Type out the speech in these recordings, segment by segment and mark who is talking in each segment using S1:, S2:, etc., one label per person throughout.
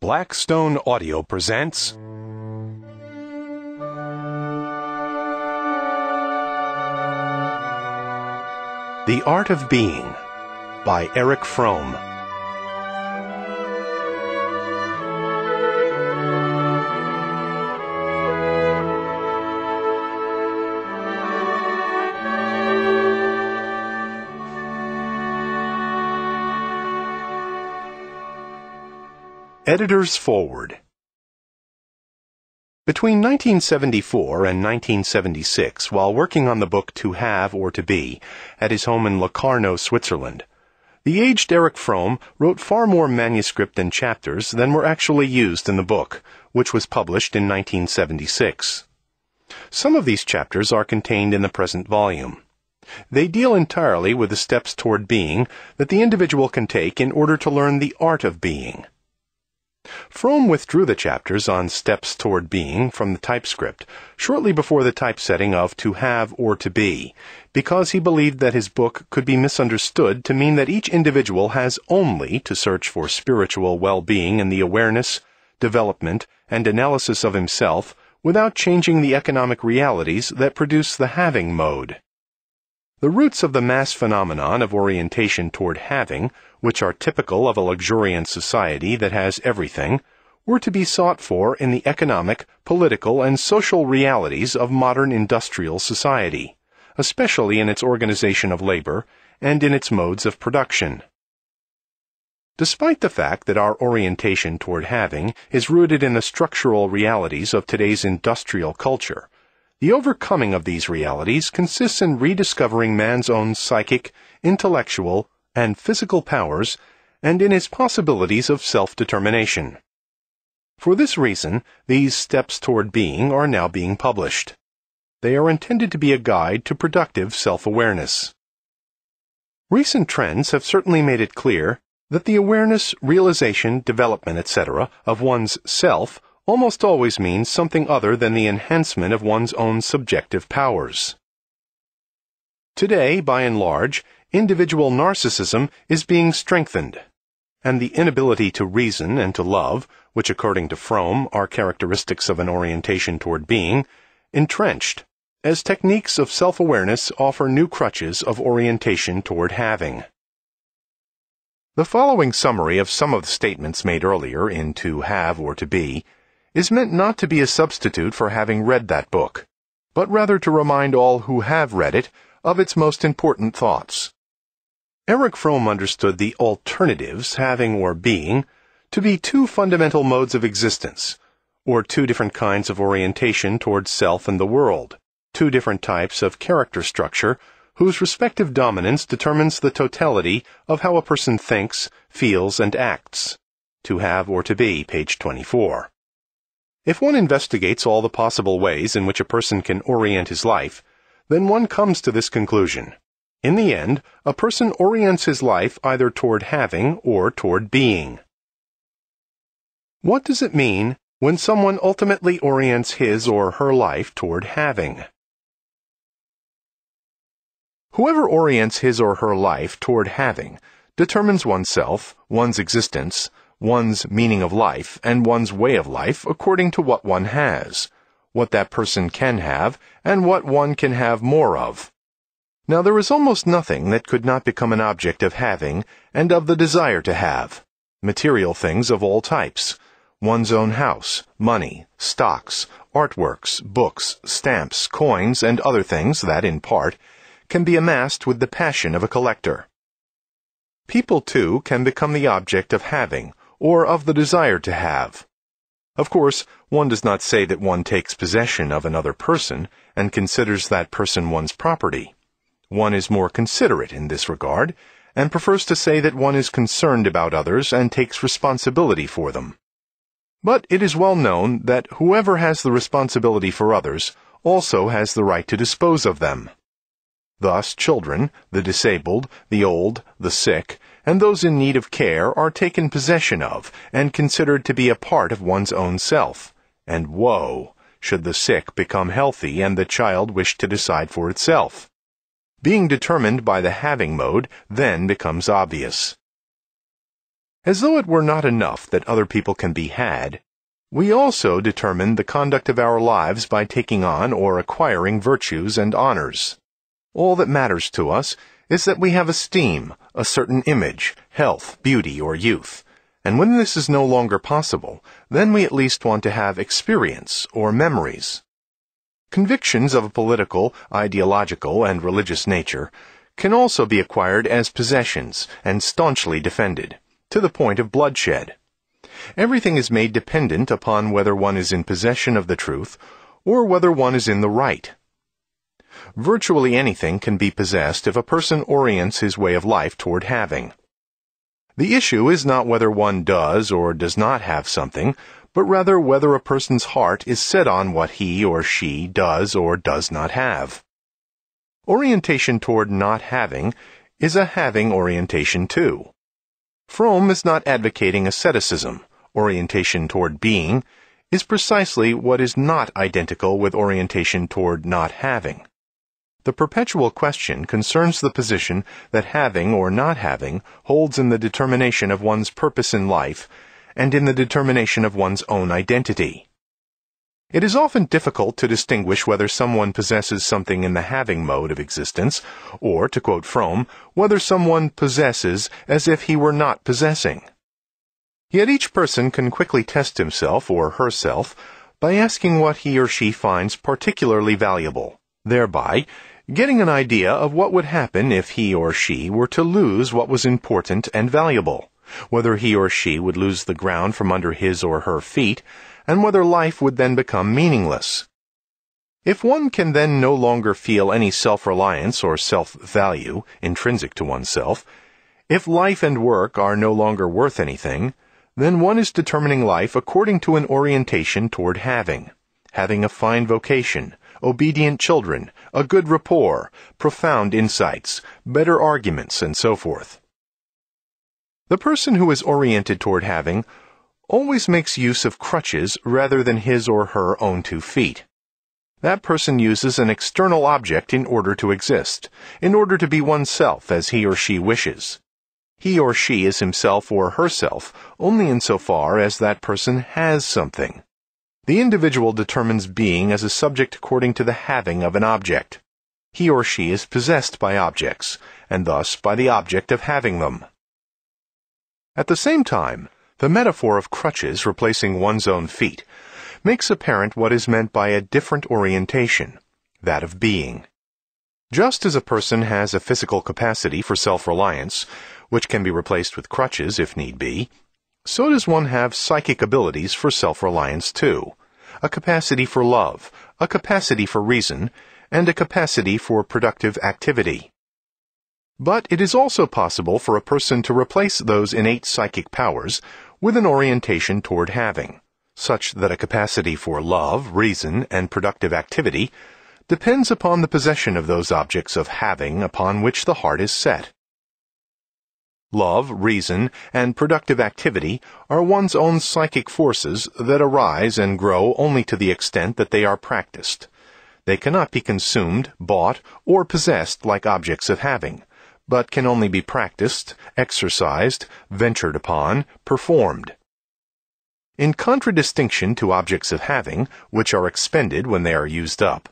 S1: Blackstone Audio presents The Art of Being by Erich Fromm. Editor's Forward Between 1974 and 1976, while working on the book To Have or To Be at his home in Locarno, Switzerland, the aged Erich Fromm wrote far more manuscript and chapters than were actually used in the book, which was published in 1976. Some of these chapters are contained in the present volume. They deal entirely with the steps toward being that the individual can take in order to learn the art of being. Fromm withdrew the chapters on steps toward being from the typescript shortly before the typesetting of To Have or To Be, because he believed that his book could be misunderstood to mean that each individual has only to search for spiritual well-being in the awareness, development, and analysis of himself without changing the economic realities that produce the having mode. The roots of the mass phenomenon of orientation toward having, which are typical of a luxuriant society that has everything, were to be sought for in the economic, political, and social realities of modern industrial society, especially in its organization of labor and in its modes of production. Despite the fact that our orientation toward having is rooted in the structural realities of today's industrial culture, the overcoming of these realities consists in rediscovering man's own psychic, intellectual, and physical powers and in his possibilities of self-determination. For this reason, these steps toward being are now being published. They are intended to be a guide to productive self-awareness. Recent trends have certainly made it clear that the awareness, realization, development, etc. of one's self almost always means something other than the enhancement of one's own subjective powers. Today, by and large, individual narcissism is being strengthened, and the inability to reason and to love, which according to Fromm are characteristics of an orientation toward being, entrenched, as techniques of self-awareness offer new crutches of orientation toward having. The following summary of some of the statements made earlier in To Have or To Be is meant not to be a substitute for having read that book, but rather to remind all who have read it of its most important thoughts. Erich Fromm understood the alternatives, having or being, to be two fundamental modes of existence, or two different kinds of orientation towards self and the world, two different types of character structure whose respective dominance determines the totality of how a person thinks, feels, and acts. To have or to be, page 24. If one investigates all the possible ways in which a person can orient his life, then one comes to this conclusion. In the end, a person orients his life either toward having or toward being. What does it mean when someone ultimately orients his or her life toward having? Whoever orients his or her life toward having determines oneself, one's existence, one's meaning of life and one's way of life according to what one has, what that person can have, and what one can have more of. Now there is almost nothing that could not become an object of having and of the desire to have. Material things of all types. One's own house, money, stocks, artworks, books, stamps, coins, and other things that, in part, can be amassed with the passion of a collector. People, too, can become the object of having, or of the desire to have. Of course, one does not say that one takes possession of another person and considers that person one's property. One is more considerate in this regard and prefers to say that one is concerned about others and takes responsibility for them. But it is well known that whoever has the responsibility for others also has the right to dispose of them. Thus, children, the disabled, the old, the sick, and those in need of care are taken possession of and considered to be a part of one's own self. And woe, should the sick become healthy and the child wish to decide for itself. Being determined by the having mode then becomes obvious. As though it were not enough that other people can be had, we also determine the conduct of our lives by taking on or acquiring virtues and honors. All that matters to us is that we have esteem, a certain image, health, beauty, or youth. And when this is no longer possible, then we at least want to have experience or memories. Convictions of a political, ideological, and religious nature can also be acquired as possessions and staunchly defended, to the point of bloodshed. Everything is made dependent upon whether one is in possession of the truth or whether one is in the right. Virtually anything can be possessed if a person orients his way of life toward having. The issue is not whether one does or does not have something, but rather whether a person's heart is set on what he or she does or does not have. Orientation toward not having is a having orientation too. Fromm is not advocating asceticism orientation toward being, is precisely what is not identical with orientation toward not having. The perpetual question concerns the position that having or not having holds in the determination of one's purpose in life and in the determination of one's own identity. It is often difficult to distinguish whether someone possesses something in the having mode of existence, or, to quote Fromm, whether someone possesses as if he were not possessing. Yet each person can quickly test himself or herself by asking what he or she finds particularly valuable, thereby getting an idea of what would happen if he or she were to lose what was important and valuable, whether he or she would lose the ground from under his or her feet, and whether life would then become meaningless. If one can then no longer feel any self-reliance or self-value intrinsic to oneself, if life and work are no longer worth anything, then one is determining life according to an orientation toward having. Having a fine vocation, obedient children, a good rapport, profound insights, better arguments, and so forth. The person who is oriented toward having always makes use of crutches rather than his or her own two feet. That person uses an external object in order to exist, in order to be oneself as he or she wishes. He or she is himself or herself only insofar as that person has something. The individual determines being as a subject according to the having of an object. He or she is possessed by objects, and thus by the object of having them. At the same time, the metaphor of crutches replacing one's own feet makes apparent what is meant by a different orientation, that of being. Just as a person has a physical capacity for self-reliance, which can be replaced with crutches if need be, so does one have psychic abilities for self-reliance too, a capacity for love, a capacity for reason, and a capacity for productive activity. But it is also possible for a person to replace those innate psychic powers with an orientation toward having, such that a capacity for love, reason, and productive activity depends upon the possession of those objects of having upon which the heart is set. Love, reason, and productive activity are one's own psychic forces that arise and grow only to the extent that they are practiced. They cannot be consumed, bought, or possessed like objects of having, but can only be practiced, exercised, ventured upon, performed. In contradistinction to objects of having, which are expended when they are used up,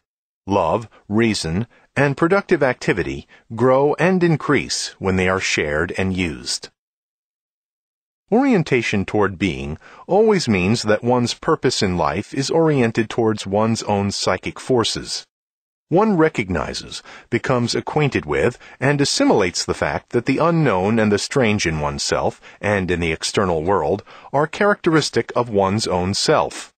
S1: love, reason, and productive activity grow and increase when they are shared and used. Orientation toward being always means that one's purpose in life is oriented towards one's own psychic forces. One recognizes, becomes acquainted with, and assimilates the fact that the unknown and the strange in oneself and in the external world are characteristic of one's own self.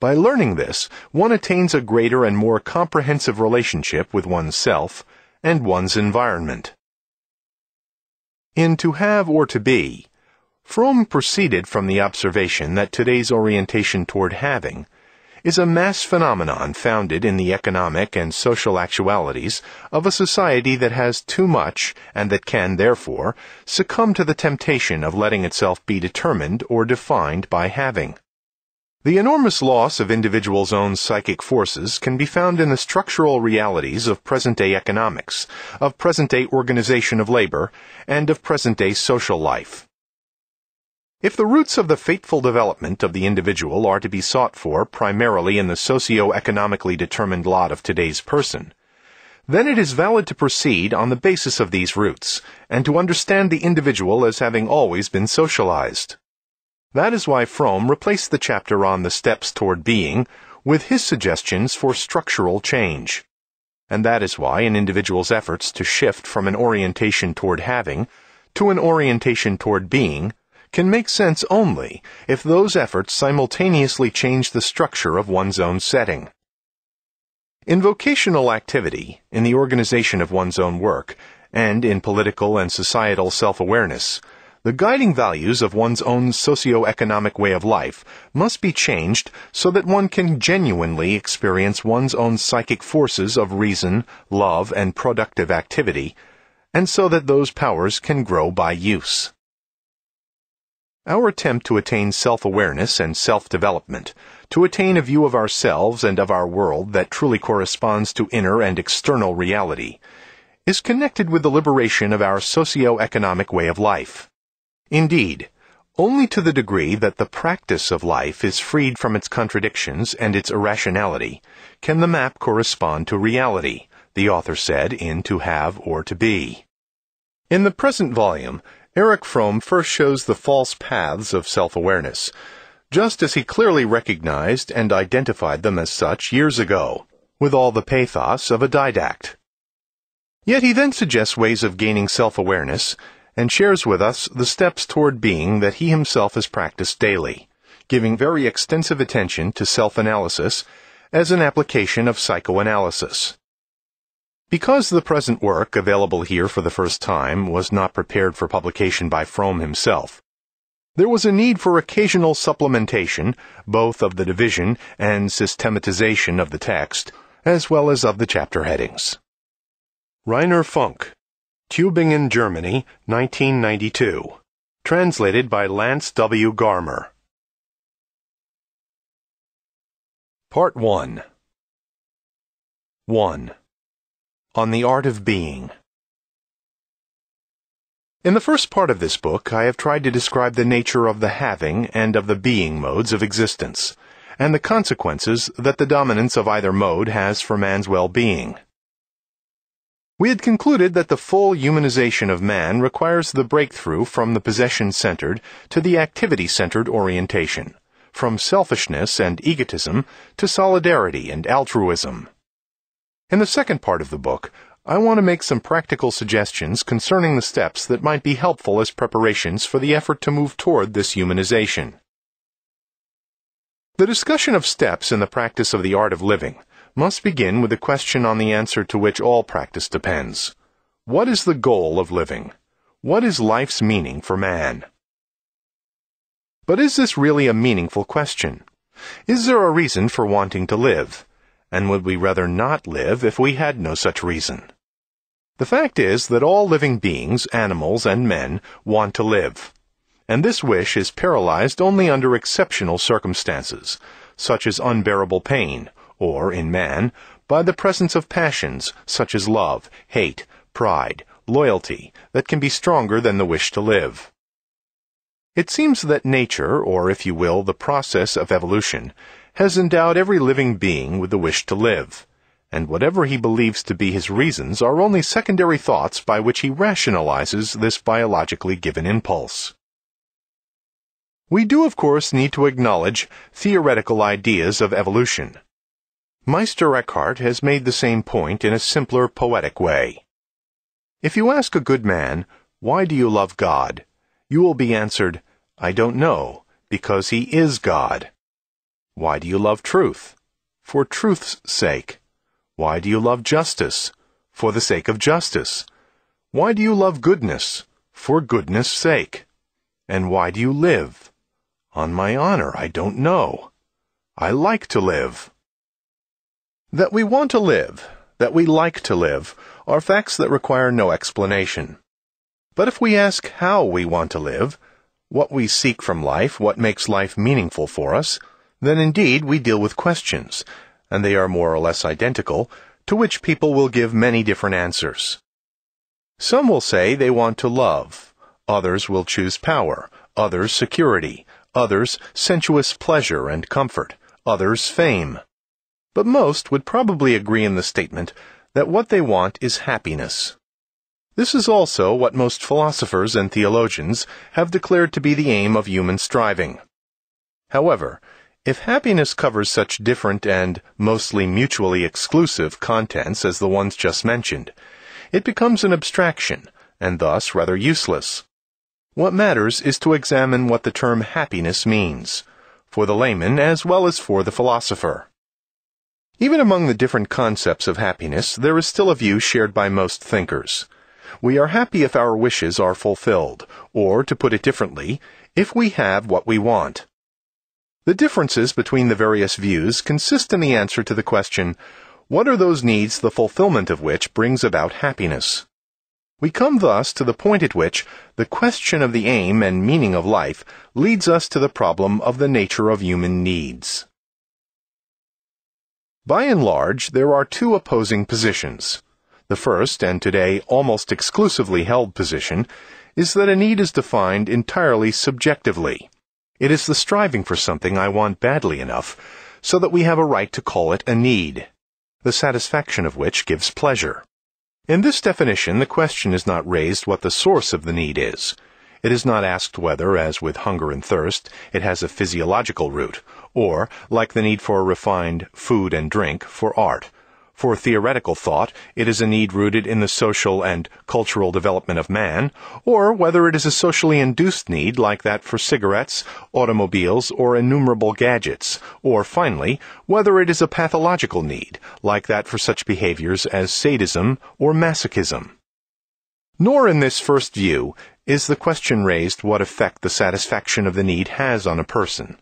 S1: By learning this, one attains a greater and more comprehensive relationship with one's self and one's environment. In To Have or To Be, Fromm proceeded from the observation that today's orientation toward having is a mass phenomenon founded in the economic and social actualities of a society that has too much and that can, therefore, succumb to the temptation of letting itself be determined or defined by having. The enormous loss of individuals' own psychic forces can be found in the structural realities of present-day economics, of present-day organization of labor, and of present-day social life. If the roots of the fateful development of the individual are to be sought for primarily in the socio-economically determined lot of today's person, then it is valid to proceed on the basis of these roots, and to understand the individual as having always been socialized. That is why Fromm replaced the chapter on the steps toward being with his suggestions for structural change. And that is why an individual's efforts to shift from an orientation toward having to an orientation toward being can make sense only if those efforts simultaneously change the structure of one's own setting. In vocational activity, in the organization of one's own work, and in political and societal self-awareness, the guiding values of one's own socio-economic way of life must be changed so that one can genuinely experience one's own psychic forces of reason, love, and productive activity, and so that those powers can grow by use. Our attempt to attain self-awareness and self-development, to attain a view of ourselves and of our world that truly corresponds to inner and external reality, is connected with the liberation of our socio-economic way of life. Indeed, only to the degree that the practice of life is freed from its contradictions and its irrationality can the map correspond to reality, the author said in To Have or To Be. In the present volume, Erich Fromm first shows the false paths of self-awareness, just as he clearly recognized and identified them as such years ago, with all the pathos of a didact. Yet he then suggests ways of gaining self-awareness and shares with us the steps toward being that he himself has practiced daily, giving very extensive attention to self-analysis as an application of psychoanalysis. Because the present work, available here for the first time, was not prepared for publication by Fromm himself, there was a need for occasional supplementation, both of the division and systematization of the text, as well as of the chapter headings. Rainer Funk, Tübingen, Germany, 1992. Translated by Lance W. Garmer. Part 1 1. On the Art of Being. In the first part of this book, I have tried to describe the nature of the having and of the being modes of existence, and the consequences that the dominance of either mode has for man's well-being. We had concluded that the full humanization of man requires the breakthrough from the possession-centered to the activity-centered orientation, from selfishness and egotism to solidarity and altruism. In the second part of the book, I want to make some practical suggestions concerning the steps that might be helpful as preparations for the effort to move toward this humanization. The discussion of steps in the practice of the art of living must begin with a question on the answer to which all practice depends. What is the goal of living? What is life's meaning for man? But is this really a meaningful question? Is there a reason for wanting to live? and would we rather not live if we had no such reason? The fact is that all living beings, animals, and men want to live. And this wish is paralyzed only under exceptional circumstances, such as unbearable pain, or, in man, by the presence of passions such as love, hate, pride, loyalty, that can be stronger than the wish to live. It seems that nature, or if you will, the process of evolution, has endowed every living being with the wish to live, and whatever he believes to be his reasons are only secondary thoughts by which he rationalizes this biologically given impulse. We do, of course, need to acknowledge theoretical ideas of evolution. Meister Eckhart has made the same point in a simpler, poetic way. If you ask a good man, Why do you love God? you will be answered, I don't know, because he is God. Why do you love truth? For truth's sake. Why do you love justice? For the sake of justice. Why do you love goodness? For goodness' sake. And why do you live? On my honor, I don't know. I like to live. That we want to live, that we like to live, are facts that require no explanation. But if we ask how we want to live, what we seek from life, what makes life meaningful for us, then indeed we deal with questions, and they are more or less identical, to which people will give many different answers. Some will say they want to love, others will choose power, others security, others sensuous pleasure and comfort, others fame. But most would probably agree in the statement that what they want is happiness. This is also what most philosophers and theologians have declared to be the aim of human striving. However, if happiness covers such different and mostly mutually exclusive contents as the ones just mentioned, it becomes an abstraction, and thus rather useless. What matters is to examine what the term happiness means, for the layman as well as for the philosopher. Even among the different concepts of happiness, there is still a view shared by most thinkers. We are happy if our wishes are fulfilled, or, to put it differently, if we have what we want. The differences between the various views consist in the answer to the question, what are those needs the fulfillment of which brings about happiness? We come thus to the point at which the question of the aim and meaning of life leads us to the problem of the nature of human needs. By and large, there are two opposing positions. The first, and today almost exclusively held position, is that a need is defined entirely subjectively. It is the striving for something I want badly enough so that we have a right to call it a need, the satisfaction of which gives pleasure. In this definition, the question is not raised what the source of the need is. It is not asked whether, as with hunger and thirst, it has a physiological root, or, like the need for refined food and drink, for art, for theoretical thought, it is a need rooted in the social and cultural development of man, or whether it is a socially induced need like that for cigarettes, automobiles, or innumerable gadgets, or finally, whether it is a pathological need like that for such behaviors as sadism or masochism. Nor in this first view is the question raised what effect the satisfaction of the need has on a person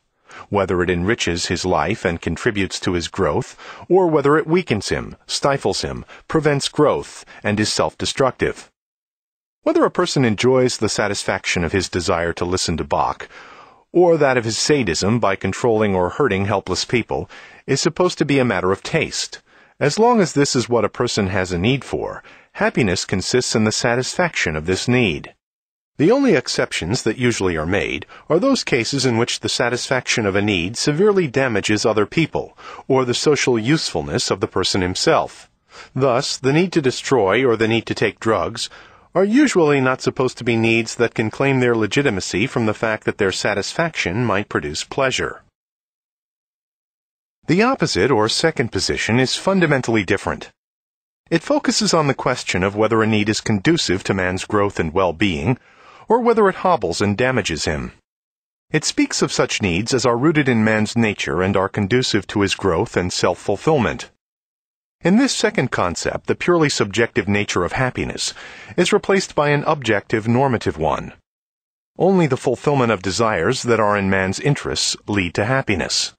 S1: whether it enriches his life and contributes to his growth, or whether it weakens him, stifles him, prevents growth, and is self-destructive. Whether a person enjoys the satisfaction of his desire to listen to Bach, or that of his sadism by controlling or hurting helpless people, is supposed to be a matter of taste. As long as this is what a person has a need for, happiness consists in the satisfaction of this need. The only exceptions that usually are made are those cases in which the satisfaction of a need severely damages other people, or the social usefulness of the person himself. Thus, the need to destroy or the need to take drugs are usually not supposed to be needs that can claim their legitimacy from the fact that their satisfaction might produce pleasure. The opposite or second position is fundamentally different. It focuses on the question of whether a need is conducive to man's growth and well-being, or whether it hobbles and damages him. It speaks of such needs as are rooted in man's nature and are conducive to his growth and self-fulfillment. In this second concept, the purely subjective nature of happiness is replaced by an objective normative one. Only the fulfillment of desires that are in man's interests lead to happiness.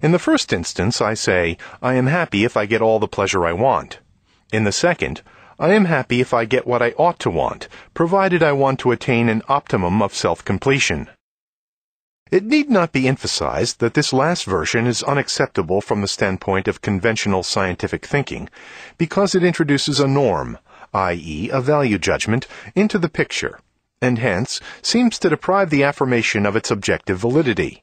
S1: In the first instance, I say, I am happy if I get all the pleasure I want. In the second, I am happy if I get what I ought to want, provided I want to attain an optimum of self-completion. It need not be emphasized that this last version is unacceptable from the standpoint of conventional scientific thinking, because it introduces a norm, i.e., a value judgment, into the picture, and hence seems to deprive the affirmation of its objective validity.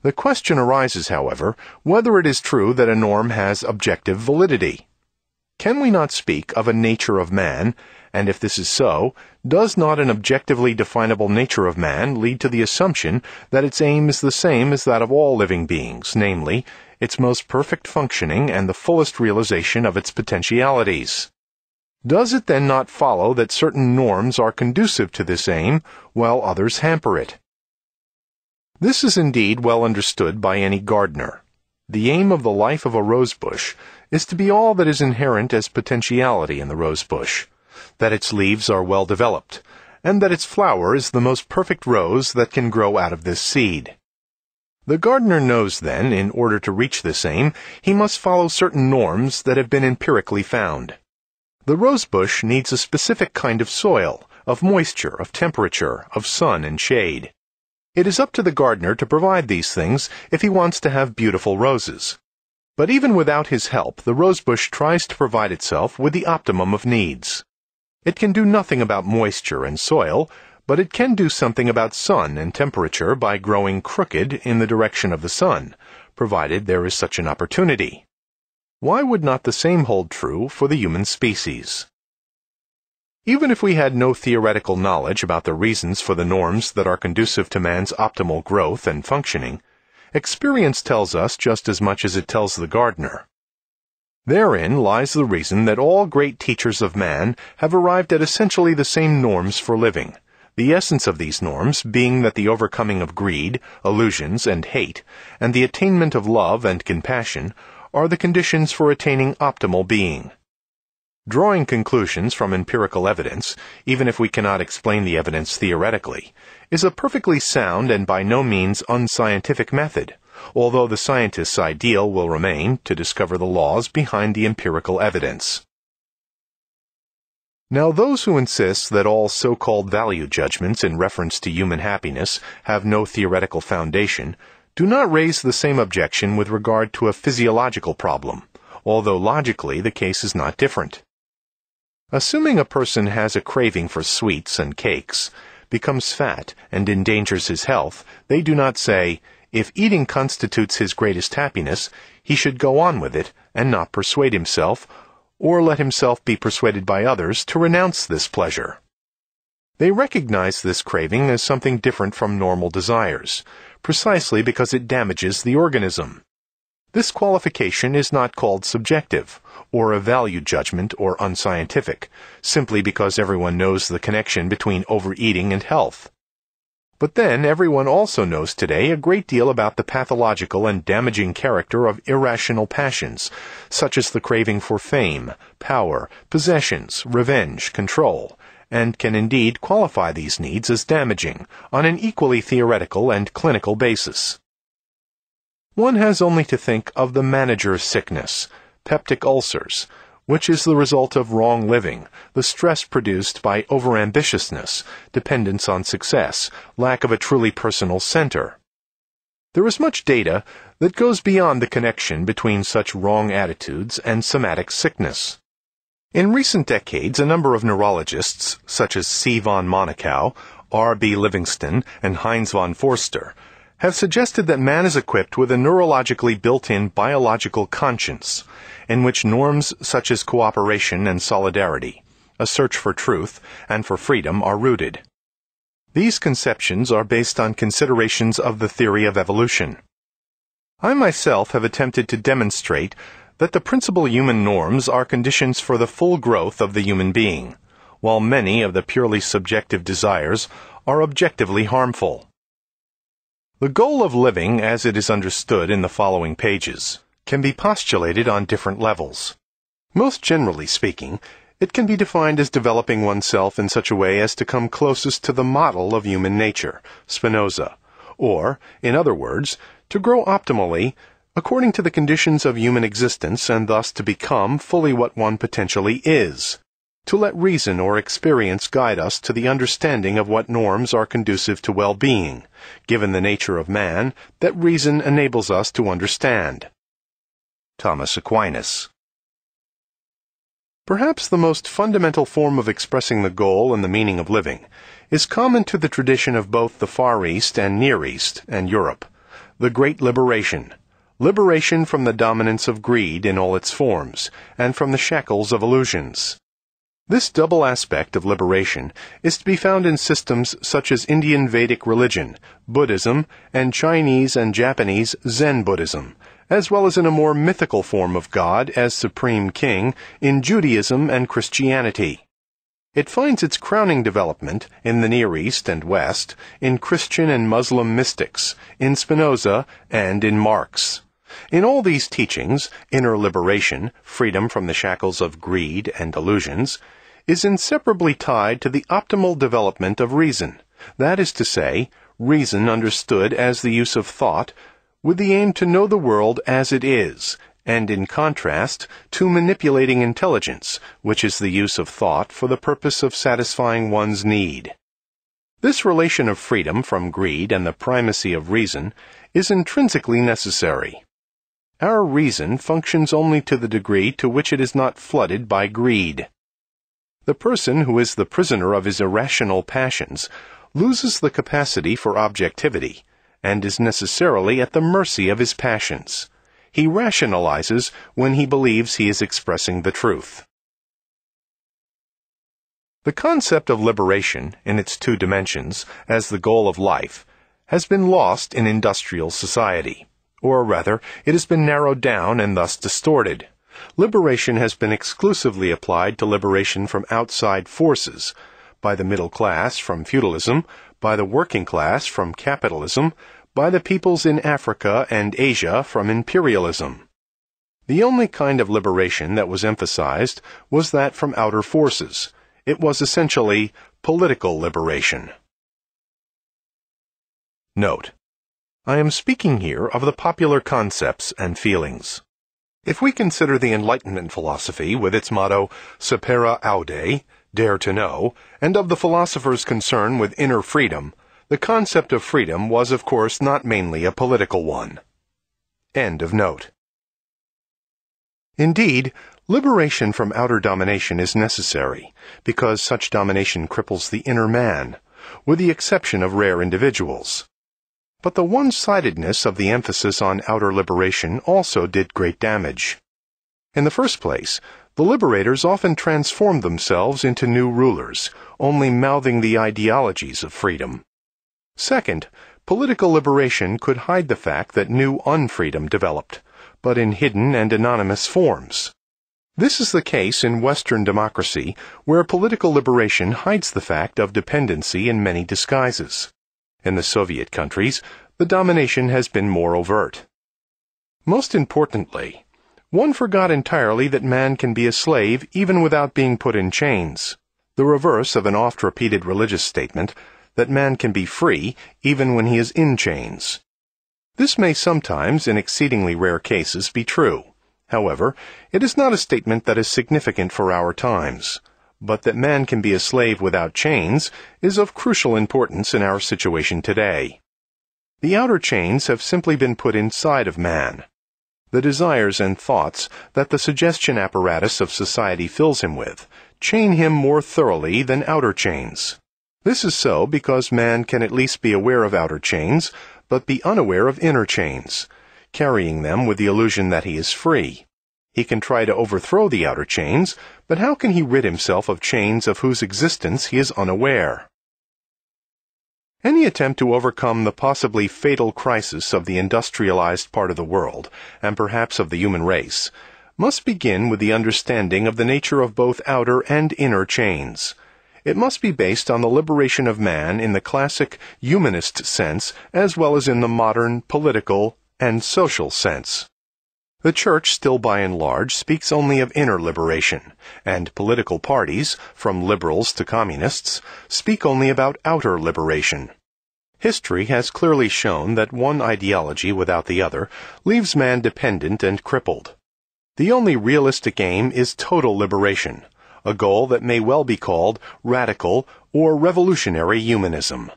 S1: The question arises, however, whether it is true that a norm has objective validity. Can we not speak of a nature of man, and if this is so, does not an objectively definable nature of man lead to the assumption that its aim is the same as that of all living beings, namely, its most perfect functioning and the fullest realization of its potentialities? Does it then not follow that certain norms are conducive to this aim, while others hamper it? This is indeed well understood by any gardener. The aim of the life of a rosebush is to be all that is inherent as potentiality in the rose bush, that its leaves are well developed, and that its flower is the most perfect rose that can grow out of this seed. The gardener knows then, in order to reach this aim, he must follow certain norms that have been empirically found. The rose bush needs a specific kind of soil, of moisture, of temperature, of sun and shade. It is up to the gardener to provide these things if he wants to have beautiful roses. But even without his help, the rosebush tries to provide itself with the optimum of needs. It can do nothing about moisture and soil, but it can do something about sun and temperature by growing crooked in the direction of the sun, provided there is such an opportunity. Why would not the same hold true for the human species? Even if we had no theoretical knowledge about the reasons for the norms that are conducive to man's optimal growth and functioning, experience tells us just as much as it tells the gardener. Therein lies the reason that all great teachers of man have arrived at essentially the same norms for living, the essence of these norms being that the overcoming of greed, illusions, and hate, and the attainment of love and compassion are the conditions for attaining optimal being. Drawing conclusions from empirical evidence, even if we cannot explain the evidence theoretically, is a perfectly sound and by no means unscientific method although the scientist's ideal will remain to discover the laws behind the empirical evidence. Now, those who insist that all so-called value judgments in reference to human happiness have no theoretical foundation do not raise the same objection with regard to a physiological problem, although logically the case is not different. Assuming a person has a craving for sweets and cakes, becomes fat, and endangers his health, they do not say, if eating constitutes his greatest happiness, he should go on with it and not persuade himself, or let himself be persuaded by others to renounce this pleasure. They recognize this craving as something different from normal desires, precisely because it damages the organism. This qualification is not called subjective, or a value judgment or unscientific, simply because everyone knows the connection between overeating and health. But then everyone also knows today a great deal about the pathological and damaging character of irrational passions, such as the craving for fame, power, possessions, revenge, control, and can indeed qualify these needs as damaging on an equally theoretical and clinical basis. One has only to think of the manager's sickness, peptic ulcers, which is the result of wrong living, the stress produced by overambitiousness, dependence on success, lack of a truly personal center. There is much data that goes beyond the connection between such wrong attitudes and somatic sickness. In recent decades, a number of neurologists, such as C. von Monakow, R. B. Livingston, and Heinz von Foerster, have suggested that man is equipped with a neurologically built-in biological conscience, in which norms such as cooperation and solidarity, a search for truth, and for freedom are rooted. These conceptions are based on considerations of the theory of evolution. I myself have attempted to demonstrate that the principal human norms are conditions for the full growth of the human being, while many of the purely subjective desires are objectively harmful. The goal of living, as it is understood in the following pages, can be postulated on different levels. Most generally speaking, it can be defined as developing oneself in such a way as to come closest to the model of human nature, Spinoza, or, in other words, to grow optimally according to the conditions of human existence and thus to become fully what one potentially is to let reason or experience guide us to the understanding of what norms are conducive to well-being, given the nature of man that reason enables us to understand. Thomas Aquinas Perhaps the most fundamental form of expressing the goal and the meaning of living is common to the tradition of both the Far East and Near East and Europe, the Great Liberation, liberation from the dominance of greed in all its forms, and from the shackles of illusions. This double aspect of liberation is to be found in systems such as Indian Vedic religion, Buddhism, and Chinese and Japanese Zen Buddhism, as well as in a more mythical form of God as Supreme King in Judaism and Christianity. It finds its crowning development in the Near East and West, in Christian and Muslim mystics, in Spinoza, and in Marx. In all these teachings, inner liberation, freedom from the shackles of greed and illusions, is inseparably tied to the optimal development of reason, that is to say, reason understood as the use of thought, with the aim to know the world as it is, and in contrast to manipulating intelligence, which is the use of thought for the purpose of satisfying one's need. This relation of freedom from greed and the primacy of reason is intrinsically necessary. Our reason functions only to the degree to which it is not flooded by greed. The person who is the prisoner of his irrational passions loses the capacity for objectivity and is necessarily at the mercy of his passions. He rationalizes when he believes he is expressing the truth. The concept of liberation, in its two dimensions, as the goal of life, has been lost in industrial society. Or rather, it has been narrowed down and thus distorted. Liberation has been exclusively applied to liberation from outside forces, by the middle class from feudalism, by the working class from capitalism, by the peoples in Africa and Asia from imperialism. The only kind of liberation that was emphasized was that from outer forces. It was essentially political liberation. Note. I am speaking here of the popular concepts and feelings. If we consider the Enlightenment philosophy with its motto, Sapere Aude, dare to know, and of the philosophers' concern with inner freedom, the concept of freedom was, of course, not mainly a political one. End of note. Indeed, liberation from outer domination is necessary, because such domination cripples the inner man, with the exception of rare individuals. But the one-sidedness of the emphasis on outer liberation also did great damage. In the first place, the liberators often transformed themselves into new rulers, only mouthing the ideologies of freedom. Second, political liberation could hide the fact that new unfreedom developed, but in hidden and anonymous forms. This is the case in Western democracy, where political liberation hides the fact of dependency in many disguises. In the Soviet countries, the domination has been more overt. Most importantly, one forgot entirely that man can be a slave even without being put in chains, the reverse of an oft repeated religious statement that man can be free even when he is in chains. This may sometimes, in exceedingly rare cases, be true. However, it is not a statement that is significant for our times. But that man can be a slave without chains is of crucial importance in our situation today. The outer chains have simply been put inside of man. The desires and thoughts that the suggestion apparatus of society fills him with chain him more thoroughly than outer chains. This is so because man can at least be aware of outer chains, but be unaware of inner chains, carrying them with the illusion that he is free. He can try to overthrow the outer chains, but how can he rid himself of chains of whose existence he is unaware? Any attempt to overcome the possibly fatal crisis of the industrialized part of the world, and perhaps of the human race, must begin with the understanding of the nature of both outer and inner chains. It must be based on the liberation of man in the classic humanist sense as well as in the modern political and social sense. The Church still by and large speaks only of inner liberation, and political parties, from liberals to communists, speak only about outer liberation. History has clearly shown that one ideology without the other leaves man dependent and crippled. The only realistic aim is total liberation, a goal that may well be called radical or revolutionary humanism.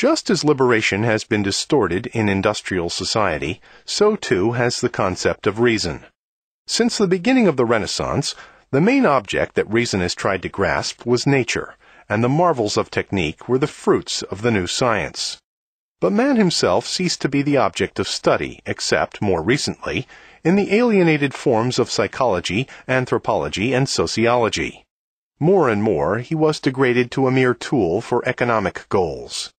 S1: Just as liberation has been distorted in industrial society, so too has the concept of reason. Since the beginning of the Renaissance, the main object that reason has tried to grasp was nature, and the marvels of technique were the fruits of the new science. But man himself ceased to be the object of study, except, more recently, in the alienated forms of psychology, anthropology, and sociology. More and more, he was degraded to a mere tool for economic goals.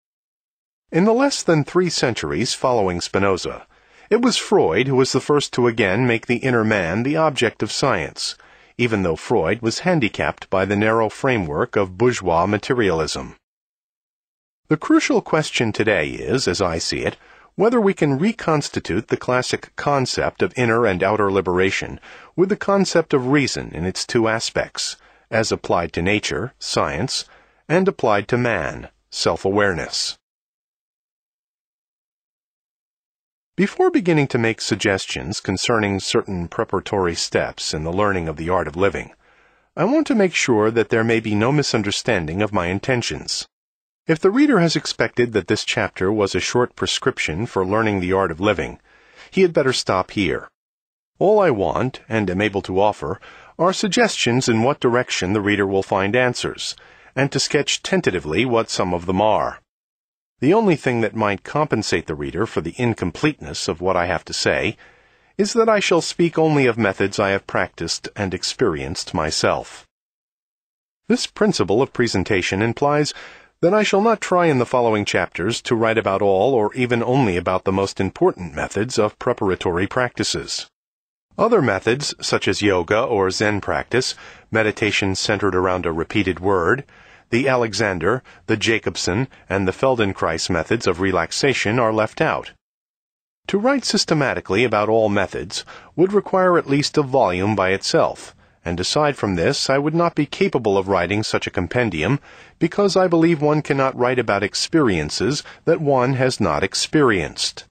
S1: In the less than three centuries following Spinoza, it was Freud who was the first to again make the inner man the object of science, even though Freud was handicapped by the narrow framework of bourgeois materialism. The crucial question today is, as I see it, whether we can reconstitute the classic concept of inner and outer liberation with the concept of reason in its two aspects, as applied to nature, science, and applied to man, self-awareness. Before beginning to make suggestions concerning certain preparatory steps in the learning of the art of living, I want to make sure that there may be no misunderstanding of my intentions. If the reader has expected that this chapter was a short prescription for learning the art of living, he had better stop here. All I want, and am able to offer, are suggestions in what direction the reader will find answers, and to sketch tentatively what some of them are. The only thing that might compensate the reader for the incompleteness of what I have to say is that I shall speak only of methods I have practiced and experienced myself. This principle of presentation implies that I shall not try in the following chapters to write about all or even only about the most important methods of preparatory practices. Other methods, such as yoga or Zen practice, meditation centered around a repeated word, the Alexander, the Jacobson, and the Feldenkrais methods of relaxation are left out. To write systematically about all methods would require at least a volume by itself, and aside from this, I would not be capable of writing such a compendium because I believe one cannot write about experiences that one has not experienced.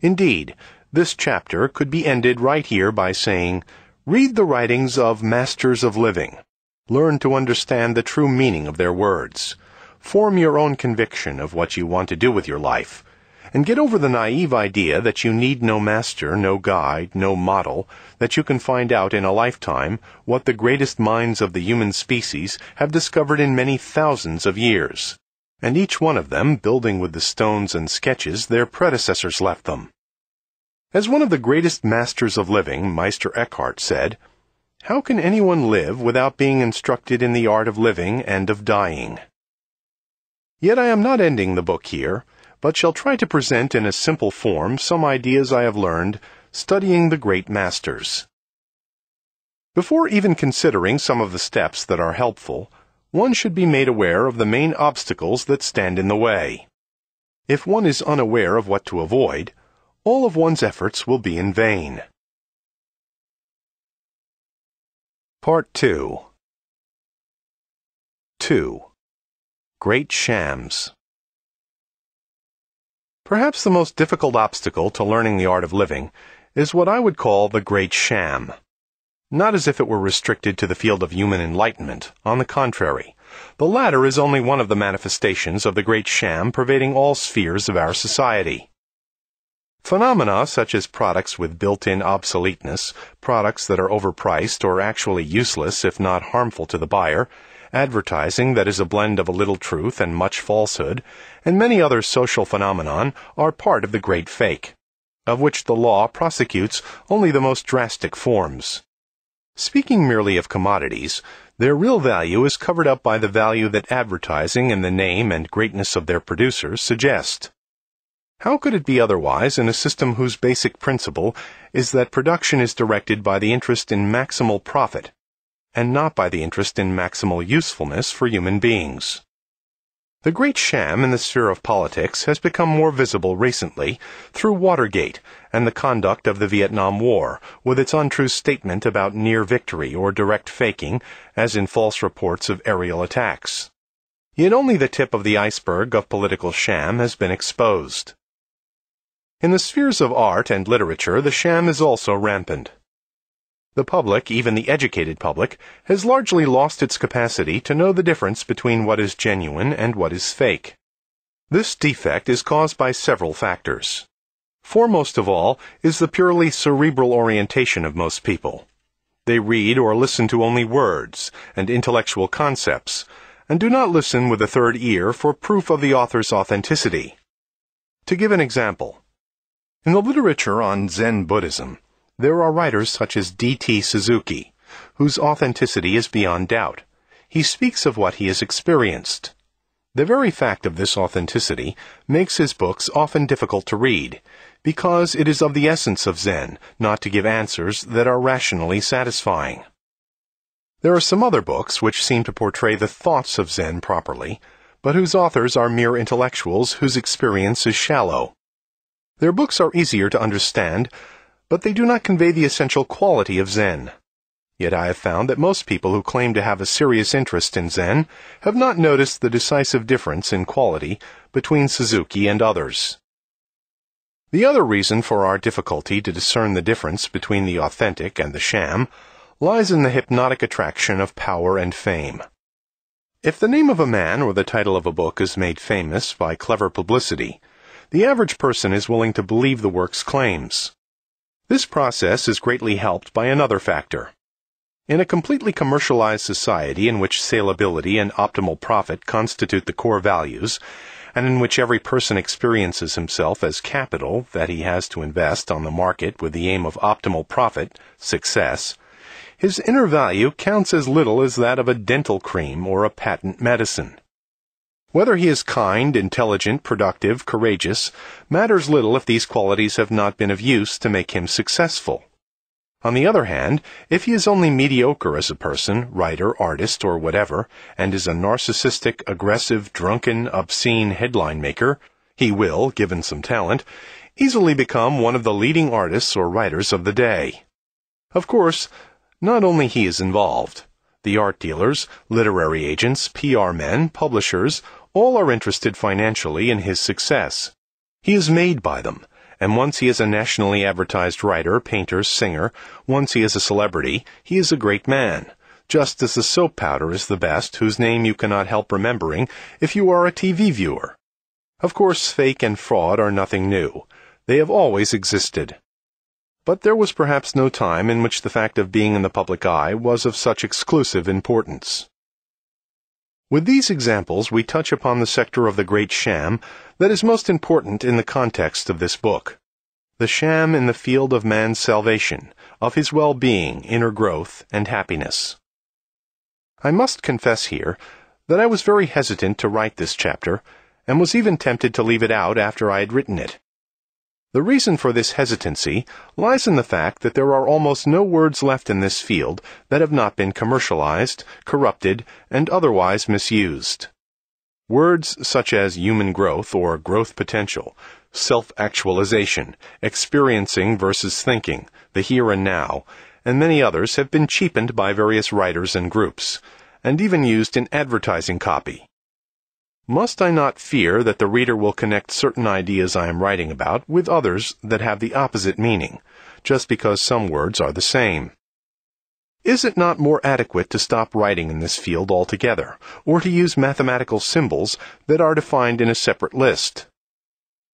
S1: Indeed, this chapter could be ended right here by saying, Read the writings of Masters of Living. Learn to understand the true meaning of their words. Form your own conviction of what you want to do with your life and get over the naive idea that you need no master, no guide, no model, that you can find out in a lifetime what the greatest minds of the human species have discovered in many thousands of years, and each one of them building with the stones and sketches their predecessors left them. As one of the greatest masters of living, Meister Eckhart, said, How can anyone live without being instructed in the art of living and of dying? Yet I am not ending the book here but shall try to present in a simple form some ideas I have learned studying the great masters. Before even considering some of the steps that are helpful, one should be made aware of the main obstacles that stand in the way. If one is unaware of what to avoid, all of one's efforts will be in vain. Part 2 2. Great Shams Perhaps the most difficult obstacle to learning the art of living is what I would call the great sham. Not as if it were restricted to the field of human enlightenment. On the contrary, the latter is only one of the manifestations of the great sham pervading all spheres of our society. Phenomena such as products with built-in obsoleteness, products that are overpriced or actually useless if not harmful to the buyer, advertising that is a blend of a little truth and much falsehood, and many other social phenomenon are part of the great fake, of which the law prosecutes only the most drastic forms. Speaking merely of commodities, their real value is covered up by the value that advertising and the name and greatness of their producers suggest. How could it be otherwise in a system whose basic principle is that production is directed by the interest in maximal profit and not by the interest in maximal usefulness for human beings. The great sham in the sphere of politics has become more visible recently through Watergate and the conduct of the Vietnam War, with its untrue statement about near victory or direct faking, as in false reports of aerial attacks. Yet only the tip of the iceberg of political sham has been exposed. In the spheres of art and literature, the sham is also rampant. The public, even the educated public, has largely lost its capacity to know the difference between what is genuine and what is fake. This defect is caused by several factors. Foremost of all is the purely cerebral orientation of most people. They read or listen to only words and intellectual concepts, and do not listen with a third ear for proof of the author's authenticity. To give an example, in the literature on Zen Buddhism, there are writers such as D.T. Suzuki, whose authenticity is beyond doubt. He speaks of what he has experienced. The very fact of this authenticity makes his books often difficult to read, because it is of the essence of Zen not to give answers that are rationally satisfying. There are some other books which seem to portray the thoughts of Zen properly, but whose authors are mere intellectuals whose experience is shallow. Their books are easier to understand but they do not convey the essential quality of Zen. Yet I have found that most people who claim to have a serious interest in Zen have not noticed the decisive difference in quality between Suzuki and others. The other reason for our difficulty to discern the difference between the authentic and the sham lies in the hypnotic attraction of power and fame. If the name of a man or the title of a book is made famous by clever publicity, the average person is willing to believe the work's claims. This process is greatly helped by another factor. In a completely commercialized society in which salability and optimal profit constitute the core values, and in which every person experiences himself as capital that he has to invest on the market with the aim of optimal profit, success, his inner value counts as little as that of a dental cream or a patent medicine. Whether he is kind, intelligent, productive, courageous, matters little if these qualities have not been of use to make him successful. On the other hand, if he is only mediocre as a person, writer, artist, or whatever, and is a narcissistic, aggressive, drunken, obscene headline maker, he will, given some talent, easily become one of the leading artists or writers of the day. Of course, not only he is involved. The art dealers, literary agents, PR men, publishers, all are interested financially in his success. He is made by them and once he is a nationally advertised writer, painter, singer, once he is a celebrity, he is a great man. Just as the soap powder is the best whose name you cannot help remembering if you are a TV viewer. Of course, fake and fraud are nothing new. They have always existed. But there was perhaps no time in which the fact of being in the public eye was of such exclusive importance. With these examples, we touch upon the sector of the great sham that is most important in the context of this book. The sham in the field of man's salvation, of his well-being, inner growth, and happiness. I must confess here that I was very hesitant to write this chapter, and was even tempted to leave it out after I had written it. The reason for this hesitancy lies in the fact that there are almost no words left in this field that have not been commercialized, corrupted, and otherwise misused. Words such as human growth or growth potential, self-actualization, experiencing versus thinking, the here and now, and many others have been cheapened by various writers and groups, and even used in advertising copy. Must I not fear that the reader will connect certain ideas I am writing about with others that have the opposite meaning, just because some words are the same? Is it not more adequate to stop writing in this field altogether, or to use mathematical symbols that are defined in a separate list?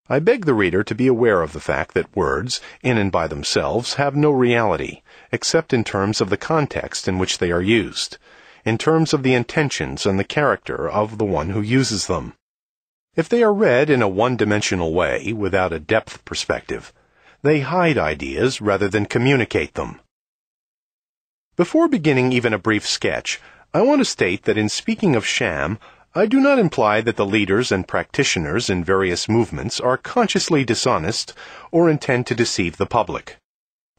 S1: I beg the reader to be aware of the fact that words, in and by themselves, have no reality, except in terms of the context in which they are used in terms of the intentions and the character of the one who uses them. If they are read in a one-dimensional way, without a depth perspective, they hide ideas rather than communicate them. Before beginning even a brief sketch, I want to state that in speaking of sham, I do not imply that the leaders and practitioners in various movements are consciously dishonest or intend to deceive the public.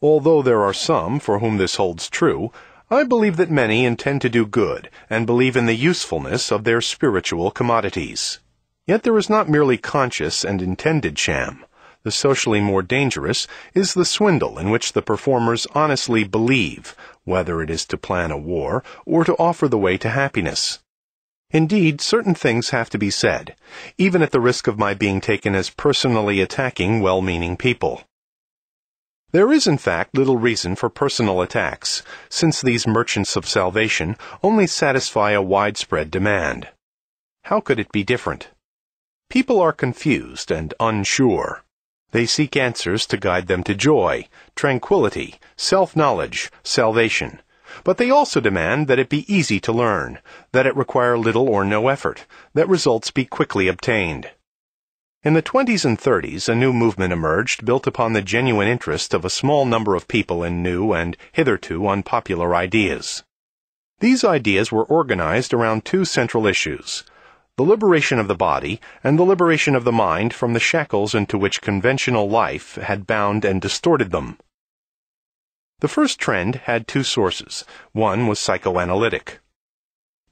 S1: Although there are some for whom this holds true, I believe that many intend to do good and believe in the usefulness of their spiritual commodities. Yet there is not merely conscious and intended sham. The socially more dangerous is the swindle in which the performers honestly believe, whether it is to plan a war or to offer the way to happiness. Indeed, certain things have to be said, even at the risk of my being taken as personally attacking well-meaning people. There is in fact little reason for personal attacks, since these merchants of salvation only satisfy a widespread demand. How could it be different? People are confused and unsure. They seek answers to guide them to joy, tranquility, self-knowledge, salvation. But they also demand that it be easy to learn, that it require little or no effort, that results be quickly obtained. In the 20s and 30s, a new movement emerged built upon the genuine interest of a small number of people in new and hitherto unpopular ideas. These ideas were organized around two central issues the liberation of the body and the liberation of the mind from the shackles into which conventional life had bound and distorted them. The first trend had two sources. One was psychoanalytic.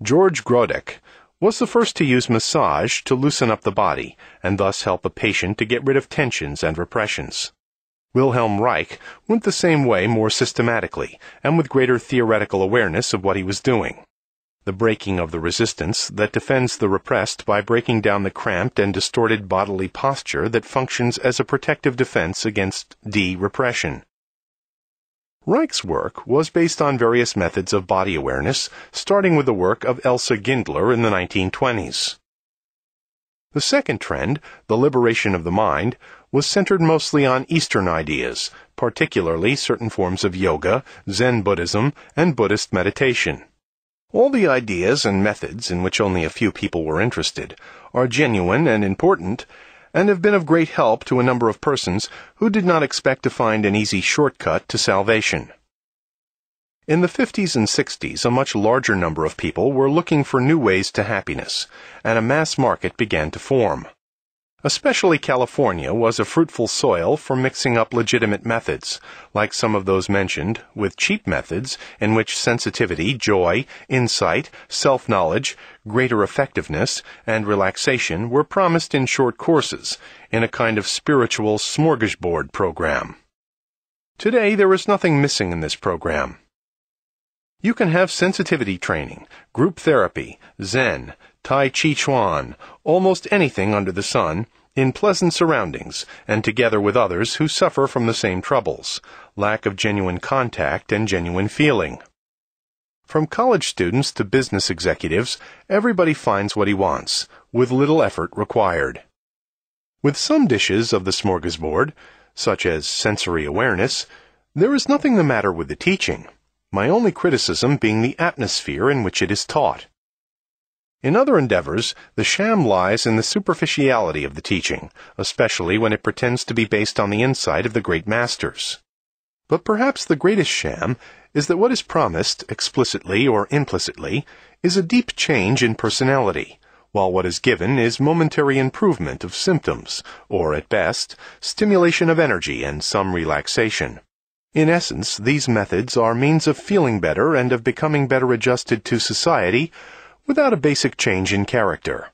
S1: George Groddeck, was the first to use massage to loosen up the body and thus help a patient to get rid of tensions and repressions. Wilhelm Reich went the same way more systematically and with greater theoretical awareness of what he was doing. The breaking of the resistance that defends the repressed by breaking down the cramped and distorted bodily posture that functions as a protective defense against de-repression. Reich's work was based on various methods of body awareness, starting with the work of Elsa Gindler in the 1920s. The second trend, the liberation of the mind, was centered mostly on Eastern ideas, particularly certain forms of yoga, Zen Buddhism, and Buddhist meditation. All the ideas and methods in which only a few people were interested are genuine and important, and have been of great help to a number of persons who did not expect to find an easy shortcut to salvation. In the 50s and 60s, a much larger number of people were looking for new ways to happiness, and a mass market began to form. Especially California was a fruitful soil for mixing up legitimate methods, like some of those mentioned, with cheap methods in which sensitivity, joy, insight, self-knowledge, greater effectiveness, and relaxation were promised in short courses, in a kind of spiritual smorgasbord program. Today there is nothing missing in this program. You can have sensitivity training, group therapy, Zen, Tai Chi Chuan, almost anything under the sun, in pleasant surroundings, and together with others who suffer from the same troubles lack of genuine contact and genuine feeling. From college students to business executives, everybody finds what he wants, with little effort required. With some dishes of the smorgasbord, such as sensory awareness, there is nothing the matter with the teaching my only criticism being the atmosphere in which it is taught. In other endeavors, the sham lies in the superficiality of the teaching, especially when it pretends to be based on the insight of the great masters. But perhaps the greatest sham is that what is promised, explicitly or implicitly, is a deep change in personality, while what is given is momentary improvement of symptoms, or at best, stimulation of energy and some relaxation. In essence, these methods are means of feeling better and of becoming better adjusted to society without a basic change in character.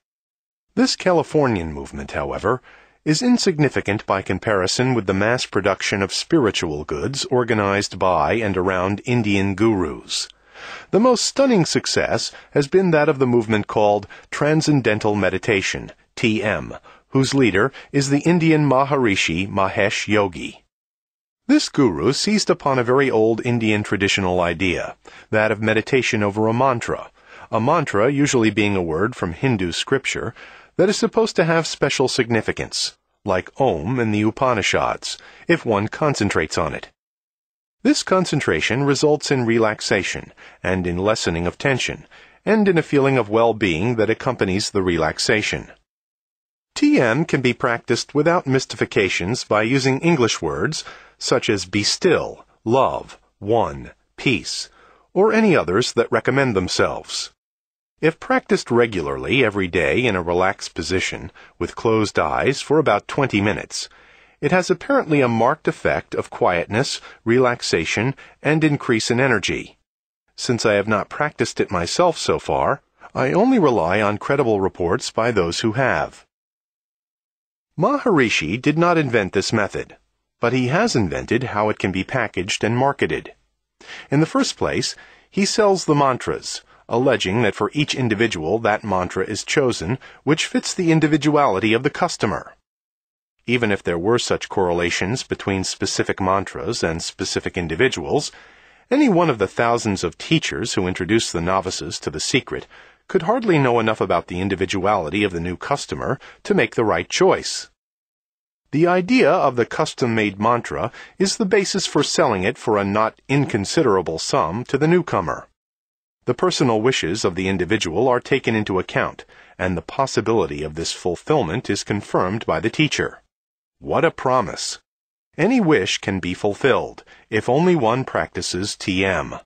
S1: This Californian movement, however, is insignificant by comparison with the mass production of spiritual goods organized by and around Indian gurus. The most stunning success has been that of the movement called Transcendental Meditation, TM, whose leader is the Indian Maharishi Mahesh Yogi. This guru seized upon a very old Indian traditional idea, that of meditation over a mantra, a mantra usually being a word from Hindu scripture that is supposed to have special significance, like Om in the Upanishads, if one concentrates on it. This concentration results in relaxation and in lessening of tension, and in a feeling of well-being that accompanies the relaxation. TM can be practiced without mystifications by using English words such as be still, love, one, peace, or any others that recommend themselves. If practiced regularly every day in a relaxed position, with closed eyes for about 20 minutes, it has apparently a marked effect of quietness, relaxation, and increase in energy. Since I have not practiced it myself so far, I only rely on credible reports by those who have. Maharishi did not invent this method but he has invented how it can be packaged and marketed. In the first place, he sells the mantras, alleging that for each individual that mantra is chosen which fits the individuality of the customer. Even if there were such correlations between specific mantras and specific individuals, any one of the thousands of teachers who introduce the novices to the secret could hardly know enough about the individuality of the new customer to make the right choice. The idea of the custom-made mantra is the basis for selling it for a not inconsiderable sum to the newcomer. The personal wishes of the individual are taken into account, and the possibility of this fulfillment is confirmed by the teacher. What a promise! Any wish can be fulfilled, if only one practices TM.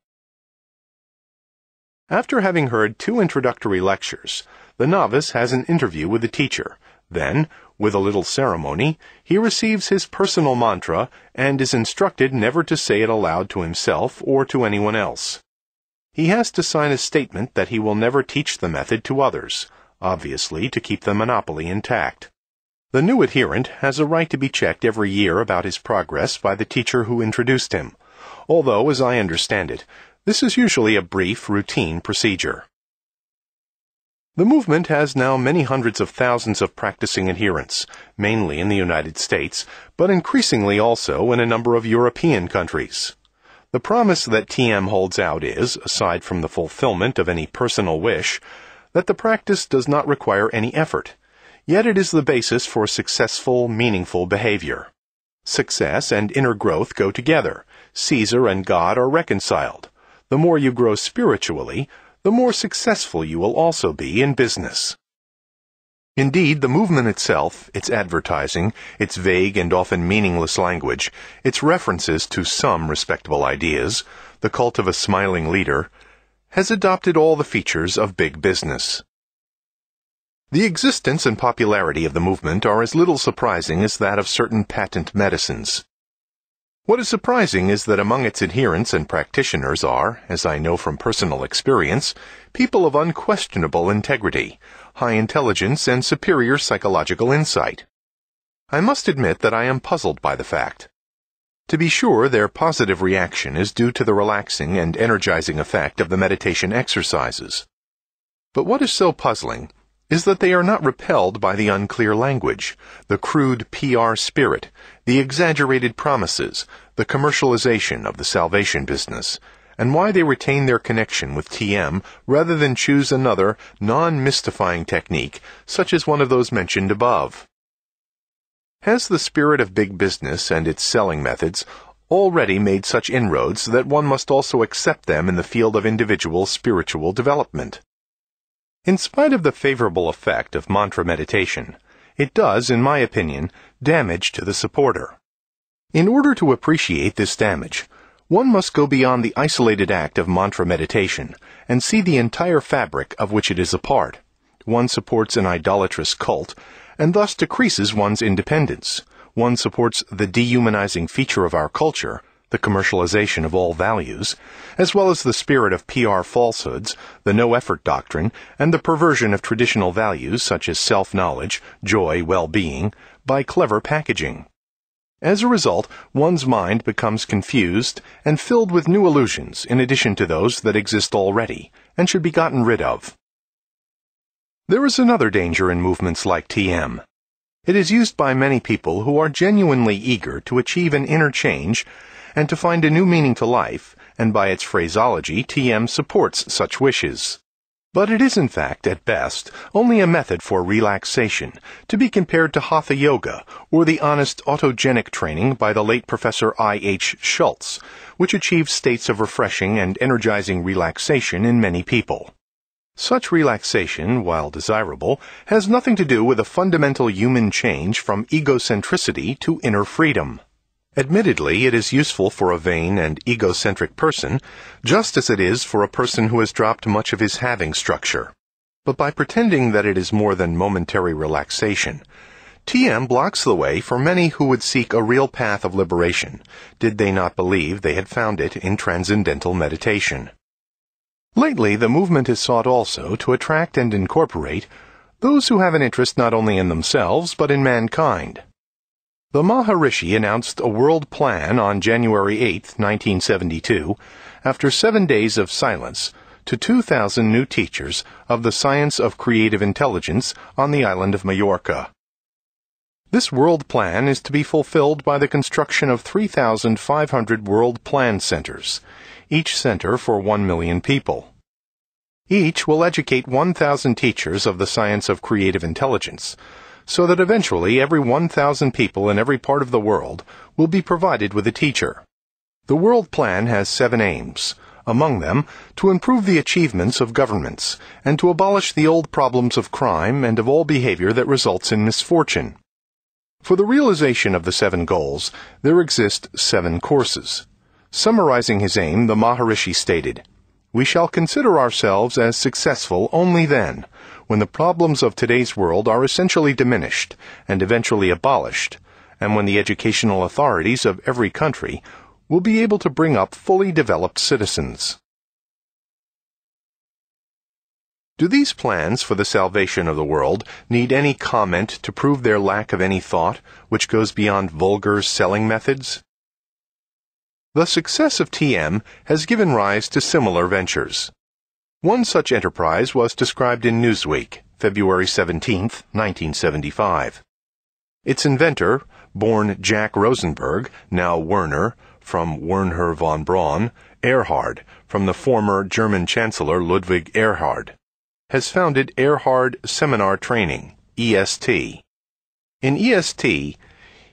S1: After having heard two introductory lectures, the novice has an interview with the teacher. Then, with a little ceremony, he receives his personal mantra and is instructed never to say it aloud to himself or to anyone else. He has to sign a statement that he will never teach the method to others, obviously to keep the monopoly intact. The new adherent has a right to be checked every year about his progress by the teacher who introduced him, although, as I understand it, this is usually a brief, routine procedure. The movement has now many hundreds of thousands of practicing adherents, mainly in the United States, but increasingly also in a number of European countries. The promise that TM holds out is, aside from the fulfillment of any personal wish, that the practice does not require any effort. yet it is the basis for successful, meaningful behavior. Success and inner growth go together. Caesar and God are reconciled. The more you grow spiritually, the more successful you will also be in business. Indeed, the movement itself, its advertising, its vague and often meaningless language, its references to some respectable ideas, the cult of a smiling leader, has adopted all the features of big business. The existence and popularity of the movement are as little surprising as that of certain patent medicines. What is surprising is that among its adherents and practitioners are, as I know from personal experience, people of unquestionable integrity, high intelligence, and superior psychological insight. I must admit that I am puzzled by the fact. To be sure, their positive reaction is due to the relaxing and energizing effect of the meditation exercises. But what is so puzzling is that they are not repelled by the unclear language, the crude PR spirit, the exaggerated promises, the commercialization of the salvation business, and why they retain their connection with TM rather than choose another, non-mystifying technique, such as one of those mentioned above. Has the spirit of big business and its selling methods already made such inroads that one must also accept them in the field of individual spiritual development? In spite of the favorable effect of mantra meditation, it does, in my opinion, damage to the supporter. In order to appreciate this damage, one must go beyond the isolated act of mantra meditation and see the entire fabric of which it is a part. One supports an idolatrous cult and thus decreases one's independence. One supports the dehumanizing feature of our culture the commercialization of all values, as well as the spirit of PR falsehoods, the no effort doctrine, and the perversion of traditional values such as self knowledge, joy, well being, by clever packaging. As a result, one's mind becomes confused and filled with new illusions in addition to those that exist already and should be gotten rid of. There is another danger in movements like TM. It is used by many people who are genuinely eager to achieve an inner change and to find a new meaning to life, and by its phraseology, TM supports such wishes. But it is in fact, at best, only a method for relaxation, to be compared to Hatha Yoga or the honest autogenic training by the late Professor I. H. Schultz, which achieves states of refreshing and energizing relaxation in many people. Such relaxation, while desirable, has nothing to do with a fundamental human change from egocentricity to inner freedom. Admittedly, it is useful for a vain and egocentric person, just as it is for a person who has dropped much of his having structure. But by pretending that it is more than momentary relaxation, TM blocks the way for many who would seek a real path of liberation, did they not believe they had found it in transcendental meditation. Lately, the movement has sought also to attract and incorporate those who have an interest not only in themselves but in mankind. The Maharishi announced a world plan on January 8, 1972, after seven days of silence, to 2,000 new teachers of the science of creative intelligence on the island of Majorca. This world plan is to be fulfilled by the construction of 3,500 world plan centers, each center for 1 million people. Each will educate 1,000 teachers of the science of creative intelligence so that eventually every 1,000 people in every part of the world will be provided with a teacher. The World Plan has seven aims, among them to improve the achievements of governments and to abolish the old problems of crime and of all behavior that results in misfortune. For the realization of the seven goals, there exist seven courses. Summarizing his aim, the Maharishi stated, We shall consider ourselves as successful only then when the problems of today's world are essentially diminished and eventually abolished, and when the educational authorities of every country will be able to bring up fully developed citizens. Do these plans for the salvation of the world need any comment to prove their lack of any thought, which goes beyond vulgar selling methods? The success of TM has given rise to similar ventures. One such enterprise was described in Newsweek, February 17, 1975. Its inventor, born Jack Rosenberg, now Werner, from Wernher von Braun, Erhard, from the former German Chancellor Ludwig Erhard, has founded Erhard Seminar Training, EST. In EST,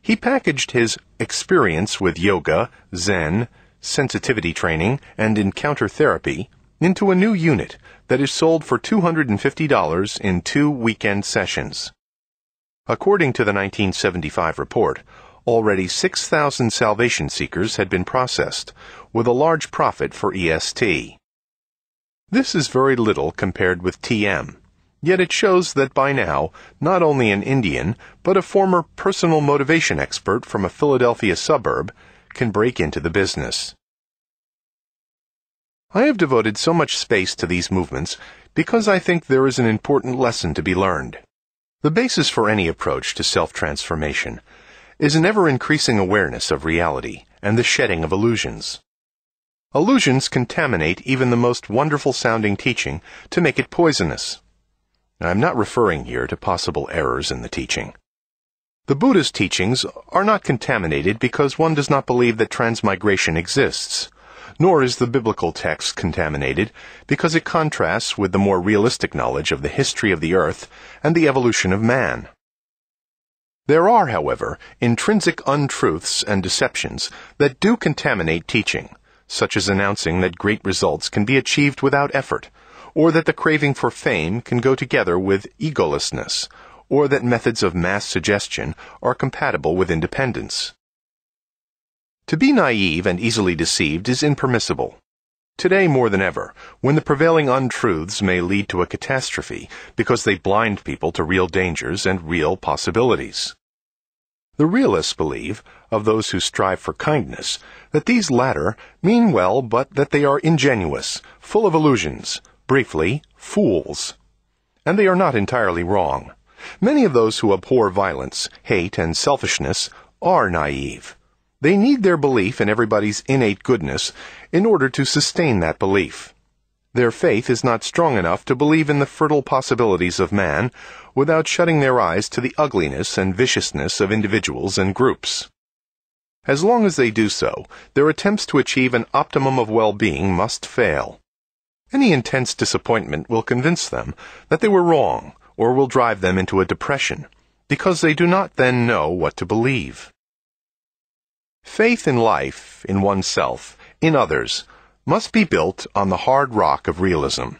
S1: he packaged his experience with yoga, Zen, sensitivity training, and encounter therapy into a new unit that is sold for $250 in two weekend sessions. According to the 1975 report, already 6,000 salvation seekers had been processed, with a large profit for EST. This is very little compared with TM, yet it shows that by now, not only an Indian, but a former personal motivation expert from a Philadelphia suburb can break into the business. I have devoted so much space to these movements because I think there is an important lesson to be learned. The basis for any approach to self-transformation is an ever-increasing awareness of reality and the shedding of illusions. Illusions contaminate even the most wonderful-sounding teaching to make it poisonous. I'm not referring here to possible errors in the teaching. The Buddha's teachings are not contaminated because one does not believe that transmigration exists nor is the biblical text contaminated because it contrasts with the more realistic knowledge of the history of the earth and the evolution of man. There are, however, intrinsic untruths and deceptions that do contaminate teaching, such as announcing that great results can be achieved without effort, or that the craving for fame can go together with egolessness, or that methods of mass suggestion are compatible with independence. To be naive and easily deceived is impermissible. Today more than ever, when the prevailing untruths may lead to a catastrophe because they blind people to real dangers and real possibilities. The realists believe, of those who strive for kindness, that these latter mean well but that they are ingenuous, full of illusions, briefly, fools. And they are not entirely wrong. Many of those who abhor violence, hate, and selfishness are naive. They need their belief in everybody's innate goodness in order to sustain that belief. Their faith is not strong enough to believe in the fertile possibilities of man without shutting their eyes to the ugliness and viciousness of individuals and groups. As long as they do so, their attempts to achieve an optimum of well-being must fail. Any intense disappointment will convince them that they were wrong or will drive them into a depression because they do not then know what to believe. Faith in life, in oneself, in others, must be built on the hard rock of realism.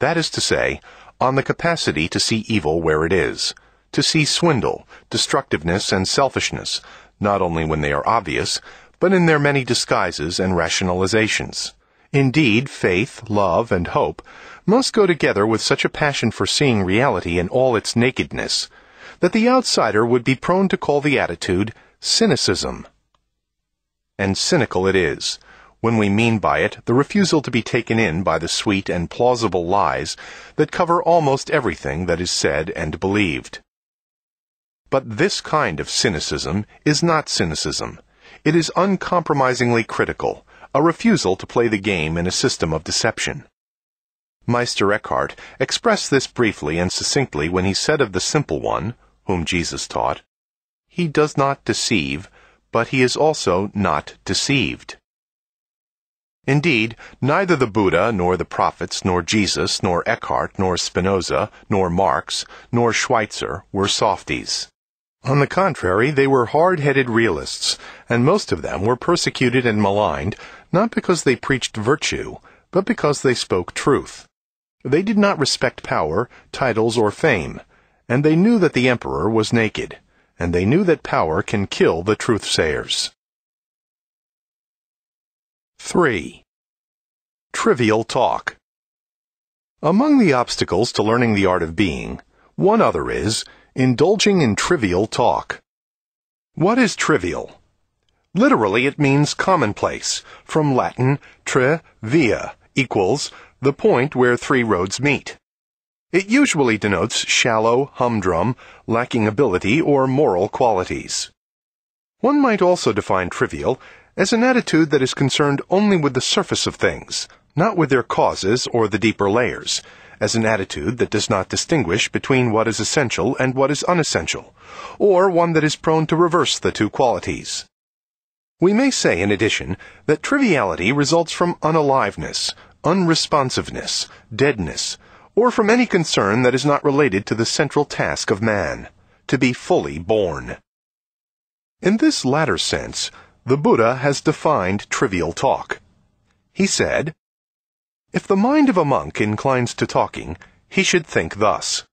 S1: That is to say, on the capacity to see evil where it is, to see swindle, destructiveness, and selfishness, not only when they are obvious, but in their many disguises and rationalizations. Indeed, faith, love, and hope must go together with such a passion for seeing reality in all its nakedness that the outsider would be prone to call the attitude cynicism and cynical it is, when we mean by it the refusal to be taken in by the sweet and plausible lies that cover almost everything that is said and believed. But this kind of cynicism is not cynicism. It is uncompromisingly critical, a refusal to play the game in a system of deception. Meister Eckhart expressed this briefly and succinctly when he said of the simple one, whom Jesus taught, He does not deceive, but he is also not deceived. Indeed, neither the Buddha, nor the prophets, nor Jesus, nor Eckhart, nor Spinoza, nor Marx, nor Schweitzer were softies. On the contrary, they were hard-headed realists, and most of them were persecuted and maligned, not because they preached virtue, but because they spoke truth. They did not respect power, titles, or fame, and they knew that the emperor was naked and they knew that power can kill the truthsayers. 3. Trivial Talk Among the obstacles to learning the art of being, one other is indulging in trivial talk. What is trivial? Literally, it means commonplace, from Latin tre via equals the point where three roads meet. It usually denotes shallow, humdrum, lacking ability, or moral qualities. One might also define trivial as an attitude that is concerned only with the surface of things, not with their causes or the deeper layers, as an attitude that does not distinguish between what is essential and what is unessential, or one that is prone to reverse the two qualities. We may say, in addition, that triviality results from unaliveness, unresponsiveness, deadness, or from any concern that is not related to the central task of man, to be fully born. In this latter sense, the Buddha has defined trivial talk. He said, If the mind of a monk inclines to talking, he should think thus.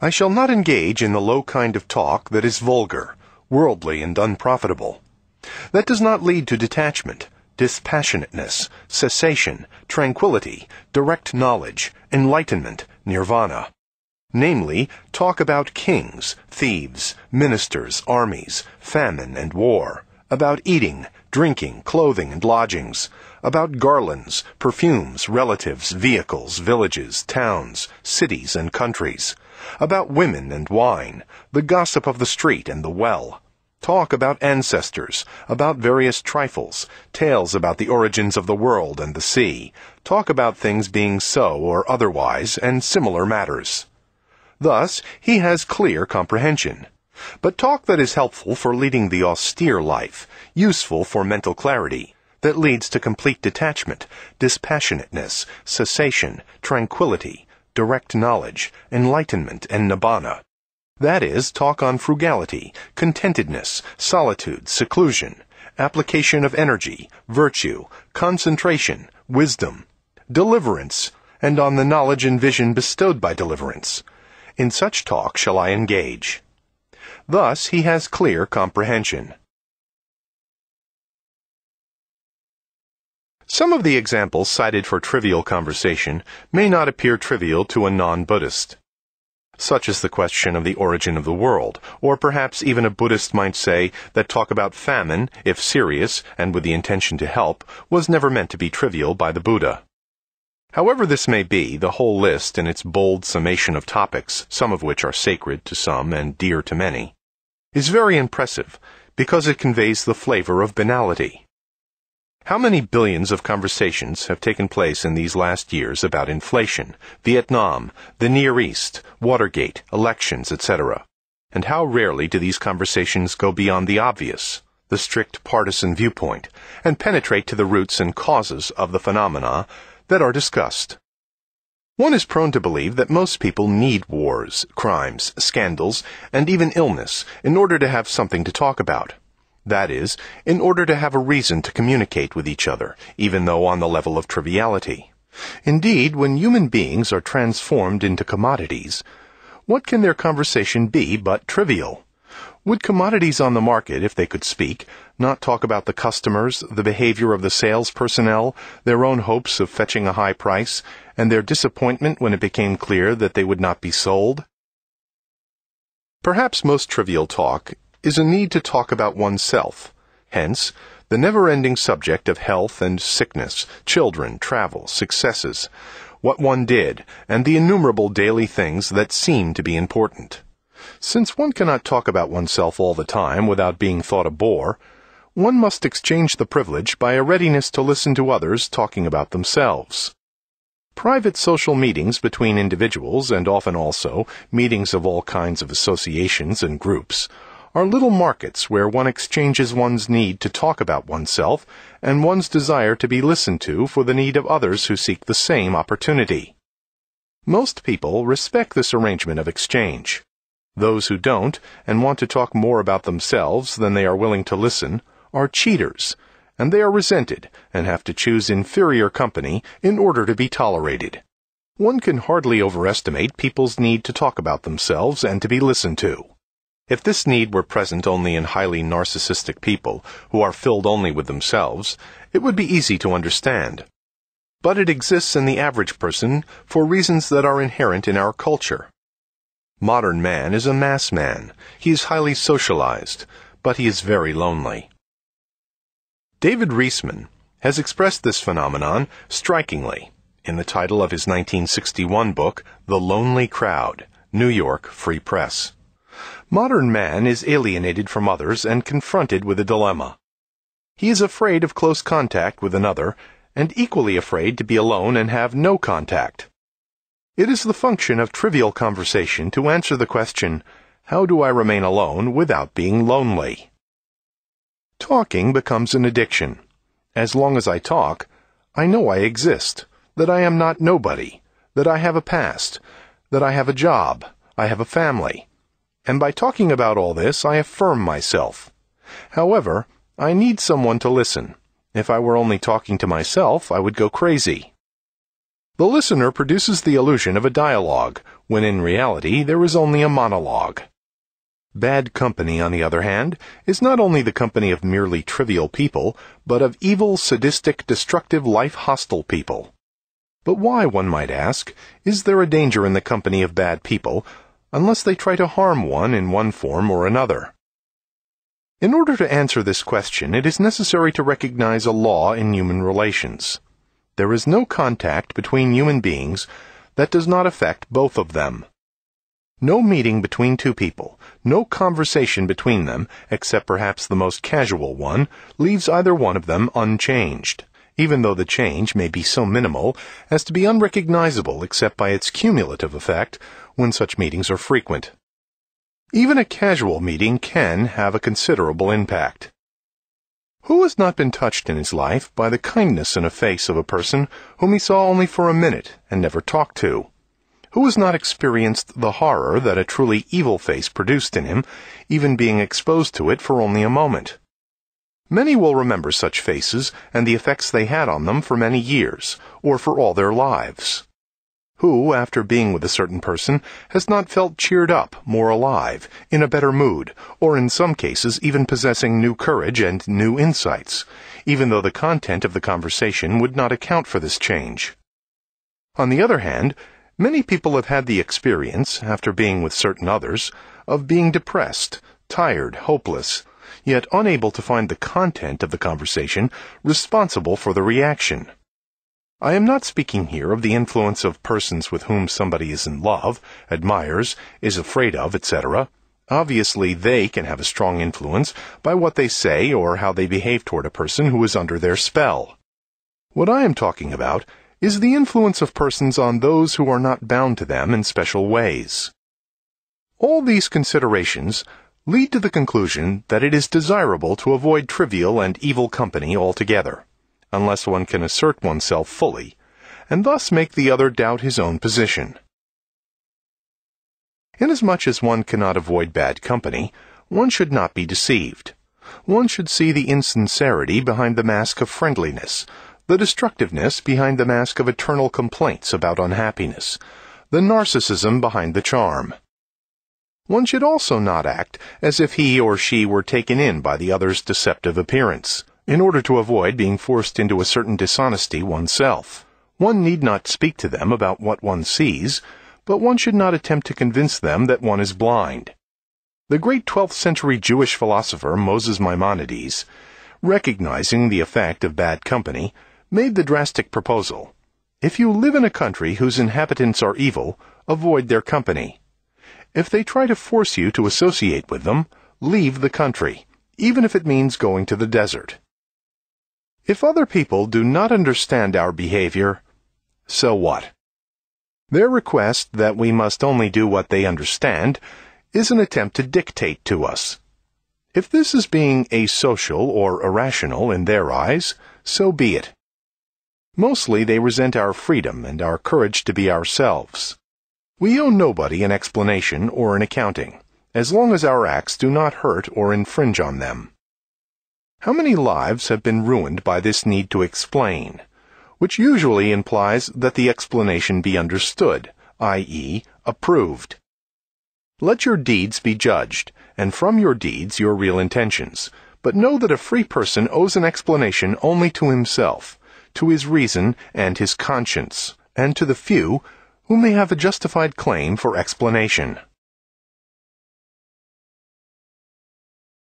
S1: I shall not engage in the low kind of talk that is vulgar, worldly, and unprofitable. That does not lead to detachment, dispassionateness, cessation, tranquility, direct knowledge, enlightenment, nirvana. Namely, talk about kings, thieves, ministers, armies, famine, and war about eating, drinking, clothing, and lodgings, about garlands, perfumes, relatives, vehicles, villages, towns, cities, and countries, about women and wine, the gossip of the street and the well. Talk about ancestors, about various trifles, tales about the origins of the world and the sea, talk about things being so or otherwise, and similar matters. Thus, he has clear comprehension but talk that is helpful for leading the austere life, useful for mental clarity, that leads to complete detachment, dispassionateness, cessation, tranquility, direct knowledge, enlightenment, and nibbana. That is, talk on frugality, contentedness, solitude, seclusion, application of energy, virtue, concentration, wisdom, deliverance, and on the knowledge and vision bestowed by deliverance. In such talk shall I engage. Thus he has clear comprehension. Some of the examples cited for trivial conversation may not appear trivial to a non-Buddhist. Such as the question of the origin of the world, or perhaps even a Buddhist might say that talk about famine, if serious and with the intention to help, was never meant to be trivial by the Buddha. However this may be, the whole list in its bold summation of topics, some of which are sacred to some and dear to many, is very impressive because it conveys the flavor of banality. How many billions of conversations have taken place in these last years about inflation, Vietnam, the Near East, Watergate, elections, etc.? And how rarely do these conversations go beyond the obvious, the strict partisan viewpoint, and penetrate to the roots and causes of the phenomena that are discussed? One is prone to believe that most people need wars, crimes, scandals, and even illness in order to have something to talk about. That is, in order to have a reason to communicate with each other, even though on the level of triviality. Indeed, when human beings are transformed into commodities, what can their conversation be but trivial? Would commodities on the market, if they could speak, not talk about the customers, the behavior of the sales personnel, their own hopes of fetching a high price, and their disappointment when it became clear that they would not be sold? Perhaps most trivial talk is a need to talk about oneself. Hence, the never-ending subject of health and sickness, children, travel, successes, what one did, and the innumerable daily things that seem to be important. Since one cannot talk about oneself all the time without being thought a bore, one must exchange the privilege by a readiness to listen to others talking about themselves. Private social meetings between individuals, and often also meetings of all kinds of associations and groups, are little markets where one exchanges one's need to talk about oneself and one's desire to be listened to for the need of others who seek the same opportunity. Most people respect this arrangement of exchange. Those who don't, and want to talk more about themselves than they are willing to listen, are cheaters, and they are resented and have to choose inferior company in order to be tolerated. One can hardly overestimate people's need to talk about themselves and to be listened to. If this need were present only in highly narcissistic people who are filled only with themselves, it would be easy to understand. But it exists in the average person for reasons that are inherent in our culture. Modern man is a mass man. He is highly socialized, but he is very lonely. David Riesman has expressed this phenomenon strikingly in the title of his 1961 book, The Lonely Crowd, New York Free Press. Modern man is alienated from others and confronted with a dilemma. He is afraid of close contact with another, and equally afraid to be alone and have no contact. It is the function of trivial conversation to answer the question, How do I remain alone without being lonely? Talking becomes an addiction. As long as I talk, I know I exist, that I am not nobody, that I have a past, that I have a job, I have a family. And by talking about all this, I affirm myself. However, I need someone to listen. If I were only talking to myself, I would go crazy. The listener produces the illusion of a dialogue, when in reality there is only a monologue. Bad company, on the other hand, is not only the company of merely trivial people, but of evil, sadistic, destructive, life-hostile people. But why, one might ask, is there a danger in the company of bad people, unless they try to harm one in one form or another? In order to answer this question, it is necessary to recognize a law in human relations. There is no contact between human beings that does not affect both of them. No meeting between two people, no conversation between them, except perhaps the most casual one, leaves either one of them unchanged, even though the change may be so minimal as to be unrecognizable except by its cumulative effect when such meetings are frequent. Even a casual meeting can have a considerable impact. Who has not been touched in his life by the kindness in a face of a person whom he saw only for a minute and never talked to? Who has not experienced the horror that a truly evil face produced in him, even being exposed to it for only a moment? Many will remember such faces and the effects they had on them for many years, or for all their lives. Who, after being with a certain person, has not felt cheered up, more alive, in a better mood, or in some cases even possessing new courage and new insights, even though the content of the conversation would not account for this change? On the other hand, Many people have had the experience, after being with certain others, of being depressed, tired, hopeless, yet unable to find the content of the conversation responsible for the reaction. I am not speaking here of the influence of persons with whom somebody is in love, admires, is afraid of, etc. Obviously, they can have a strong influence by what they say or how they behave toward a person who is under their spell. What I am talking about is the influence of persons on those who are not bound to them in special ways. All these considerations lead to the conclusion that it is desirable to avoid trivial and evil company altogether, unless one can assert oneself fully, and thus make the other doubt his own position. Inasmuch as one cannot avoid bad company, one should not be deceived. One should see the insincerity behind the mask of friendliness, the destructiveness behind the mask of eternal complaints about unhappiness, the narcissism behind the charm. One should also not act as if he or she were taken in by the other's deceptive appearance, in order to avoid being forced into a certain dishonesty oneself. One need not speak to them about what one sees, but one should not attempt to convince them that one is blind. The great 12th century Jewish philosopher Moses Maimonides, recognizing the effect of bad company, made the drastic proposal If you live in a country whose inhabitants are evil, avoid their company. If they try to force you to associate with them, leave the country, even if it means going to the desert. If other people do not understand our behavior, so what? Their request that we must only do what they understand is an attempt to dictate to us. If this is being asocial or irrational in their eyes, so be it. Mostly they resent our freedom and our courage to be ourselves. We owe nobody an explanation or an accounting, as long as our acts do not hurt or infringe on them. How many lives have been ruined by this need to explain, which usually implies that the explanation be understood, i.e., approved. Let your deeds be judged, and from your deeds your real intentions, but know that a free person owes an explanation only to himself to his reason and his conscience, and to the few who may have a justified claim for explanation.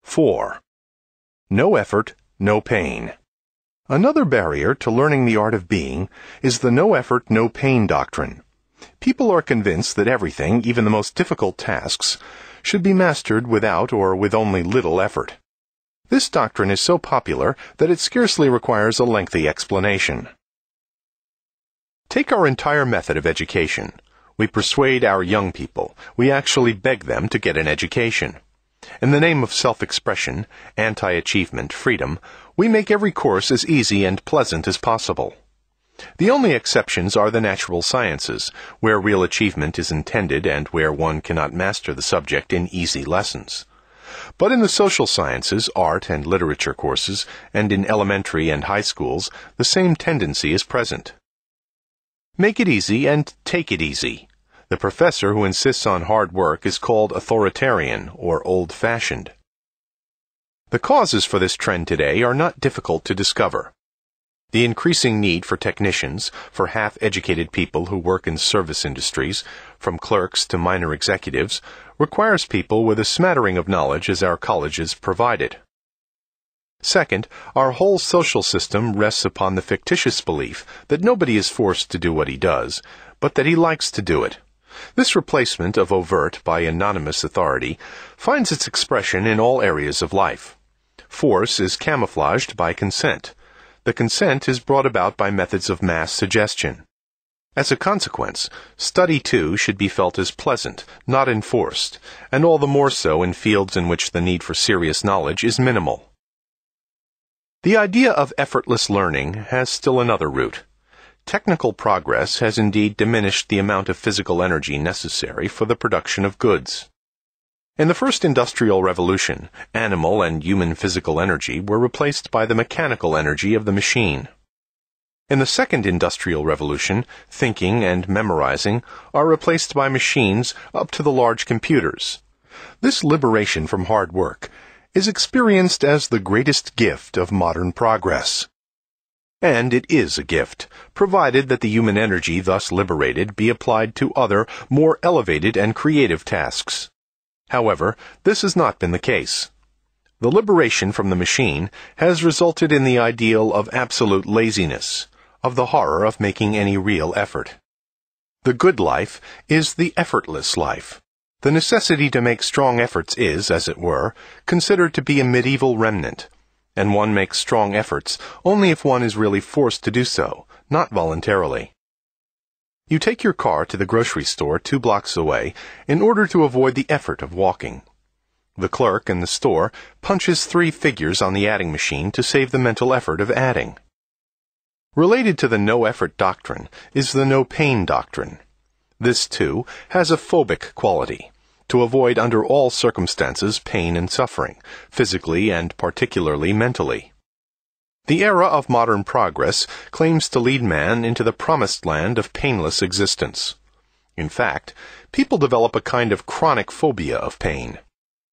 S1: 4. No effort, no pain. Another barrier to learning the art of being is the no effort, no pain doctrine. People are convinced that everything, even the most difficult tasks, should be mastered without or with only little effort. This doctrine is so popular that it scarcely requires a lengthy explanation. Take our entire method of education. We persuade our young people. We actually beg them to get an education. In the name of self-expression, anti-achievement, freedom, we make every course as easy and pleasant as possible. The only exceptions are the natural sciences, where real achievement is intended and where one cannot master the subject in easy lessons. But in the social sciences, art and literature courses, and in elementary and high schools, the same tendency is present. Make it easy and take it easy. The professor who insists on hard work is called authoritarian or old fashioned. The causes for this trend today are not difficult to discover. The increasing need for technicians, for half educated people who work in service industries, from clerks to minor executives, requires people with a smattering of knowledge as our colleges provide. Second, our whole social system rests upon the fictitious belief that nobody is forced to do what he does, but that he likes to do it. This replacement of overt by anonymous authority finds its expression in all areas of life. Force is camouflaged by consent. The consent is brought about by methods of mass suggestion. As a consequence, study too should be felt as pleasant, not enforced, and all the more so in fields in which the need for serious knowledge is minimal. The idea of effortless learning has still another root. Technical progress has indeed diminished the amount of physical energy necessary for the production of goods. In the first industrial revolution, animal and human physical energy were replaced by the mechanical energy of the machine. In the second industrial revolution, thinking and memorizing are replaced by machines up to the large computers. This liberation from hard work is experienced as the greatest gift of modern progress. And it is a gift, provided that the human energy thus liberated be applied to other, more elevated and creative tasks. However, this has not been the case. The liberation from the machine has resulted in the ideal of absolute laziness, of the horror of making any real effort. The good life is the effortless life. The necessity to make strong efforts is, as it were, considered to be a medieval remnant, and one makes strong efforts only if one is really forced to do so, not voluntarily. You take your car to the grocery store two blocks away in order to avoid the effort of walking. The clerk in the store punches three figures on the adding machine to save the mental effort of adding. Related to the no effort doctrine is the no pain doctrine. This, too, has a phobic quality to avoid under all circumstances pain and suffering, physically and particularly mentally. The era of modern progress claims to lead man into the promised land of painless existence. In fact, people develop a kind of chronic phobia of pain.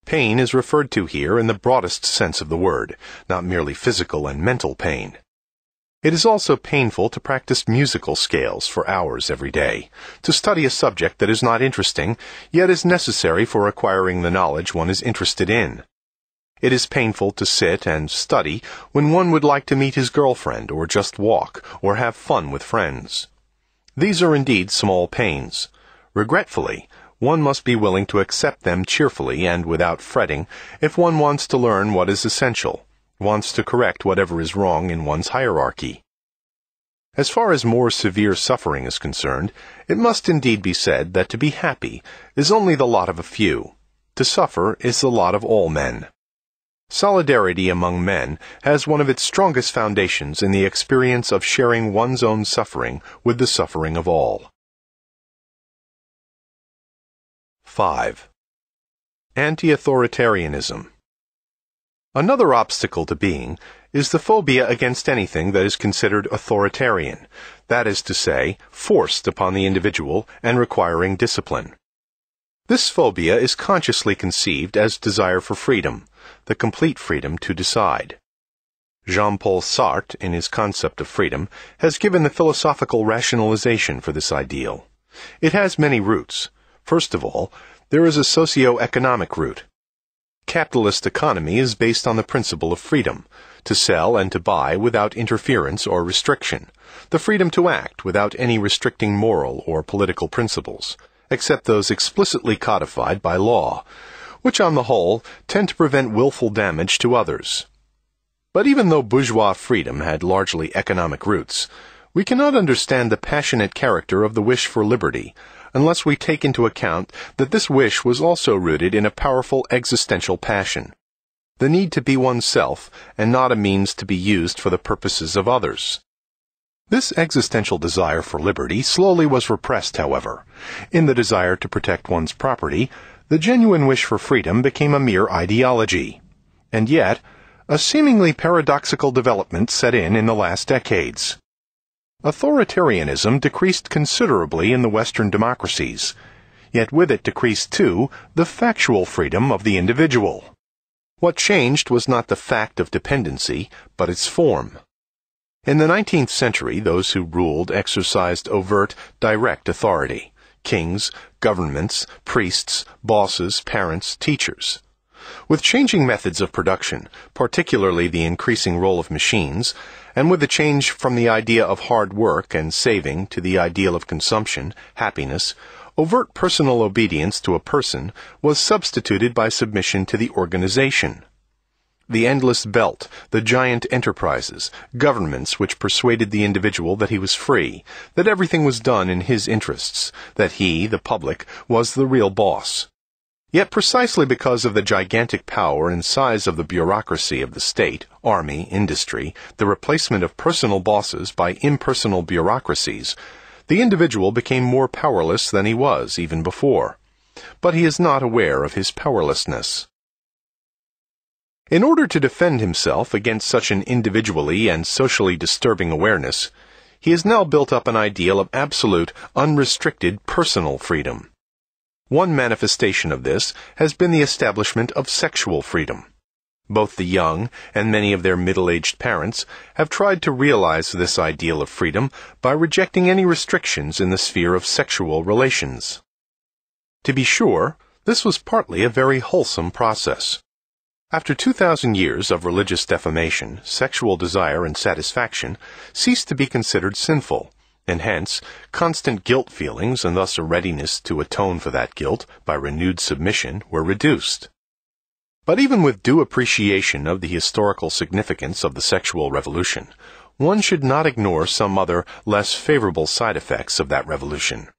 S1: Pain is referred to here in the broadest sense of the word, not merely physical and mental pain. It is also painful to practice musical scales for hours every day, to study a subject that is not interesting, yet is necessary for acquiring the knowledge one is interested in. It is painful to sit and study when one would like to meet his girlfriend or just walk or have fun with friends. These are indeed small pains. Regretfully, one must be willing to accept them cheerfully and without fretting if one wants to learn what is essential, wants to correct whatever is wrong in one's hierarchy. As far as more severe suffering is concerned, it must indeed be said that to be happy is only the lot of a few. To suffer is the lot of all men. Solidarity among men has one of its strongest foundations in the experience of sharing one's own suffering with the suffering of all. 5. Anti-authoritarianism Another obstacle to being is the phobia against anything that is considered authoritarian, that is to say, forced upon the individual and requiring discipline. This phobia is consciously conceived as desire for freedom, the complete freedom to decide. Jean-Paul Sartre, in his concept of freedom, has given the philosophical rationalization for this ideal. It has many roots. First of all, there is a socio-economic root. Capitalist economy is based on the principle of freedom, to sell and to buy without interference or restriction, the freedom to act without any restricting moral or political principles, except those explicitly codified by law, which on the whole tend to prevent willful damage to others. But even though bourgeois freedom had largely economic roots, we cannot understand the passionate character of the wish for liberty unless we take into account that this wish was also rooted in a powerful existential passion. The need to be oneself and not a means to be used for the purposes of others. This existential desire for liberty slowly was repressed, however. In the desire to protect one's property, the genuine wish for freedom became a mere ideology. And yet, a seemingly paradoxical development set in in the last decades. Authoritarianism decreased considerably in the Western democracies, yet with it decreased too the factual freedom of the individual. What changed was not the fact of dependency, but its form. In the 19th century, those who ruled exercised overt, direct authority kings, governments, priests, bosses, parents, teachers. With changing methods of production, particularly the increasing role of machines, and with the change from the idea of hard work and saving to the ideal of consumption, happiness, overt personal obedience to a person was substituted by submission to the organization the endless belt, the giant enterprises, governments which persuaded the individual that he was free, that everything was done in his interests, that he, the public, was the real boss. Yet precisely because of the gigantic power and size of the bureaucracy of the state, army, industry, the replacement of personal bosses by impersonal bureaucracies, the individual became more powerless than he was even before. But he is not aware of his powerlessness. In order to defend himself against such an individually and socially disturbing awareness, he has now built up an ideal of absolute, unrestricted personal freedom. One manifestation of this has been the establishment of sexual freedom. Both the young and many of their middle-aged parents have tried to realize this ideal of freedom by rejecting any restrictions in the sphere of sexual relations. To be sure, this was partly a very wholesome process. After 2,000 years of religious defamation, sexual desire and satisfaction ceased to be considered sinful, and hence constant guilt feelings and thus a readiness to atone for that guilt by renewed submission were reduced. But even with due appreciation of the historical significance of the sexual revolution, one should not ignore some other, less favorable side effects of that revolution.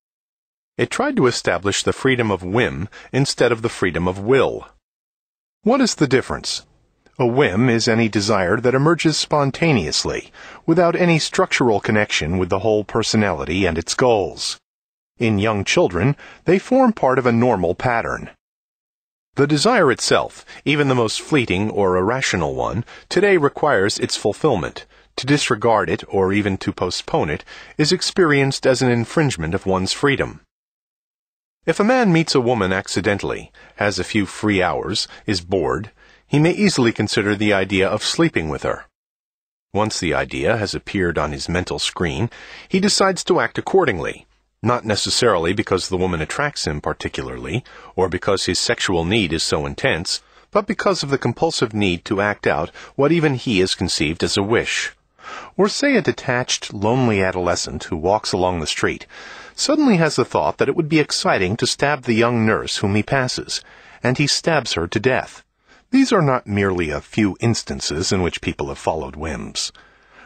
S1: It tried to establish the freedom of whim instead of the freedom of will. What is the difference? A whim is any desire that emerges spontaneously, without any structural connection with the whole personality and its goals. In young children, they form part of a normal pattern. The desire itself, even the most fleeting or irrational one, today requires its fulfillment. To disregard it or even to postpone it is experienced as an infringement of one's freedom. If a man meets a woman accidentally, has a few free hours, is bored, he may easily consider the idea of sleeping with her. Once the idea has appeared on his mental screen, he decides to act accordingly, not necessarily because the woman attracts him particularly, or because his sexual need is so intense, but because of the compulsive need to act out what even he has conceived as a wish. Or say a detached, lonely adolescent who walks along the street suddenly has the thought that it would be exciting to stab the young nurse whom he passes, and he stabs her to death. These are not merely a few instances in which people have followed whims.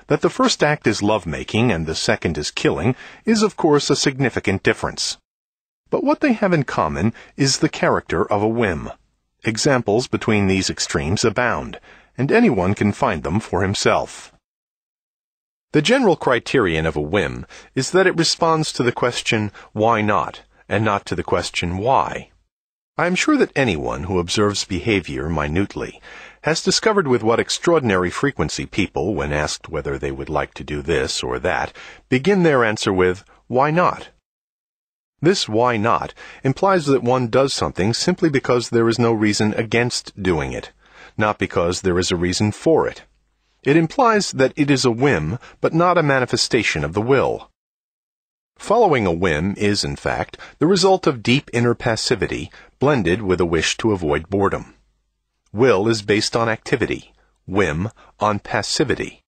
S1: That the first act is lovemaking and the second is killing is of course a significant difference. But what they have in common is the character of a whim. Examples between these extremes abound, and anyone can find them for himself. The general criterion of a whim is that it responds to the question, why not, and not to the question, why. I am sure that anyone who observes behavior minutely has discovered with what extraordinary frequency people, when asked whether they would like to do this or that, begin their answer with, why not? This why not implies that one does something simply because there is no reason against doing it, not because there is a reason for it. It implies that it is a whim, but not a manifestation of the will. Following a whim is, in fact, the result of deep inner passivity blended with a wish to avoid boredom. Will is based on activity, whim on passivity.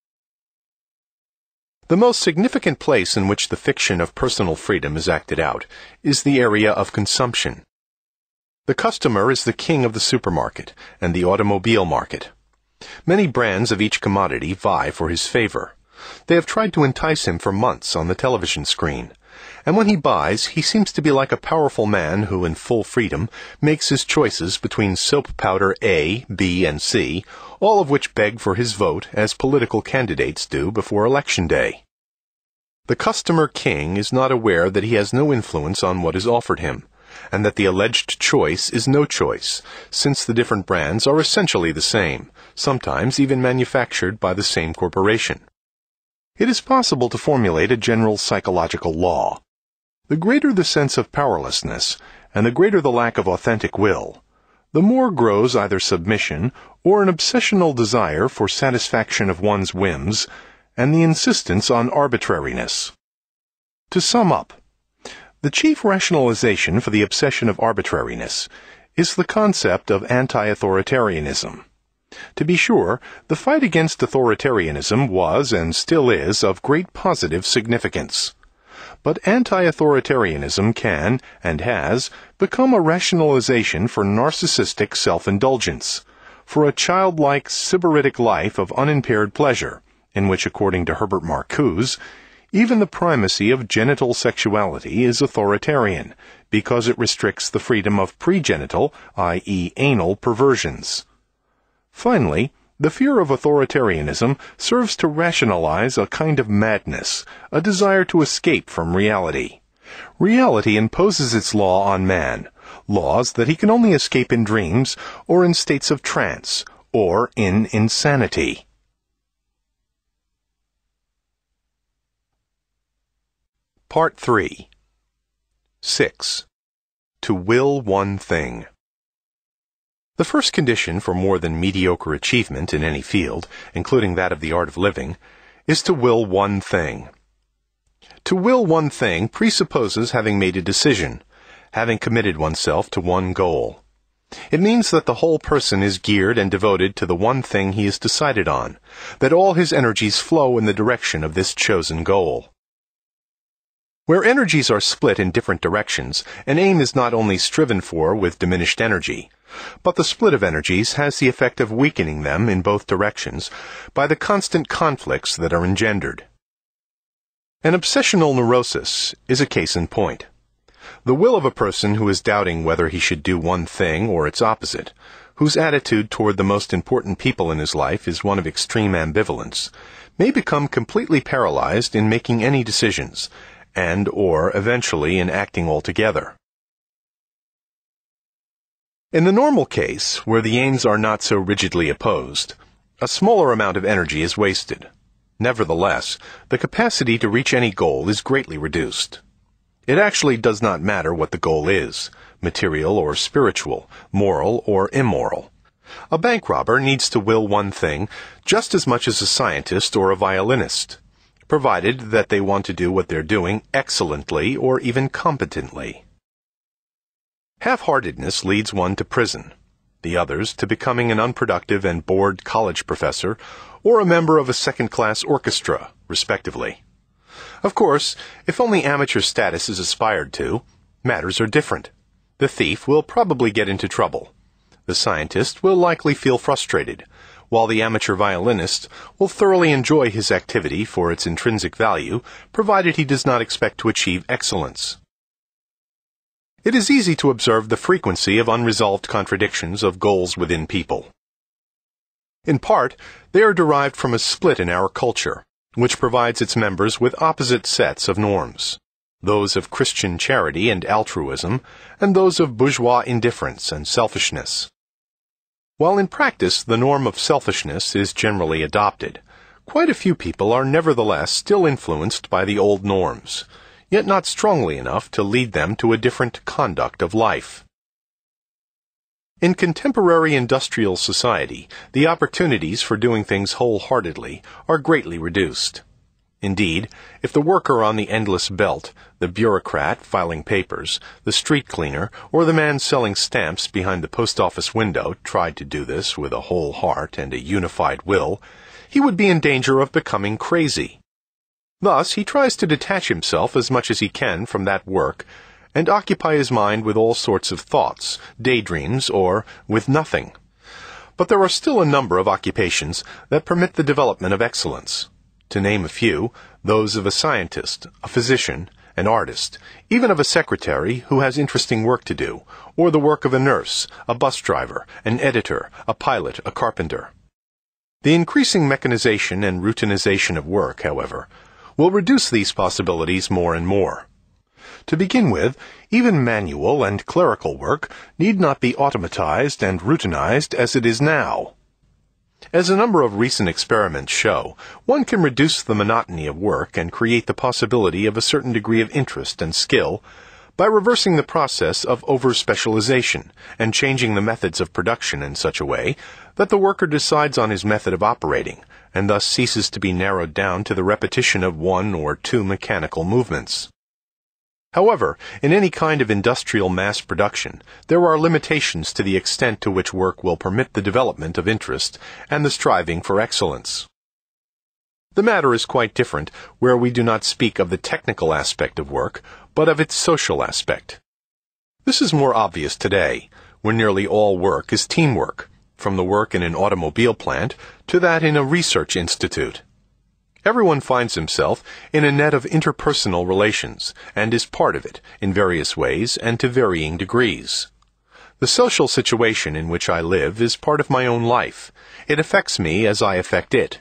S1: The most significant place in which the fiction of personal freedom is acted out is the area of consumption. The customer is the king of the supermarket and the automobile market. Many brands of each commodity vie for his favor. They have tried to entice him for months on the television screen. And when he buys, he seems to be like a powerful man who, in full freedom, makes his choices between soap powder A, B, and C, all of which beg for his vote as political candidates do before election day. The customer king is not aware that he has no influence on what is offered him, and that the alleged choice is no choice, since the different brands are essentially the same, sometimes even manufactured by the same corporation. It is possible to formulate a general psychological law. The greater the sense of powerlessness, and the greater the lack of authentic will, the more grows either submission or an obsessional desire for satisfaction of one's whims and the insistence on arbitrariness. To sum up, the chief rationalization for the obsession of arbitrariness is the concept of anti-authoritarianism. To be sure, the fight against authoritarianism was and still is of great positive significance. But anti-authoritarianism can, and has, become a rationalization for narcissistic self-indulgence, for a childlike sybaritic life of unimpaired pleasure, in which, according to Herbert Marcuse, even the primacy of genital sexuality is authoritarian, because it restricts the freedom of pregenital, i.e., anal, perversions. Finally, the fear of authoritarianism serves to rationalize a kind of madness, a desire to escape from reality. Reality imposes its law on man, laws that he can only escape in dreams or in states of trance or in insanity. Part 3 6. To will one thing. The first condition for more than mediocre achievement in any field, including that of the art of living, is to will one thing. To will one thing presupposes having made a decision, having committed oneself to one goal. It means that the whole person is geared and devoted to the one thing he has decided on, that all his energies flow in the direction of this chosen goal. Where energies are split in different directions, an aim is not only striven for with diminished energy, but the split of energies has the effect of weakening them in both directions by the constant conflicts that are engendered. An obsessional neurosis is a case in point. The will of a person who is doubting whether he should do one thing or its opposite, whose attitude toward the most important people in his life is one of extreme ambivalence, may become completely paralyzed in making any decisions, and or eventually in acting altogether. In the normal case, where the aims are not so rigidly opposed, a smaller amount of energy is wasted. Nevertheless, the capacity to reach any goal is greatly reduced. It actually does not matter what the goal is, material or spiritual, moral or immoral. A bank robber needs to will one thing just as much as a scientist or a violinist provided that they want to do what they're doing excellently or even competently. Half-heartedness leads one to prison, the others to becoming an unproductive and bored college professor or a member of a second-class orchestra, respectively. Of course, if only amateur status is aspired to, matters are different. The thief will probably get into trouble. The scientist will likely feel frustrated, while the amateur violinist will thoroughly enjoy his activity for its intrinsic value, provided he does not expect to achieve excellence. It is easy to observe the frequency of unresolved contradictions of goals within people. In part, they are derived from a split in our culture, which provides its members with opposite sets of norms those of Christian charity and altruism, and those of bourgeois indifference and selfishness. While in practice the norm of selfishness is generally adopted, quite a few people are nevertheless still influenced by the old norms, yet not strongly enough to lead them to a different conduct of life. In contemporary industrial society, the opportunities for doing things wholeheartedly are greatly reduced. Indeed, if the worker on the endless belt, the bureaucrat filing papers, the street cleaner, or the man selling stamps behind the post office window tried to do this with a whole heart and a unified will, he would be in danger of becoming crazy. Thus, he tries to detach himself as much as he can from that work and occupy his mind with all sorts of thoughts, daydreams, or with nothing. But there are still a number of occupations that permit the development of excellence to name a few, those of a scientist, a physician, an artist, even of a secretary who has interesting work to do, or the work of a nurse, a bus driver, an editor, a pilot, a carpenter. The increasing mechanization and routinization of work, however, will reduce these possibilities more and more. To begin with, even manual and clerical work need not be automatized and routinized as it is now. As a number of recent experiments show, one can reduce the monotony of work and create the possibility of a certain degree of interest and skill by reversing the process of over-specialization and changing the methods of production in such a way that the worker decides on his method of operating and thus ceases to be narrowed down to the repetition of one or two mechanical movements. However, in any kind of industrial mass production, there are limitations to the extent to which work will permit the development of interest and the striving for excellence. The matter is quite different where we do not speak of the technical aspect of work, but of its social aspect. This is more obvious today, when nearly all work is teamwork, from the work in an automobile plant to that in a research institute. Everyone finds himself in a net of interpersonal relations and is part of it in various ways and to varying degrees. The social situation in which I live is part of my own life. It affects me as I affect it.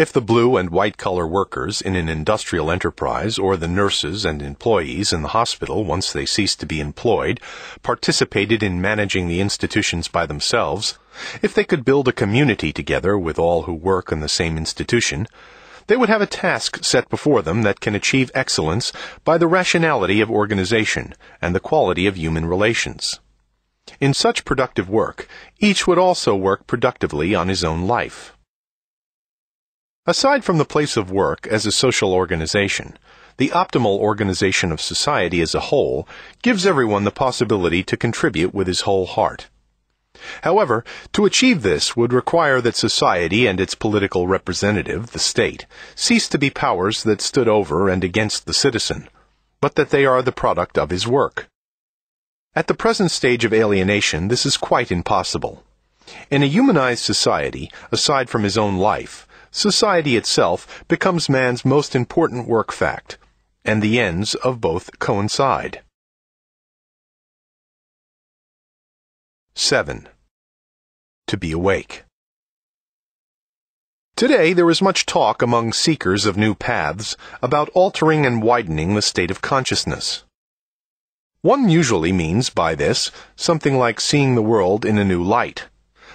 S1: If the blue and white collar workers in an industrial enterprise or the nurses and employees in the hospital once they cease to be employed participated in managing the institutions by themselves, if they could build a community together with all who work in the same institution, they would have a task set before them that can achieve excellence by the rationality of organization and the quality of human relations. In such productive work, each would also work productively on his own life. Aside from the place of work as a social organization, the optimal organization of society as a whole gives everyone the possibility to contribute with his whole heart. However, to achieve this would require that society and its political representative, the state, cease to be powers that stood over and against the citizen, but that they are the product of his work. At the present stage of alienation, this is quite impossible. In a humanized society, aside from his own life, society itself becomes man's most important work fact, and the ends of both coincide. 7. To be awake. Today there is much talk among seekers of new paths about altering and widening the state of consciousness. One usually means by this something like seeing the world in a new light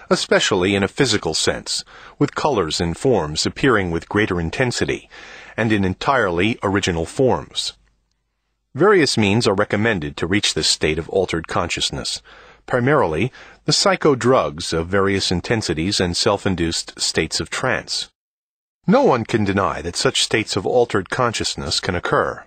S1: especially in a physical sense, with colors and forms appearing with greater intensity, and in entirely original forms. Various means are recommended to reach this state of altered consciousness, primarily the psychodrugs of various intensities and self-induced states of trance. No one can deny that such states of altered consciousness can occur.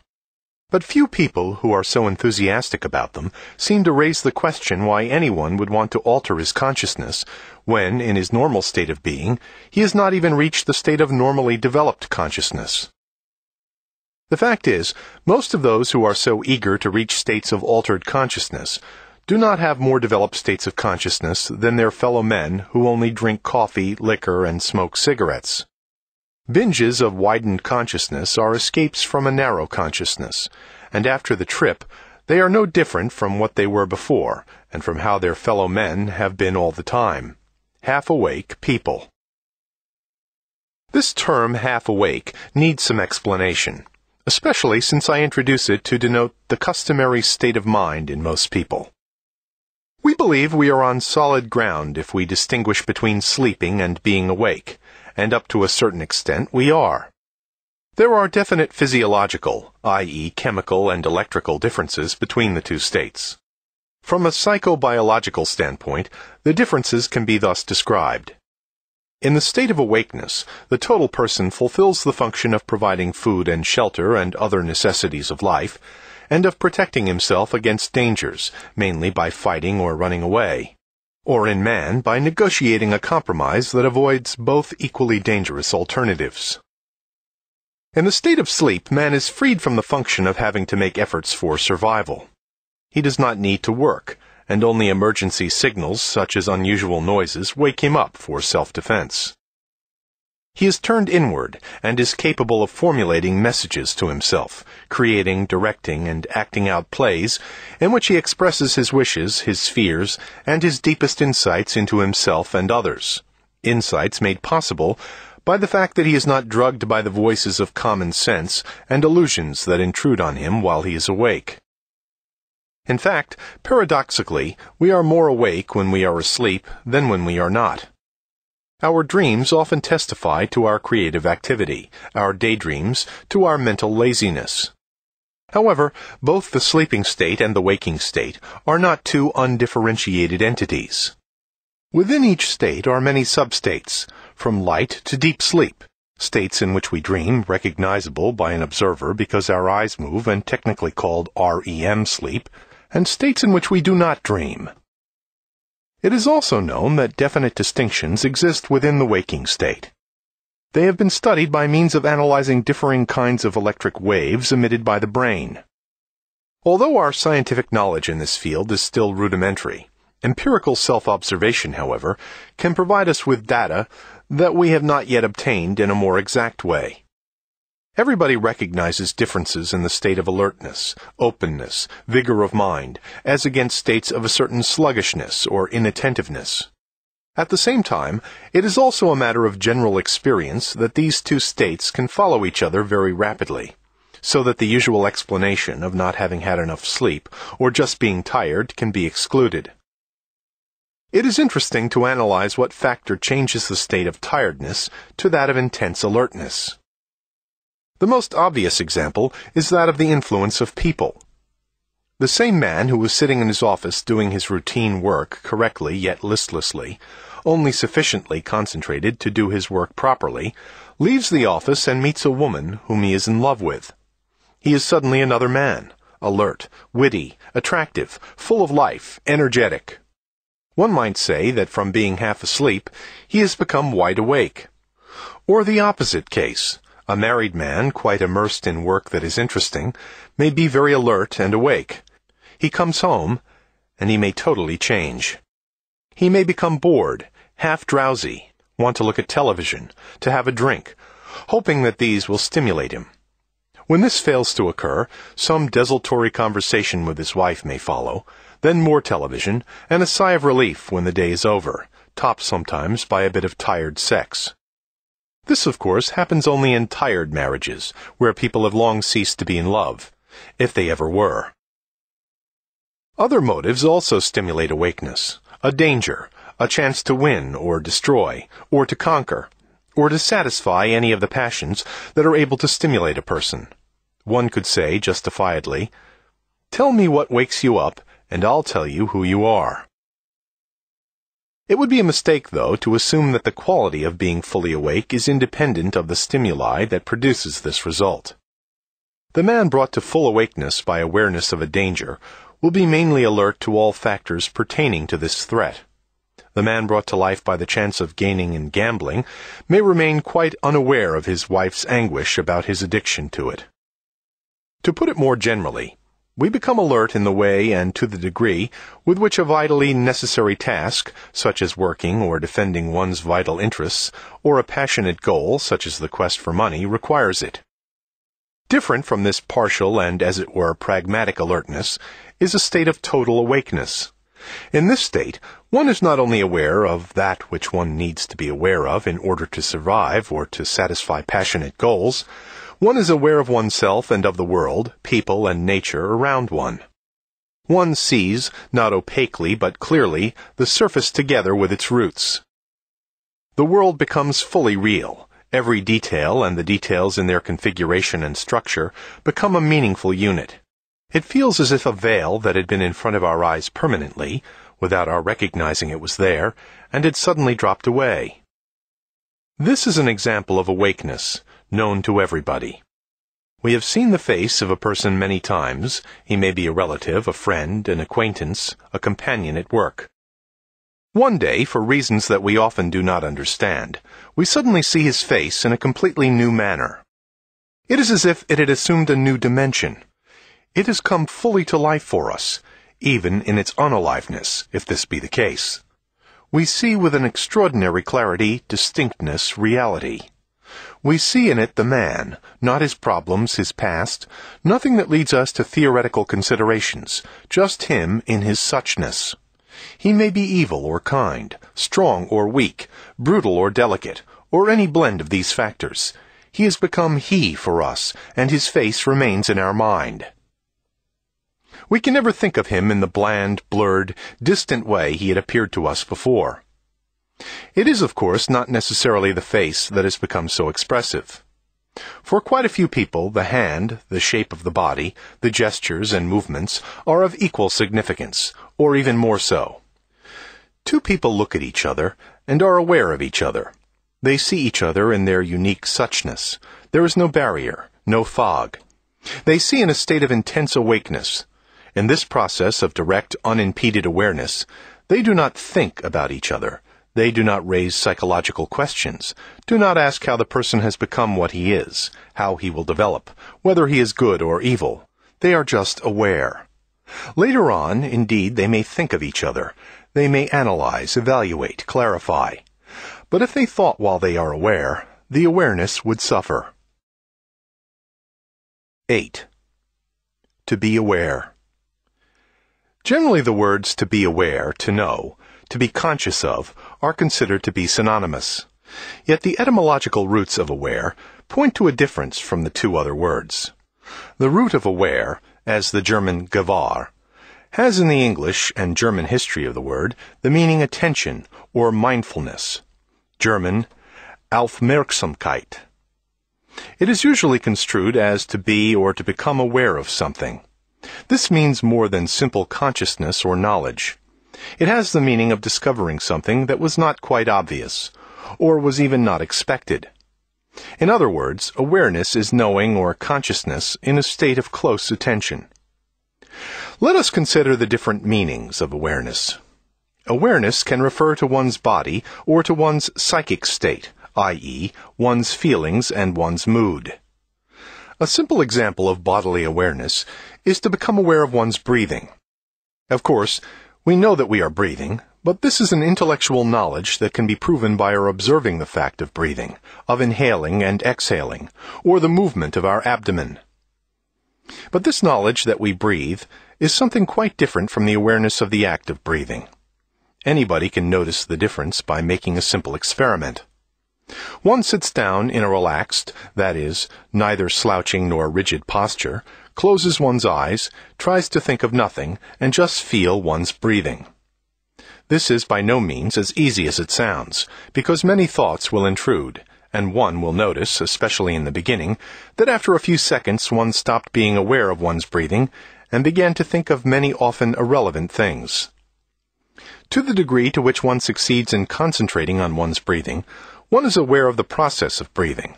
S1: But few people who are so enthusiastic about them seem to raise the question why anyone would want to alter his consciousness when, in his normal state of being, he has not even reached the state of normally developed consciousness. The fact is, most of those who are so eager to reach states of altered consciousness do not have more developed states of consciousness than their fellow men who only drink coffee, liquor, and smoke cigarettes. Binges of widened consciousness are escapes from a narrow consciousness, and after the trip, they are no different from what they were before, and from how their fellow men have been all the time. Half awake people. This term half awake needs some explanation, especially since I introduce it to denote the customary state of mind in most people. We believe we are on solid ground if we distinguish between sleeping and being awake and up to a certain extent we are. There are definite physiological, i.e., chemical and electrical differences between the two states. From a psychobiological standpoint, the differences can be thus described. In the state of awakeness, the total person fulfills the function of providing food and shelter and other necessities of life, and of protecting himself against dangers, mainly by fighting or running away or in man by negotiating a compromise that avoids both equally dangerous alternatives. In the state of sleep, man is freed from the function of having to make efforts for survival. He does not need to work, and only emergency signals such as unusual noises wake him up for self-defense. He is turned inward and is capable of formulating messages to himself, creating, directing, and acting out plays in which he expresses his wishes, his fears, and his deepest insights into himself and others. Insights made possible by the fact that he is not drugged by the voices of common sense and illusions that intrude on him while he is awake. In fact, paradoxically, we are more awake when we are asleep than when we are not. Our dreams often testify to our creative activity, our daydreams to our mental laziness. However, both the sleeping state and the waking state are not two undifferentiated entities. Within each state are many substates, from light to deep sleep, states in which we dream, recognizable by an observer because our eyes move and technically called REM sleep, and states in which we do not dream. It is also known that definite distinctions exist within the waking state. They have been studied by means of analyzing differing kinds of electric waves emitted by the brain. Although our scientific knowledge in this field is still rudimentary, empirical self-observation, however, can provide us with data that we have not yet obtained in a more exact way. Everybody recognizes differences in the state of alertness, openness, vigor of mind, as against states of a certain sluggishness or inattentiveness. At the same time, it is also a matter of general experience that these two states can follow each other very rapidly, so that the usual explanation of not having had enough sleep or just being tired can be excluded. It is interesting to analyze what factor changes the state of tiredness to that of intense alertness. The most obvious example is that of the influence of people. The same man who was sitting in his office doing his routine work correctly yet listlessly only sufficiently concentrated to do his work properly, leaves the office and meets a woman whom he is in love with. He is suddenly another man, alert, witty, attractive, full of life, energetic. One might say that from being half asleep, he has become wide awake. Or the opposite case. A married man, quite immersed in work that is interesting, may be very alert and awake. He comes home, and he may totally change. He may become bored, half drowsy, want to look at television, to have a drink, hoping that these will stimulate him. When this fails to occur, some desultory conversation with his wife may follow, then more television, and a sigh of relief when the day is over, topped sometimes by a bit of tired sex. This, of course, happens only in tired marriages, where people have long ceased to be in love, if they ever were. Other motives also stimulate awakeness a danger, a chance to win or destroy, or to conquer, or to satisfy any of the passions that are able to stimulate a person. One could say, justifiedly, Tell me what wakes you up, and I'll tell you who you are. It would be a mistake, though, to assume that the quality of being fully awake is independent of the stimuli that produces this result. The man brought to full awakeness by awareness of a danger will be mainly alert to all factors pertaining to this threat. The man brought to life by the chance of gaining in gambling may remain quite unaware of his wife's anguish about his addiction to it. To put it more generally, we become alert in the way and to the degree with which a vitally necessary task, such as working or defending one's vital interests, or a passionate goal, such as the quest for money, requires it. Different from this partial and, as it were, pragmatic alertness is a state of total awakeness. In this state, one is not only aware of that which one needs to be aware of in order to survive or to satisfy passionate goals, one is aware of oneself and of the world, people, and nature around one. One sees, not opaquely but clearly, the surface together with its roots. The world becomes fully real Every detail and the details in their configuration and structure become a meaningful unit. It feels as if a veil that had been in front of our eyes permanently, without our recognizing it was there, and had suddenly dropped away. This is an example of awakeness, known to everybody. We have seen the face of a person many times. He may be a relative, a friend, an acquaintance, a companion at work. One day, for reasons that we often do not understand, we suddenly see his face in a completely new manner. It is as if it had assumed a new dimension. It has come fully to life for us, even in its unaliveness, if this be the case. We see with an extraordinary clarity, distinctness, reality. We see in it the man, not his problems, his past, nothing that leads us to theoretical considerations, just him in his suchness. He may be evil or kind, strong or weak, brutal or delicate, or any blend of these factors. He has become He for us, and His face remains in our mind. We can never think of him in the bland, blurred, distant way he had appeared to us before. It is, of course, not necessarily the face that has become so expressive. For quite a few people, the hand, the shape of the body, the gestures and movements are of equal significance, or even more so. Two people look at each other and are aware of each other. They see each other in their unique suchness. There is no barrier, no fog. They see in a state of intense awakeness, in this process of direct, unimpeded awareness, they do not think about each other. They do not raise psychological questions, do not ask how the person has become what he is, how he will develop, whether he is good or evil. They are just aware. Later on, indeed, they may think of each other. They may analyze, evaluate, clarify. But if they thought while they are aware, the awareness would suffer. 8. To be aware. Generally, the words to be aware, to know, to be conscious of, are considered to be synonymous. Yet the etymological roots of aware point to a difference from the two other words. The root of aware, as the German gewahr, has in the English and German history of the word the meaning attention or mindfulness. German Aufmerksamkeit. It is usually construed as to be or to become aware of something. This means more than simple consciousness or knowledge. It has the meaning of discovering something that was not quite obvious, or was even not expected. In other words, awareness is knowing or consciousness in a state of close attention. Let us consider the different meanings of awareness. Awareness can refer to one's body or to one's psychic state, i.e., one's feelings and one's mood. A simple example of bodily awareness is to become aware of one's breathing. Of course, we know that we are breathing, but this is an intellectual knowledge that can be proven by our observing the fact of breathing, of inhaling and exhaling, or the movement of our abdomen. But this knowledge that we breathe is something quite different from the awareness of the act of breathing. Anybody can notice the difference by making a simple experiment. One sits down in a relaxed, that is, neither slouching nor rigid posture, closes one's eyes, tries to think of nothing, and just feel one's breathing. This is by no means as easy as it sounds, because many thoughts will intrude, and one will notice, especially in the beginning, that after a few seconds one stopped being aware of one's breathing and began to think of many often irrelevant things. To the degree to which one succeeds in concentrating on one's breathing, one is aware of the process of breathing.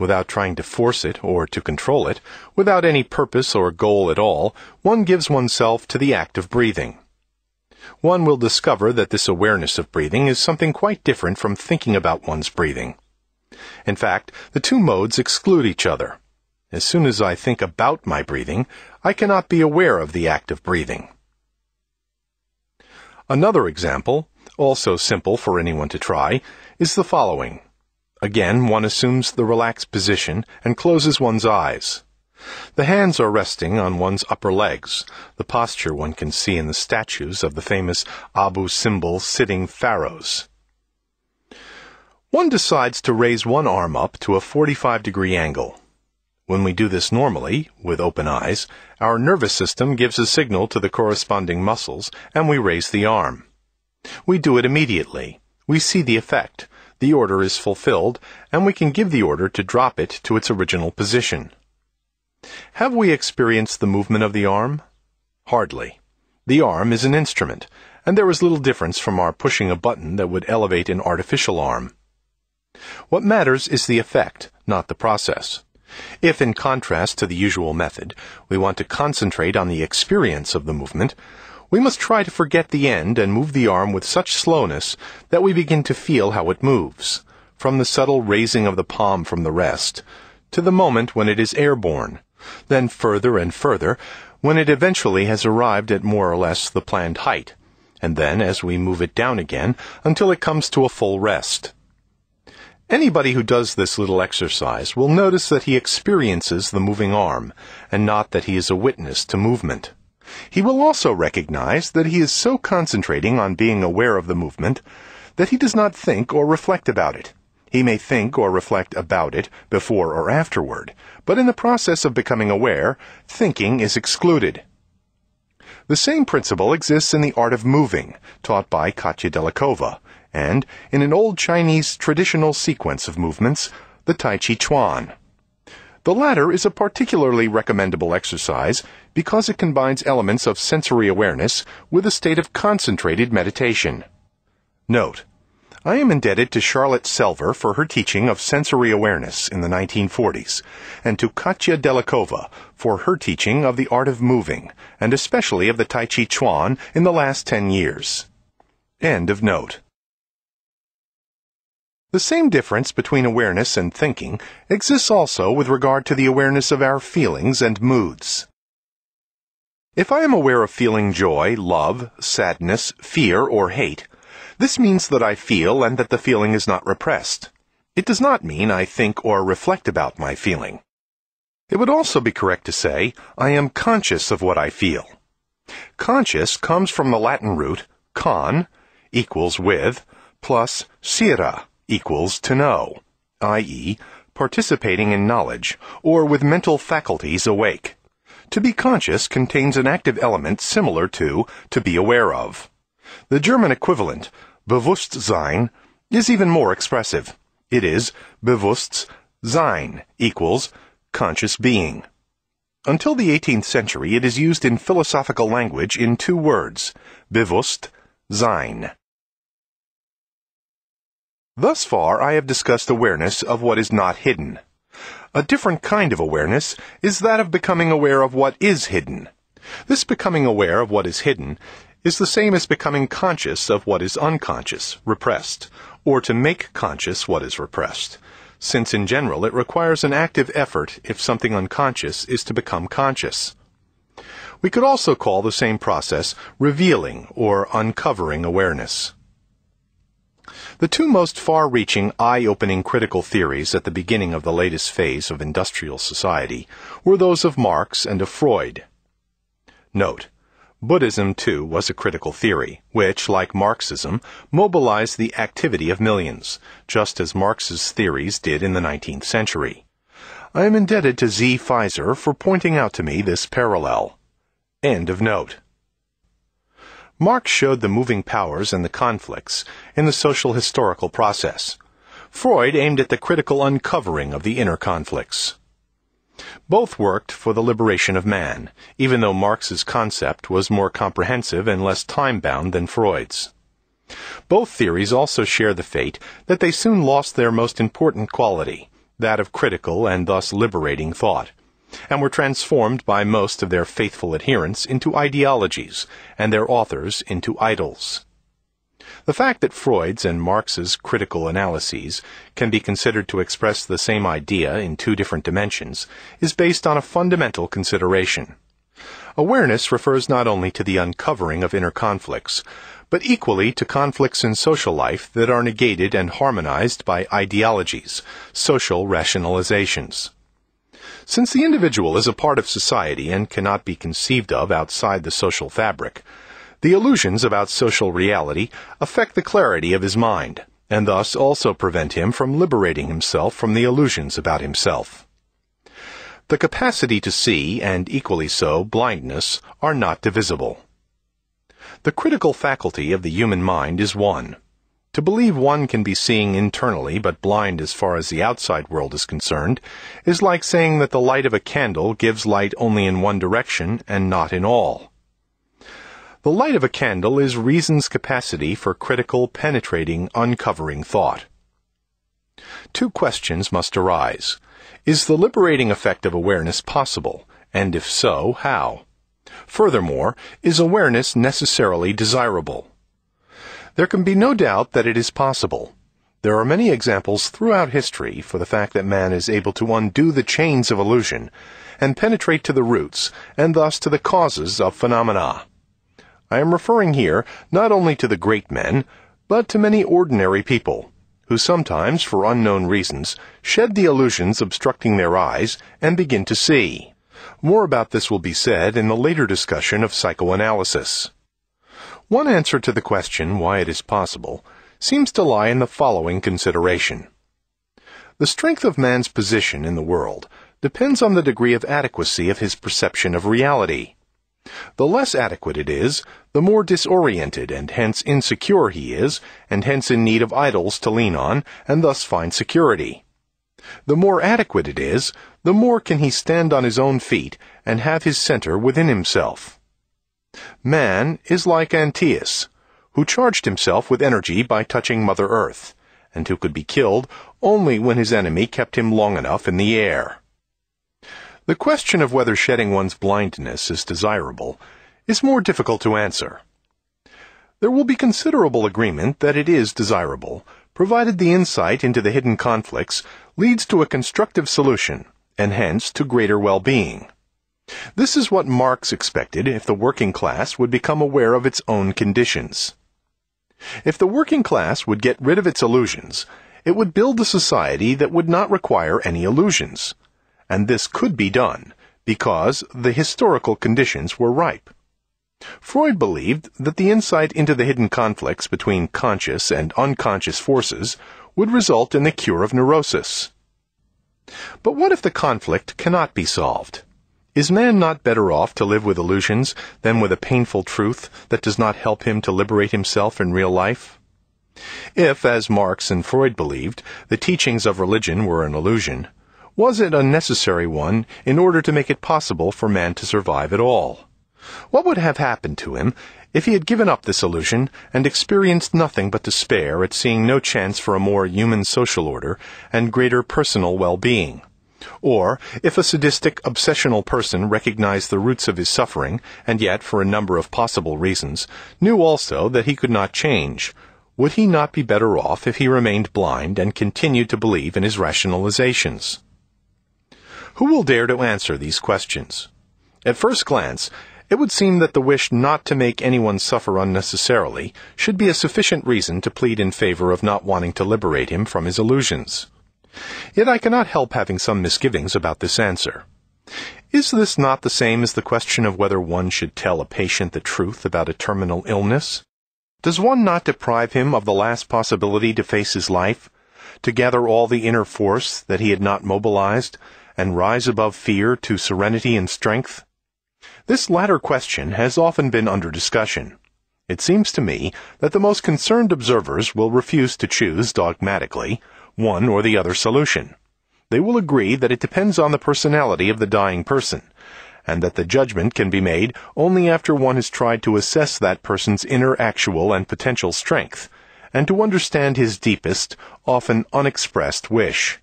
S1: Without trying to force it or to control it, without any purpose or goal at all, one gives oneself to the act of breathing. One will discover that this awareness of breathing is something quite different from thinking about one's breathing. In fact, the two modes exclude each other. As soon as I think about my breathing, I cannot be aware of the act of breathing. Another example also simple for anyone to try, is the following. Again, one assumes the relaxed position and closes one's eyes. The hands are resting on one's upper legs, the posture one can see in the statues of the famous Abu Simbel sitting pharaohs. One decides to raise one arm up to a 45 degree angle. When we do this normally, with open eyes, our nervous system gives a signal to the corresponding muscles and we raise the arm. We do it immediately. We see the effect. The order is fulfilled, and we can give the order to drop it to its original position. Have we experienced the movement of the arm? Hardly. The arm is an instrument, and there is little difference from our pushing a button that would elevate an artificial arm. What matters is the effect, not the process. If, in contrast to the usual method, we want to concentrate on the experience of the movement, we must try to forget the end and move the arm with such slowness that we begin to feel how it moves, from the subtle raising of the palm from the rest, to the moment when it is airborne, then further and further, when it eventually has arrived at more or less the planned height, and then as we move it down again until it comes to a full rest. Anybody who does this little exercise will notice that he experiences the moving arm, and not that he is a witness to movement. He will also recognize that he is so concentrating on being aware of the movement that he does not think or reflect about it. He may think or reflect about it before or afterward, but in the process of becoming aware, thinking is excluded. The same principle exists in the art of moving, taught by Katya Delakova, and in an old Chinese traditional sequence of movements, the Tai Chi Chuan. The latter is a particularly recommendable exercise because it combines elements of sensory awareness with a state of concentrated meditation. Note, I am indebted to Charlotte Selver for her teaching of sensory awareness in the 1940s, and to Katya Delakova for her teaching of the art of moving, and especially of the Tai Chi Chuan in the last 10 years. End of note. The same difference between awareness and thinking exists also with regard to the awareness of our feelings and moods. If I am aware of feeling joy, love, sadness, fear, or hate, this means that I feel and that the feeling is not repressed. It does not mean I think or reflect about my feeling. It would also be correct to say, I am conscious of what I feel. Conscious comes from the Latin root con equals with plus scire equals to know, i.e., participating in knowledge or with mental faculties awake. To be conscious contains an active element similar to to be aware of. The German equivalent Bewusstsein is even more expressive. It is Bewusstsein equals conscious being. Until the 18th century, it is used in philosophical language in two words, Bewusstsein. Thus far, I have discussed awareness of what is not hidden. A different kind of awareness is that of becoming aware of what is hidden. This becoming aware of what is hidden is the same as becoming conscious of what is unconscious, repressed, or to make conscious what is repressed, since in general it requires an active effort if something unconscious is to become conscious. We could also call the same process revealing or uncovering awareness. The two most far reaching, eye opening critical theories at the beginning of the latest phase of industrial society were those of Marx and of Freud. Note, Buddhism, too, was a critical theory, which, like Marxism, mobilized the activity of millions, just as Marx's theories did in the 19th century. I am indebted to Z. Fiser for pointing out to me this parallel. End of note. Marx showed the moving powers and the conflicts in the social historical process. Freud aimed at the critical uncovering of the inner conflicts. Both worked for the liberation of man, even though Marx's concept was more comprehensive and less time-bound than Freud's. Both theories also share the fate that they soon lost their most important quality, that of critical and thus liberating thought, and were transformed by most of their faithful adherents into ideologies, and their authors into idols. The fact that Freud's and Marx's critical analyses can be considered to express the same idea in two different dimensions is based on a fundamental consideration. Awareness refers not only to the uncovering of inner conflicts, but equally to conflicts in social life that are negated and harmonized by ideologies, social rationalizations. Since the individual is a part of society and cannot be conceived of outside the social fabric, the illusions about social reality affect the clarity of his mind, and thus also prevent him from liberating himself from the illusions about himself. The capacity to see, and equally so, blindness, are not divisible. The critical faculty of the human mind is one. To believe one can be seeing internally but blind as far as the outside world is concerned is like saying that the light of a candle gives light only in one direction and not in all. The light of a candle is reason's capacity for critical, penetrating, uncovering thought. Two questions must arise. Is the liberating effect of awareness possible? And if so, how? Furthermore, is awareness necessarily desirable? There can be no doubt that it is possible. There are many examples throughout history for the fact that man is able to undo the chains of illusion and penetrate to the roots and thus to the causes of phenomena. I am referring here not only to the great men, but to many ordinary people, who sometimes, for unknown reasons, shed the illusions obstructing their eyes and begin to see. More about this will be said in the later discussion of psychoanalysis. One answer to the question why it is possible seems to lie in the following consideration. The strength of man's position in the world depends on the degree of adequacy of his perception of reality. The less adequate it is, the more disoriented and hence insecure he is, and hence in need of idols to lean on, and thus find security. The more adequate it is, the more can he stand on his own feet and have his center within himself. Man is like Antaeus, who charged himself with energy by touching Mother Earth, and who could be killed only when his enemy kept him long enough in the air. The question of whether shedding one's blindness is desirable is more difficult to answer. There will be considerable agreement that it is desirable, provided the insight into the hidden conflicts leads to a constructive solution, and hence to greater well-being. This is what Marx expected if the working class would become aware of its own conditions. If the working class would get rid of its illusions, it would build a society that would not require any illusions. And this could be done, because the historical conditions were ripe. Freud believed that the insight into the hidden conflicts between conscious and unconscious forces would result in the cure of neurosis. But what if the conflict cannot be solved? Is man not better off to live with illusions than with a painful truth that does not help him to liberate himself in real life? If, as Marx and Freud believed, the teachings of religion were an illusion, was it a necessary one in order to make it possible for man to survive at all? What would have happened to him if he had given up this illusion and experienced nothing but despair at seeing no chance for a more human social order and greater personal well-being? Or, if a sadistic, obsessional person recognized the roots of his suffering, and yet, for a number of possible reasons, knew also that he could not change, would he not be better off if he remained blind and continued to believe in his rationalizations? Who will dare to answer these questions? At first glance, it would seem that the wish not to make anyone suffer unnecessarily should be a sufficient reason to plead in favor of not wanting to liberate him from his illusions. Yet I cannot help having some misgivings about this answer. Is this not the same as the question of whether one should tell a patient the truth about a terminal illness? Does one not deprive him of the last possibility to face his life, to gather all the inner force that he had not mobilized, and rise above fear to serenity and strength? This latter question has often been under discussion. It seems to me that the most concerned observers will refuse to choose dogmatically one or the other solution. They will agree that it depends on the personality of the dying person, and that the judgment can be made only after one has tried to assess that person's inner actual and potential strength, and to understand his deepest, often unexpressed wish.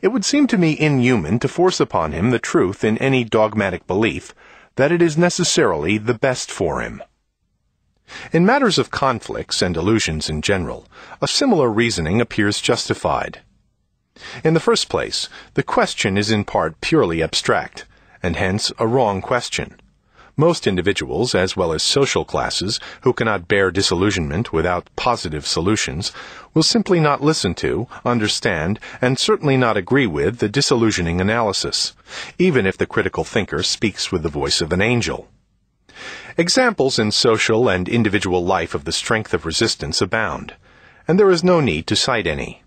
S1: It would seem to me inhuman to force upon him the truth in any dogmatic belief that it is necessarily the best for him. In matters of conflicts and illusions in general, a similar reasoning appears justified. In the first place, the question is in part purely abstract, and hence a wrong question. Most individuals, as well as social classes, who cannot bear disillusionment without positive solutions, will simply not listen to, understand, and certainly not agree with the disillusioning analysis, even if the critical thinker speaks with the voice of an angel. Examples in social and individual life of the strength of resistance abound, and there is no need to cite any.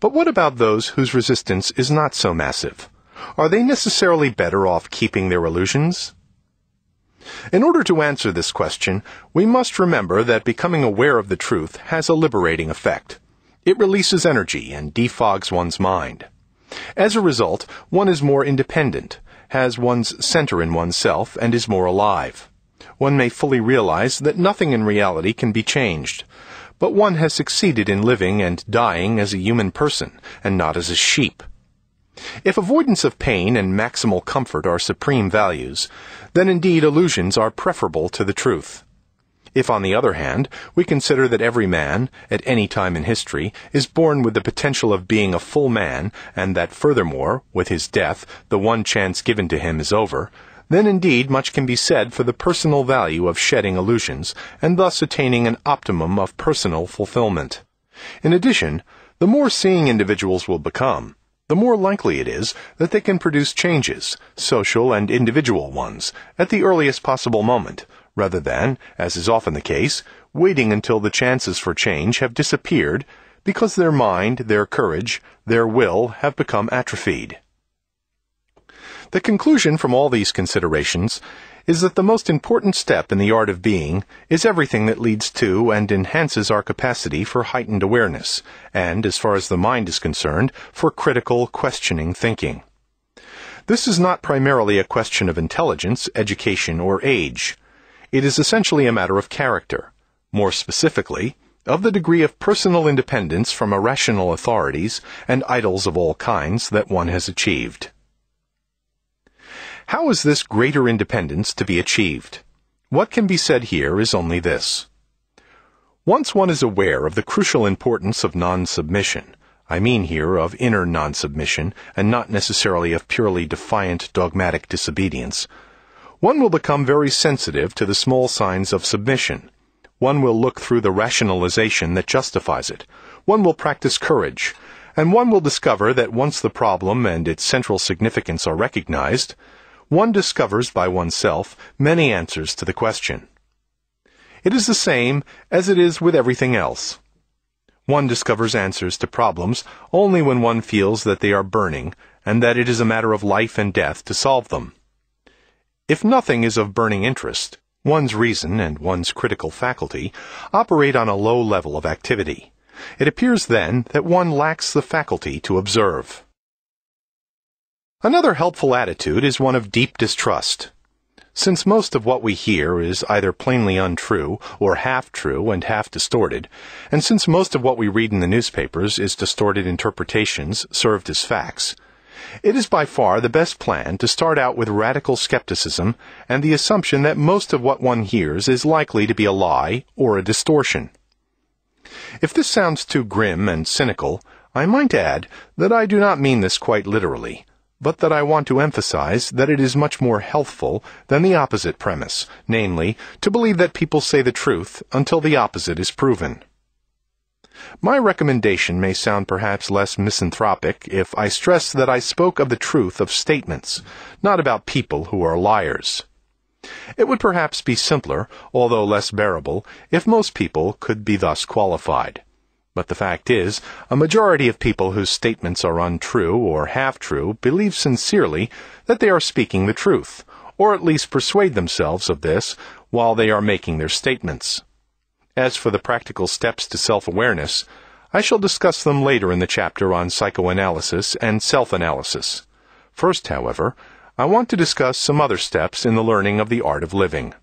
S1: But what about those whose resistance is not so massive? Are they necessarily better off keeping their illusions? In order to answer this question, we must remember that becoming aware of the truth has a liberating effect. It releases energy and defogs one's mind. As a result, one is more independent, has one's center in oneself, and is more alive one may fully realize that nothing in reality can be changed. But one has succeeded in living and dying as a human person, and not as a sheep. If avoidance of pain and maximal comfort are supreme values, then indeed illusions are preferable to the truth. If, on the other hand, we consider that every man, at any time in history, is born with the potential of being a full man, and that furthermore, with his death, the one chance given to him is over, then indeed much can be said for the personal value of shedding illusions, and thus attaining an optimum of personal fulfillment. In addition, the more seeing individuals will become, the more likely it is that they can produce changes, social and individual ones, at the earliest possible moment, rather than, as is often the case, waiting until the chances for change have disappeared because their mind, their courage, their will have become atrophied. The conclusion from all these considerations is that the most important step in the art of being is everything that leads to and enhances our capacity for heightened awareness, and, as far as the mind is concerned, for critical, questioning thinking. This is not primarily a question of intelligence, education, or age. It is essentially a matter of character. More specifically, of the degree of personal independence from irrational authorities and idols of all kinds that one has achieved. How is this greater independence to be achieved? What can be said here is only this. Once one is aware of the crucial importance of non-submission, I mean here of inner non-submission and not necessarily of purely defiant dogmatic disobedience, one will become very sensitive to the small signs of submission. One will look through the rationalization that justifies it. One will practice courage. And one will discover that once the problem and its central significance are recognized, one discovers by oneself many answers to the question. It is the same as it is with everything else. One discovers answers to problems only when one feels that they are burning and that it is a matter of life and death to solve them. If nothing is of burning interest, one's reason and one's critical faculty operate on a low level of activity. It appears then that one lacks the faculty to observe. Another helpful attitude is one of deep distrust. Since most of what we hear is either plainly untrue or half true and half distorted, and since most of what we read in the newspapers is distorted interpretations served as facts, it is by far the best plan to start out with radical skepticism and the assumption that most of what one hears is likely to be a lie or a distortion. If this sounds too grim and cynical, I might add that I do not mean this quite literally but that I want to emphasize that it is much more healthful than the opposite premise, namely, to believe that people say the truth until the opposite is proven. My recommendation may sound perhaps less misanthropic if I stress that I spoke of the truth of statements, not about people who are liars. It would perhaps be simpler, although less bearable, if most people could be thus qualified. But the fact is, a majority of people whose statements are untrue or half true believe sincerely that they are speaking the truth, or at least persuade themselves of this while they are making their statements. As for the practical steps to self-awareness, I shall discuss them later in the chapter on psychoanalysis and self-analysis. First, however, I want to discuss some other steps in the learning of the art of living.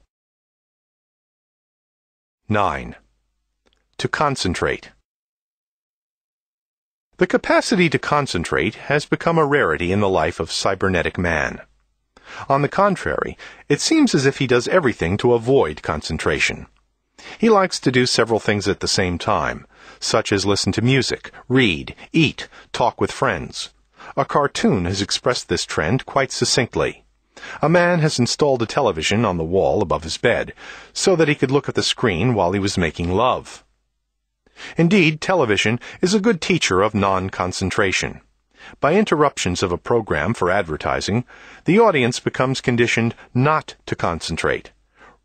S1: 9. To concentrate. The capacity to concentrate has become a rarity in the life of cybernetic man. On the contrary, it seems as if he does everything to avoid concentration. He likes to do several things at the same time, such as listen to music, read, eat, talk with friends. A cartoon has expressed this trend quite succinctly. A man has installed a television on the wall above his bed, so that he could look at the screen while he was making love. Indeed, television is a good teacher of non-concentration. By interruptions of a program for advertising, the audience becomes conditioned not to concentrate.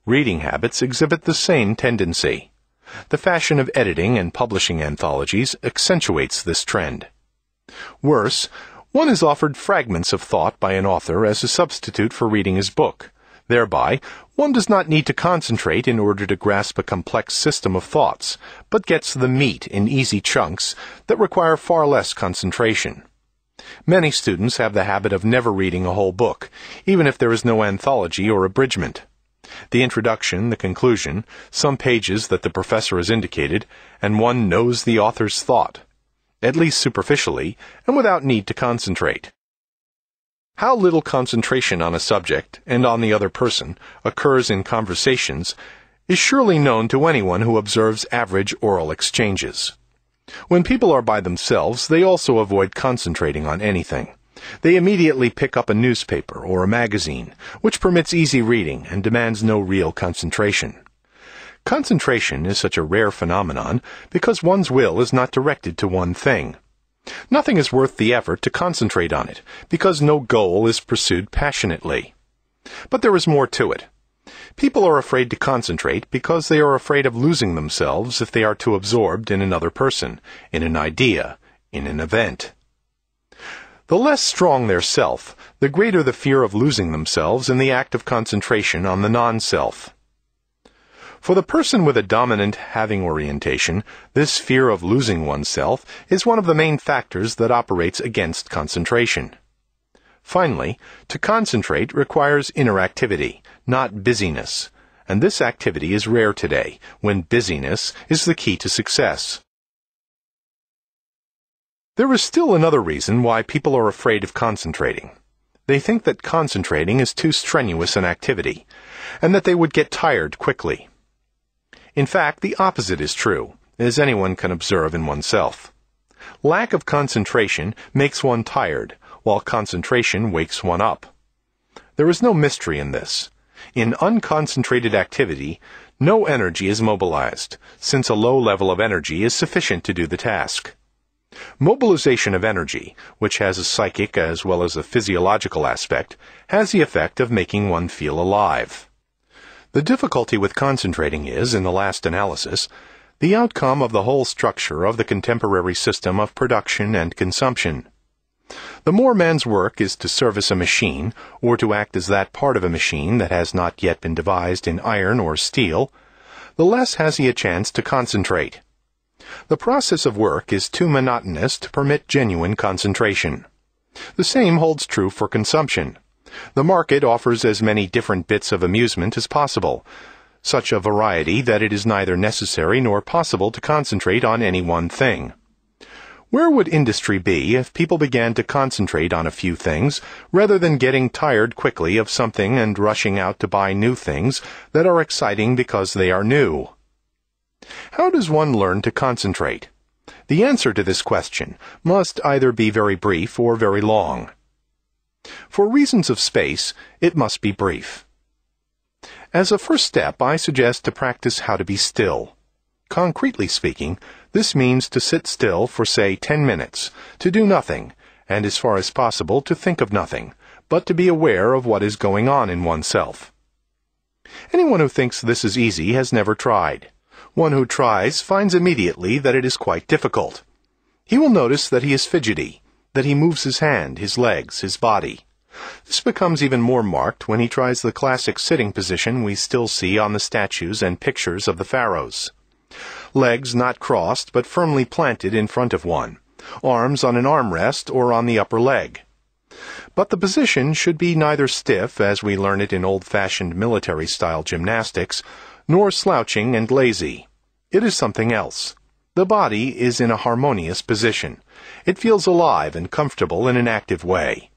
S1: Reading habits exhibit the same tendency. The fashion of editing and publishing anthologies accentuates this trend. Worse, one is offered fragments of thought by an author as a substitute for reading his book. Thereby, one does not need to concentrate in order to grasp a complex system of thoughts, but gets the meat in easy chunks that require far less concentration. Many students have the habit of never reading a whole book, even if there is no anthology or abridgment. The introduction, the conclusion, some pages that the professor has indicated, and one knows the author's thought, at least superficially, and without need to concentrate. How little concentration on a subject and on the other person occurs in conversations is surely known to anyone who observes average oral exchanges. When people are by themselves, they also avoid concentrating on anything. They immediately pick up a newspaper or a magazine, which permits easy reading and demands no real concentration. Concentration is such a rare phenomenon because one's will is not directed to one thing. Nothing is worth the effort to concentrate on it, because no goal is pursued passionately. But there is more to it. People are afraid to concentrate because they are afraid of losing themselves if they are too absorbed in another person, in an idea, in an event. The less strong their self, the greater the fear of losing themselves in the act of concentration on the non-self. For the person with a dominant having orientation, this fear of losing oneself is one of the main factors that operates against concentration. Finally, to concentrate requires inner activity, not busyness, and this activity is rare today, when busyness is the key to success. There is still another reason why people are afraid of concentrating. They think that concentrating is too strenuous an activity, and that they would get tired quickly. In fact, the opposite is true, as anyone can observe in oneself. Lack of concentration makes one tired, while concentration wakes one up. There is no mystery in this. In unconcentrated activity, no energy is mobilized, since a low level of energy is sufficient to do the task. Mobilization of energy, which has a psychic as well as a physiological aspect, has the effect of making one feel alive. The difficulty with concentrating is, in the last analysis, the outcome of the whole structure of the contemporary system of production and consumption. The more man's work is to service a machine, or to act as that part of a machine that has not yet been devised in iron or steel, the less has he a chance to concentrate. The process of work is too monotonous to permit genuine concentration. The same holds true for consumption. The market offers as many different bits of amusement as possible, such a variety that it is neither necessary nor possible to concentrate on any one thing. Where would industry be if people began to concentrate on a few things rather than getting tired quickly of something and rushing out to buy new things that are exciting because they are new? How does one learn to concentrate? The answer to this question must either be very brief or very long. For reasons of space, it must be brief. As a first step, I suggest to practice how to be still. Concretely speaking, this means to sit still for, say, 10 minutes, to do nothing, and as far as possible to think of nothing, but to be aware of what is going on in oneself. Anyone who thinks this is easy has never tried. One who tries finds immediately that it is quite difficult. He will notice that he is fidgety, that he moves his hand, his legs, his body. This becomes even more marked when he tries the classic sitting position we still see on the statues and pictures of the pharaohs. Legs not crossed but firmly planted in front of one, arms on an armrest or on the upper leg. But the position should be neither stiff, as we learn it in old-fashioned military-style gymnastics, nor slouching and lazy. It is something else. The body is in a harmonious position. It feels alive and comfortable in an active way.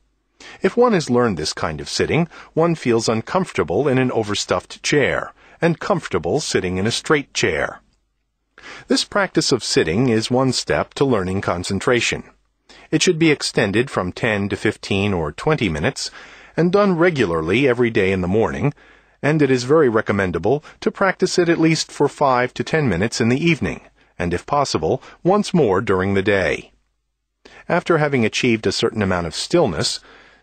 S1: If one has learned this kind of sitting, one feels uncomfortable in an overstuffed chair, and comfortable sitting in a straight chair. This practice of sitting is one step to learning concentration. It should be extended from 10 to 15 or 20 minutes, and done regularly every day in the morning, and it is very recommendable to practice it at least for 5 to 10 minutes in the evening, and if possible, once more during the day. After having achieved a certain amount of stillness,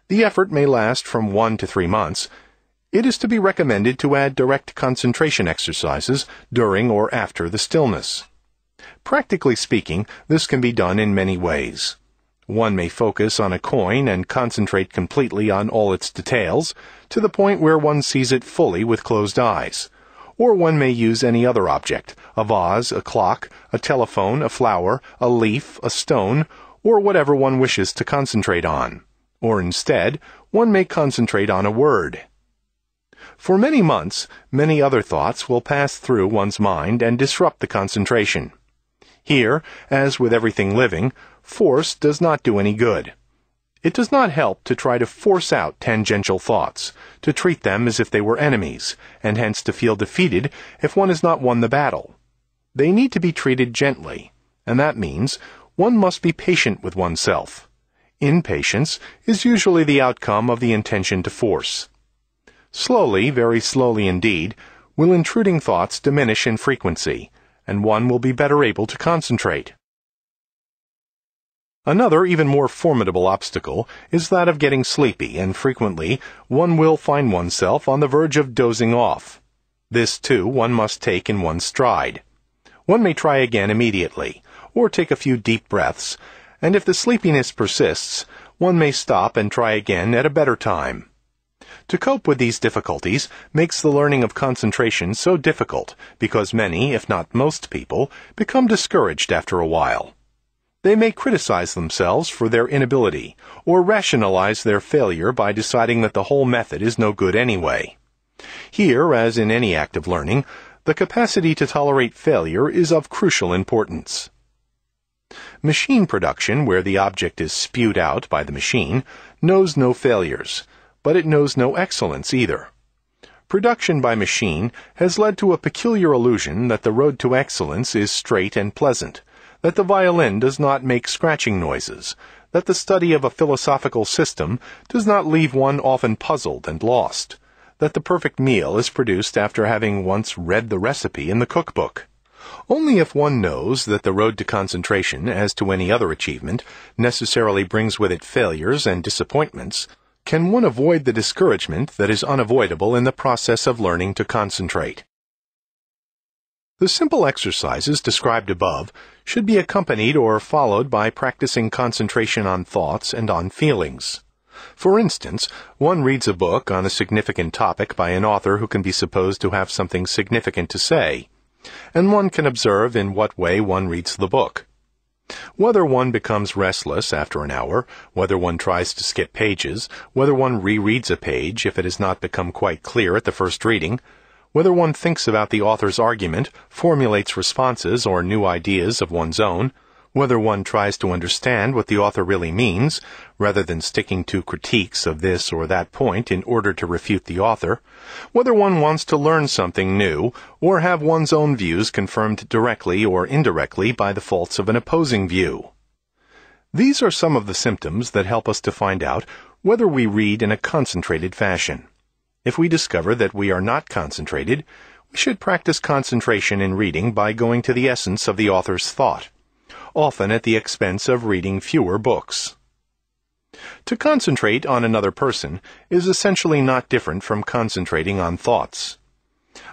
S1: the effort may last from 1 to 3 months. It is to be recommended to add direct concentration exercises during or after the stillness. Practically speaking, this can be done in many ways. One may focus on a coin and concentrate completely on all its details, to the point where one sees it fully with closed eyes. Or one may use any other object, a vase, a clock, a telephone, a flower, a leaf, a stone, or whatever one wishes to concentrate on. Or instead, one may concentrate on a word. For many months, many other thoughts will pass through one's mind and disrupt the concentration. Here, as with everything living, force does not do any good. It does not help to try to force out tangential thoughts, to treat them as if they were enemies, and hence to feel defeated if one has not won the battle. They need to be treated gently, and that means one must be patient with oneself. Impatience is usually the outcome of the intention to force. Slowly, very slowly indeed, will intruding thoughts diminish in frequency, and one will be better able to concentrate. Another, even more formidable obstacle is that of getting sleepy, and frequently one will find oneself on the verge of dozing off. This, too, one must take in one stride. One may try again immediately, or take a few deep breaths, and if the sleepiness persists, one may stop and try again at a better time. To cope with these difficulties makes the learning of concentration so difficult because many, if not most people, become discouraged after a while. They may criticize themselves for their inability, or rationalize their failure by deciding that the whole method is no good anyway. Here, as in any act of learning, the capacity to tolerate failure is of crucial importance. Machine production, where the object is spewed out by the machine, knows no failures, but it knows no excellence either. Production by machine has led to a peculiar illusion that the road to excellence is straight and pleasant that the violin does not make scratching noises, that the study of a philosophical system does not leave one often puzzled and lost, that the perfect meal is produced after having once read the recipe in the cookbook. Only if one knows that the road to concentration, as to any other achievement, necessarily brings with it failures and disappointments, can one avoid the discouragement that is unavoidable in the process of learning to concentrate. The simple exercises described above should be accompanied or followed by practicing concentration on thoughts and on feelings. For instance, one reads a book on a significant topic by an author who can be supposed to have something significant to say, and one can observe in what way one reads the book. Whether one becomes restless after an hour, whether one tries to skip pages, whether one rereads a page if it has not become quite clear at the first reading, whether one thinks about the author's argument, formulates responses or new ideas of one's own, whether one tries to understand what the author really means, rather than sticking to critiques of this or that point in order to refute the author, whether one wants to learn something new, or have one's own views confirmed directly or indirectly by the faults of an opposing view. These are some of the symptoms that help us to find out whether we read in a concentrated fashion. If we discover that we are not concentrated, we should practice concentration in reading by going to the essence of the author's thought, often at the expense of reading fewer books. To concentrate on another person is essentially not different from concentrating on thoughts.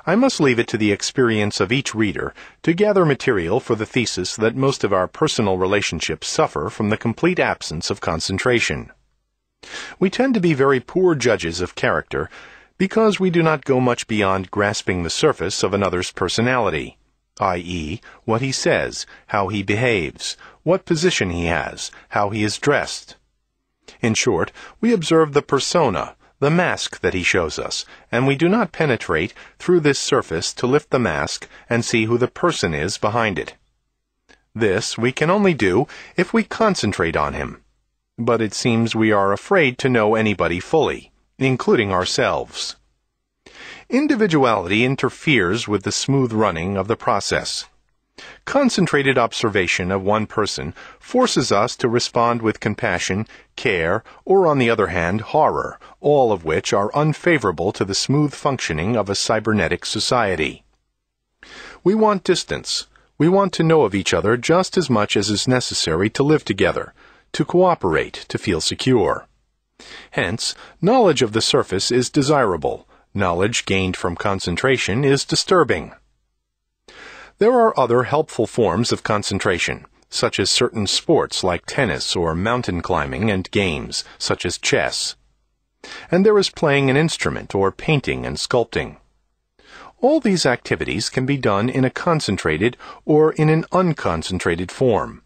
S1: I must leave it to the experience of each reader to gather material for the thesis that most of our personal relationships suffer from the complete absence of concentration. We tend to be very poor judges of character because we do not go much beyond grasping the surface of another's personality, i.e., what he says, how he behaves, what position he has, how he is dressed. In short, we observe the persona, the mask that he shows us, and we do not penetrate through this surface to lift the mask and see who the person is behind it. This we can only do if we concentrate on him. But it seems we are afraid to know anybody fully including ourselves. Individuality interferes with the smooth running of the process. Concentrated observation of one person forces us to respond with compassion, care, or on the other hand, horror, all of which are unfavorable to the smooth functioning of a cybernetic society. We want distance. We want to know of each other just as much as is necessary to live together, to cooperate, to feel secure. Hence, knowledge of the surface is desirable. Knowledge gained from concentration is disturbing. There are other helpful forms of concentration, such as certain sports like tennis or mountain climbing and games, such as chess. And there is playing an instrument or painting and sculpting. All these activities can be done in a concentrated or in an unconcentrated form.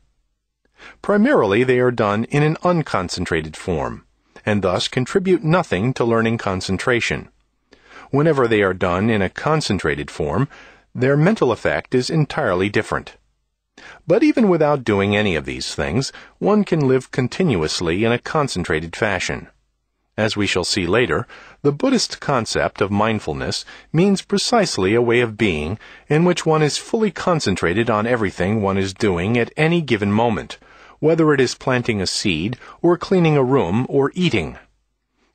S1: Primarily, they are done in an unconcentrated form and thus contribute nothing to learning concentration. Whenever they are done in a concentrated form, their mental effect is entirely different. But even without doing any of these things, one can live continuously in a concentrated fashion. As we shall see later, the Buddhist concept of mindfulness means precisely a way of being in which one is fully concentrated on everything one is doing at any given moment, whether it is planting a seed, or cleaning a room, or eating.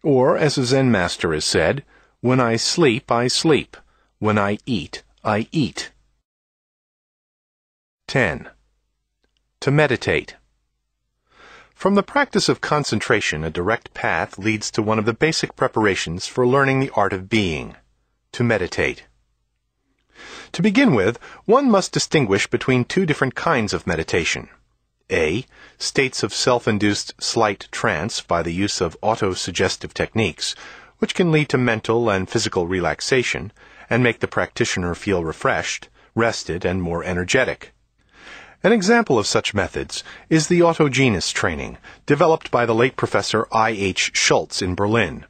S1: Or, as a Zen master has said, when I sleep, I sleep. When I eat, I eat. 10. To meditate. From the practice of concentration, a direct path leads to one of the basic preparations for learning the art of being, to meditate. To begin with, one must distinguish between two different kinds of meditation. A. States of self-induced slight trance by the use of auto-suggestive techniques, which can lead to mental and physical relaxation and make the practitioner feel refreshed, rested, and more energetic. An example of such methods is the autogenous training, developed by the late Professor I. H. Schultz in Berlin.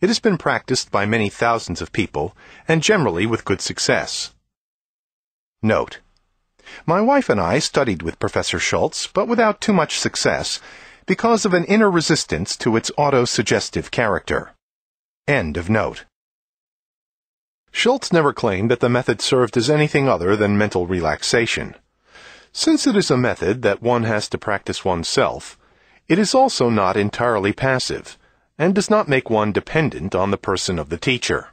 S1: It has been practiced by many thousands of people, and generally with good success. Note. My wife and I studied with Professor Schultz, but without too much success, because of an inner resistance to its auto-suggestive character. End of note. Schultz never claimed that the method served as anything other than mental relaxation. Since it is a method that one has to practice oneself, it is also not entirely passive, and does not make one dependent on the person of the teacher.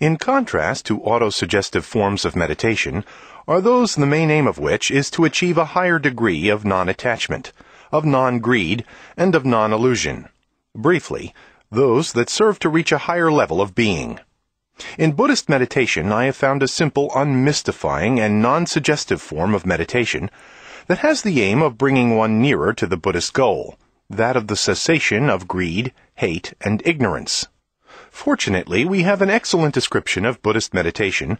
S1: In contrast to autosuggestive forms of meditation, are those the main aim of which is to achieve a higher degree of non-attachment, of non-greed, and of non-illusion. Briefly, those that serve to reach a higher level of being. In Buddhist meditation, I have found a simple, unmystifying, and non-suggestive form of meditation that has the aim of bringing one nearer to the Buddhist goal, that of the cessation of greed, hate, and ignorance. Fortunately, we have an excellent description of Buddhist meditation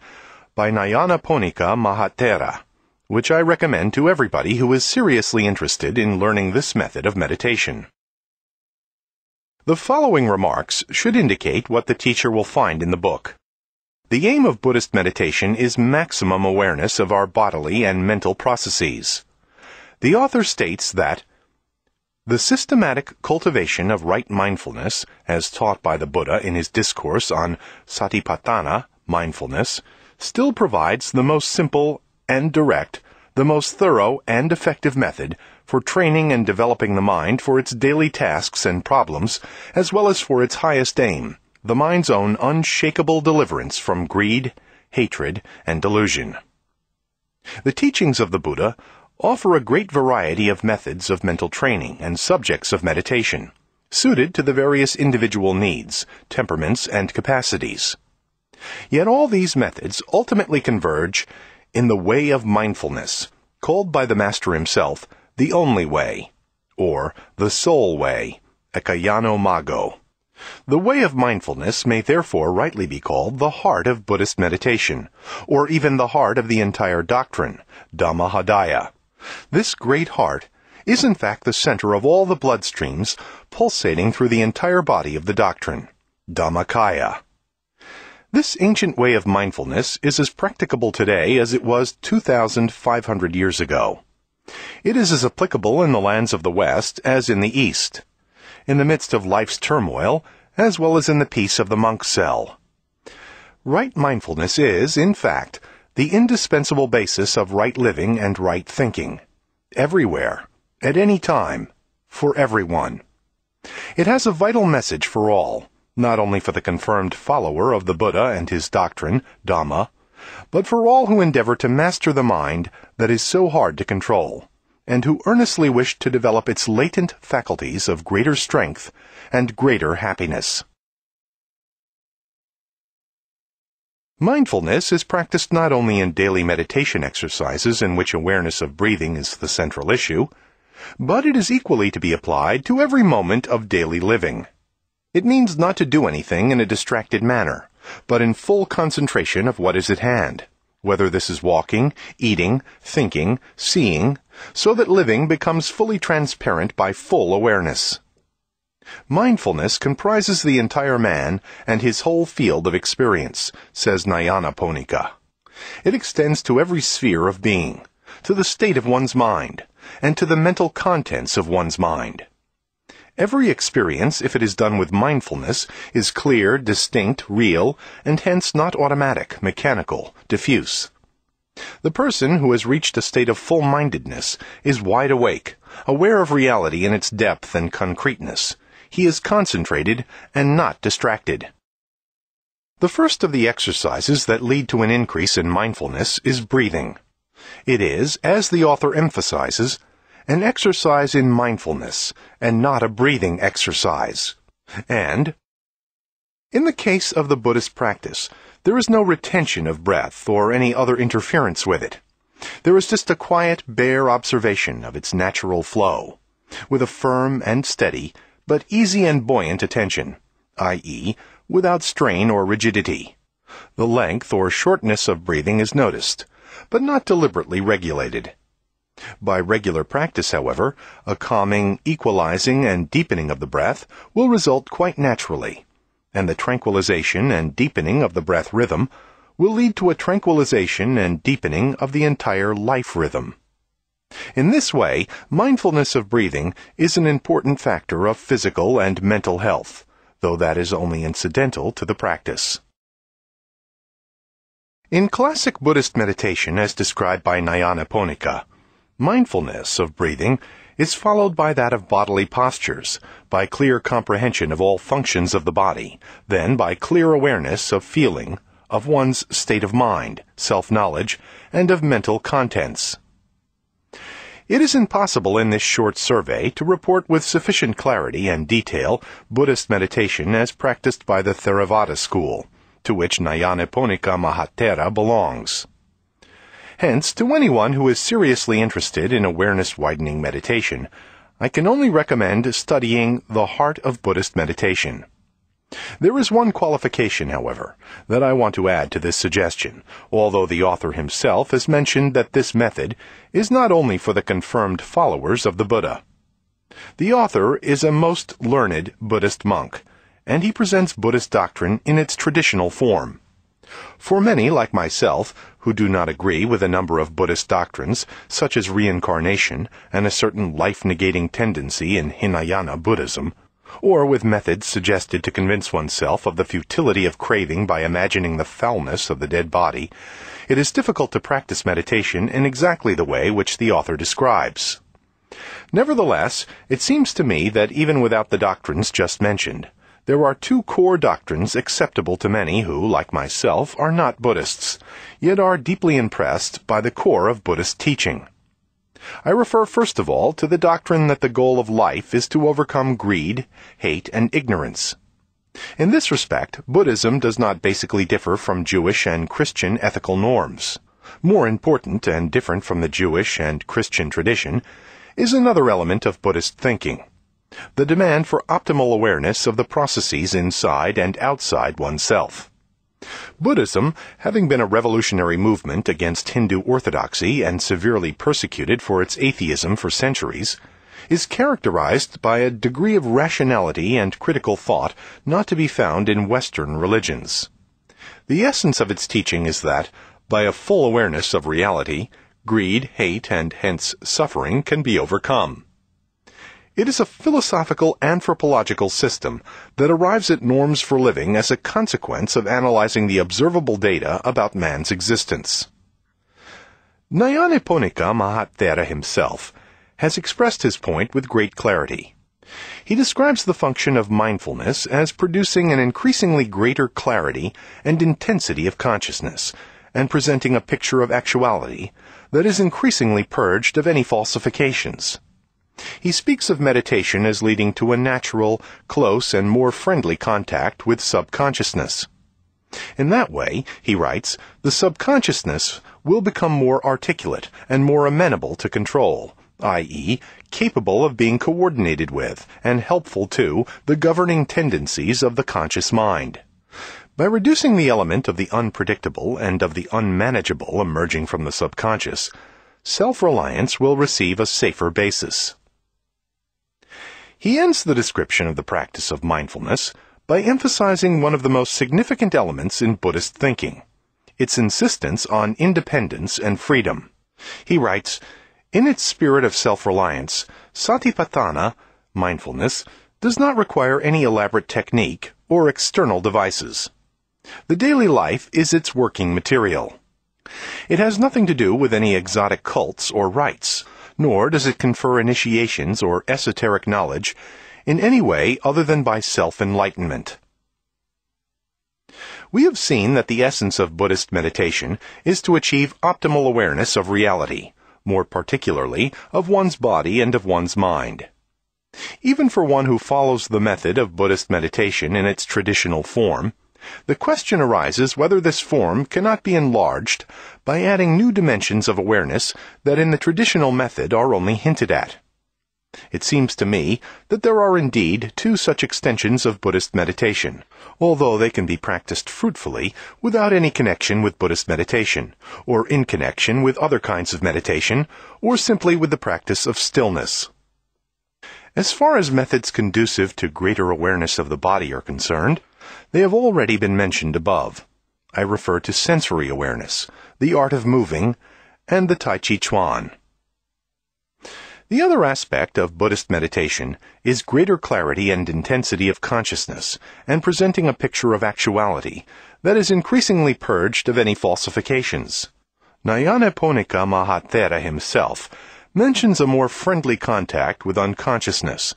S1: by Nyanaponika Mahathera, which I recommend to everybody who is seriously interested in learning this method of meditation. The following remarks should indicate what the teacher will find in the book. The aim of Buddhist meditation is maximum awareness of our bodily and mental processes. The author states that the systematic cultivation of right mindfulness, as taught by the Buddha in his discourse on Satipatthana, mindfulness, still provides the most simple and direct, the most thorough and effective method for training and developing the mind for its daily tasks and problems, as well as for its highest aim, the mind's own unshakable deliverance from greed, hatred, and delusion. The teachings of the Buddha offer a great variety of methods of mental training and subjects of meditation, suited to the various individual needs, temperaments, and capacities. Yet all these methods ultimately converge in the way of mindfulness, called by the Master himself the only way, or the sole way, Ekayano Maggo. The way of mindfulness may therefore rightly be called the heart of Buddhist meditation, or even the heart of the entire doctrine, Dhammahadaya. This great heart is in fact the center of all the blood streams pulsating through the entire body of the doctrine, Dhammakaya. This ancient way of mindfulness is as practicable today as it was 2,500 years ago. It is as applicable in the lands of the West as in the East, in the midst of life's turmoil, as well as in the peace of the monk's cell. Right mindfulness is, in fact, the indispensable basis of right living and right thinking. Everywhere, at any time, for everyone. It has a vital message for all, not only for the confirmed follower of the Buddha and his doctrine, Dhamma, but for all who endeavor to master the mind that is so hard to control, and who earnestly wish to develop its latent faculties of greater strength and greater happiness. Mindfulness is practiced not only in daily meditation exercises in which awareness of breathing is the central issue, but it is equally to be applied to every moment of daily living. It means not to do anything in a distracted manner, but in full concentration of what is at hand, whether this is walking, eating, thinking, seeing, so that living becomes fully transparent by full awareness. Mindfulness comprises the entire man and his whole field of experience, says Nyanaponika. It extends to every sphere of being, to the state of one's mind, and to the mental contents of one's mind. Every experience, if it is done with mindfulness, is clear, distinct, real, and hence not automatic, mechanical, diffuse. The person who has reached a state of full-mindedness is wide awake, aware of reality in its depth and concreteness. He is concentrated and not distracted. The first of the exercises that lead to an increase in mindfulness is breathing. It is, as the author emphasizes, an exercise in mindfulness and not a breathing exercise. And in the case of the Buddhist practice, there is no retention of breath or any other interference with it. There is just a quiet, bare observation of its natural flow, with a firm and steady, but easy and buoyant attention, i.e., without strain or rigidity. The length or shortness of breathing is noticed, but not deliberately regulated. By regular practice, however, a calming, equalizing, and deepening of the breath will result quite naturally, and the tranquilization and deepening of the breath rhythm will lead to a tranquilization and deepening of the entire life rhythm. In this way, mindfulness of breathing is an important factor of physical and mental health, though that is only incidental to the practice. In classic Buddhist meditation as described by Nyanaponika, mindfulness of breathing is followed by that of bodily postures, by clear comprehension of all functions of the body, then by clear awareness of feeling, of one's state of mind, self-knowledge, and of mental contents. It is impossible in this short survey to report with sufficient clarity and detail Buddhist meditation as practiced by the Theravada school, to which Nyanaponika Mahathera belongs. Hence, to anyone who is seriously interested in awareness widening meditation, I can only recommend studying The Heart of Buddhist Meditation. There is one qualification, however, that I want to add to this suggestion, although the author himself has mentioned that this method is not only for the confirmed followers of the Buddha. The author is a most learned Buddhist monk, and he presents Buddhist doctrine in its traditional form. For many, like myself, who do not agree with a number of Buddhist doctrines, such as reincarnation and a certain life-negating tendency in Hinayana Buddhism, or with methods suggested to convince oneself of the futility of craving by imagining the foulness of the dead body, it is difficult to practice meditation in exactly the way which the author describes. Nevertheless, it seems to me that even without the doctrines just mentioned, there are two core doctrines acceptable to many who, like myself, are not Buddhists, yet are deeply impressed by the core of Buddhist teaching. I refer first of all to the doctrine that the goal of life is to overcome greed, hate, and ignorance. In this respect, Buddhism does not basically differ from Jewish and Christian ethical norms. More important and different from the Jewish and Christian tradition is another element of Buddhist thinking the demand for optimal awareness of the processes inside and outside oneself. Buddhism, having been a revolutionary movement against Hindu orthodoxy and severely persecuted for its atheism for centuries, is characterized by a degree of rationality and critical thought not to be found in Western religions. The essence of its teaching is that, by a full awareness of reality, greed, hate, and hence suffering can be overcome. It is a philosophical anthropological system that arrives at norms for living as a consequence of analyzing the observable data about man's existence. Nyanaponika Mahathera himself has expressed his point with great clarity. He describes the function of mindfulness as producing an increasingly greater clarity and intensity of consciousness, and presenting a picture of actuality that is increasingly purged of any falsifications. He speaks of meditation as leading to a natural, close, and more friendly contact with subconsciousness. In that way, he writes, the subconsciousness will become more articulate and more amenable to control, i.e., capable of being coordinated with and helpful to the governing tendencies of the conscious mind. By reducing the element of the unpredictable and of the unmanageable emerging from the subconscious, self-reliance will receive a safer basis. He ends the description of the practice of mindfulness by emphasizing one of the most significant elements in Buddhist thinking its insistence on independence and freedom. He writes, In its spirit of self reliance, satipatthana, mindfulness, does not require any elaborate technique or external devices. The daily life is its working material. It has nothing to do with any exotic cults or rites nor does it confer initiations or esoteric knowledge in any way other than by self-enlightenment. We have seen that the essence of Buddhist meditation is to achieve optimal awareness of reality, more particularly of one's body and of one's mind. Even for one who follows the method of Buddhist meditation in its traditional form, the question arises whether this form cannot be enlarged by adding new dimensions of awareness that in the traditional method are only hinted at. It seems to me that there are indeed two such extensions of Buddhist meditation, although they can be practiced fruitfully without any connection with Buddhist meditation, or in connection with other kinds of meditation, or simply with the practice of stillness. As far as methods conducive to greater awareness of the body are concerned, they have already been mentioned above. I refer to sensory awareness, the art of moving, and the Tai Chi Chuan. The other aspect of Buddhist meditation is greater clarity and intensity of consciousness and presenting a picture of actuality that is increasingly purged of any falsifications. Nyanaponika Mahathera himself mentions a more friendly contact with unconsciousness,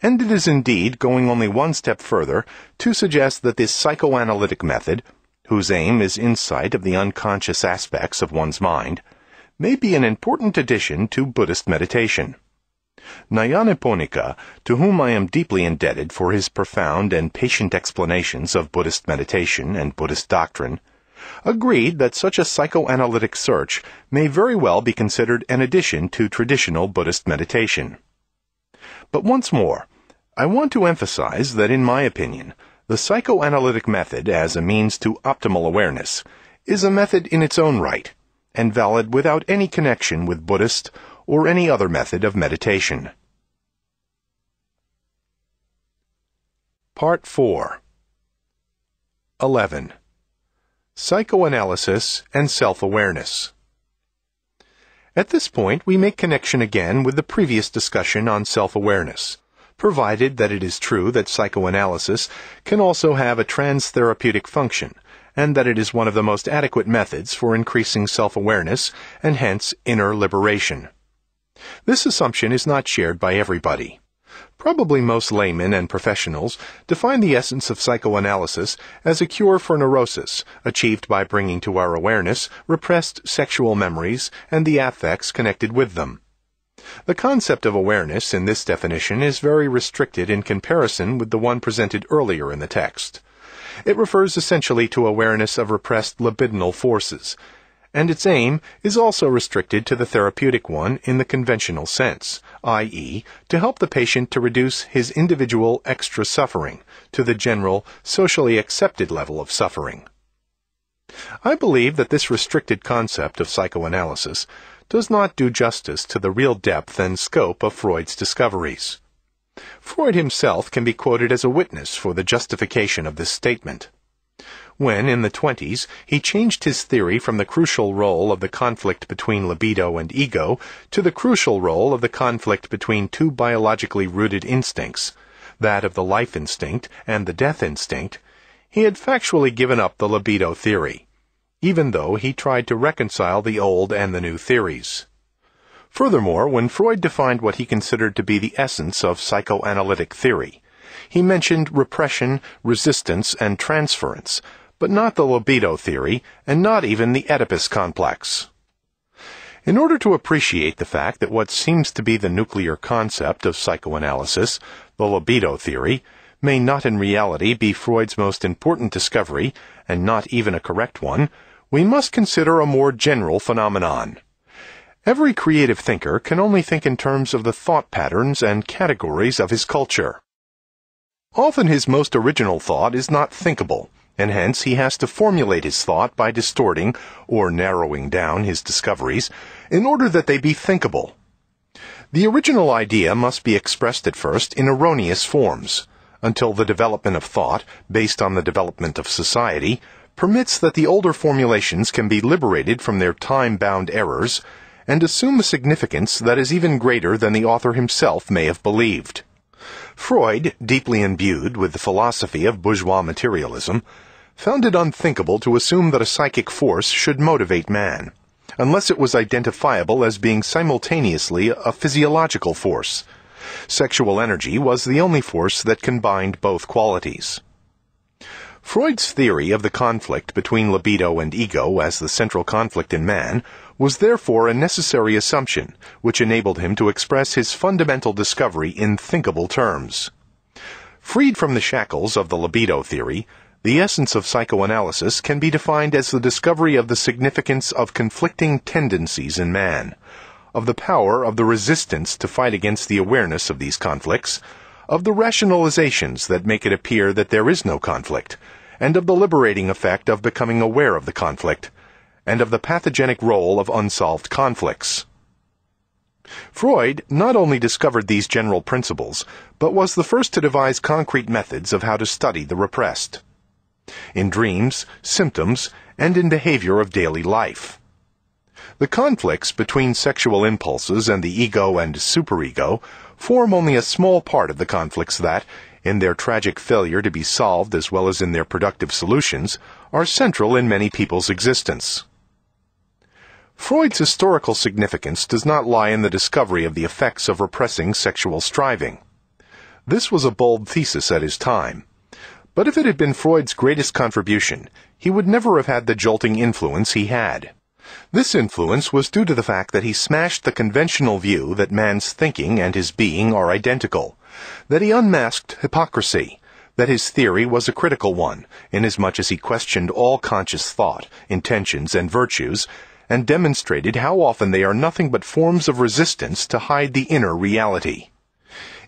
S1: and it is indeed going only one step further to suggest that this psychoanalytic method, whose aim is insight of the unconscious aspects of one's mind, may be an important addition to Buddhist meditation. Nyanaponika, to whom I am deeply indebted for his profound and patient explanations of Buddhist meditation and Buddhist doctrine, agreed that such a psychoanalytic search may very well be considered an addition to traditional Buddhist meditation. But once more, I want to emphasize that in my opinion, the psychoanalytic method as a means to optimal awareness is a method in its own right and valid without any connection with Buddhist or any other method of meditation. Part 4 11. Psychoanalysis and Self-Awareness At this point, we make connection again with the previous discussion on self-awareness, provided that it is true that psychoanalysis can also have a trans-therapeutic function – and that it is one of the most adequate methods for increasing self-awareness and hence inner liberation. This assumption is not shared by everybody. Probably most laymen and professionals define the essence of psychoanalysis as a cure for neurosis, achieved by bringing to our awareness repressed sexual memories and the affects connected with them. The concept of awareness in this definition is very restricted in comparison with the one presented earlier in the text. It refers essentially to awareness of repressed libidinal forces, and its aim is also restricted to the therapeutic one in the conventional sense, i.e., to help the patient to reduce his individual extra suffering to the general, socially accepted level of suffering. I believe that this restricted concept of psychoanalysis does not do justice to the real depth and scope of Freud's discoveries. Freud himself can be quoted as a witness for the justification of this statement. When, in the 20s, he changed his theory from the crucial role of the conflict between libido and ego to the crucial role of the conflict between two biologically rooted instincts, that of the life instinct and the death instinct, he had factually given up the libido theory, even though he tried to reconcile the old and the new theories. Furthermore, when Freud defined what he considered to be the essence of psychoanalytic theory, he mentioned repression, resistance, and transference, but not the libido theory, and not even the Oedipus complex. In order to appreciate the fact that what seems to be the nuclear concept of psychoanalysis, the libido theory, may not in reality be Freud's most important discovery, and not even a correct one, we must consider a more general phenomenon. Every creative thinker can only think in terms of the thought patterns and categories of his culture. Often his most original thought is not thinkable, and hence he has to formulate his thought by distorting or narrowing down his discoveries in order that they be thinkable. The original idea must be expressed at first in erroneous forms, until the development of thought, based on the development of society, permits that the older formulations can be liberated from their time-bound errors and assume a significance that is even greater than the author himself may have believed. Freud, deeply imbued with the philosophy of bourgeois materialism, found it unthinkable to assume that a psychic force should motivate man, unless it was identifiable as being simultaneously a physiological force. Sexual energy was the only force that combined both qualities. Freud's theory of the conflict between libido and ego as the central conflict in man was therefore a necessary assumption which enabled him to express his fundamental discovery in thinkable terms. Freed from the shackles of the libido theory, the essence of psychoanalysis can be defined as the discovery of the significance of conflicting tendencies in man, of the power of the resistance to fight against the awareness of these conflicts, of the rationalizations that make it appear that there is no conflict, and of the liberating effect of becoming aware of the conflict, and of the pathogenic role of unsolved conflicts. Freud not only discovered these general principles, but was the first to devise concrete methods of how to study the repressed. In dreams, symptoms, and in behavior of daily life. The conflicts between sexual impulses and the ego and superego form only a small part of the conflicts that, in their tragic failure to be solved as well as in their productive solutions, are central in many people's existence. Freud's historical significance does not lie in the discovery of the effects of repressing sexual striving. This was a bold thesis at his time. But if it had been Freud's greatest contribution, he would never have had the jolting influence he had. This influence was due to the fact that he smashed the conventional view that man's thinking and his being are identical, that he unmasked hypocrisy, that his theory was a critical one, inasmuch as he questioned all conscious thought, intentions, and virtues, and demonstrated how often they are nothing but forms of resistance to hide the inner reality.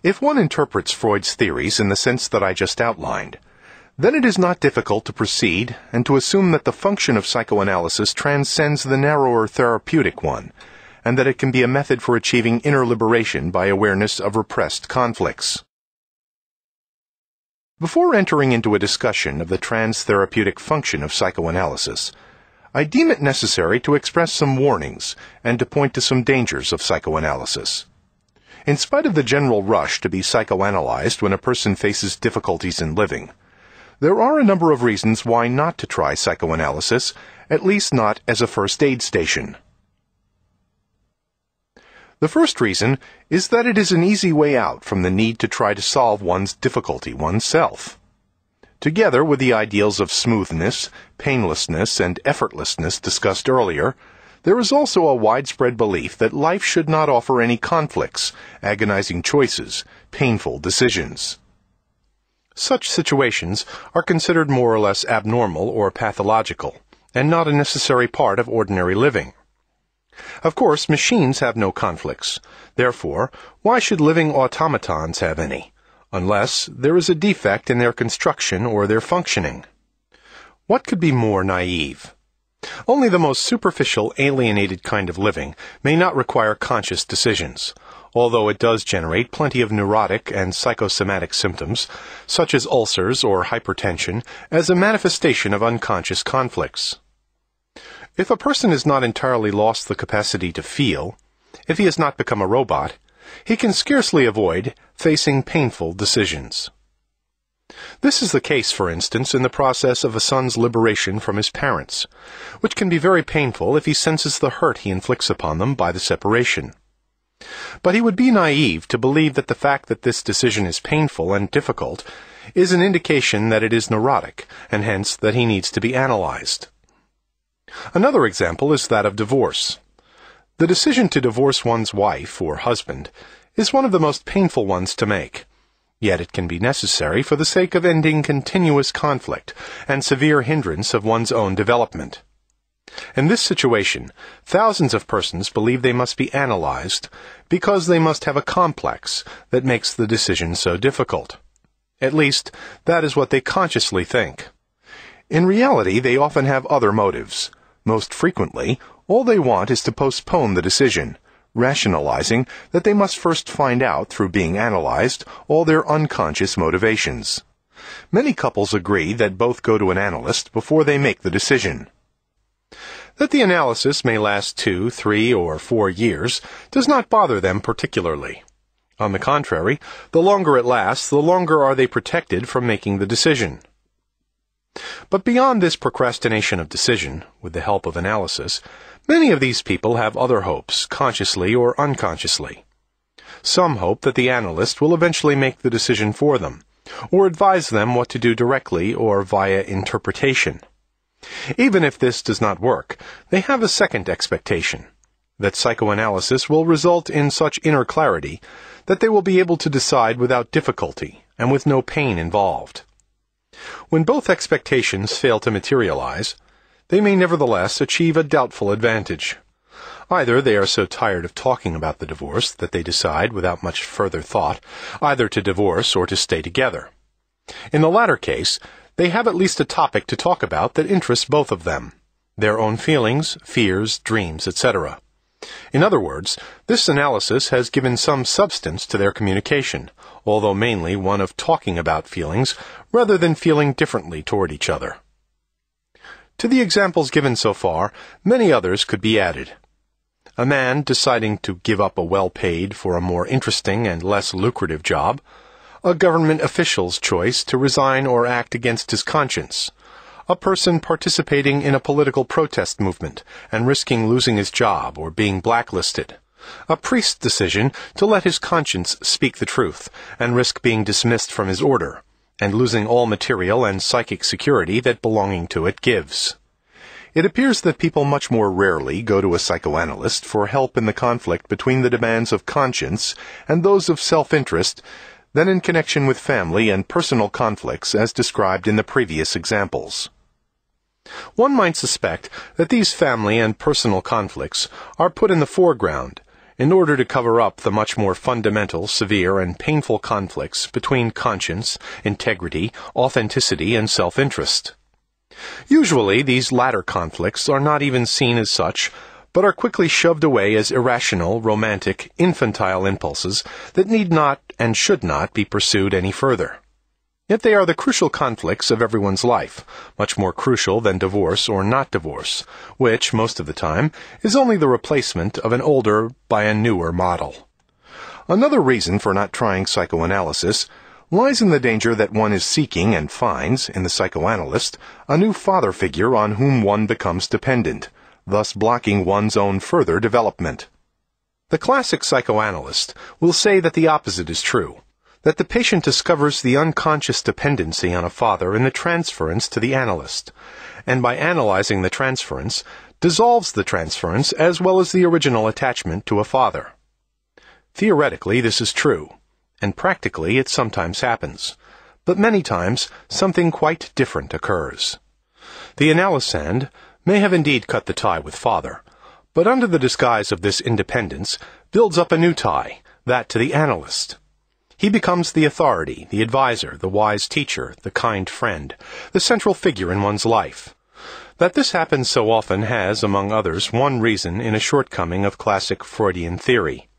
S1: If one interprets Freud's theories in the sense that I just outlined, then it is not difficult to proceed and to assume that the function of psychoanalysis transcends the narrower therapeutic one, and that it can be a method for achieving inner liberation by awareness of repressed conflicts. Before entering into a discussion of the trans-therapeutic function of psychoanalysis, I deem it necessary to express some warnings and to point to some dangers of psychoanalysis. In spite of the general rush to be psychoanalyzed when a person faces difficulties in living, there are a number of reasons why not to try psychoanalysis, at least not as a first aid station. The first reason is that it is an easy way out from the need to try to solve one's difficulty oneself. Together with the ideals of smoothness, painlessness, and effortlessness discussed earlier, there is also a widespread belief that life should not offer any conflicts, agonizing choices, painful decisions. Such situations are considered more or less abnormal or pathological, and not a necessary part of ordinary living. Of course, machines have no conflicts. Therefore, why should living automatons have any? unless there is a defect in their construction or their functioning. What could be more naive? Only the most superficial, alienated kind of living may not require conscious decisions, although it does generate plenty of neurotic and psychosomatic symptoms, such as ulcers or hypertension, as a manifestation of unconscious conflicts. If a person has not entirely lost the capacity to feel, if he has not become a robot, he can scarcely avoid facing painful decisions. This is the case, for instance, in the process of a son's liberation from his parents, which can be very painful if he senses the hurt he inflicts upon them by the separation. But he would be naive to believe that the fact that this decision is painful and difficult is an indication that it is neurotic, and hence that he needs to be analyzed. Another example is that of divorce. The decision to divorce one's wife or husband is one of the most painful ones to make. Yet it can be necessary for the sake of ending continuous conflict and severe hindrance of one's own development. In this situation, thousands of persons believe they must be analyzed because they must have a complex that makes the decision so difficult. At least, that is what they consciously think. In reality, they often have other motives. Most frequently, all they want is to postpone the decision, rationalizing that they must first find out, through being analyzed, all their unconscious motivations. Many couples agree that both go to an analyst before they make the decision. That the analysis may last two, three, or four years does not bother them particularly. On the contrary, the longer it lasts, the longer are they protected from making the decision. But beyond this procrastination of decision, with the help of analysis, many of these people have other hopes, consciously or unconsciously. Some hope that the analyst will eventually make the decision for them, or advise them what to do directly or via interpretation. Even if this does not work, they have a second expectation that psychoanalysis will result in such inner clarity that they will be able to decide without difficulty and with no pain involved. When both expectations fail to materialize, they may nevertheless achieve a doubtful advantage. Either they are so tired of talking about the divorce that they decide, without much further thought, either to divorce or to stay together. In the latter case, they have at least a topic to talk about that interests both of them their own feelings, fears, dreams, etc. In other words, this analysis has given some substance to their communication, although mainly one of talking about feelings rather than feeling differently toward each other. To the examples given so far, many others could be added. A man deciding to give up a well paid for a more interesting and less lucrative job, a government official's choice to resign or act against his conscience, a person participating in a political protest movement and risking losing his job or being blacklisted, a priest's decision to let his conscience speak the truth and risk being dismissed from his order and losing all material and psychic security that belonging to it gives. It appears that people much more rarely go to a psychoanalyst for help in the conflict between the demands of conscience and those of self-interest than in connection with family and personal conflicts as described in the previous examples. One might suspect that these family and personal conflicts are put in the foreground in order to cover up the much more fundamental, severe, and painful conflicts between conscience, integrity, authenticity, and self-interest. Usually, these latter conflicts are not even seen as such, but are quickly shoved away as irrational, romantic, infantile impulses that need not and should not be pursued any further. Yet they are the crucial conflicts of everyone's life, much more crucial than divorce or not divorce, which, most of the time, is only the replacement of an older by a newer model. Another reason for not trying psychoanalysis lies in the danger that one is seeking and finds, in the psychoanalyst, a new father figure on whom one becomes dependent, thus blocking one's own further development. The classic psychoanalyst will say that the opposite is true, that the patient discovers the unconscious dependency on a father in the transference to the analyst, and by analyzing the transference, dissolves the transference as well as the original attachment to a father. Theoretically, this is true, and practically it sometimes happens, but many times something quite different occurs. The analysand may have indeed cut the tie with father, but under the disguise of this independence builds up a new tie, that to the analyst. He becomes the authority, the adviser, the wise teacher, the kind friend, the central figure in one's life. That this happens so often has, among others, one reason in a shortcoming of classic Freudian theory.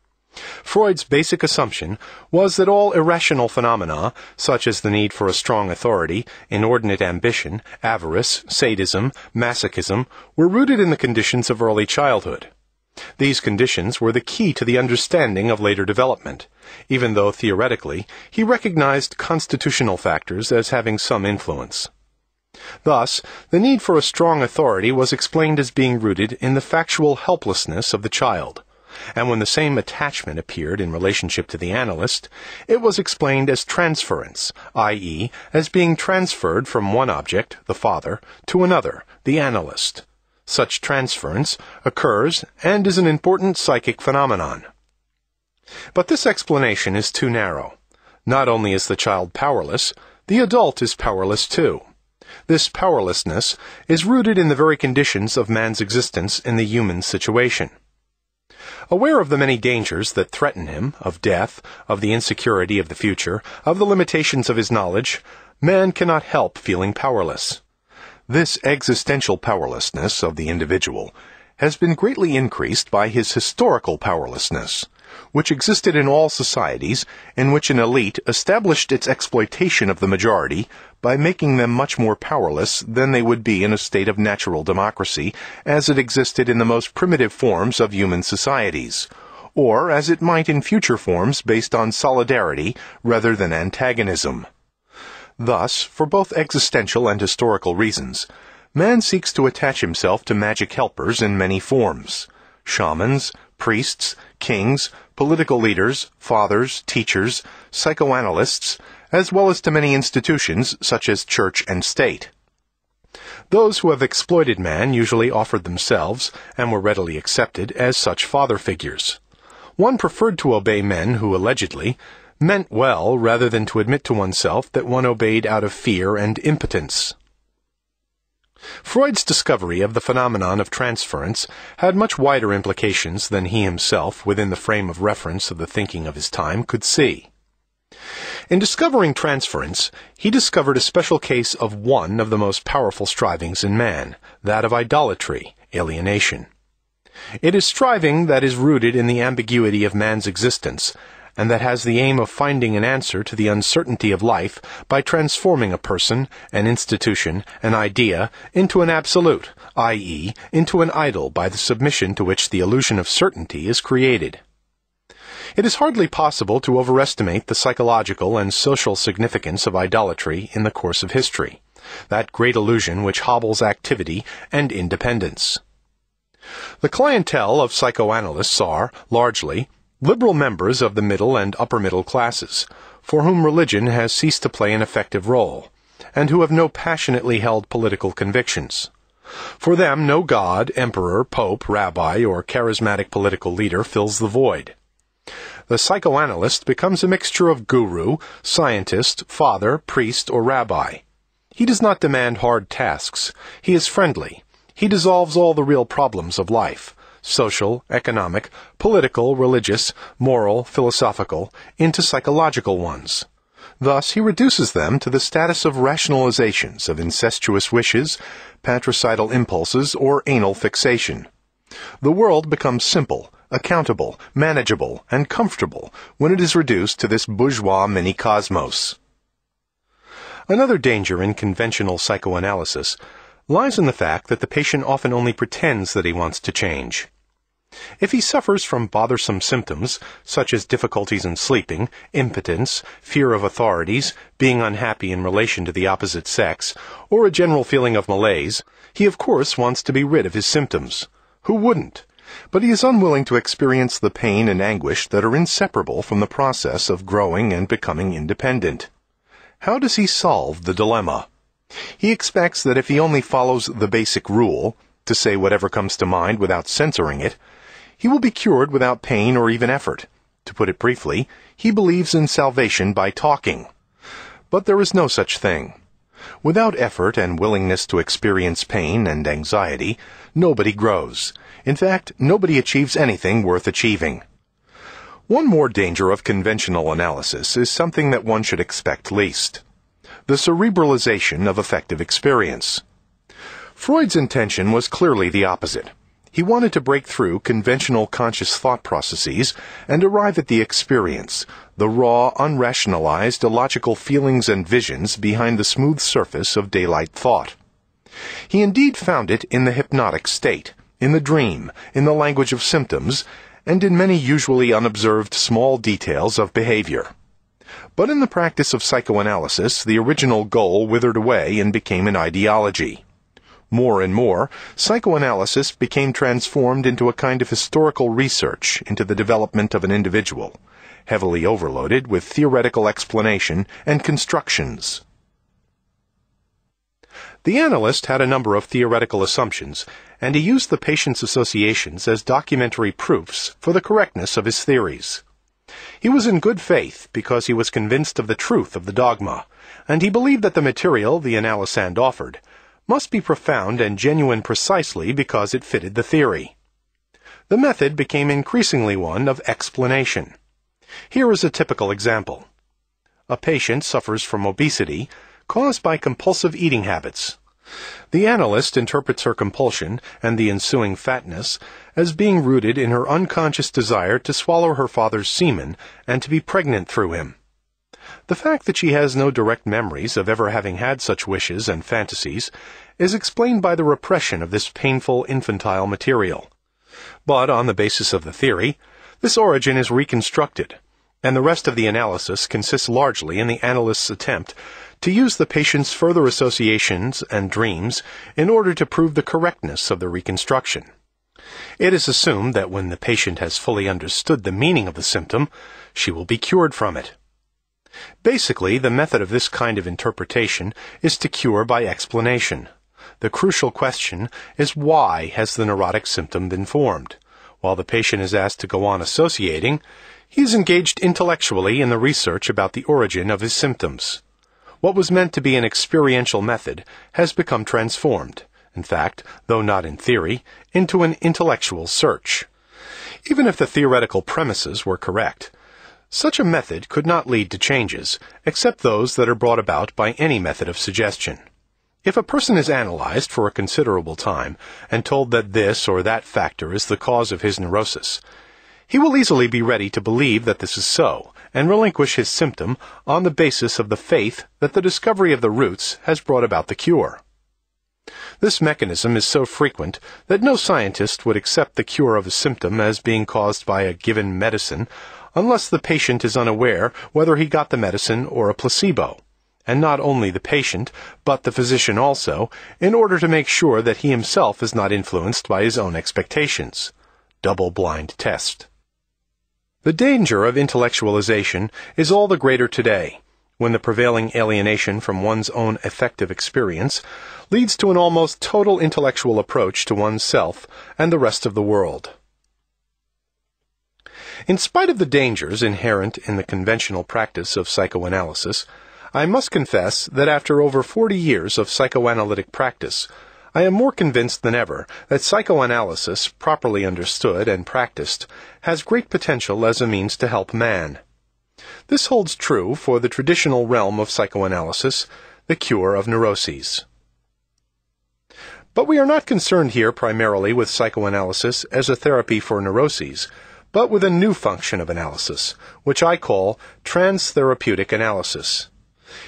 S1: Freud's basic assumption was that all irrational phenomena, such as the need for a strong authority, inordinate ambition, avarice, sadism, masochism, were rooted in the conditions of early childhood. These conditions were the key to the understanding of later development, even though theoretically he recognized constitutional factors as having some influence. Thus, the need for a strong authority was explained as being rooted in the factual helplessness of the child and when the same attachment appeared in relationship to the analyst, it was explained as transference, i.e., as being transferred from one object, the father, to another, the analyst. Such transference occurs and is an important psychic phenomenon. But this explanation is too narrow. Not only is the child powerless, the adult is powerless too. This powerlessness is rooted in the very conditions of man's existence in the human situation. Aware of the many dangers that threaten him, of death, of the insecurity of the future, of the limitations of his knowledge, man cannot help feeling powerless. This existential powerlessness of the individual has been greatly increased by his historical powerlessness, which existed in all societies in which an elite established its exploitation of the majority by making them much more powerless than they would be in a state of natural democracy as it existed in the most primitive forms of human societies, or as it might in future forms based on solidarity rather than antagonism. Thus, for both existential and historical reasons, man seeks to attach himself to magic helpers in many forms shamans, priests, kings, political leaders, fathers, teachers, psychoanalysts, as well as to many institutions such as church and state. Those who have exploited man usually offered themselves, and were readily accepted, as such father figures. One preferred to obey men who allegedly meant well rather than to admit to oneself that one obeyed out of fear and impotence. Freud's discovery of the phenomenon of transference had much wider implications than he himself, within the frame of reference of the thinking of his time, could see. In discovering transference, he discovered a special case of one of the most powerful strivings in man, that of idolatry, alienation. It is striving that is rooted in the ambiguity of man's existence, and that has the aim of finding an answer to the uncertainty of life by transforming a person, an institution, an idea, into an absolute, i.e., into an idol by the submission to which the illusion of certainty is created. It is hardly possible to overestimate the psychological and social significance of idolatry in the course of history, that great illusion which hobbles activity and independence. The clientele of psychoanalysts are, largely, liberal members of the middle and upper middle classes, for whom religion has ceased to play an effective role, and who have no passionately held political convictions. For them, no god, emperor, pope, rabbi, or charismatic political leader fills the void. The psychoanalyst becomes a mixture of guru, scientist, father, priest, or rabbi. He does not demand hard tasks. He is friendly. He dissolves all the real problems of life social, economic, political, religious, moral, philosophical into psychological ones. Thus, he reduces them to the status of rationalizations of incestuous wishes, patricidal impulses, or anal fixation. The world becomes simple, accountable, manageable, and comfortable when it is reduced to this bourgeois mini cosmos. Another danger in conventional psychoanalysis lies in the fact that the patient often only pretends that he wants to change. If he suffers from bothersome symptoms, such as difficulties in sleeping, impotence, fear of authorities, being unhappy in relation to the opposite sex, or a general feeling of malaise, he of course wants to be rid of his symptoms. Who wouldn't? But he is unwilling to experience the pain and anguish that are inseparable from the process of growing and becoming independent. How does he solve the dilemma? He expects that if he only follows the basic rule, to say whatever comes to mind without censoring it, he will be cured without pain or even effort. To put it briefly, he believes in salvation by talking. But there is no such thing. Without effort and willingness to experience pain and anxiety, nobody grows. In fact, nobody achieves anything worth achieving. One more danger of conventional analysis is something that one should expect least the cerebralization of affective experience. Freud's intention was clearly the opposite. He wanted to break through conventional conscious thought processes and arrive at the experience, the raw, unrationalized, illogical feelings and visions behind the smooth surface of daylight thought. He indeed found it in the hypnotic state, in the dream, in the language of symptoms, and in many usually unobserved small details of behavior. But in the practice of psychoanalysis, the original goal withered away and became an ideology. More and more, psychoanalysis became transformed into a kind of historical research into the development of an individual, heavily overloaded with theoretical explanation and constructions. The analyst had a number of theoretical assumptions, and he used the patient's associations as documentary proofs for the correctness of his theories. He was in good faith because he was convinced of the truth of the dogma, and he believed that the material the analysand offered must be profound and genuine precisely because it fitted the theory. The method became increasingly one of explanation. Here is a typical example. A patient suffers from obesity caused by compulsive eating habits. The analyst interprets her compulsion and the ensuing fatness as being rooted in her unconscious desire to swallow her father's semen and to be pregnant through him. The fact that she has no direct memories of ever having had such wishes and fantasies is explained by the repression of this painful infantile material. But on the basis of the theory, this origin is reconstructed, and the rest of the analysis consists largely in the analyst's attempt to use the patient's further associations and dreams in order to prove the correctness of the reconstruction. It is assumed that when the patient has fully understood the meaning of the symptom, she will be cured from it. Basically, the method of this kind of interpretation is to cure by explanation. The crucial question is why has the neurotic symptom been formed? While the patient is asked to go on associating, he is engaged intellectually in the research about the origin of his symptoms. What was meant to be an experiential method has become transformed, in fact, though not in theory, into an intellectual search. Even if the theoretical premises were correct, such a method could not lead to changes, except those that are brought about by any method of suggestion. If a person is analyzed for a considerable time and told that this or that factor is the cause of his neurosis, he will easily be ready to believe that this is so and relinquish his symptom on the basis of the faith that the discovery of the roots has brought about the cure. This mechanism is so frequent that no scientist would accept the cure of a symptom as being caused by a given medicine unless the patient is unaware whether he got the medicine or a placebo, and not only the patient, but the physician also, in order to make sure that he himself is not influenced by his own expectations. Double-blind test. The danger of intellectualization is all the greater today, when the prevailing alienation from one's own effective experience leads to an almost total intellectual approach to one's self and the rest of the world. In spite of the dangers inherent in the conventional practice of psychoanalysis, I must confess that after over 40 years of psychoanalytic practice, I am more convinced than ever that psychoanalysis, properly understood and practiced, has great potential as a means to help man. This holds true for the traditional realm of psychoanalysis, the cure of neuroses. But we are not concerned here primarily with psychoanalysis as a therapy for neuroses, but with a new function of analysis, which I call transtherapeutic analysis.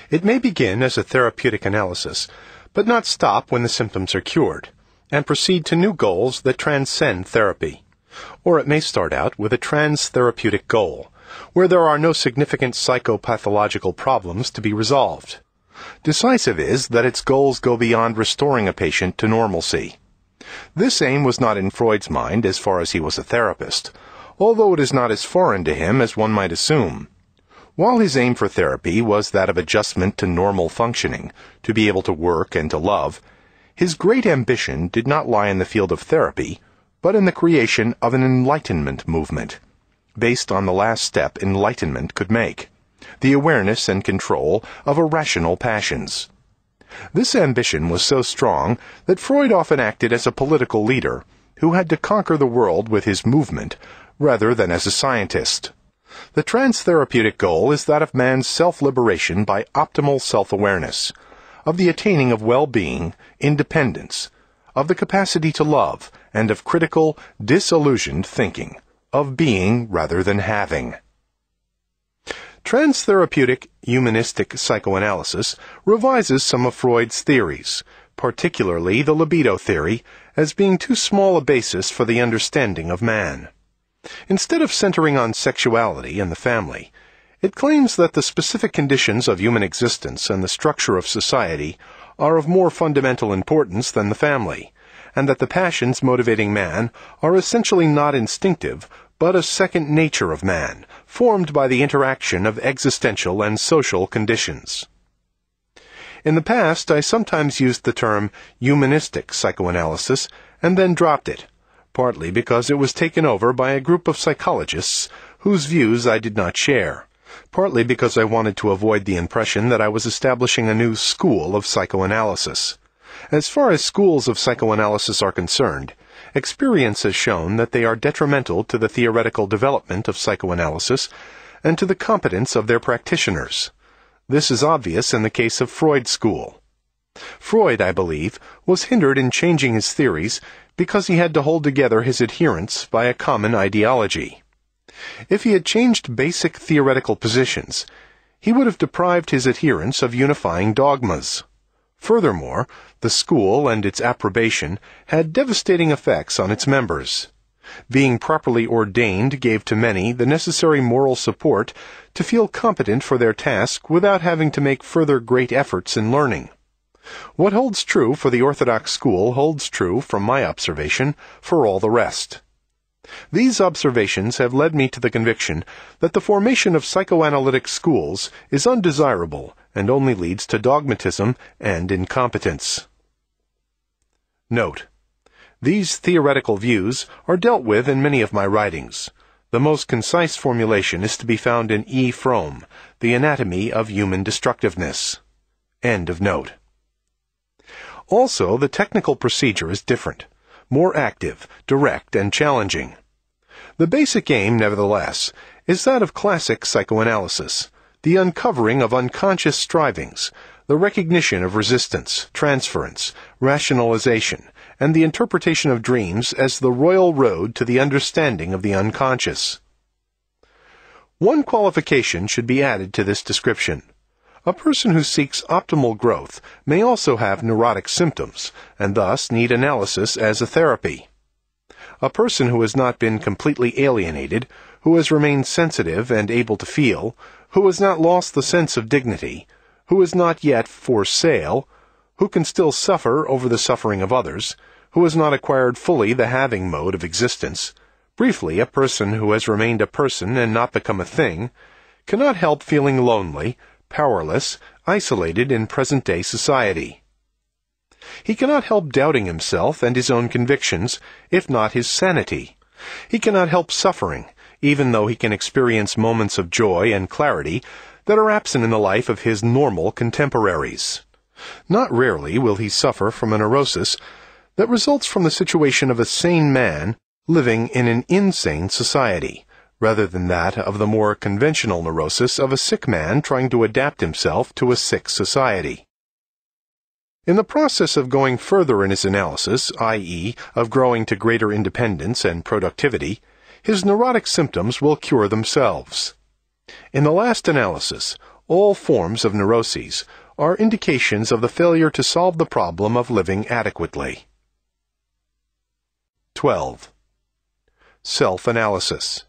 S1: It may begin as a therapeutic analysis, but not stop when the symptoms are cured, and proceed to new goals that transcend therapy. Or it may start out with a transtherapeutic goal, where there are no significant psychopathological problems to be resolved. Decisive is that its goals go beyond restoring a patient to normalcy. This aim was not in Freud's mind as far as he was a therapist, although it is not as foreign to him as one might assume. While his aim for therapy was that of adjustment to normal functioning, to be able to work and to love, his great ambition did not lie in the field of therapy, but in the creation of an enlightenment movement, based on the last step enlightenment could make the awareness and control of irrational passions. This ambition was so strong that Freud often acted as a political leader who had to conquer the world with his movement rather than as a scientist. The transtherapeutic goal is that of man's self-liberation by optimal self-awareness, of the attaining of well-being, independence, of the capacity to love, and of critical, disillusioned thinking, of being rather than having. Transtherapeutic humanistic psychoanalysis revises some of Freud's theories, particularly the libido theory, as being too small a basis for the understanding of man. Instead of centering on sexuality and the family, it claims that the specific conditions of human existence and the structure of society are of more fundamental importance than the family, and that the passions motivating man are essentially not instinctive, but a second nature of man, formed by the interaction of existential and social conditions. In the past, I sometimes used the term humanistic psychoanalysis and then dropped it partly because it was taken over by a group of psychologists whose views I did not share, partly because I wanted to avoid the impression that I was establishing a new school of psychoanalysis. As far as schools of psychoanalysis are concerned, experience has shown that they are detrimental to the theoretical development of psychoanalysis and to the competence of their practitioners. This is obvious in the case of Freud's school. Freud, I believe, was hindered in changing his theories because he had to hold together his adherents by a common ideology. If he had changed basic theoretical positions, he would have deprived his adherents of unifying dogmas. Furthermore, the school and its approbation had devastating effects on its members. Being properly ordained gave to many the necessary moral support to feel competent for their task without having to make further great efforts in learning. What holds true for the Orthodox school holds true, from my observation, for all the rest. These observations have led me to the conviction that the formation of psychoanalytic schools is undesirable and only leads to dogmatism and incompetence. Note: These theoretical views are dealt with in many of my writings. The most concise formulation is to be found in E. Fromm, The Anatomy of Human Destructiveness. End of note. Also, the technical procedure is different, more active, direct, and challenging. The basic aim, nevertheless, is that of classic psychoanalysis, the uncovering of unconscious strivings, the recognition of resistance, transference, rationalization, and the interpretation of dreams as the royal road to the understanding of the unconscious. One qualification should be added to this description. A person who seeks optimal growth may also have neurotic symptoms, and thus need analysis as a therapy. A person who has not been completely alienated, who has remained sensitive and able to feel, who has not lost the sense of dignity, who is not yet for sale, who can still suffer over the suffering of others, who has not acquired fully the having mode of existence, briefly, a person who has remained a person and not become a thing, cannot help feeling lonely, powerless, isolated in present-day society. He cannot help doubting himself and his own convictions, if not his sanity. He cannot help suffering, even though he can experience moments of joy and clarity that are absent in the life of his normal contemporaries. Not rarely will he suffer from a neurosis that results from the situation of a sane man living in an insane society, rather than that of the more conventional neurosis of a sick man trying to adapt himself to a sick society. In the process of going further in his analysis, i.e., of growing to greater independence and productivity, his neurotic symptoms will cure themselves. In the last analysis, all forms of neuroses are indications of the failure to solve the problem of living adequately. 12. Self-analysis.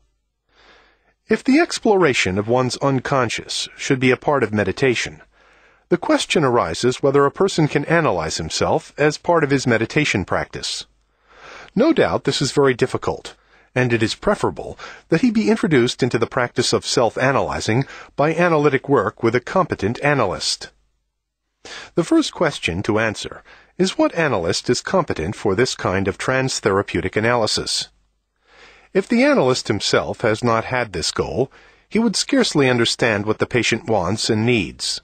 S1: If the exploration of one's unconscious should be a part of meditation, the question arises whether a person can analyze himself as part of his meditation practice. No doubt this is very difficult, and it is preferable that he be introduced into the practice of self-analyzing by analytic work with a competent analyst. The first question to answer is what analyst is competent for this kind of trans-therapeutic analysis. If the analyst himself has not had this goal, he would scarcely understand what the patient wants and needs.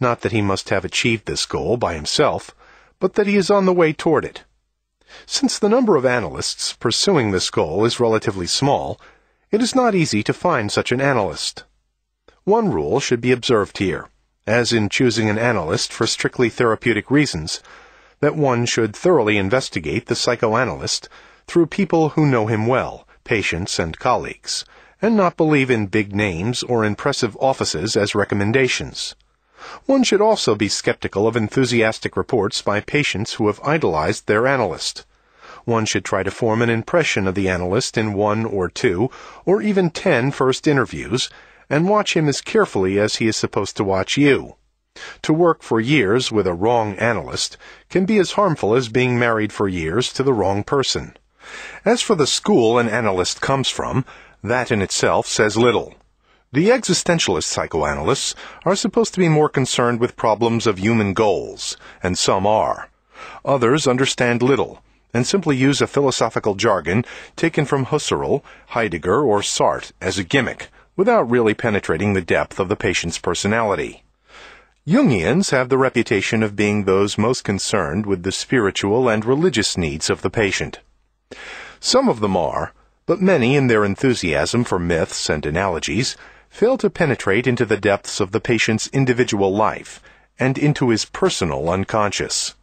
S1: Not that he must have achieved this goal by himself, but that he is on the way toward it. Since the number of analysts pursuing this goal is relatively small, it is not easy to find such an analyst. One rule should be observed here, as in choosing an analyst for strictly therapeutic reasons, that one should thoroughly investigate the psychoanalyst through people who know him well, patients and colleagues, and not believe in big names or impressive offices as recommendations. One should also be skeptical of enthusiastic reports by patients who have idolized their analyst. One should try to form an impression of the analyst in one or two, or even ten first interviews, and watch him as carefully as he is supposed to watch you. To work for years with a wrong analyst can be as harmful as being married for years to the wrong person. As for the school an analyst comes from, that in itself says little. The existentialist psychoanalysts are supposed to be more concerned with problems of human goals, and some are. Others understand little and simply use a philosophical jargon taken from Husserl, Heidegger, or Sartre as a gimmick, without really penetrating the depth of the patient's personality. Jungians have the reputation of being those most concerned with the spiritual and religious needs of the patient. Some of them are, but many in their enthusiasm for myths and analogies fail to penetrate into the depths of the patient's individual life and into his personal unconscious.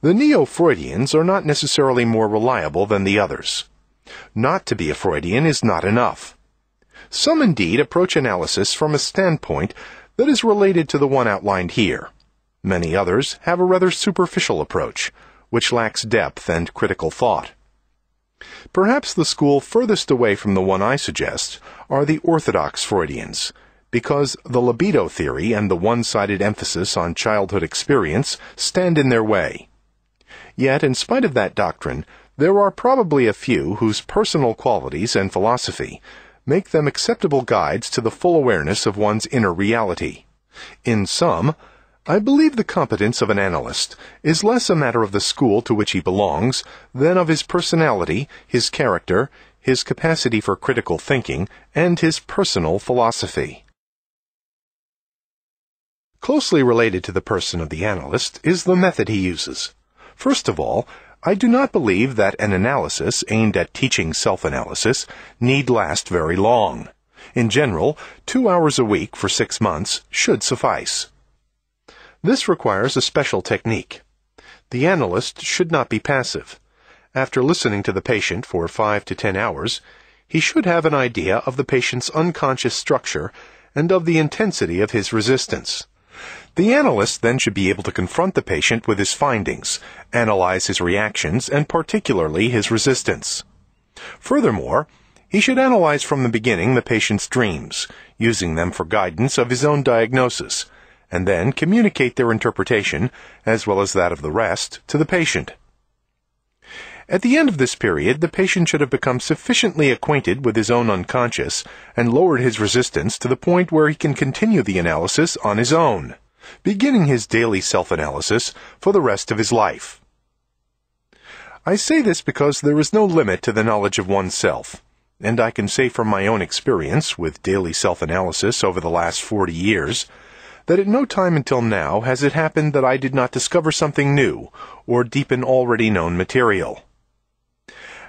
S1: The neo-Freudians are not necessarily more reliable than the others. Not to be a Freudian is not enough. Some indeed approach analysis from a standpoint that is related to the one outlined here. Many others have a rather superficial approach, which lacks depth and critical thought. Perhaps the school furthest away from the one I suggest are the orthodox Freudians, because the libido theory and the one-sided emphasis on childhood experience stand in their way. Yet, in spite of that doctrine, there are probably a few whose personal qualities and philosophy make them acceptable guides to the full awareness of one's inner reality. In sum, I believe the competence of an analyst is less a matter of the school to which he belongs than of his personality, his character, his capacity for critical thinking, and his personal philosophy. Closely related to the person of the analyst is the method he uses. First of all, I do not believe that an analysis aimed at teaching self-analysis need last very long. In general, two hours a week for six months should suffice. This requires a special technique. The analyst should not be passive. After listening to the patient for five to ten hours, he should have an idea of the patient's unconscious structure and of the intensity of his resistance. The analyst then should be able to confront the patient with his findings, analyze his reactions, and particularly his resistance. Furthermore, he should analyze from the beginning the patient's dreams, using them for guidance of his own diagnosis, and then communicate their interpretation, as well as that of the rest, to the patient. At the end of this period, the patient should have become sufficiently acquainted with his own unconscious and lowered his resistance to the point where he can continue the analysis on his own beginning his daily self-analysis for the rest of his life. I say this because there is no limit to the knowledge of oneself, and I can say from my own experience with daily self-analysis over the last 40 years that at no time until now has it happened that I did not discover something new or deepen already known material.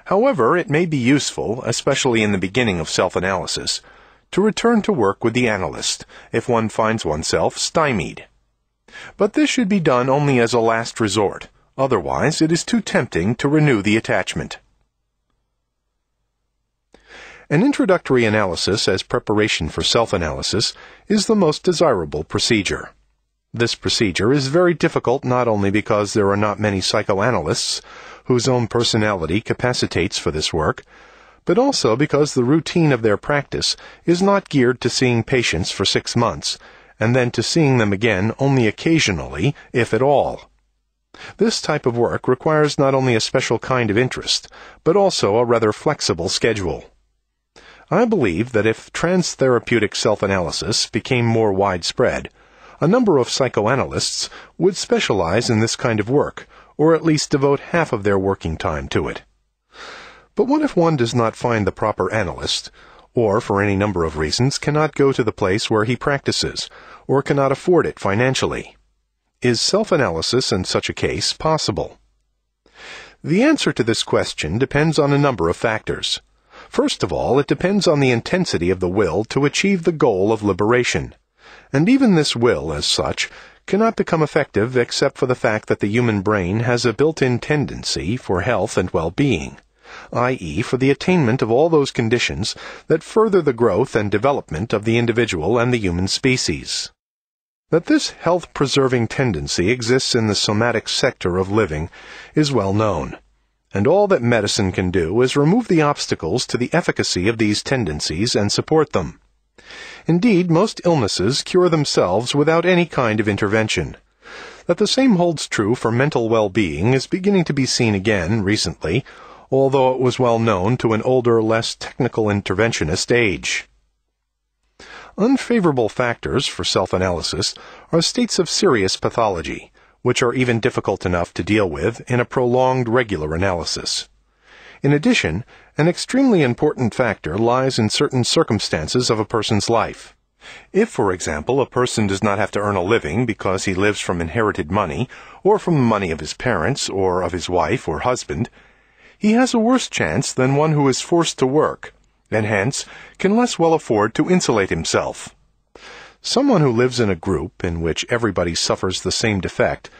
S1: However, it may be useful, especially in the beginning of self-analysis, to return to work with the analyst if one finds oneself stymied. But this should be done only as a last resort, otherwise it is too tempting to renew the attachment. An introductory analysis as preparation for self-analysis is the most desirable procedure. This procedure is very difficult not only because there are not many psychoanalysts whose own personality capacitates for this work, but also because the routine of their practice is not geared to seeing patients for six months, and then to seeing them again only occasionally, if at all. This type of work requires not only a special kind of interest, but also a rather flexible schedule. I believe that if transtherapeutic self-analysis became more widespread, a number of psychoanalysts would specialize in this kind of work, or at least devote half of their working time to it. But what if one does not find the proper analyst, or for any number of reasons cannot go to the place where he practices, or cannot afford it financially? Is self-analysis in such a case possible? The answer to this question depends on a number of factors. First of all, it depends on the intensity of the will to achieve the goal of liberation. And even this will, as such, cannot become effective except for the fact that the human brain has a built-in tendency for health and well-being i.e., for the attainment of all those conditions that further the growth and development of the individual and the human species. That this health-preserving tendency exists in the somatic sector of living is well known, and all that medicine can do is remove the obstacles to the efficacy of these tendencies and support them. Indeed, most illnesses cure themselves without any kind of intervention. That the same holds true for mental well-being is beginning to be seen again, recently, although it was well known to an older, less technical interventionist age. Unfavorable factors for self-analysis are states of serious pathology, which are even difficult enough to deal with in a prolonged regular analysis. In addition, an extremely important factor lies in certain circumstances of a person's life. If, for example, a person does not have to earn a living because he lives from inherited money, or from the money of his parents, or of his wife or husband, he has a worse chance than one who is forced to work, and hence can less well afford to insulate himself. Someone who lives in a group in which everybody suffers the same defect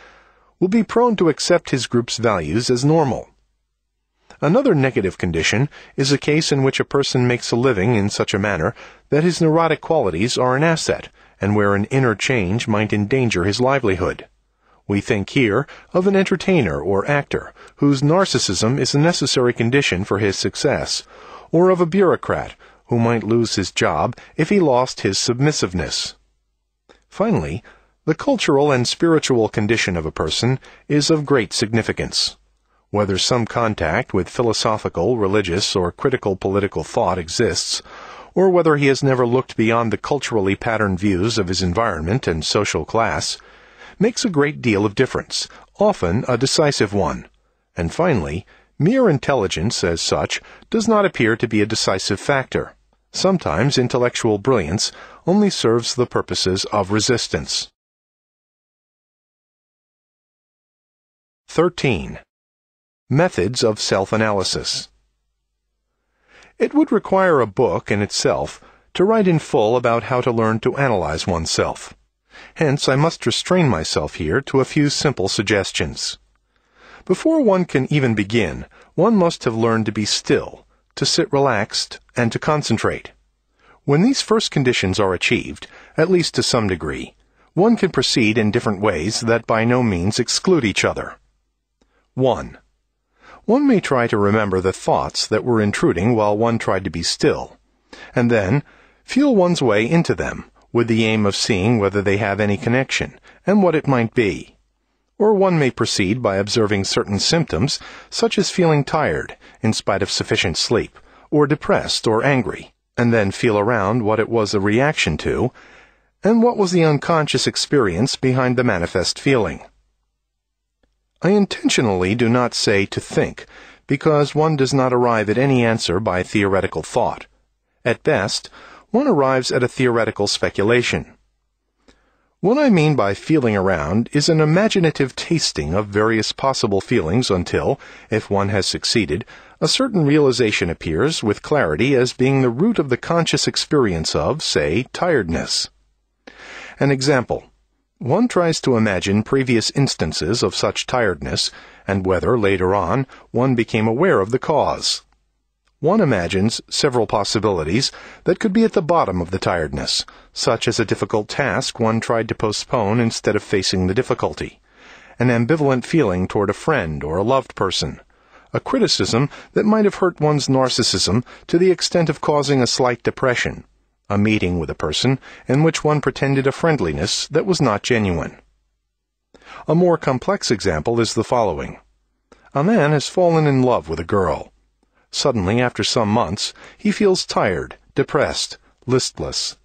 S1: will be prone to accept his group's values as normal. Another negative condition is a case in which a person makes a living in such a manner that his neurotic qualities are an asset, and where an inner change might endanger his livelihood. We think here of an entertainer or actor whose narcissism is a necessary condition for his success, or of a bureaucrat who might lose his job if he lost his submissiveness. Finally, the cultural and spiritual condition of a person is of great significance. whether some contact with philosophical, religious, or critical political thought exists, or whether he has never looked beyond the culturally patterned views of his environment and social class, makes a great deal of difference, often a decisive one. And finally, mere intelligence as such does not appear to be a decisive factor. Sometimes intellectual brilliance only serves the purposes of resistance. 13. Methods of Self-Analysis It would require a book in itself to write in full about how to learn to analyze oneself. Hence, I must restrain myself here to a few simple suggestions. Before one can even begin, one must have learned to be still, to sit relaxed, and to concentrate. When these first conditions are achieved, at least to some degree, one can proceed in different ways that by no means exclude each other. 1. One may try to remember the thoughts that were intruding while one tried to be still, and then feel one's way into them with the aim of seeing whether they have any connection and what it might be. Or one may proceed by observing certain symptoms, such as feeling tired in spite of sufficient sleep, or depressed or angry, and then feel around what it was a reaction to, and what was the unconscious experience behind the manifest feeling. I intentionally do not say to think, because one does not arrive at any answer by theoretical thought. At best, one arrives at a theoretical speculation. What I mean by feeling around is an imaginative tasting of various possible feelings until, if one has succeeded, a certain realization appears with clarity as being the root of the conscious experience of, say, tiredness. An example. One tries to imagine previous instances of such tiredness, and whether, later on, one became aware of the cause. One imagines several possibilities that could be at the bottom of the tiredness, such as a difficult task one tried to postpone instead of facing the difficulty, an ambivalent feeling toward a friend or a loved person, a criticism that might have hurt one's narcissism to the extent of causing a slight depression, a meeting with a person in which one pretended a friendliness that was not genuine. A more complex example is the following. A man has fallen in love with a girl. Suddenly, after some months, he feels tired, depressed, listless.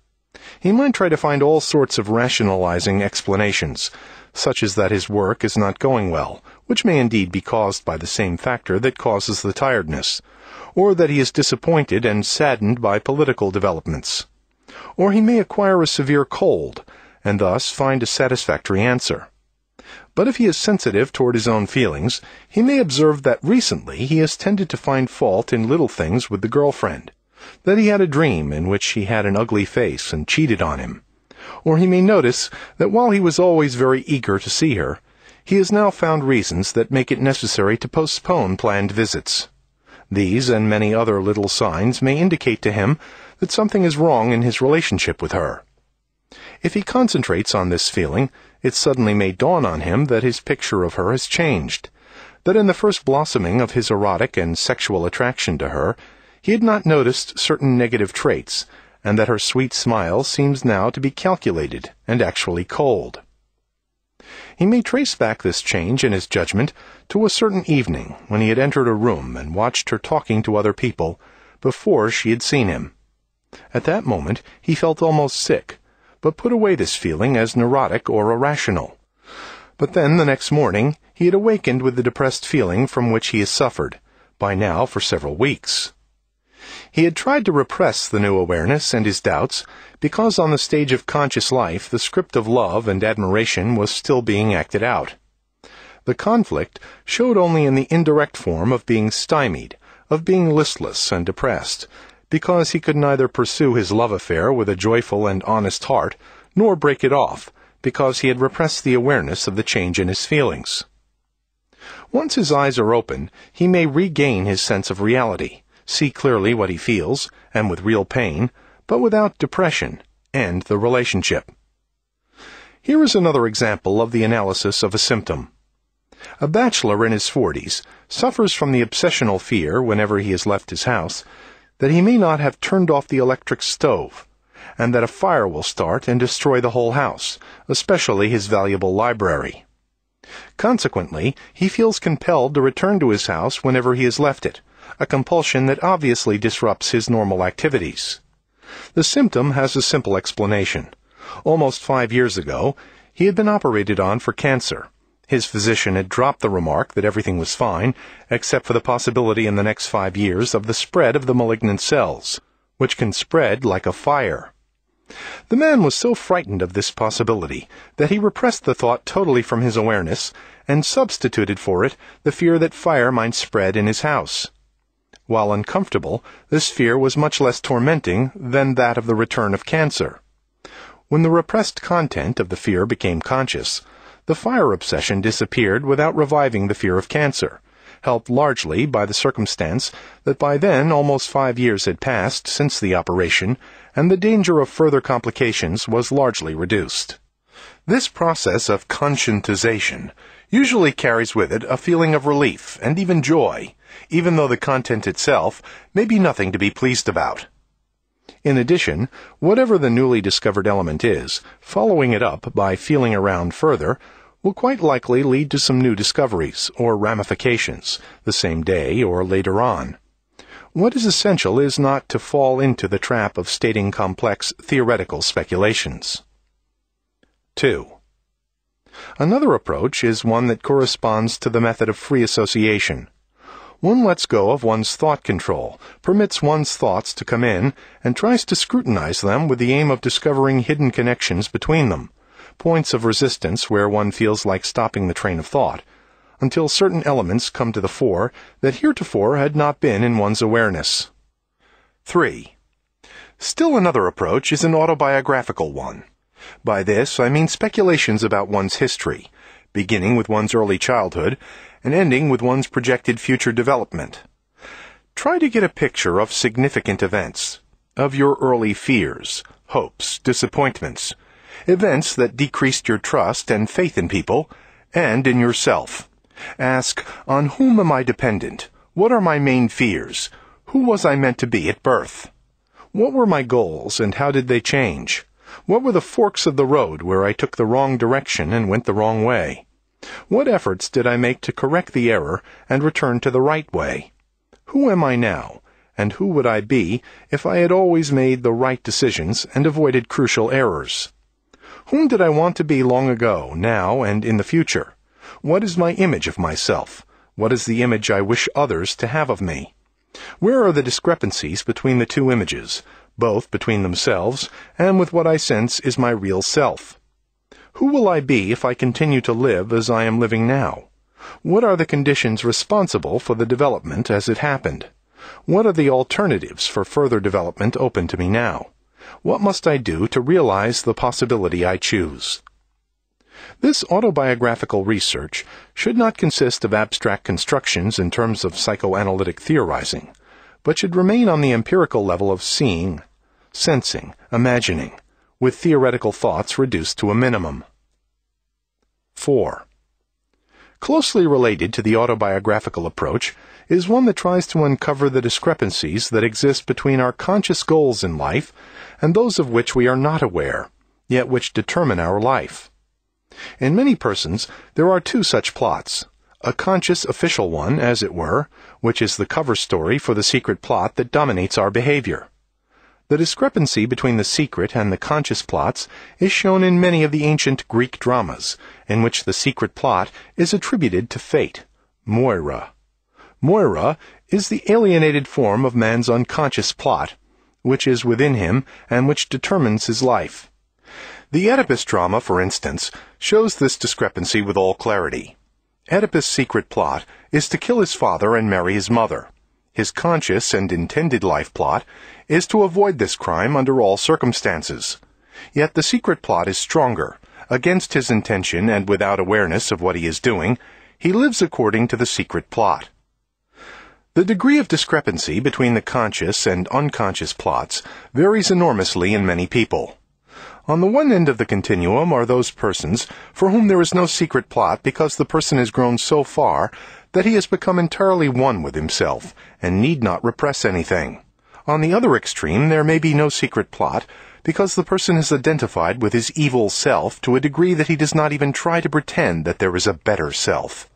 S1: He might try to find all sorts of rationalizing explanations, such as that his work is not going well, which may indeed be caused by the same factor that causes the tiredness, or that he is disappointed and saddened by political developments. Or he may acquire a severe cold, and thus find a satisfactory answer. But if he is sensitive toward his own feelings, he may observe that recently he has tended to find fault in little things with the girlfriend, that he had a dream in which she had an ugly face and cheated on him. Or he may notice that while he was always very eager to see her, he has now found reasons that make it necessary to postpone planned visits. These and many other little signs may indicate to him that something is wrong in his relationship with her. If he concentrates on this feeling, it suddenly may dawn on him that his picture of her has changed, that in the first blossoming of his erotic and sexual attraction to her, he had not noticed certain negative traits, and that her sweet smile seems now to be calculated and actually cold. He may trace back this change in his judgment to a certain evening when he had entered a room and watched her talking to other people before she had seen him. At that moment he felt almost sick, but put away this feeling as neurotic or irrational. But then the next morning he had awakened with the depressed feeling from which he has suffered, by now for several weeks. He had tried to repress the new awareness and his doubts because on the stage of conscious life the script of love and admiration was still being acted out. The conflict showed only in the indirect form of being stymied, of being listless and depressed, because he could neither pursue his love affair with a joyful and honest heart, nor break it off, because he had repressed the awareness of the change in his feelings. Once his eyes are open, he may regain his sense of reality, see clearly what he feels, and with real pain, but without depression, and the relationship. Here is another example of the analysis of a symptom. A bachelor in his forties suffers from the obsessional fear whenever he has left his house that he may not have turned off the electric stove, and that a fire will start and destroy the whole house, especially his valuable library. Consequently, he feels compelled to return to his house whenever he has left it, a compulsion that obviously disrupts his normal activities. The symptom has a simple explanation. Almost five years ago, he had been operated on for cancer. His physician had dropped the remark that everything was fine, except for the possibility in the next five years of the spread of the malignant cells, which can spread like a fire. The man was so frightened of this possibility that he repressed the thought totally from his awareness and substituted for it the fear that fire might spread in his house. While uncomfortable, this fear was much less tormenting than that of the return of cancer. When the repressed content of the fear became conscious, the fire obsession disappeared without reviving the fear of cancer, helped largely by the circumstance that by then almost five years had passed since the operation, and the danger of further complications was largely reduced. This process of conscientization usually carries with it a feeling of relief and even joy, even though the content itself may be nothing to be pleased about. In addition, whatever the newly discovered element is, following it up by feeling around further will quite likely lead to some new discoveries or ramifications the same day or later on. What is essential is not to fall into the trap of stating complex theoretical speculations. 2. Another approach is one that corresponds to the method of free association one lets go of one's thought control, permits one's thoughts to come in, and tries to scrutinize them with the aim of discovering hidden connections between them, points of resistance where one feels like stopping the train of thought, until certain elements come to the fore that heretofore had not been in one's awareness. 3. Still another approach is an autobiographical one. By this I mean speculations about one's history, beginning with one's early childhood and ending with one's projected future development. Try to get a picture of significant events, of your early fears, hopes, disappointments, events that decreased your trust and faith in people and in yourself. Ask, on whom am I dependent? What are my main fears? Who was I meant to be at birth? What were my goals and how did they change? What were the forks of the road where I took the wrong direction and went the wrong way? What efforts did I make to correct the error and return to the right way? Who am I now, and who would I be if I had always made the right decisions and avoided crucial errors? Whom did I want to be long ago, now, and in the future? What is my image of myself? What is the image I wish others to have of me? Where are the discrepancies between the two images, both between themselves and with what I sense is my real self? Who will I be if I continue to live as I am living now? What are the conditions responsible for the development as it happened? What are the alternatives for further development open to me now? What must I do to realize the possibility I choose? This autobiographical research should not consist of abstract constructions in terms of psychoanalytic theorizing, but should remain on the empirical level of seeing, sensing, imagining, with theoretical thoughts reduced to a minimum. 4. Closely related to the autobiographical approach is one that tries to uncover the discrepancies that exist between our conscious goals in life and those of which we are not aware, yet which determine our life. In many persons, there are two such plots a conscious official one, as it were, which is the cover story for the secret plot that dominates our behavior. The discrepancy between the secret and the conscious plots is shown in many of the ancient Greek dramas, in which the secret plot is attributed to fate, Moira. Moira is the alienated form of man's unconscious plot, which is within him and which determines his life. The Oedipus drama, for instance, shows this discrepancy with all clarity. Oedipus' secret plot is to kill his father and marry his mother. His conscious and intended life plot is to avoid this crime under all circumstances. Yet the secret plot is stronger. Against his intention and without awareness of what he is doing, he lives according to the secret plot. The degree of discrepancy between the conscious and unconscious plots varies enormously in many people. On the one end of the continuum are those persons for whom there is no secret plot because the person has grown so far that he has become entirely one with himself and need not repress anything. On the other extreme, there may be no secret plot because the person is identified with his evil self to a degree that he does not even try to pretend that there is a better self.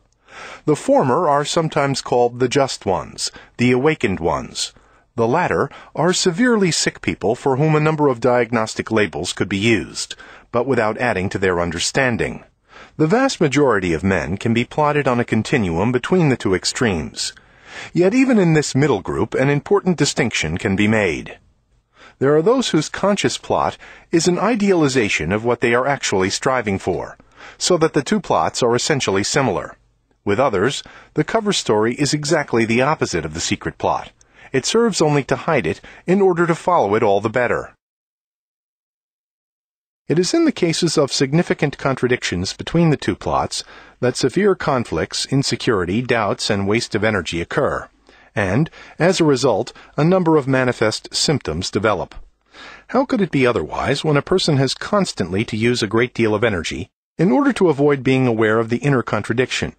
S1: The former are sometimes called the just ones, the awakened ones. The latter are severely sick people for whom a number of diagnostic labels could be used, but without adding to their understanding. The vast majority of men can be plotted on a continuum between the two extremes. Yet even in this middle group an important distinction can be made. There are those whose conscious plot is an idealization of what they are actually striving for, so that the two plots are essentially similar. With others, the cover story is exactly the opposite of the secret plot. It serves only to hide it in order to follow it all the better. It is in the cases of significant contradictions between the two plots that severe conflicts, insecurity, doubts, and waste of energy occur, and, as a result, a number of manifest symptoms develop. How could it be otherwise when a person has constantly to use a great deal of energy in order to avoid being aware of the inner contradiction?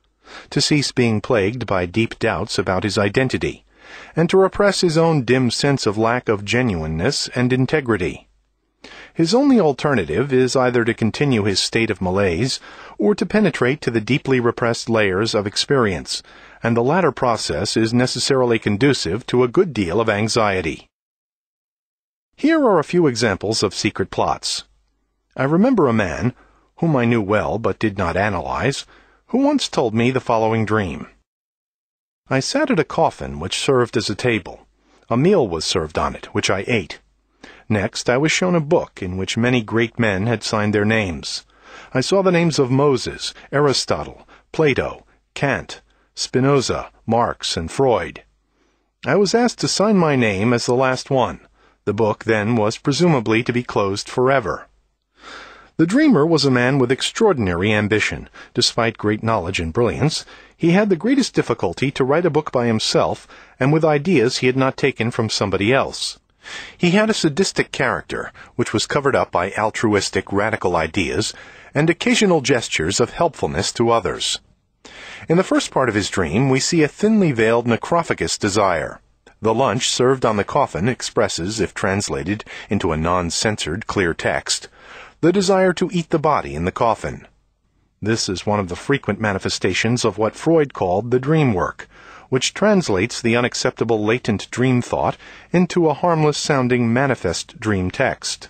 S1: To cease being plagued by deep doubts about his identity, and to repress his own dim sense of lack of genuineness and integrity. His only alternative is either to continue his state of malaise or to penetrate to the deeply repressed layers of experience, and the latter process is necessarily conducive to a good deal of anxiety. Here are a few examples of secret plots. I remember a man, whom I knew well but did not analyze, who once told me the following dream. I sat at a coffin which served as a table. A meal was served on it, which I ate. Next, I was shown a book in which many great men had signed their names. I saw the names of Moses, Aristotle, Plato, Kant, Spinoza, Marx, and Freud. I was asked to sign my name as the last one. The book then was presumably to be closed forever. The dreamer was a man with extraordinary ambition. Despite great knowledge and brilliance, he had the greatest difficulty to write a book by himself and with ideas he had not taken from somebody else. He had a sadistic character, which was covered up by altruistic, radical ideas and occasional gestures of helpfulness to others. In the first part of his dream, we see a thinly veiled necrophagous desire. The lunch served on the coffin expresses, if translated into a non-censored, clear text, the desire to eat the body in the coffin. This is one of the frequent manifestations of what Freud called the dream work, which translates the unacceptable latent dream thought into a harmless sounding manifest dream text.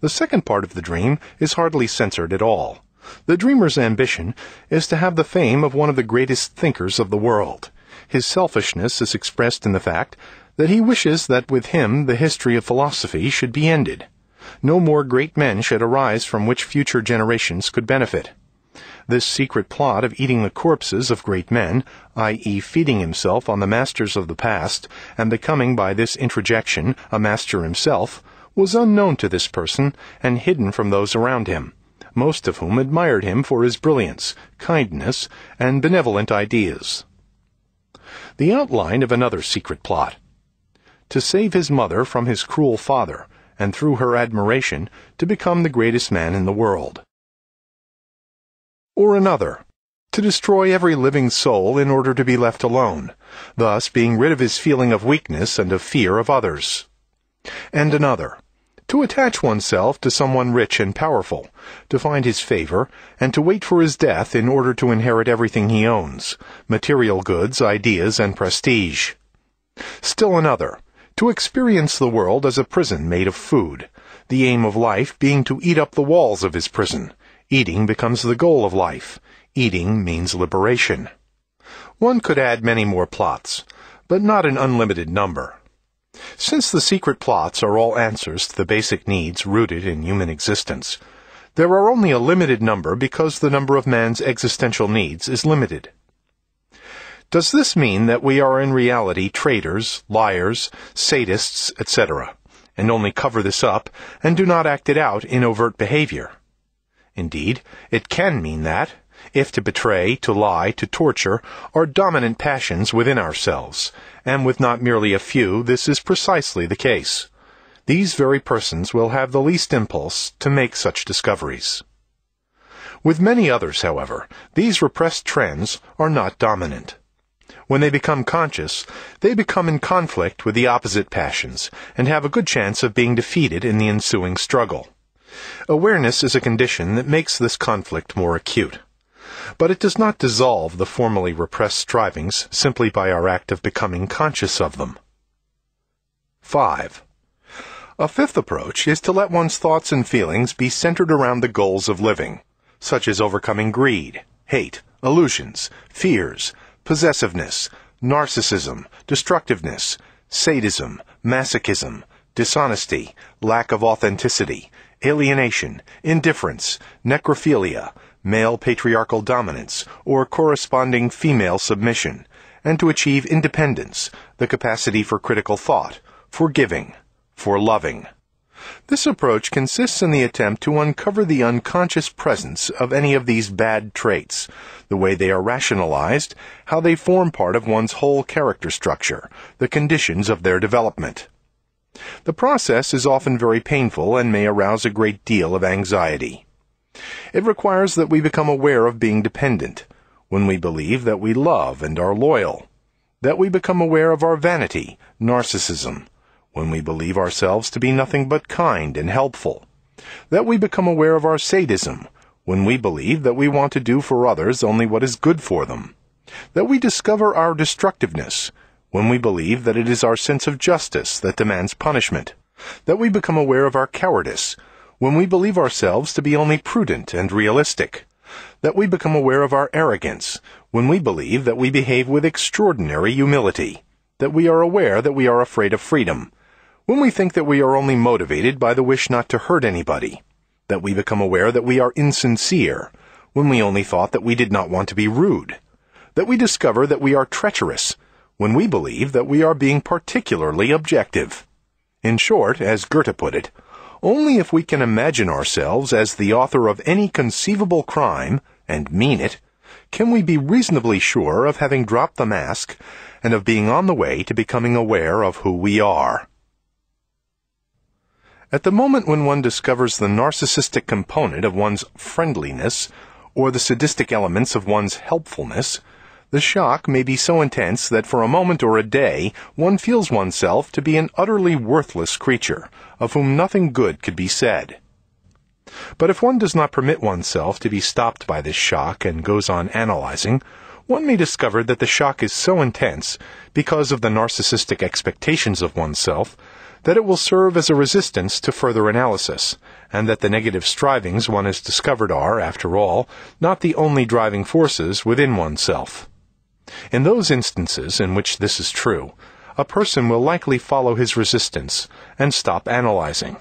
S1: The second part of the dream is hardly censored at all. The dreamer's ambition is to have the fame of one of the greatest thinkers of the world. His selfishness is expressed in the fact that he wishes that with him the history of philosophy should be ended no more great men should arise from which future generations could benefit. This secret plot of eating the corpses of great men, i.e., feeding himself on the masters of the past, and becoming by this introjection a master himself, was unknown to this person and hidden from those around him, most of whom admired him for his brilliance, kindness, and benevolent ideas. The outline of another secret plot. To save his mother from his cruel father, and through her admiration, to become the greatest man in the world. Or another, to destroy every living soul in order to be left alone, thus being rid of his feeling of weakness and of fear of others. And another, to attach oneself to someone rich and powerful, to find his favor, and to wait for his death in order to inherit everything he owns, material goods, ideas, and prestige. Still another, to experience the world as a prison made of food, the aim of life being to eat up the walls of his prison. Eating becomes the goal of life. Eating means liberation. One could add many more plots, but not an unlimited number. Since the secret plots are all answers to the basic needs rooted in human existence, there are only a limited number because the number of man's existential needs is limited. Does this mean that we are in reality traitors, liars, sadists, etc., and only cover this up and do not act it out in overt behavior? Indeed, it can mean that, if to betray, to lie, to torture are dominant passions within ourselves, and with not merely a few this is precisely the case. These very persons will have the least impulse to make such discoveries. With many others, however, these repressed trends are not dominant. When they become conscious, they become in conflict with the opposite passions and have a good chance of being defeated in the ensuing struggle. Awareness is a condition that makes this conflict more acute. But it does not dissolve the formerly repressed strivings simply by our act of becoming conscious of them. 5. A fifth approach is to let one's thoughts and feelings be centered around the goals of living, such as overcoming greed, hate, illusions, fears, possessiveness, narcissism, destructiveness, sadism, masochism, dishonesty, lack of authenticity, alienation, indifference, necrophilia, male patriarchal dominance, or corresponding female submission, and to achieve independence, the capacity for critical thought, for giving, for loving. This approach consists in the attempt to uncover the unconscious presence of any of these bad traits, the way they are rationalized, how they form part of one's whole character structure, the conditions of their development. The process is often very painful and may arouse a great deal of anxiety. It requires that we become aware of being dependent, when we believe that we love and are loyal, that we become aware of our vanity, narcissism, when we believe ourselves to be nothing but kind and helpful, that we become aware of our sadism, when we believe that we want to do for others only what is good for them, that we discover our destructiveness, when we believe that it is our sense of justice that demands punishment, that we become aware of our cowardice, when we believe ourselves to be only prudent and realistic, that we become aware of our arrogance, when we believe that we behave with extraordinary humility, that we are aware that we are afraid of freedom, when we think that we are only motivated by the wish not to hurt anybody, that we become aware that we are insincere, when we only thought that we did not want to be rude, that we discover that we are treacherous, when we believe that we are being particularly objective. In short, as Goethe put it, only if we can imagine ourselves as the author of any conceivable crime, and mean it, can we be reasonably sure of having dropped the mask and of being on the way to becoming aware of who we are. At the moment when one discovers the narcissistic component of one's friendliness, or the sadistic elements of one's helpfulness, the shock may be so intense that for a moment or a day one feels oneself to be an utterly worthless creature, of whom nothing good could be said. But if one does not permit oneself to be stopped by this shock and goes on analyzing, one may discover that the shock is so intense, because of the narcissistic expectations of oneself, that it will serve as a resistance to further analysis, and that the negative strivings one has discovered are, after all, not the only driving forces within oneself. In those instances in which this is true, a person will likely follow his resistance and stop analyzing.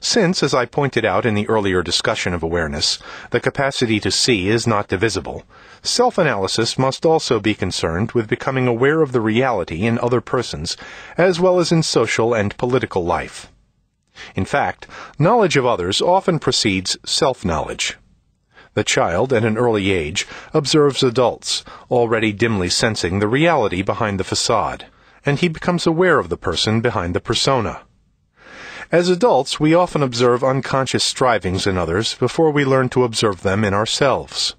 S1: Since, as I pointed out in the earlier discussion of awareness, the capacity to see is not divisible, self-analysis must also be concerned with becoming aware of the reality in other persons, as well as in social and political life. In fact, knowledge of others often precedes self-knowledge. The child, at an early age, observes adults, already dimly sensing the reality behind the facade, and he becomes aware of the person behind the persona. As adults, we often observe unconscious strivings in others before we learn to observe them in ourselves.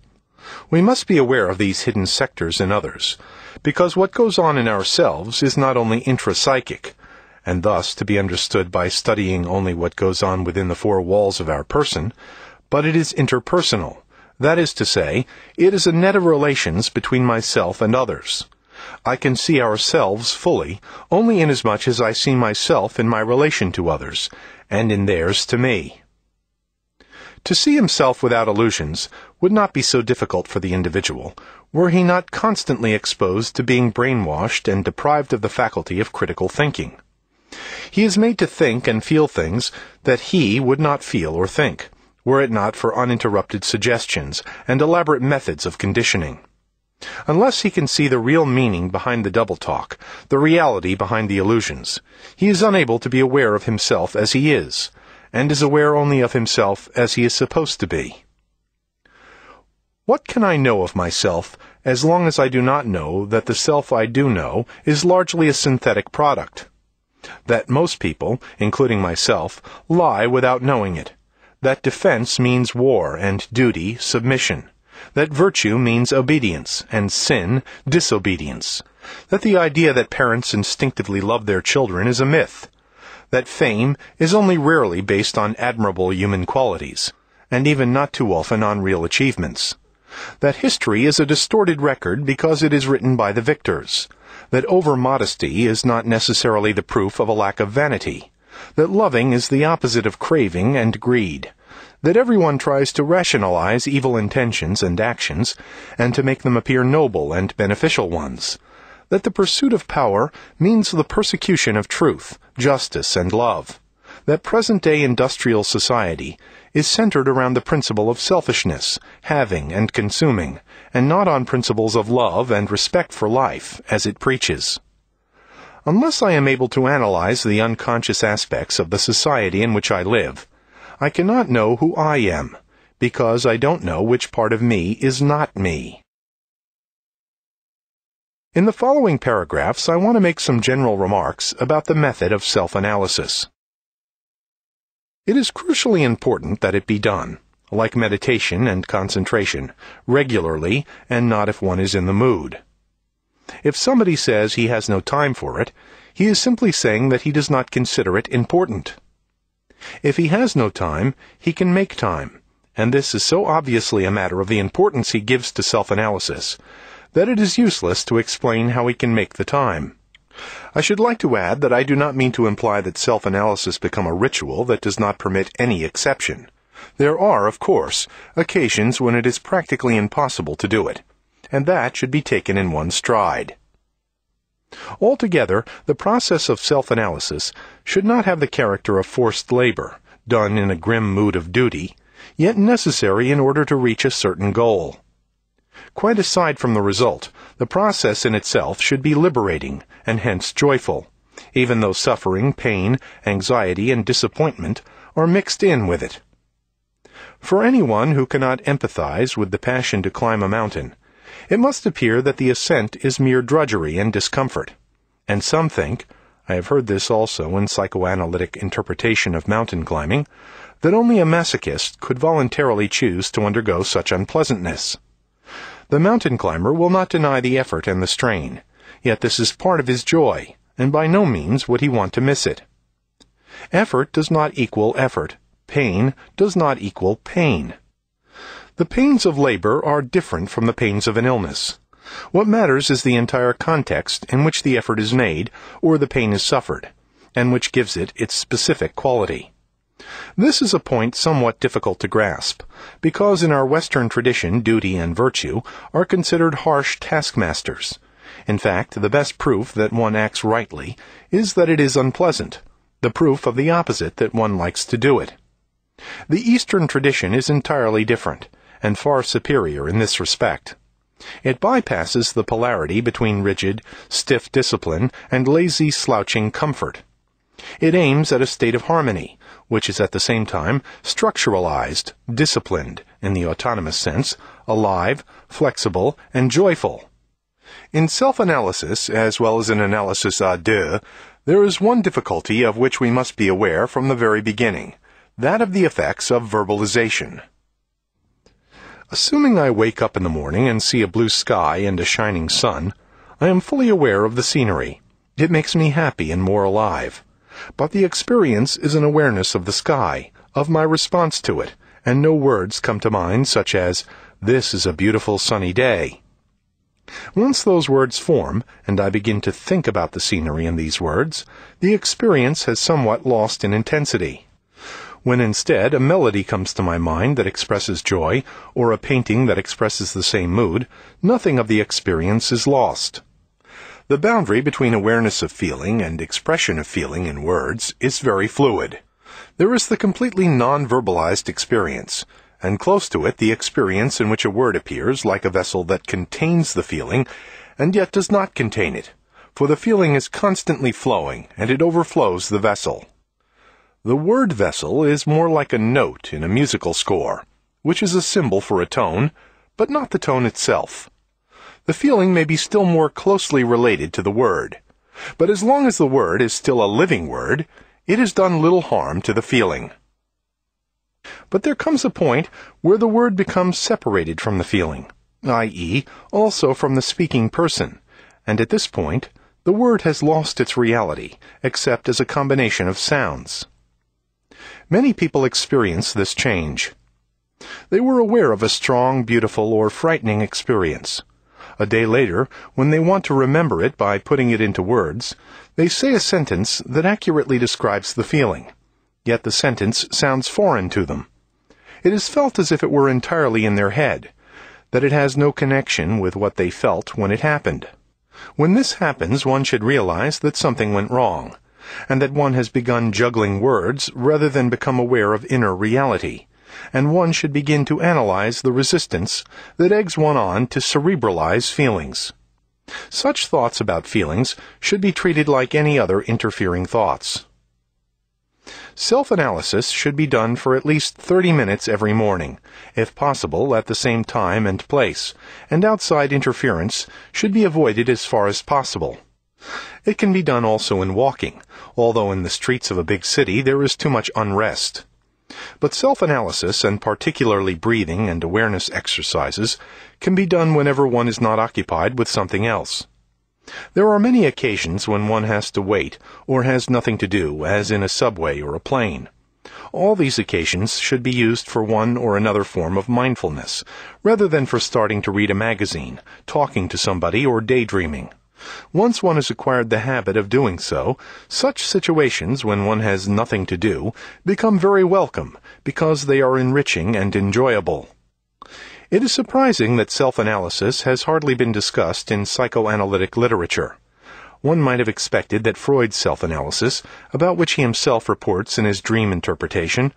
S1: We must be aware of these hidden sectors in others, because what goes on in ourselves is not only intrapsychic, and thus to be understood by studying only what goes on within the four walls of our person, but it is interpersonal. That is to say, it is a net of relations between myself and others. I can see ourselves fully only inasmuch as I see myself in my relation to others, and in theirs to me. To see himself without illusions would not be so difficult for the individual, were he not constantly exposed to being brainwashed and deprived of the faculty of critical thinking. He is made to think and feel things that he would not feel or think, were it not for uninterrupted suggestions and elaborate methods of conditioning. Unless he can see the real meaning behind the double talk, the reality behind the illusions, he is unable to be aware of himself as he is, and is aware only of himself as he is supposed to be. What can I know of myself as long as I do not know that the self I do know is largely a synthetic product? That most people, including myself, lie without knowing it. That defense means war and duty submission that virtue means obedience and sin disobedience, that the idea that parents instinctively love their children is a myth, that fame is only rarely based on admirable human qualities, and even not too often on real achievements, that history is a distorted record because it is written by the victors, that over-modesty is not necessarily the proof of a lack of vanity, that loving is the opposite of craving and greed, that everyone tries to rationalize evil intentions and actions and to make them appear noble and beneficial ones, that the pursuit of power means the persecution of truth, justice, and love, that present-day industrial society is centered around the principle of selfishness, having and consuming, and not on principles of love and respect for life, as it preaches. Unless I am able to analyze the unconscious aspects of the society in which I live, I cannot know who I am, because I don't know which part of me is not me. In the following paragraphs, I want to make some general remarks about the method of self-analysis. It is crucially important that it be done, like meditation and concentration, regularly and not if one is in the mood. If somebody says he has no time for it, he is simply saying that he does not consider it important. If he has no time, he can make time, and this is so obviously a matter of the importance he gives to self-analysis that it is useless to explain how he can make the time. I should like to add that I do not mean to imply that self-analysis become a ritual that does not permit any exception. There are, of course, occasions when it is practically impossible to do it, and that should be taken in one stride. Altogether, the process of self-analysis should not have the character of forced labor, done in a grim mood of duty, yet necessary in order to reach a certain goal. Quite aside from the result, the process in itself should be liberating and hence joyful, even though suffering, pain, anxiety, and disappointment are mixed in with it. For anyone who cannot empathize with the passion to climb a mountain, it must appear that the ascent is mere drudgery and discomfort. And some think, I have heard this also in psychoanalytic interpretation of mountain climbing, that only a masochist could voluntarily choose to undergo such unpleasantness. The mountain climber will not deny the effort and the strain, yet this is part of his joy, and by no means would he want to miss it. Effort does not equal effort. Pain does not equal pain. The pains of labor are different from the pains of an illness. What matters is the entire context in which the effort is made or the pain is suffered, and which gives it its specific quality. This is a point somewhat difficult to grasp, because in our Western tradition duty and virtue are considered harsh taskmasters. In fact, the best proof that one acts rightly is that it is unpleasant, the proof of the opposite that one likes to do it. The Eastern tradition is entirely different, and far superior in this respect. It bypasses the polarity between rigid, stiff discipline and lazy, slouching comfort. It aims at a state of harmony, which is at the same time structuralized, disciplined, in the autonomous sense, alive, flexible, and joyful. In self-analysis, as well as in analysis à deux, there is one difficulty of which we must be aware from the very beginning, that of the effects of verbalization. Assuming I wake up in the morning and see a blue sky and a shining sun, I am fully aware of the scenery. It makes me happy and more alive but the experience is an awareness of the sky, of my response to it, and no words come to mind such as, This is a beautiful sunny day. Once those words form, and I begin to think about the scenery in these words, the experience has somewhat lost in intensity. When instead a melody comes to my mind that expresses joy, or a painting that expresses the same mood, nothing of the experience is lost. The boundary between awareness of feeling and expression of feeling in words is very fluid. There is the completely non-verbalized experience, and close to it the experience in which a word appears like a vessel that contains the feeling and yet does not contain it, for the feeling is constantly flowing and it overflows the vessel. The word vessel is more like a note in a musical score, which is a symbol for a tone, but not the tone itself the feeling may be still more closely related to the word. But as long as the word is still a living word, it has done little harm to the feeling. But there comes a point where the word becomes separated from the feeling, i.e., also from the speaking person, and at this point, the word has lost its reality, except as a combination of sounds. Many people experience this change. They were aware of a strong, beautiful, or frightening experience. A day later, when they want to remember it by putting it into words, they say a sentence that accurately describes the feeling, yet the sentence sounds foreign to them. It is felt as if it were entirely in their head, that it has no connection with what they felt when it happened. When this happens, one should realize that something went wrong, and that one has begun juggling words rather than become aware of inner reality, and one should begin to analyze the resistance that eggs one on to cerebralize feelings. Such thoughts about feelings should be treated like any other interfering thoughts. Self-analysis should be done for at least 30 minutes every morning, if possible at the same time and place, and outside interference should be avoided as far as possible. It can be done also in walking, although in the streets of a big city there is too much unrest. But self-analysis, and particularly breathing and awareness exercises, can be done whenever one is not occupied with something else. There are many occasions when one has to wait or has nothing to do, as in a subway or a plane. All these occasions should be used for one or another form of mindfulness, rather than for starting to read a magazine, talking to somebody, or daydreaming. Once one has acquired the habit of doing so, such situations, when one has nothing to do, become very welcome, because they are enriching and enjoyable. It is surprising that self-analysis has hardly been discussed in psychoanalytic literature. One might have expected that Freud's self-analysis, about which he himself reports in his dream interpretation,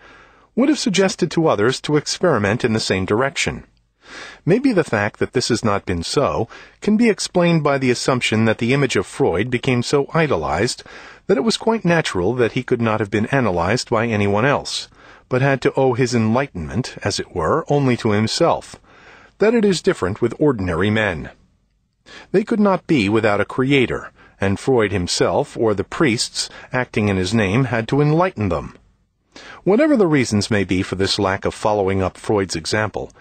S1: would have suggested to others to experiment in the same direction. Maybe the fact that this has not been so can be explained by the assumption that the image of Freud became so idolized that it was quite natural that he could not have been analyzed by anyone else, but had to owe his enlightenment, as it were, only to himself, that it is different with ordinary men. They could not be without a creator, and Freud himself or the priests acting in his name had to enlighten them. Whatever the reasons may be for this lack of following up Freud's example,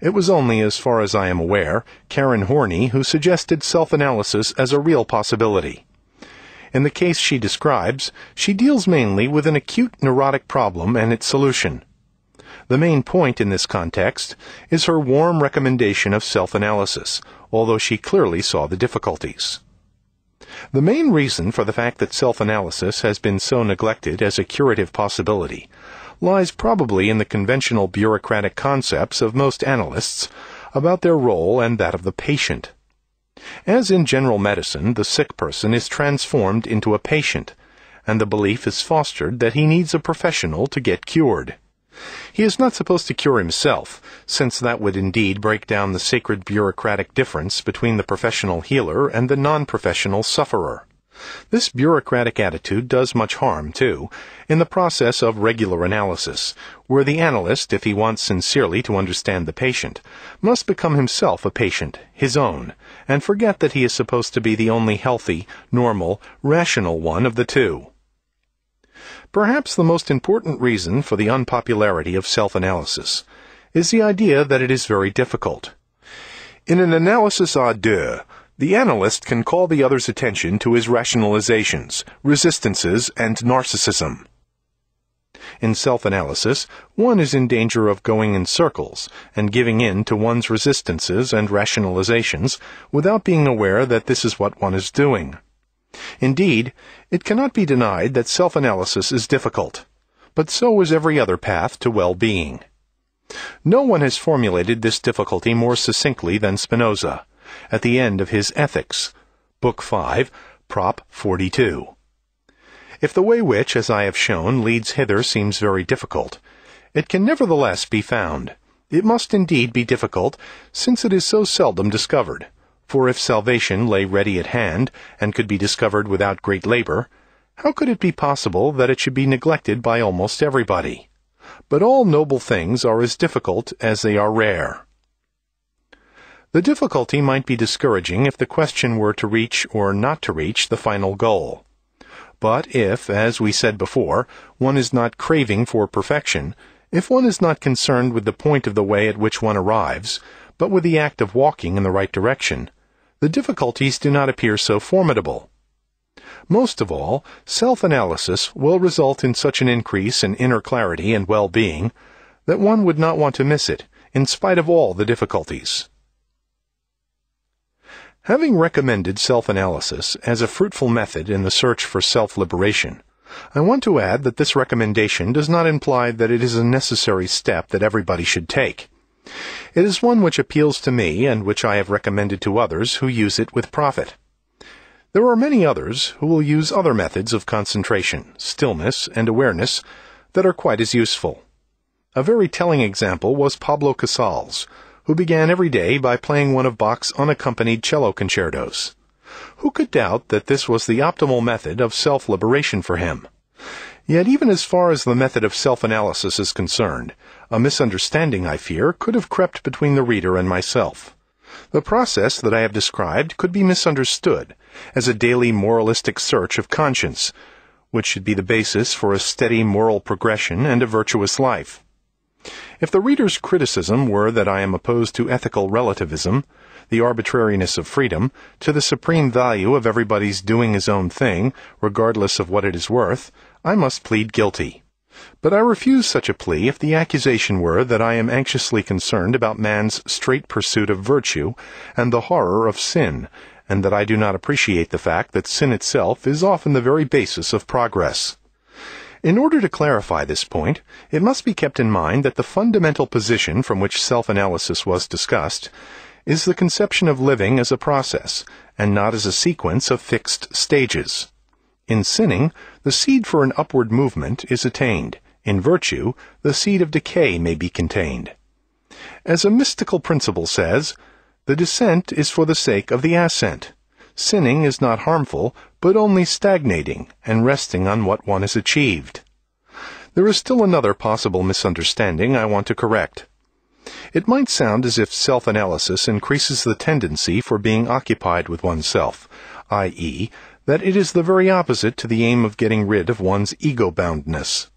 S1: it was only, as far as I am aware, Karen Horney who suggested self-analysis as a real possibility. In the case she describes, she deals mainly with an acute neurotic problem and its solution. The main point in this context is her warm recommendation of self-analysis, although she clearly saw the difficulties. The main reason for the fact that self-analysis has been so neglected as a curative possibility lies probably in the conventional bureaucratic concepts of most analysts about their role and that of the patient. As in general medicine, the sick person is transformed into a patient, and the belief is fostered that he needs a professional to get cured. He is not supposed to cure himself, since that would indeed break down the sacred bureaucratic difference between the professional healer and the non-professional sufferer. This bureaucratic attitude does much harm, too, in the process of regular analysis, where the analyst, if he wants sincerely to understand the patient, must become himself a patient, his own, and forget that he is supposed to be the only healthy, normal, rational one of the two. Perhaps the most important reason for the unpopularity of self-analysis is the idea that it is very difficult. In an analysis à deux, the analyst can call the other's attention to his rationalizations, resistances, and narcissism. In self-analysis, one is in danger of going in circles and giving in to one's resistances and rationalizations without being aware that this is what one is doing. Indeed, it cannot be denied that self-analysis is difficult, but so is every other path to well-being. No one has formulated this difficulty more succinctly than Spinoza at the end of his Ethics, Book 5, Prop 42. If the way which, as I have shown, leads hither seems very difficult, it can nevertheless be found. It must indeed be difficult, since it is so seldom discovered. For if salvation lay ready at hand, and could be discovered without great labor, how could it be possible that it should be neglected by almost everybody? But all noble things are as difficult as they are rare. The difficulty might be discouraging if the question were to reach or not to reach the final goal. But if, as we said before, one is not craving for perfection, If one is not concerned with the point of the way at which one arrives, but with the act of walking in the right direction, the difficulties do not appear so formidable. Most of all, self-analysis will result in such an increase in inner clarity and well-being that one would not want to miss it, in spite of all the difficulties. Having recommended self-analysis as a fruitful method in the search for self-liberation, I want to add that this recommendation does not imply that it is a necessary step that everybody should take. It is one which appeals to me and which I have recommended to others who use it with profit. There are many others who will use other methods of concentration, stillness, and awareness that are quite as useful. A very telling example was Pablo Casals, who began every day by playing one of Bach's unaccompanied cello concertos. Who could doubt that this was the optimal method of self-liberation for him? Yet even as far as the method of self-analysis is concerned, a misunderstanding, I fear, could have crept between the reader and myself. The process that I have described could be misunderstood as a daily moralistic search of conscience, which should be the basis for a steady moral progression and a virtuous life. If the reader's criticism were that I am opposed to ethical relativism, the arbitrariness of freedom, to the supreme value of everybody's doing his own thing, regardless of what it is worth, I must plead guilty. But I refuse such a plea if the accusation were that I am anxiously concerned about man's straight pursuit of virtue and the horror of sin, and that I do not appreciate the fact that sin itself is often the very basis of progress. In order to clarify this point, it must be kept in mind that the fundamental position from which self-analysis was discussed is the conception of living as a process, and not as a sequence of fixed stages. In sinning, the seed for an upward movement is attained. In virtue, the seed of decay may be contained. As a mystical principle says, the descent is for the sake of the ascent. Sinning is not harmful, but only stagnating and resting on what one has achieved. There is still another possible misunderstanding I want to correct. It might sound as if self-analysis increases the tendency for being occupied with oneself, i.e., that it is the very opposite to the aim of getting rid of one's ego-boundness.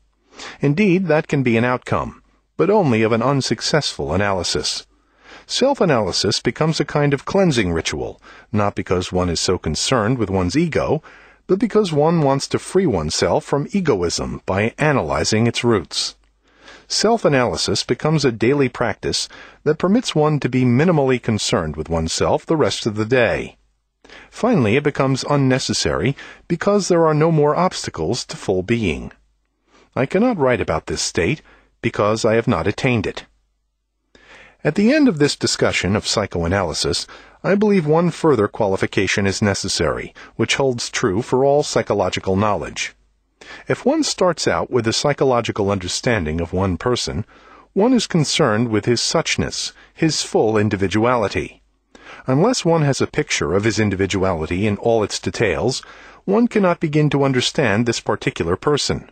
S1: Indeed, that can be an outcome, but only of an unsuccessful analysis. Self-analysis becomes a kind of cleansing ritual, not because one is so concerned with one's ego, but because one wants to free oneself from egoism by analyzing its roots. Self-analysis becomes a daily practice that permits one to be minimally concerned with oneself the rest of the day. Finally, it becomes unnecessary because there are no more obstacles to full being. I cannot write about this state because I have not attained it. At the end of this discussion of psychoanalysis, I believe one further qualification is necessary, which holds true for all psychological knowledge. If one starts out with a psychological understanding of one person, one is concerned with his suchness, his full individuality. Unless one has a picture of his individuality in all its details, one cannot begin to understand this particular person.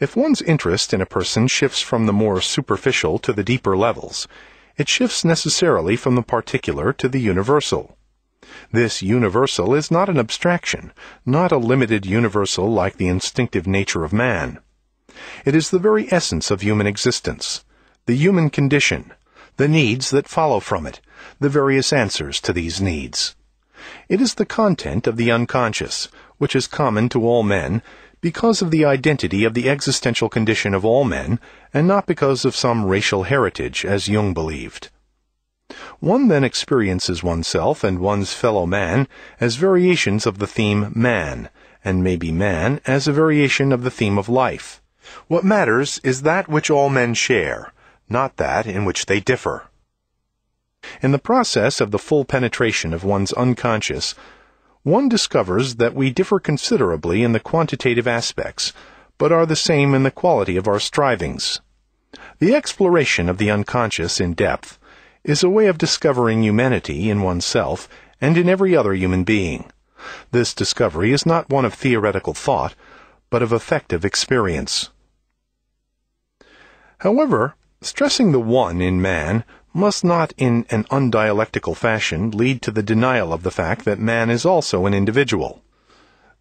S1: If one's interest in a person shifts from the more superficial to the deeper levels, it shifts necessarily from the particular to the universal. This universal is not an abstraction, not a limited universal like the instinctive nature of man. It is the very essence of human existence, the human condition, the needs that follow from it, the various answers to these needs. It is the content of the unconscious, which is common to all men, because of the identity of the existential condition of all men, and not because of some racial heritage, as Jung believed. One then experiences oneself and one's fellow man as variations of the theme man, and maybe man as a variation of the theme of life. What matters is that which all men share, not that in which they differ. In the process of the full penetration of one's unconscious, one discovers that we differ considerably in the quantitative aspects, but are the same in the quality of our strivings. The exploration of the unconscious in depth is a way of discovering humanity in oneself and in every other human being. This discovery is not one of theoretical thought, but of effective experience. However, stressing the one in man must not in an undialectical fashion lead to the denial of the fact that man is also an individual.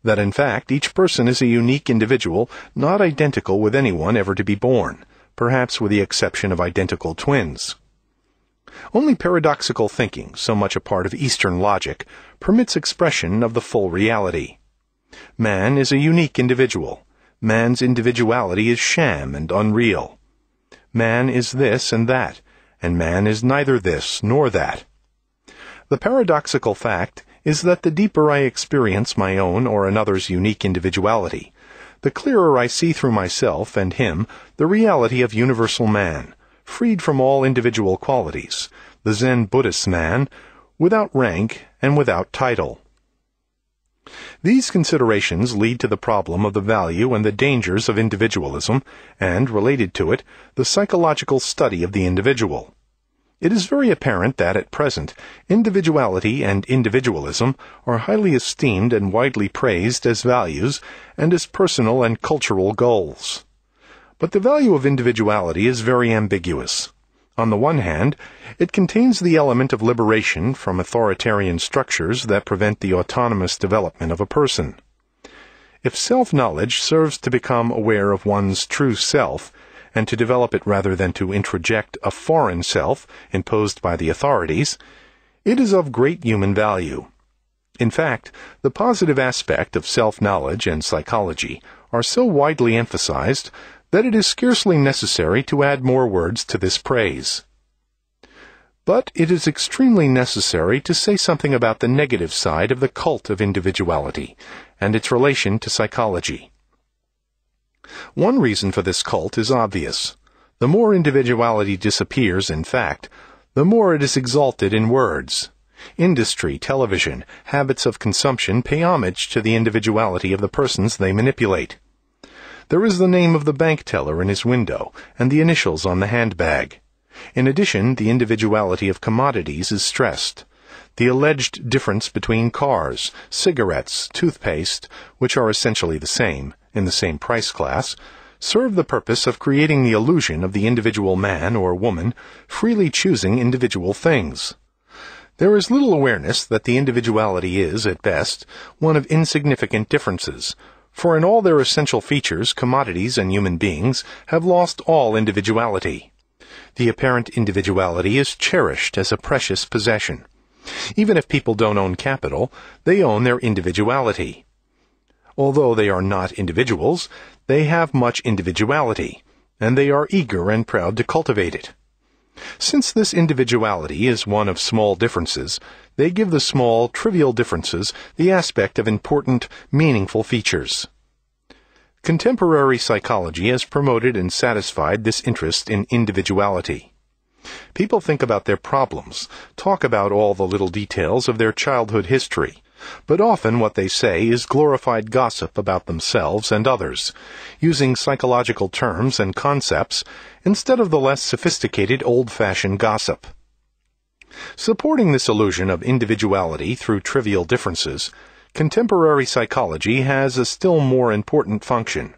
S1: That in fact each person is a unique individual, not identical with anyone ever to be born, perhaps with the exception of identical twins. Only paradoxical thinking, so much a part of Eastern logic, permits expression of the full reality. Man is a unique individual. Man's individuality is sham and unreal. Man is this and that, and man is neither this nor that. The paradoxical fact is that the deeper I experience my own or another's unique individuality, the clearer I see through myself and him the reality of universal man, freed from all individual qualities, the Zen Buddhist man, without rank and without title. These considerations lead to the problem of the value and the dangers of individualism, and, related to it, the psychological study of the individual. It is very apparent that at present individuality and individualism are highly esteemed and widely praised as values and as personal and cultural goals. But the value of individuality is very ambiguous. On the one hand, it contains the element of liberation from authoritarian structures that prevent the autonomous development of a person. If self-knowledge serves to become aware of one's true self, and to develop it rather than to introject a foreign self imposed by the authorities, it is of great human value. In fact, the positive aspect of self-knowledge and psychology are so widely emphasized that it is scarcely necessary to add more words to this praise. But it is extremely necessary to say something about the negative side of the cult of individuality and its relation to psychology. One reason for this cult is obvious. The more individuality disappears in fact, the more it is exalted in words. Industry, television, habits of consumption pay homage to the individuality of the persons they manipulate. There is the name of the bank teller in his window and the initials on the handbag. In addition, the individuality of commodities is stressed. The alleged difference between cars, cigarettes, toothpaste, which are essentially the same, in the same price class, serve the purpose of creating the illusion of the individual man or woman freely choosing individual things. There is little awareness that the individuality is, at best, one of insignificant differences, for in all their essential features, commodities and human beings have lost all individuality. The apparent individuality is cherished as a precious possession. Even if people don't own capital, they own their individuality. Although they are not individuals, they have much individuality, and they are eager and proud to cultivate it. Since this individuality is one of small differences, they give the small, trivial differences the aspect of important, meaningful features. Contemporary psychology has promoted and satisfied this interest in individuality. People think about their problems, talk about all the little details of their childhood history, but often what they say is glorified gossip about themselves and others, using psychological terms and concepts instead of the less sophisticated old-fashioned gossip. Supporting this illusion of individuality through trivial differences, contemporary psychology has a still more important function.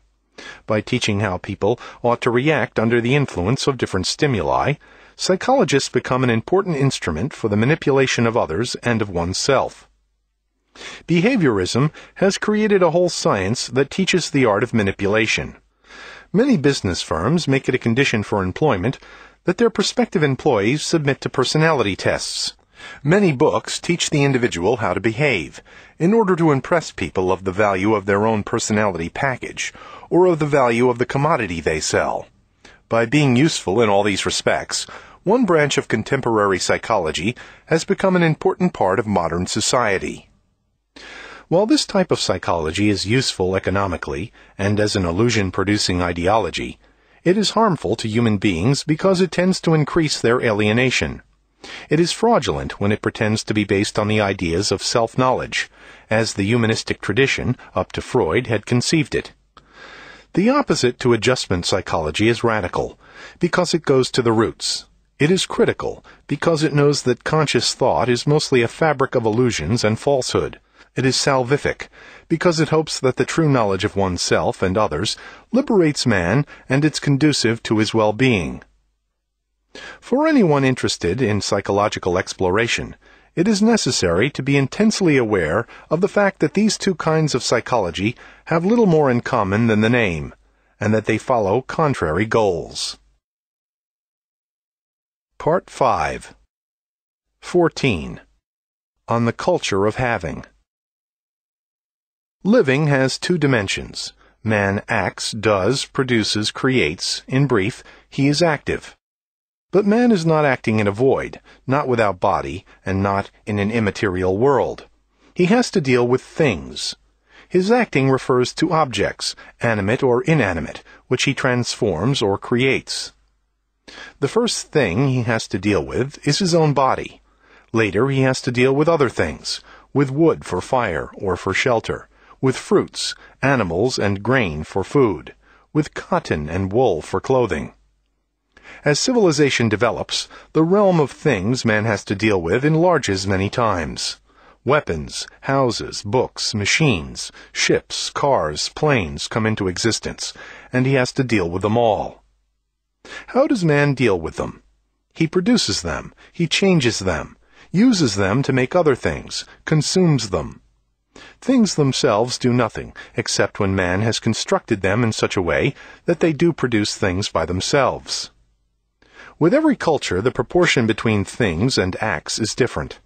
S1: By teaching how people ought to react under the influence of different stimuli, psychologists become an important instrument for the manipulation of others and of oneself. Behaviorism has created a whole science that teaches the art of manipulation. Many business firms make it a condition for employment that their prospective employees submit to personality tests. Many books teach the individual how to behave in order to impress people of the value of their own personality package or of the value of the commodity they sell. By being useful in all these respects, one branch of contemporary psychology has become an important part of modern society. While this type of psychology is useful economically and as an illusion producing ideology, it is harmful to human beings because it tends to increase their alienation. It is fraudulent when it pretends to be based on the ideas of self knowledge, as the humanistic tradition, up to Freud, had conceived it. The opposite to adjustment psychology is radical, because it goes to the roots. It is critical, because it knows that conscious thought is mostly a fabric of illusions and falsehood. It is salvific, because it hopes that the true knowledge of oneself and others liberates man and is conducive to his well-being. For anyone interested in psychological exploration, it is necessary to be intensely aware of the fact that these two kinds of psychology have little more in common than the name, and that they follow contrary goals. Part 5 14. On the Culture of Having. Living has two dimensions. Man acts, does, produces, creates. In brief, he is active. But man is not acting in a void, not without body, and not in an immaterial world. He has to deal with things. His acting refers to objects, animate or inanimate, which he transforms or creates. The first thing he has to deal with is his own body. Later he has to deal with other things, with wood for fire or for shelter, with fruits, animals, and grain for food, with cotton and wool for clothing. As civilization develops, the realm of things man has to deal with enlarges many times. Weapons, houses, books, machines, ships, cars, planes come into existence, and he has to deal with them all. How does man deal with them? He produces them, he changes them, uses them to make other things, consumes them. Things themselves do nothing, except when man has constructed them in such a way that they do produce things by themselves. With every culture, the proportion between things and acts is different.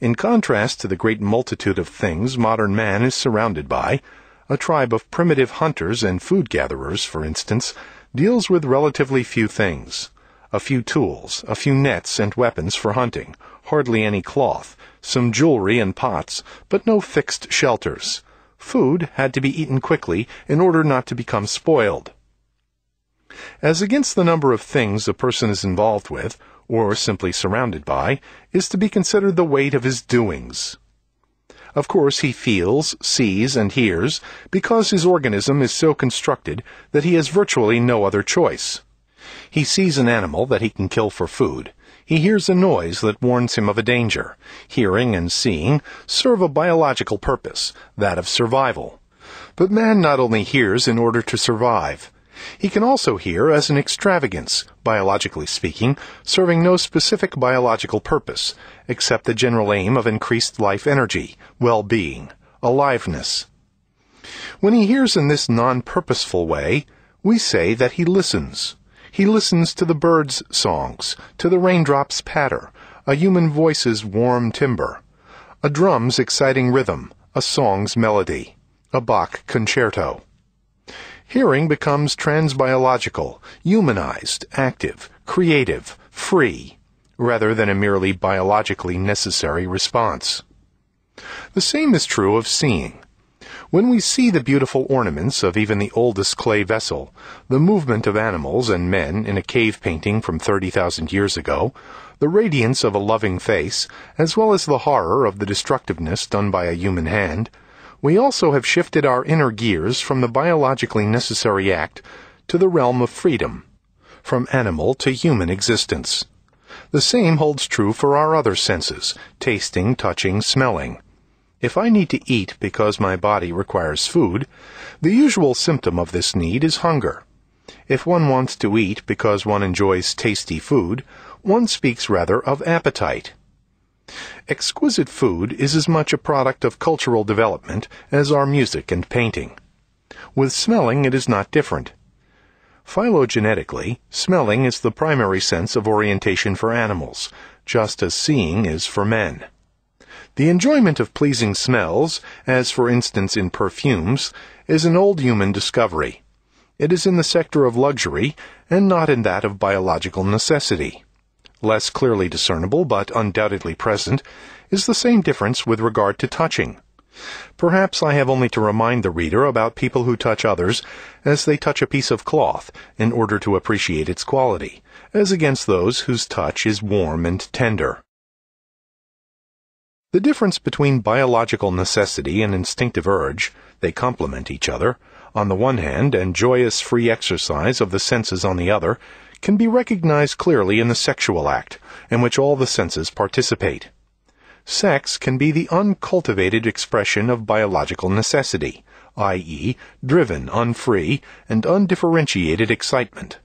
S1: In contrast to the great multitude of things modern man is surrounded by, a tribe of primitive hunters and food gatherers, for instance, deals with relatively few things. A few tools, a few nets and weapons for hunting, hardly any cloth, some jewelry and pots, but no fixed shelters. Food had to be eaten quickly in order not to become spoiled. As against the number of things a person is involved with, or simply surrounded by, is to be considered the weight of his doings. Of course, he feels, sees, and hears because his organism is so constructed that he has virtually no other choice. He sees an animal that he can kill for food. He hears a noise that warns him of a danger. Hearing and seeing serve a biological purpose, that of survival. But man not only hears in order to survive, he can also hear as an extravagance, biologically speaking, serving no specific biological purpose, except the general aim of increased life energy, well-being, aliveness. When he hears in this non-purposeful way, we say that he listens. He listens to the birds' songs, to the raindrops' patter, a human voice's warm timbre, a drum's exciting rhythm, a song's melody, a Bach concerto. Hearing becomes transbiological, humanized, active, creative, free, rather than a merely biologically necessary response. The same is true of seeing. When we see the beautiful ornaments of even the oldest clay vessel, the movement of animals and men in a cave painting from 30,000 years ago, the radiance of a loving face, as well as the horror of the destructiveness done by a human hand, we also have shifted our inner gears from the biologically necessary act to the realm of freedom, from animal to human existence. The same holds true for our other senses, tasting, touching, smelling. If I need to eat because my body requires food, the usual symptom of this need is hunger. If one wants to eat because one enjoys tasty food, one speaks rather of appetite. Exquisite food is as much a product of cultural development as are music and painting. With smelling it is not different. Phylogenetically, smelling is the primary sense of orientation for animals, just as seeing is for men. The enjoyment of pleasing smells, as for instance in perfumes, is an old human discovery. It is in the sector of luxury and not in that of biological necessity less clearly discernible but undoubtedly present, is the same difference with regard to touching. Perhaps I have only to remind the reader about people who touch others as they touch a piece of cloth in order to appreciate its quality, as against those whose touch is warm and tender. The difference between biological necessity and instinctive urge, they complement each other, on the one hand, and joyous free exercise of the senses on the other, can be recognized clearly in the sexual act, in which all the senses participate. Sex can be the uncultivated expression of biological necessity, i.e., driven, unfree, and undifferentiated excitement.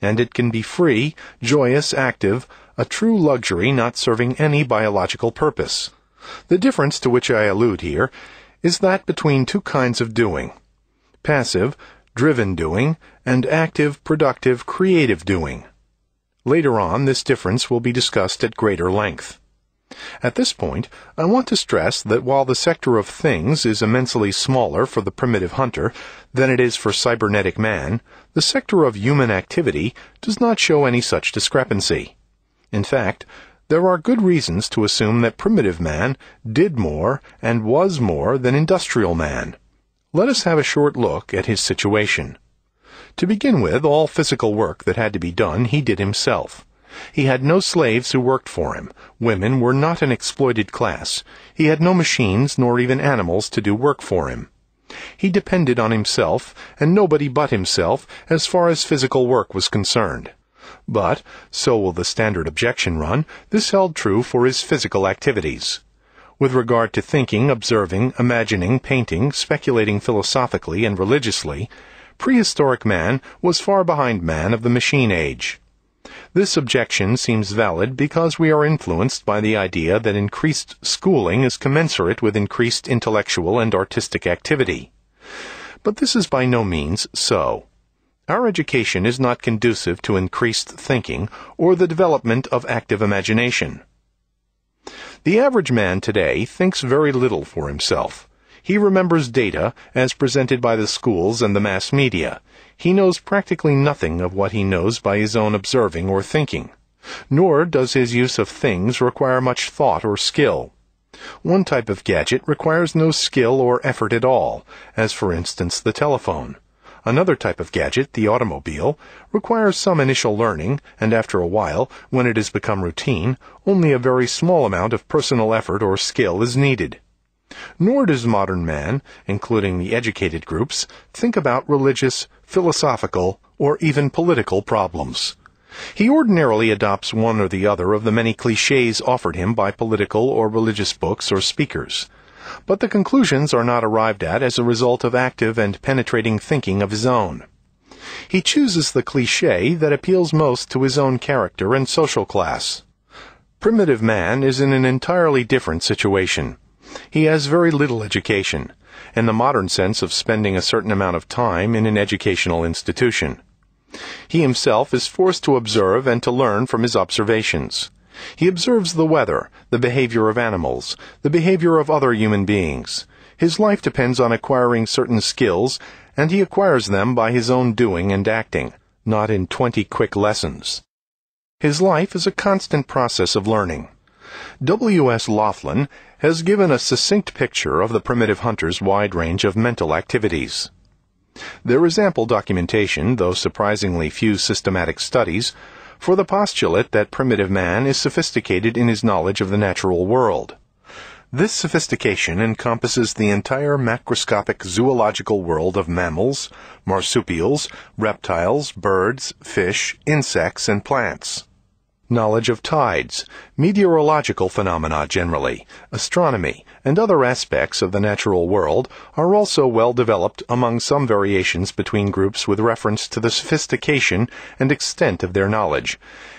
S1: And it can be free, joyous, active, a true luxury not serving any biological purpose. The difference to which I allude here is that between two kinds of doing. Passive, driven doing, and active, productive, creative doing. Later on, this difference will be discussed at greater length. At this point, I want to stress that while the sector of things is immensely smaller for the primitive hunter than it is for cybernetic man, the sector of human activity does not show any such discrepancy. In fact, there are good reasons to assume that primitive man did more and was more than industrial man. Let us have a short look at his situation. To begin with, all physical work that had to be done he did himself. He had no slaves who worked for him. Women were not an exploited class. He had no machines nor even animals to do work for him. He depended on himself and nobody but himself as far as physical work was concerned. But, so will the standard objection run, this held true for his physical activities. With regard to thinking, observing, imagining, painting, speculating philosophically and religiously, prehistoric man was far behind man of the machine age. This objection seems valid because we are influenced by the idea that increased schooling is commensurate with increased intellectual and artistic activity. But this is by no means so. Our education is not conducive to increased thinking or the development of active imagination. The average man today thinks very little for himself. He remembers data as presented by the schools and the mass media. He knows practically nothing of what he knows by his own observing or thinking. Nor does his use of things require much thought or skill. One type of gadget requires no skill or effort at all, as for instance the telephone. Another type of gadget, the automobile, requires some initial learning, and after a while, when it has become routine, only a very small amount of personal effort or skill is needed. Nor does modern man, including the educated groups, think about religious, philosophical, or even political problems. He ordinarily adopts one or the other of the many cliches offered him by political or religious books or speakers. But the conclusions are not arrived at as a result of active and penetrating thinking of his own. He chooses the cliche that appeals most to his own character and social class. Primitive man is in an entirely different situation. He has very little education, in the modern sense of spending a certain amount of time in an educational institution. He himself is forced to observe and to learn from his observations. He observes the weather, the behavior of animals, the behavior of other human beings. His life depends on acquiring certain skills, and he acquires them by his own doing and acting, not in twenty quick lessons. His life is a constant process of learning. W. S. Laughlin has given a succinct picture of the primitive hunter's wide range of mental activities. There is ample documentation, though surprisingly few systematic studies, for the postulate that primitive man is sophisticated in his knowledge of the natural world. This sophistication encompasses the entire macroscopic zoological world of mammals, marsupials, reptiles, birds, fish, insects, and plants knowledge of tides, meteorological phenomena generally, astronomy, and other aspects of the natural world are also well developed among some variations between groups with reference to the sophistication and extent of their knowledge,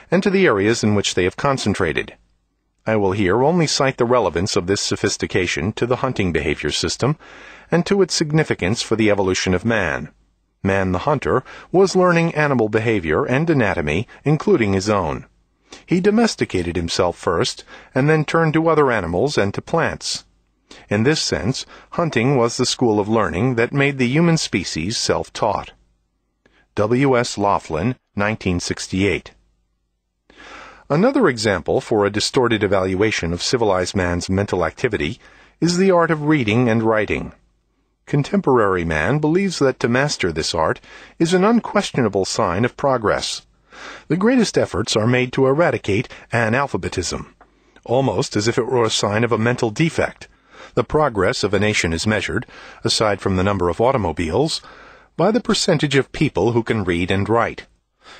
S1: and to the areas in which they have concentrated. I will here only cite the relevance of this sophistication to the hunting behavior system, and to its significance for the evolution of man. Man the hunter was learning animal behavior and anatomy, including his own. He domesticated himself first, and then turned to other animals and to plants. In this sense, hunting was the school of learning that made the human species self-taught. W. S. Laughlin, 1968. Another example for a distorted evaluation of civilized man's mental activity is the art of reading and writing. Contemporary man believes that to master this art is an unquestionable sign of progress. The greatest efforts are made to eradicate analphabetism, almost as if it were a sign of a mental defect. The progress of a nation is measured, aside from the number of automobiles, by the percentage of people who can read and write.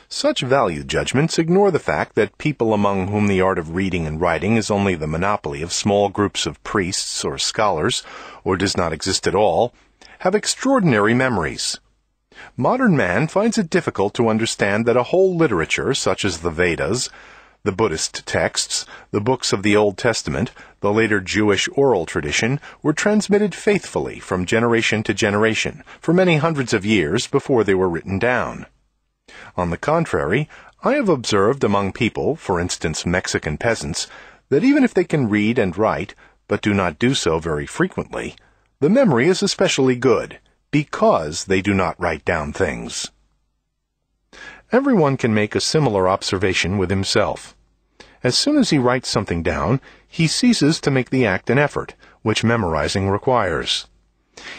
S1: Such value judgments ignore the fact that people among whom the art of reading and writing is only the monopoly of small groups of priests or scholars, or does not exist at all, have extraordinary memories. Modern man finds it difficult to understand that a whole literature, such as the Vedas, the Buddhist texts, the books of the Old Testament, the later Jewish oral tradition, were transmitted faithfully from generation to generation for many hundreds of years before they were written down. On the contrary, I have observed among people, for instance Mexican peasants, that even if they can read and write, but do not do so very frequently, the memory is especially good, because they do not write down things. Everyone can make a similar observation with himself. As soon as he writes something down, he ceases to make the act an effort, which memorizing requires.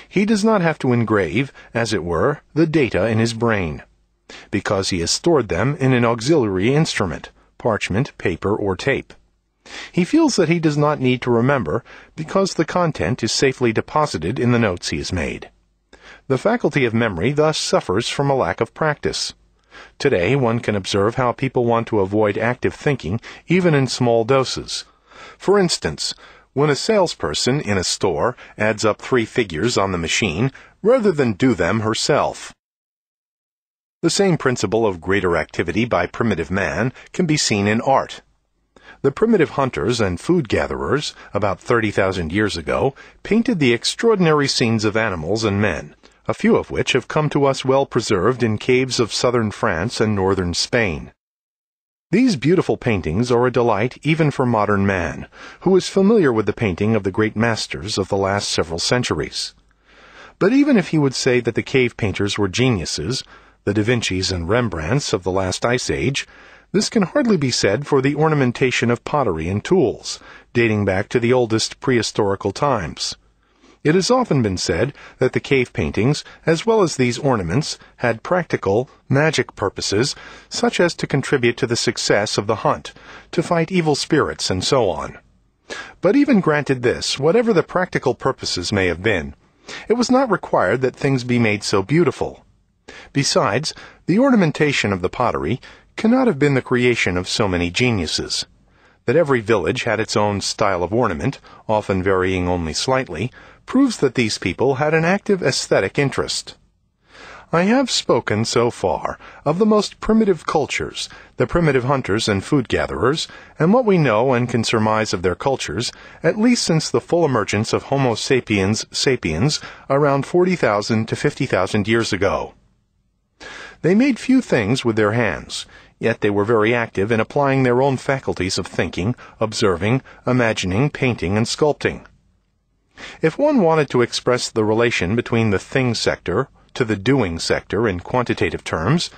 S1: He does not have to engrave, as it were, the data in his brain, because he has stored them in an auxiliary instrument, parchment, paper, or tape. He feels that he does not need to remember, because the content is safely deposited in the notes he has made. The faculty of memory thus suffers from a lack of practice. Today, one can observe how people want to avoid active thinking even in small doses. For instance, when a salesperson in a store adds up three figures on the machine rather than do them herself. The same principle of greater activity by primitive man can be seen in art. The primitive hunters and food gatherers, about 30,000 years ago, painted the extraordinary scenes of animals and men a few of which have come to us well preserved in caves of southern France and northern Spain. These beautiful paintings are a delight even for modern man, who is familiar with the painting of the great masters of the last several centuries. But even if he would say that the cave painters were geniuses, the Da Vinci's and Rembrandts of the last ice age, this can hardly be said for the ornamentation of pottery and tools, dating back to the oldest prehistorical times. It has often been said that the cave paintings, as well as these ornaments, had practical, magic purposes, such as to contribute to the success of the hunt, to fight evil spirits, and so on. But even granted this, whatever the practical purposes may have been, it was not required that things be made so beautiful. Besides, the ornamentation of the pottery cannot have been the creation of so many geniuses. That every village had its own style of ornament, often varying only slightly, proves that these people had an active aesthetic interest. I have spoken so far of the most primitive cultures, the primitive hunters and food gatherers, and what we know and can surmise of their cultures, at least since the full emergence of Homo sapiens sapiens around 40,000 to 50,000 years ago. They made few things with their hands, yet they were very active in applying their own faculties of thinking, observing, imagining, painting, and sculpting. If one wanted to express the relation between the thing sector to the doing sector in quantitative terms,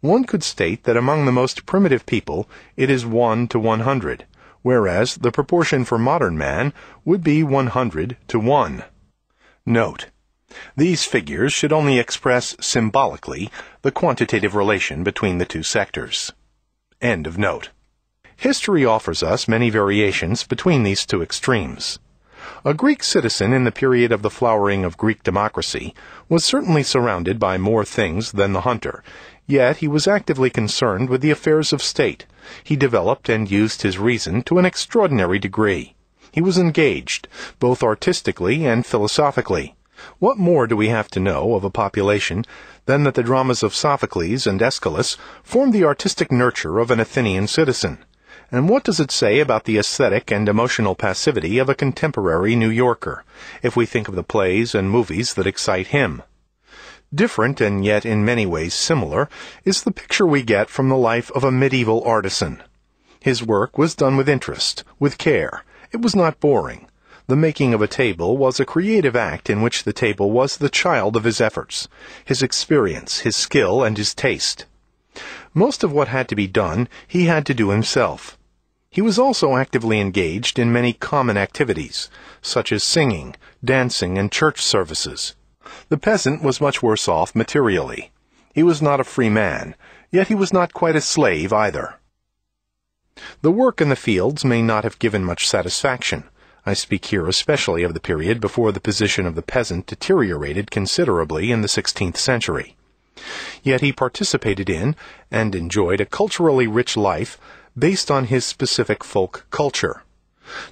S1: one could state that among the most primitive people it is 1 to 100, whereas the proportion for modern man would be 100 to 1. Note. These figures should only express symbolically the quantitative relation between the two sectors. End of note. History offers us many variations between these two extremes. A Greek citizen in the period of the flowering of Greek democracy was certainly surrounded by more things than the hunter, yet he was actively concerned with the affairs of state. He developed and used his reason to an extraordinary degree. He was engaged, both artistically and philosophically. What more do we have to know of a population than that the dramas of Sophocles and Aeschylus formed the artistic nurture of an Athenian citizen? And what does it say about the aesthetic and emotional passivity of a contemporary New Yorker, if we think of the plays and movies that excite him? Different, and yet in many ways similar, is the picture we get from the life of a medieval artisan. His work was done with interest, with care. It was not boring. The making of a table was a creative act in which the table was the child of his efforts, his experience, his skill, and his taste. Most of what had to be done he had to do himself. He was also actively engaged in many common activities, such as singing, dancing, and church services. The peasant was much worse off materially. He was not a free man, yet he was not quite a slave either. The work in the fields may not have given much satisfaction. I speak here especially of the period before the position of the peasant deteriorated considerably in the sixteenth century. Yet he participated in and enjoyed a culturally rich life based on his specific folk culture.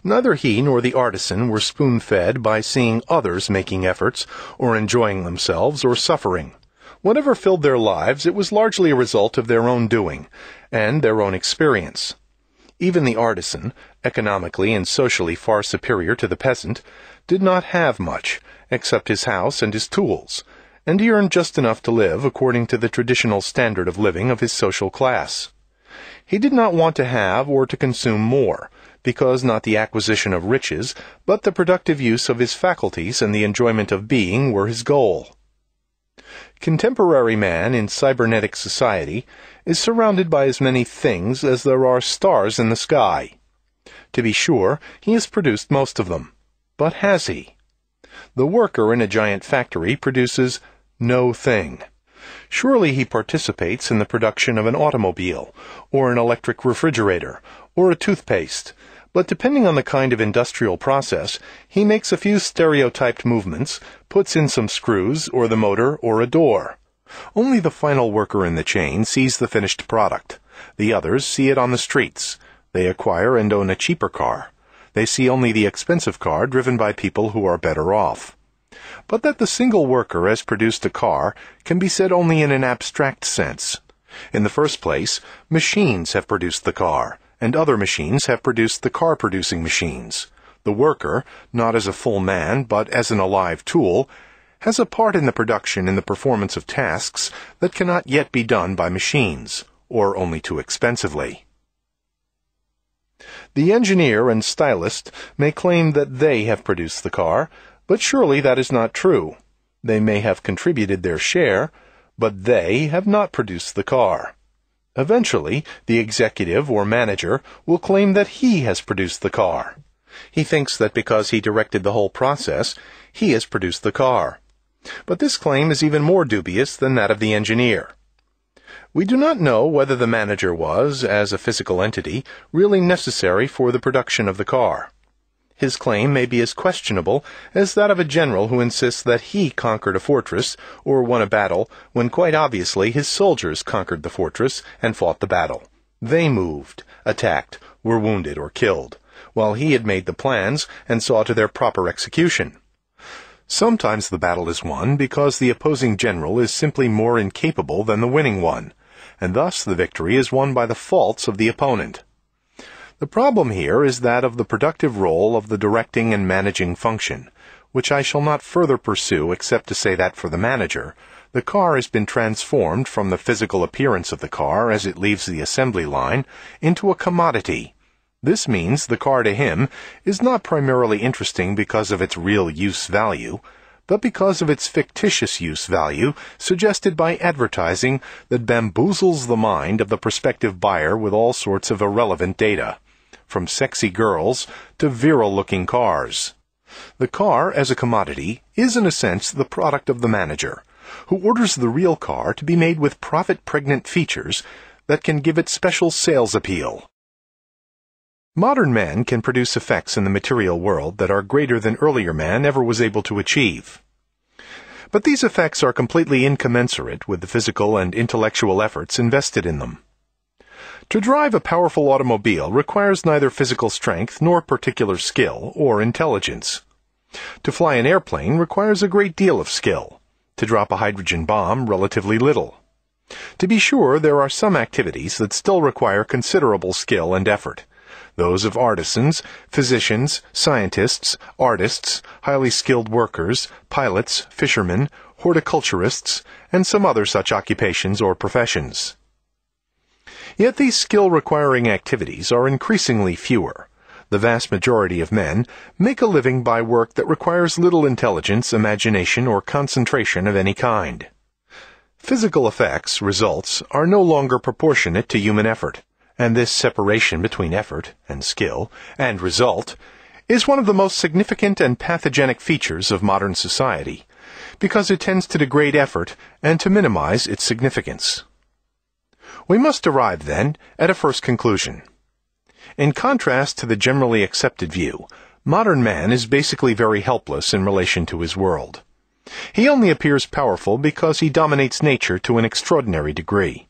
S1: Neither he nor the artisan were spoon fed by seeing others making efforts, or enjoying themselves, or suffering. Whatever filled their lives, it was largely a result of their own doing, and their own experience. Even the artisan, economically and socially far superior to the peasant, did not have much, except his house and his tools, and he earned just enough to live according to the traditional standard of living of his social class. He did not want to have or to consume more, because not the acquisition of riches, but the productive use of his faculties and the enjoyment of being were his goal. Contemporary man in cybernetic society is surrounded by as many things as there are stars in the sky. To be sure, he has produced most of them. But has he? The worker in a giant factory produces no thing. Surely he participates in the production of an automobile, or an electric refrigerator, or a toothpaste, but depending on the kind of industrial process, he makes a few stereotyped movements, puts in some screws, or the motor, or a door. Only the final worker in the chain sees the finished product. The others see it on the streets. They acquire and own a cheaper car. They see only the expensive car driven by people who are better off. But that the single worker has produced a car can be said only in an abstract sense. In the first place, machines have produced the car and other machines have produced the car producing machines. The worker, not as a full man, but as an alive tool, has a part in the production and the performance of tasks that cannot yet be done by machines, or only too expensively. The engineer and stylist may claim that they have produced the car, but surely that is not true. They may have contributed their share, but they have not produced the car. Eventually, the executive or manager will claim that he has produced the car. He thinks that because he directed the whole process, he has produced the car. But this claim is even more dubious than that of the engineer. We do not know whether the manager was, as a physical entity, really necessary for the production of the car his claim may be as questionable as that of a general who insists that he conquered a fortress or won a battle when quite obviously his soldiers conquered the fortress and fought the battle. They moved, attacked, were wounded or killed, while he had made the plans and saw to their proper execution. Sometimes the battle is won because the opposing general is simply more incapable than the winning one, and thus the victory is won by the faults of the opponent. The problem here is that of the productive role of the directing and managing function, which I shall not further pursue except to say that for the manager, the car has been transformed from the physical appearance of the car as it leaves the assembly line into a commodity. This means the car to him is not primarily interesting because of its real use value, but because of its fictitious use value suggested by advertising that bamboozles the mind of the prospective buyer with all sorts of irrelevant data from sexy girls to virile looking cars. The car, as a commodity, is in a sense the product of the manager, who orders the real car to be made with profit pregnant features that can give it special sales appeal. Modern man can produce effects in the material world that are greater than earlier man ever was able to achieve. But these effects are completely incommensurate with the physical and intellectual efforts invested in them. To drive a powerful automobile requires neither physical strength nor particular skill or intelligence. To fly an airplane requires a great deal of skill. To drop a hydrogen bomb, relatively little. To be sure, there are some activities that still require considerable skill and effort. Those of artisans, physicians, scientists, artists, highly skilled workers, pilots, fishermen, horticulturists, and some other such occupations or professions. Yet these skill requiring activities are increasingly fewer. The vast majority of men make a living by work that requires little intelligence, imagination, or concentration of any kind. Physical effects, results, are no longer proportionate to human effort, and this separation between effort and skill and result is one of the most significant and pathogenic features of modern society, because it tends to degrade effort and to minimize its significance. We must arrive, then, at a first conclusion. In contrast to the generally accepted view, modern man is basically very helpless in relation to his world. He only appears powerful because he dominates nature to an extraordinary degree.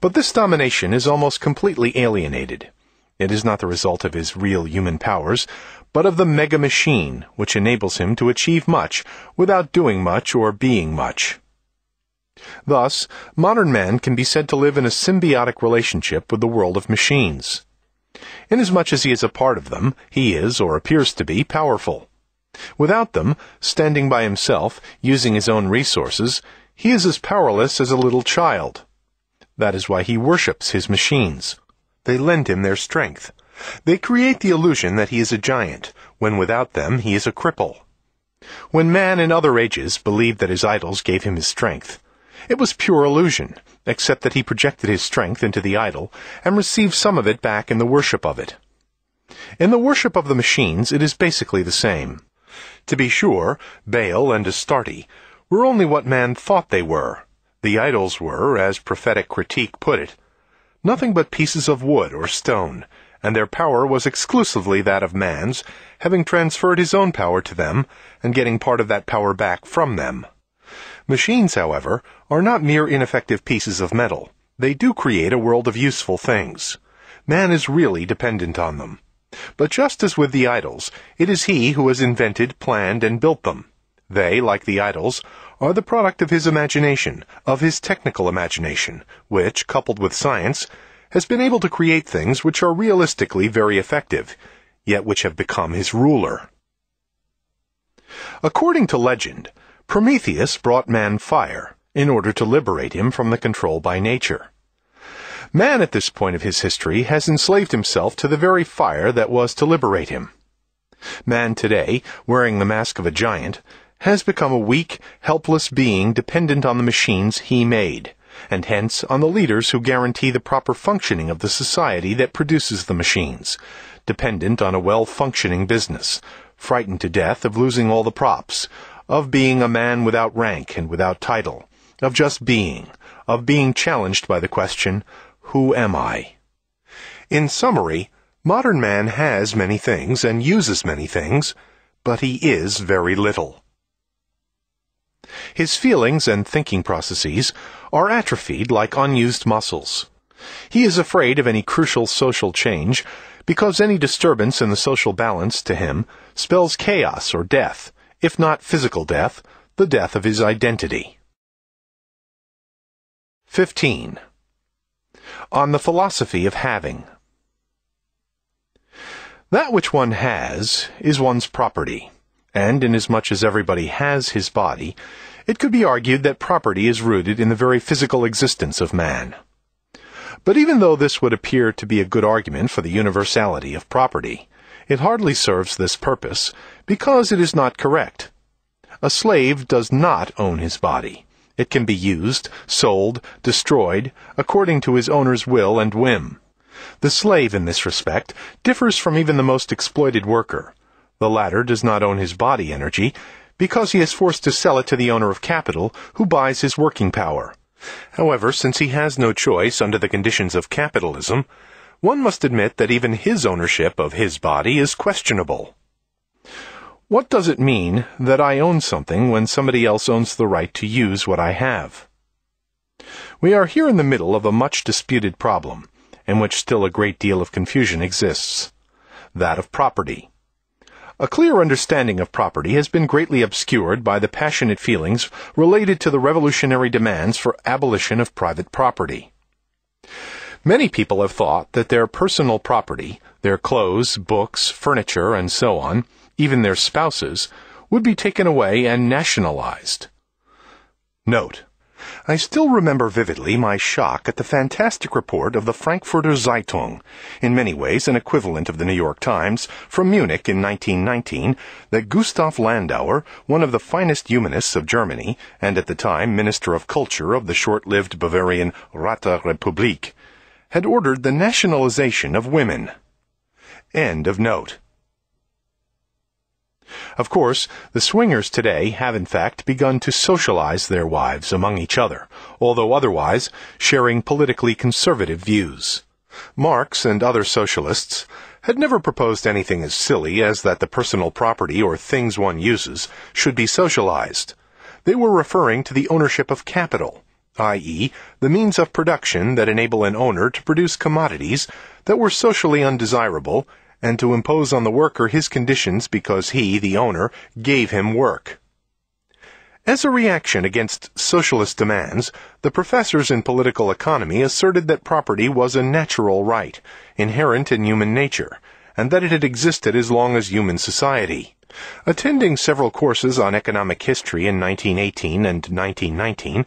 S1: But this domination is almost completely alienated. It is not the result of his real human powers, but of the mega machine, which enables him to achieve much without doing much or being much. Thus, modern man can be said to live in a symbiotic relationship with the world of machines. Inasmuch as he is a part of them, he is, or appears to be, powerful. Without them, standing by himself, using his own resources, he is as powerless as a little child. That is why he worships his machines. They lend him their strength. They create the illusion that he is a giant, when without them he is a cripple. When man in other ages believed that his idols gave him his strength, it was pure illusion, except that he projected his strength into the idol and received some of it back in the worship of it. In the worship of the machines, it is basically the same. To be sure, Baal and Astarte were only what man thought they were. The idols were, as prophetic critique put it, nothing but pieces of wood or stone, and their power was exclusively that of man's, having transferred his own power to them, and getting part of that power back from them. Machines, however, are not mere ineffective pieces of metal. They do create a world of useful things. Man is really dependent on them. But just as with the idols, it is he who has invented, planned, and built them. They, like the idols, are the product of his imagination, of his technical imagination, which, coupled with science, has been able to create things which are realistically very effective, yet which have become his ruler. According to legend, Prometheus brought man fire in order to liberate him from the control by nature. Man at this point of his history has enslaved himself to the very fire that was to liberate him. Man today, wearing the mask of a giant, has become a weak, helpless being dependent on the machines he made, and hence on the leaders who guarantee the proper functioning of the society that produces the machines, dependent on a well-functioning business, frightened to death of losing all the props, of being a man without rank and without title, of just being, of being challenged by the question, who am I? In summary, modern man has many things and uses many things, but he is very little. His feelings and thinking processes are atrophied like unused muscles. He is afraid of any crucial social change because any disturbance in the social balance to him spells chaos or death, if not physical death, the death of his identity. 15 on the philosophy of having. That which one has is one's property, and inasmuch as everybody has his body, it could be argued that property is rooted in the very physical existence of man. But even though this would appear to be a good argument for the universality of property, it hardly serves this purpose, because it is not correct. A slave does not own his body. It can be used, sold, destroyed, according to his owner's will and whim. The slave, in this respect, differs from even the most exploited worker. The latter does not own his body energy, because he is forced to sell it to the owner of capital, who buys his working power. However, since he has no choice under the conditions of capitalism, one must admit that even his ownership of his body is questionable. What does it mean that I own something when somebody else owns the right to use what I have? We are here in the middle of a much disputed problem, in which still a great deal of confusion exists. That of property. A clear understanding of property has been greatly obscured by the passionate feelings related to the revolutionary demands for abolition of private property. Many people have thought that their personal property, their clothes, books, furniture, and so on, even their spouses, would be taken away and nationalized. Note. I still remember vividly my shock at the fantastic report of the Frankfurter Zeitung, in many ways an equivalent of the New York Times, from Munich in 1919, that Gustav Landauer, one of the finest humanists of Germany, and at the time Minister of Culture of the short-lived Bavarian Räterepublik, had ordered the nationalization of women. End of note. Of course, the swingers today have in fact begun to socialize their wives among each other, although otherwise sharing politically conservative views. Marx and other socialists had never proposed anything as silly as that the personal property or things one uses should be socialized. They were referring to the ownership of capital, i.e., the means of production that enable an owner to produce commodities that were socially undesirable and to impose on the worker his conditions because he, the owner, gave him work. As a reaction against socialist demands, the professors in political economy asserted that property was a natural right, inherent in human nature, and that it had existed as long as human society. Attending several courses on economic history in 1918 and 1919,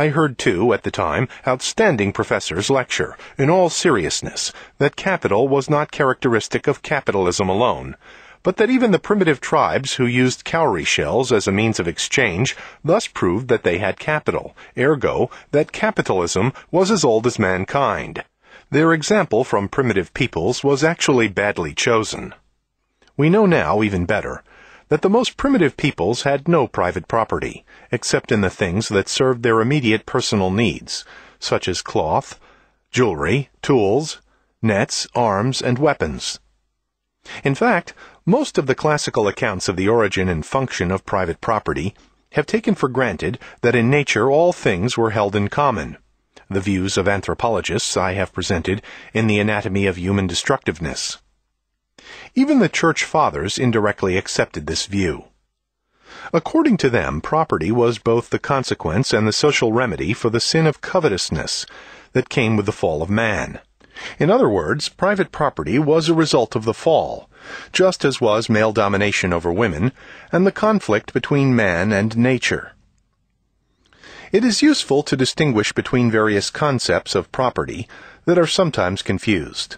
S1: I heard too, at the time, outstanding professors lecture, in all seriousness, that capital was not characteristic of capitalism alone, but that even the primitive tribes who used cowrie shells as a means of exchange thus proved that they had capital, ergo, that capitalism was as old as mankind. Their example from primitive peoples was actually badly chosen. We know now, even better, that the most primitive peoples had no private property, except in the things that served their immediate personal needs, such as cloth, jewelry, tools, nets, arms, and weapons. In fact, most of the classical accounts of the origin and function of private property have taken for granted that in nature all things were held in common. The views of anthropologists I have presented in the Anatomy of Human Destructiveness. Even the Church Fathers indirectly accepted this view. According to them, property was both the consequence and the social remedy for the sin of covetousness that came with the fall of man. In other words, private property was a result of the fall, just as was male domination over women and the conflict between man and nature. It is useful to distinguish between various concepts of property that are sometimes confused.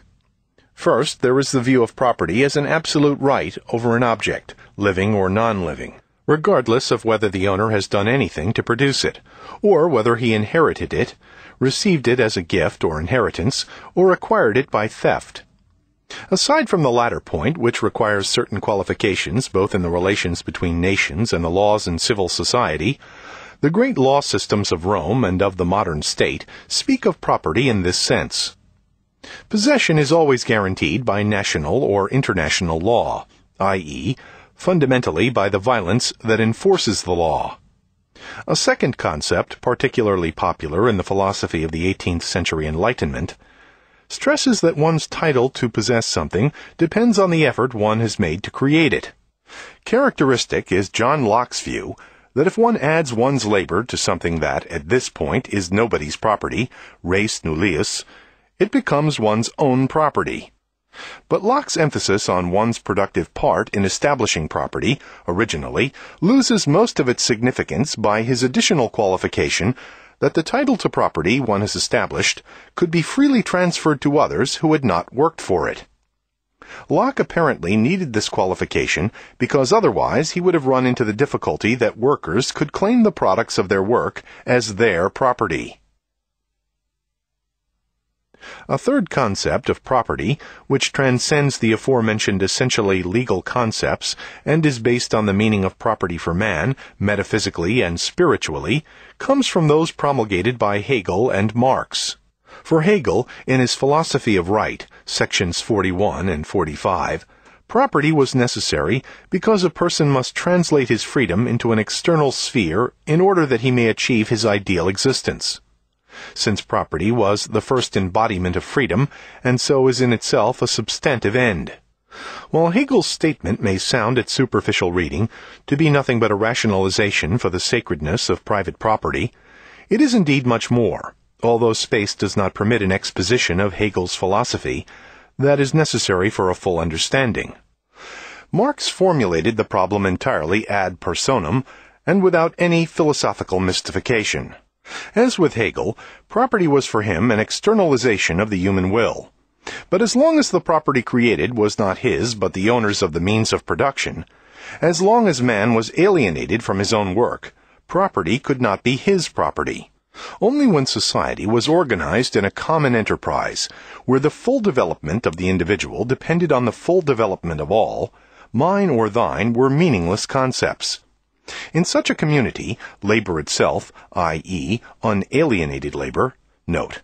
S1: First, there is the view of property as an absolute right over an object, living or non-living, regardless of whether the owner has done anything to produce it, or whether he inherited it, received it as a gift or inheritance, or acquired it by theft. Aside from the latter point, which requires certain qualifications both in the relations between nations and the laws in civil society, the great law systems of Rome and of the modern state speak of property in this sense. Possession is always guaranteed by national or international law, i.e., fundamentally by the violence that enforces the law. A second concept, particularly popular in the philosophy of the 18th century Enlightenment, stresses that one's title to possess something depends on the effort one has made to create it. Characteristic is John Locke's view that if one adds one's labor to something that, at this point, is nobody's property, res nullius, it becomes one's own property. But Locke's emphasis on one's productive part in establishing property, originally, loses most of its significance by his additional qualification that the title to property one has established could be freely transferred to others who had not worked for it. Locke apparently needed this qualification because otherwise he would have run into the difficulty that workers could claim the products of their work as their property. A third concept of property, which transcends the aforementioned essentially legal concepts and is based on the meaning of property for man, metaphysically and spiritually, comes from those promulgated by Hegel and Marx. For Hegel, in his Philosophy of Right, sections 41 and 45, property was necessary because a person must translate his freedom into an external sphere in order that he may achieve his ideal existence since property was the first embodiment of freedom, and so is in itself a substantive end. While Hegel's statement may sound at superficial reading to be nothing but a rationalization for the sacredness of private property, it is indeed much more, although space does not permit an exposition of Hegel's philosophy that is necessary for a full understanding. Marx formulated the problem entirely ad personam and without any philosophical mystification. As with Hegel, property was for him an externalization of the human will. But as long as the property created was not his but the owner's of the means of production, as long as man was alienated from his own work, property could not be his property. Only when society was organized in a common enterprise, where the full development of the individual depended on the full development of all, mine or thine were meaningless concepts. In such a community, labor itself, i.e., unalienated labor, note.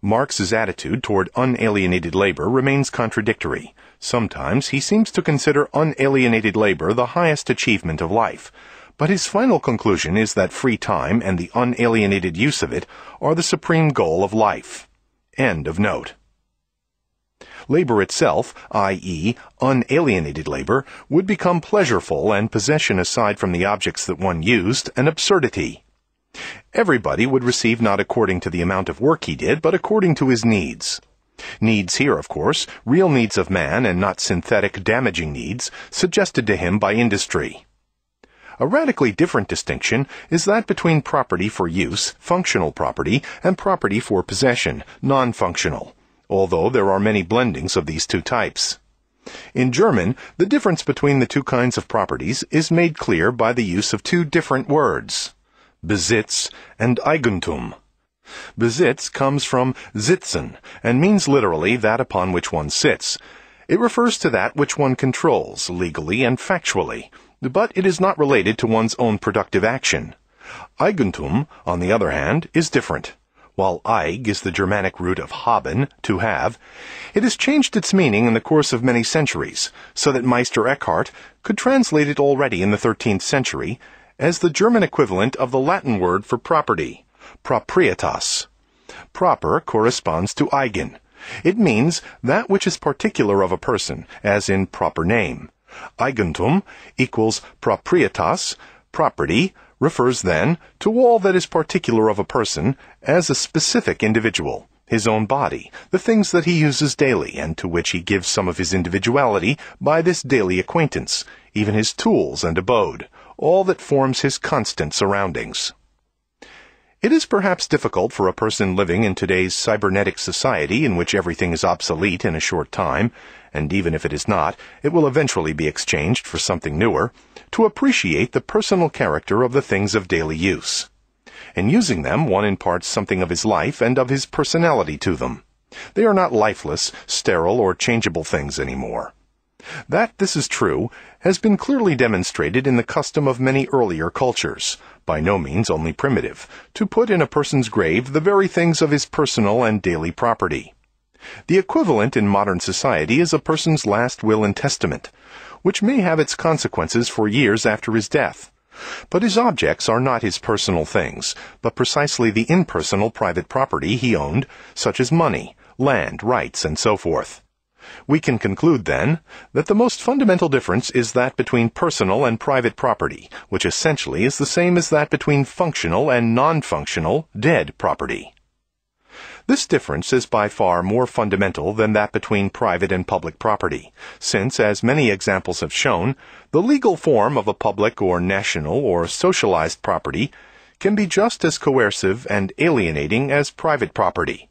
S1: Marx's attitude toward unalienated labor remains contradictory. Sometimes he seems to consider unalienated labor the highest achievement of life, but his final conclusion is that free time and the unalienated use of it are the supreme goal of life. End of note. Labor itself, i.e., unalienated labor, would become pleasureful and possession aside from the objects that one used an absurdity. Everybody would receive not according to the amount of work he did, but according to his needs. Needs here, of course, real needs of man and not synthetic damaging needs, suggested to him by industry. A radically different distinction is that between property for use, functional property, and property for possession, non-functional, although there are many blendings of these two types. In German, the difference between the two kinds of properties is made clear by the use of two different words, Besitz and Eigentum. Besitz comes from sitzen and means literally that upon which one sits. It refers to that which one controls, legally and factually, but it is not related to one's own productive action. Eigentum, on the other hand, is different. While Eig is the Germanic root of haben, to have, it has changed its meaning in the course of many centuries, so that Meister Eckhart could translate it already in the 13th century as the German equivalent of the Latin word for property proprietas. Proper corresponds to eigen. It means that which is particular of a person, as in proper name. Eigentum equals proprietas, property, refers then to all that is particular of a person as a specific individual, his own body, the things that he uses daily and to which he gives some of his individuality by this daily acquaintance, even his tools and abode, all that forms his constant surroundings. It is perhaps difficult for a person living in today's cybernetic society in which everything is obsolete in a short time, and even if it is not, it will eventually be exchanged for something newer, to appreciate the personal character of the things of daily use. In using them, one imparts something of his life and of his personality to them. They are not lifeless, sterile, or changeable things anymore. That this is true has been clearly demonstrated in the custom of many earlier cultures, by no means only primitive, to put in a person's grave the very things of his personal and daily property. The equivalent in modern society is a person's last will and testament, which may have its consequences for years after his death. But his objects are not his personal things, but precisely the impersonal private property he owned, such as money, land, rights, and so forth. We can conclude, then, that the most fundamental difference is that between personal and private property, which essentially is the same as that between functional and non-functional dead property. This difference is by far more fundamental than that between private and public property, since, as many examples have shown, the legal form of a public or national or socialized property can be just as coercive and alienating as private property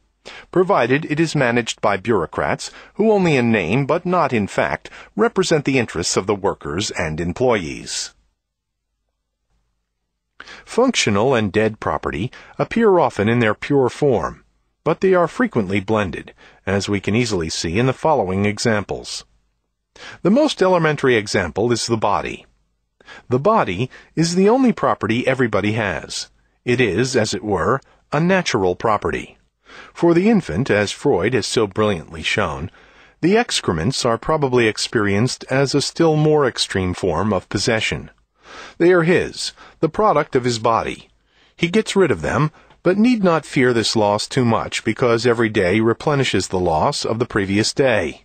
S1: provided it is managed by bureaucrats who only in name but not in fact represent the interests of the workers and employees. Functional and dead property appear often in their pure form, but they are frequently blended, as we can easily see in the following examples. The most elementary example is the body. The body is the only property everybody has. It is, as it were, a natural property. For the infant, as Freud has so brilliantly shown, the excrements are probably experienced as a still more extreme form of possession. They are his, the product of his body. He gets rid of them, but need not fear this loss too much because every day replenishes the loss of the previous day.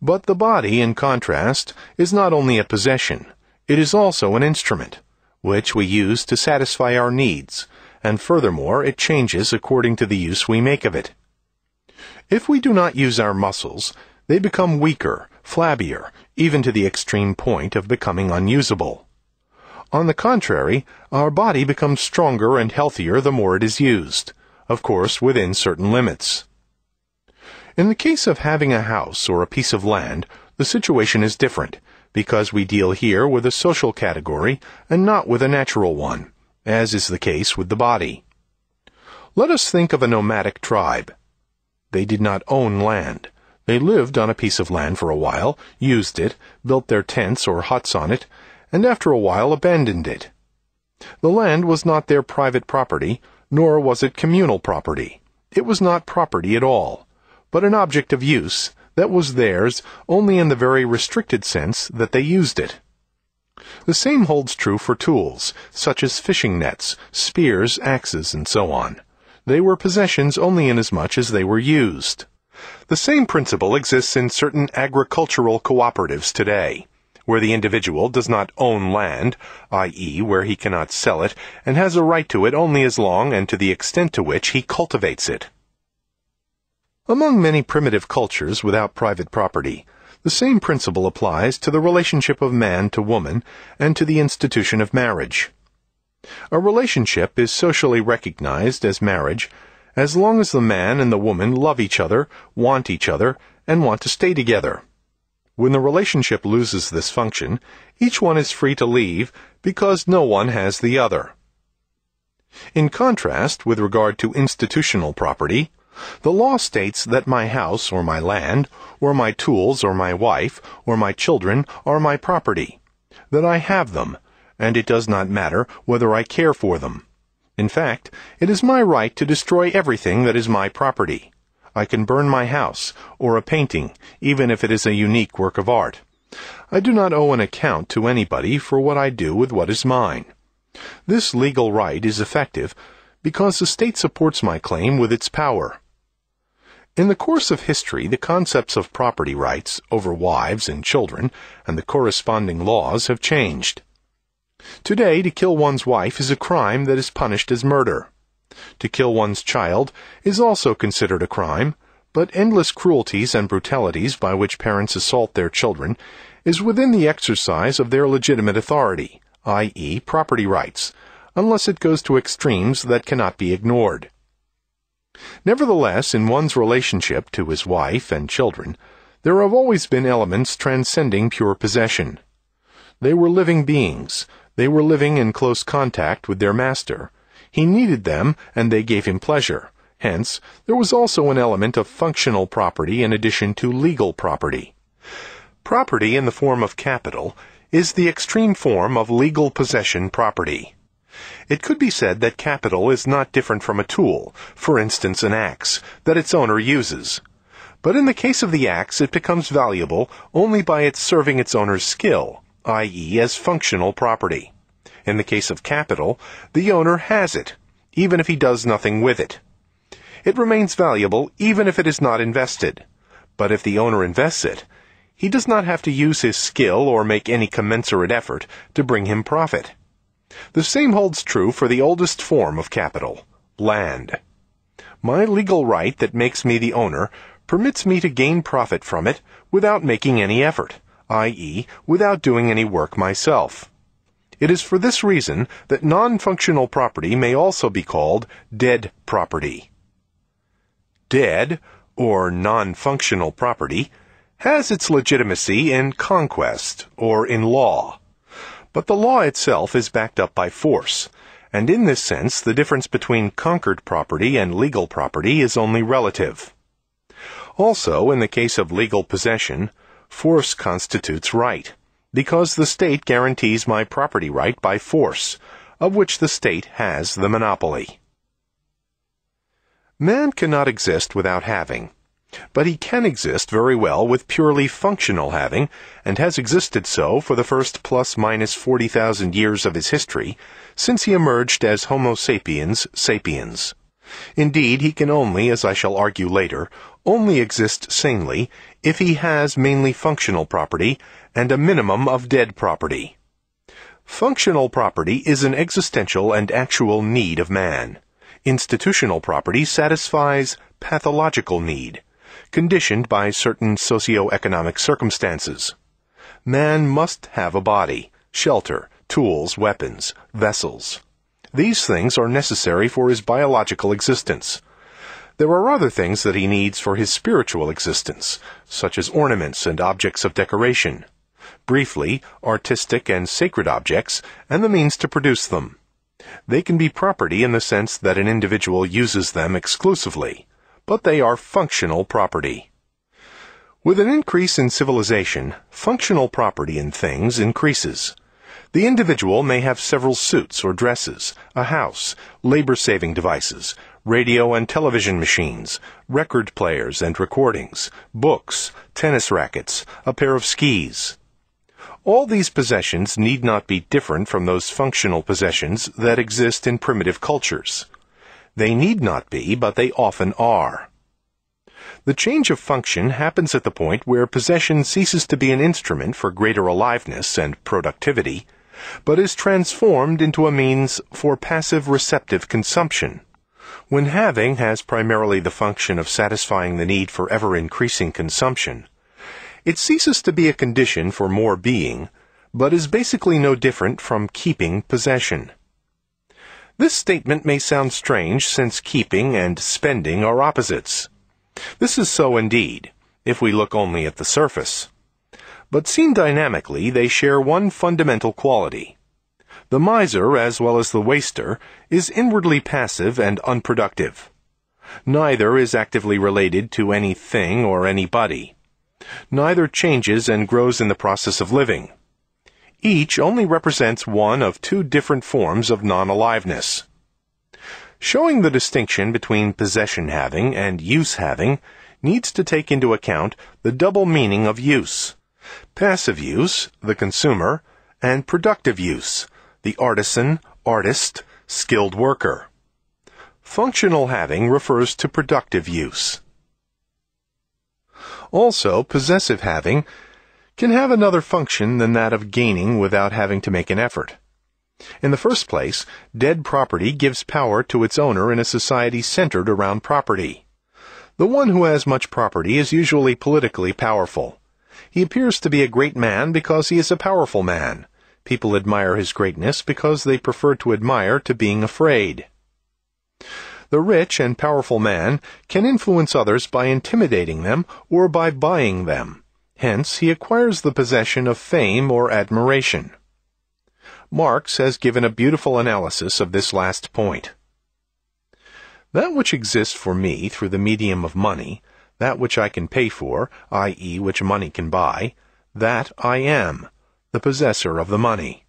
S1: But the body, in contrast, is not only a possession, it is also an instrument, which we use to satisfy our needs, and furthermore, it changes according to the use we make of it. If we do not use our muscles, they become weaker, flabbier, even to the extreme point of becoming unusable. On the contrary, our body becomes stronger and healthier the more it is used, of course within certain limits. In the case of having a house or a piece of land, the situation is different, because we deal here with a social category and not with a natural one as is the case with the body. Let us think of a nomadic tribe. They did not own land. They lived on a piece of land for a while, used it, built their tents or huts on it, and after a while abandoned it. The land was not their private property, nor was it communal property. It was not property at all, but an object of use that was theirs only in the very restricted sense that they used it. The same holds true for tools, such as fishing nets, spears, axes, and so on. They were possessions only inasmuch as they were used. The same principle exists in certain agricultural cooperatives today, where the individual does not own land, i.e., where he cannot sell it, and has a right to it only as long and to the extent to which he cultivates it. Among many primitive cultures without private property, The same principle applies to the relationship of man to woman and to the institution of marriage. A relationship is socially recognized as marriage as long as the man and the woman love each other, want each other, and want to stay together. When the relationship loses this function, each one is free to leave because no one has the other. In contrast, with regard to institutional property, the law states that my house or my land, or my tools or my wife, or my children are my property, that I have them, and it does not matter whether I care for them. In fact, it is my right to destroy everything that is my property. I can burn my house, or a painting, even if it is a unique work of art. I do not owe an account to anybody for what I do with what is mine. This legal right is effective because the state supports my claim with its power. In the course of history, the concepts of property rights over wives and children and the corresponding laws have changed. Today, to kill one's wife is a crime that is punished as murder. To kill one's child is also considered a crime, but endless cruelties and brutalities by which parents assault their children is within the exercise of their legitimate authority, i.e., property rights, unless it goes to extremes that cannot be ignored. Nevertheless, in one's relationship to his wife and children, there have always been elements transcending pure possession. They were living beings. They were living in close contact with their master. He needed them, and they gave him pleasure. Hence, there was also an element of functional property in addition to legal property. Property in the form of capital is the extreme form of legal possession property. It could be said that capital is not different from a tool, for instance an axe, that its owner uses. But in the case of the axe it becomes valuable only by its serving its owner's skill, i.e. as functional property. In the case of capital, the owner has it, even if he does nothing with it. It remains valuable even if it is not invested. But if the owner invests it, he does not have to use his skill or make any commensurate effort to bring him profit. The same holds true for the oldest form of capital, land. My legal right that makes me the owner permits me to gain profit from it without making any effort, i.e., without doing any work myself. It is for this reason that non-functional property may also be called dead property. Dead, or non-functional property, has its legitimacy in conquest or in law. But the law itself is backed up by force, and in this sense the difference between conquered property and legal property is only relative. Also, in the case of legal possession, force constitutes right, because the state guarantees my property right by force, of which the state has the monopoly. Man cannot exist without having, but he can exist very well with purely functional having, and has existed so for the first plus minus 40,000 years of his history, since he emerged as Homo sapiens sapiens. Indeed, he can only, as I shall argue later, only exist sanely if he has mainly functional property and a minimum of dead property. Functional property is an existential and actual need of man. Institutional property satisfies pathological need conditioned by certain socio-economic circumstances. Man must have a body, shelter, tools, weapons, vessels. These things are necessary for his biological existence. There are other things that he needs for his spiritual existence, such as ornaments and objects of decoration. Briefly, artistic and sacred objects, and the means to produce them. They can be property in the sense that an individual uses them exclusively but they are functional property. With an increase in civilization, functional property in things increases. The individual may have several suits or dresses, a house, labor-saving devices, radio and television machines, record players and recordings, books, tennis rackets, a pair of skis. All these possessions need not be different from those functional possessions that exist in primitive cultures. They need not be, but they often are. The change of function happens at the point where possession ceases to be an instrument for greater aliveness and productivity, but is transformed into a means for passive receptive consumption. When having has primarily the function of satisfying the need for ever increasing consumption, It ceases to be a condition for more being, but is basically no different from keeping possession. This statement may sound strange since keeping and spending are opposites. This is so indeed, if we look only at the surface. But seen dynamically, they share one fundamental quality. The miser, as well as the waster, is inwardly passive and unproductive. Neither is actively related to any thing or anybody. Neither changes and grows in the process of living. Each only represents one of two different forms of non-aliveness. Showing the distinction between possession having and use having needs to take into account the double meaning of use. Passive use, the consumer, and productive use, the artisan, artist, skilled worker. Functional having refers to productive use. Also, possessive having can have another function than that of gaining without having to make an effort. In the first place, dead property gives power to its owner in a society centered around property. The one who has much property is usually politically powerful. He appears to be a great man because he is a powerful man. People admire his greatness because they prefer to admire to being afraid. The rich and powerful man can influence others by intimidating them or by buying them. Hence, he acquires the possession of fame or admiration. Marx has given a beautiful analysis of this last point. That which exists for me through the medium of money, that which I can pay for, i.e., which money can buy, that I am the possessor of the money.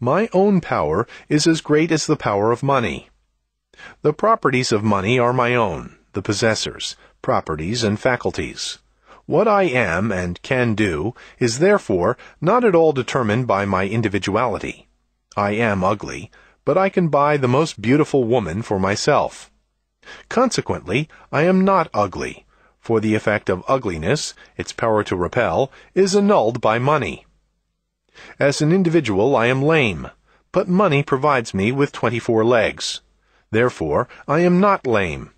S1: My own power is as great as the power of money. The properties of money are my own, the possessor's, properties and faculties. What I am and can do is therefore not at all determined by my individuality. I am ugly, but I can buy the most beautiful woman for myself. Consequently, I am not ugly, for the effect of ugliness, its power to repel, is annulled by money. As an individual I am lame, but money provides me with twenty-four legs. Therefore, I am not lame.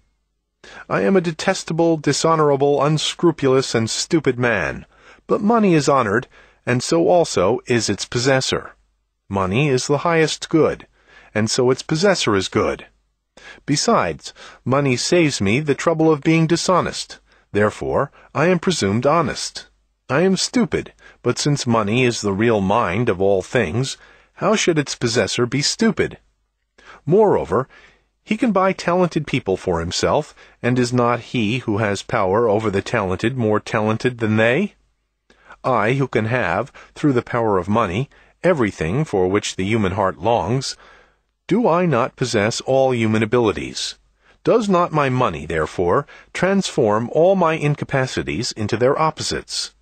S1: I am a detestable, dishonorable, unscrupulous, and stupid man, but money is honored, and so also is its possessor. Money is the highest good, and so its possessor is good. Besides, money saves me the trouble of being dishonest. Therefore, I am presumed honest. I am stupid, but since money is the real mind of all things, how should its possessor be stupid? Moreover, he can buy talented people for himself, and is not he who has power over the talented more talented than they? I, who can have, through the power of money, everything for which the human heart longs, do I not possess all human abilities? Does not my money, therefore, transform all my incapacities into their opposites?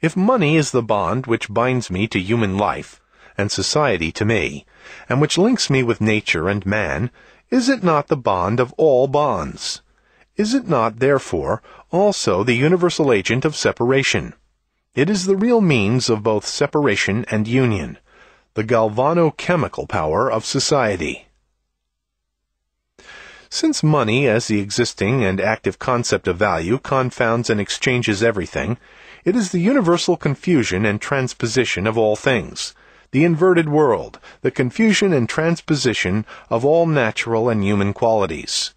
S1: If money is the bond which binds me to human life, and society to me, and which links me with nature and man, is it not the bond of all bonds? Is it not, therefore, also the universal agent of separation? It is the real means of both separation and union, the galvano-chemical power of society. Since money as the existing and active concept of value confounds and exchanges everything, it is the universal confusion and transposition of all things, the inverted world, the confusion and transposition of all natural and human qualities.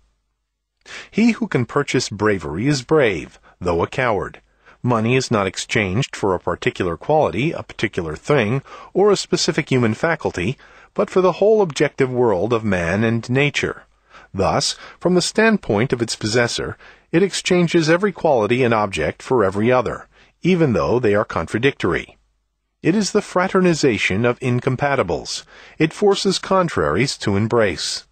S1: He who can purchase bravery is brave, though a coward. Money is not exchanged for a particular quality, a particular thing, or a specific human faculty, but for the whole objective world of man and nature. Thus, from the standpoint of its possessor, it exchanges every quality and object for every other, even though they are contradictory. It is the fraternization of incompatibles. It forces contraries to embrace.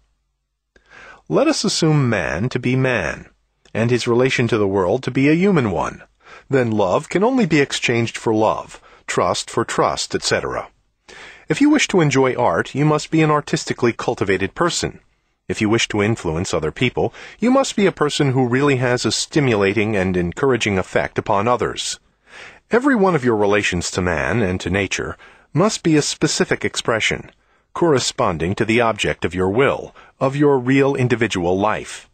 S1: Let us assume man to be man, and his relation to the world to be a human one. Then love can only be exchanged for love, trust for trust, etc. If you wish to enjoy art, you must be an artistically cultivated person. If you wish to influence other people, you must be a person who really has a stimulating and encouraging effect upon others. Every one of your relations to man and to nature must be a specific expression, corresponding to the object of your will, of your real individual life.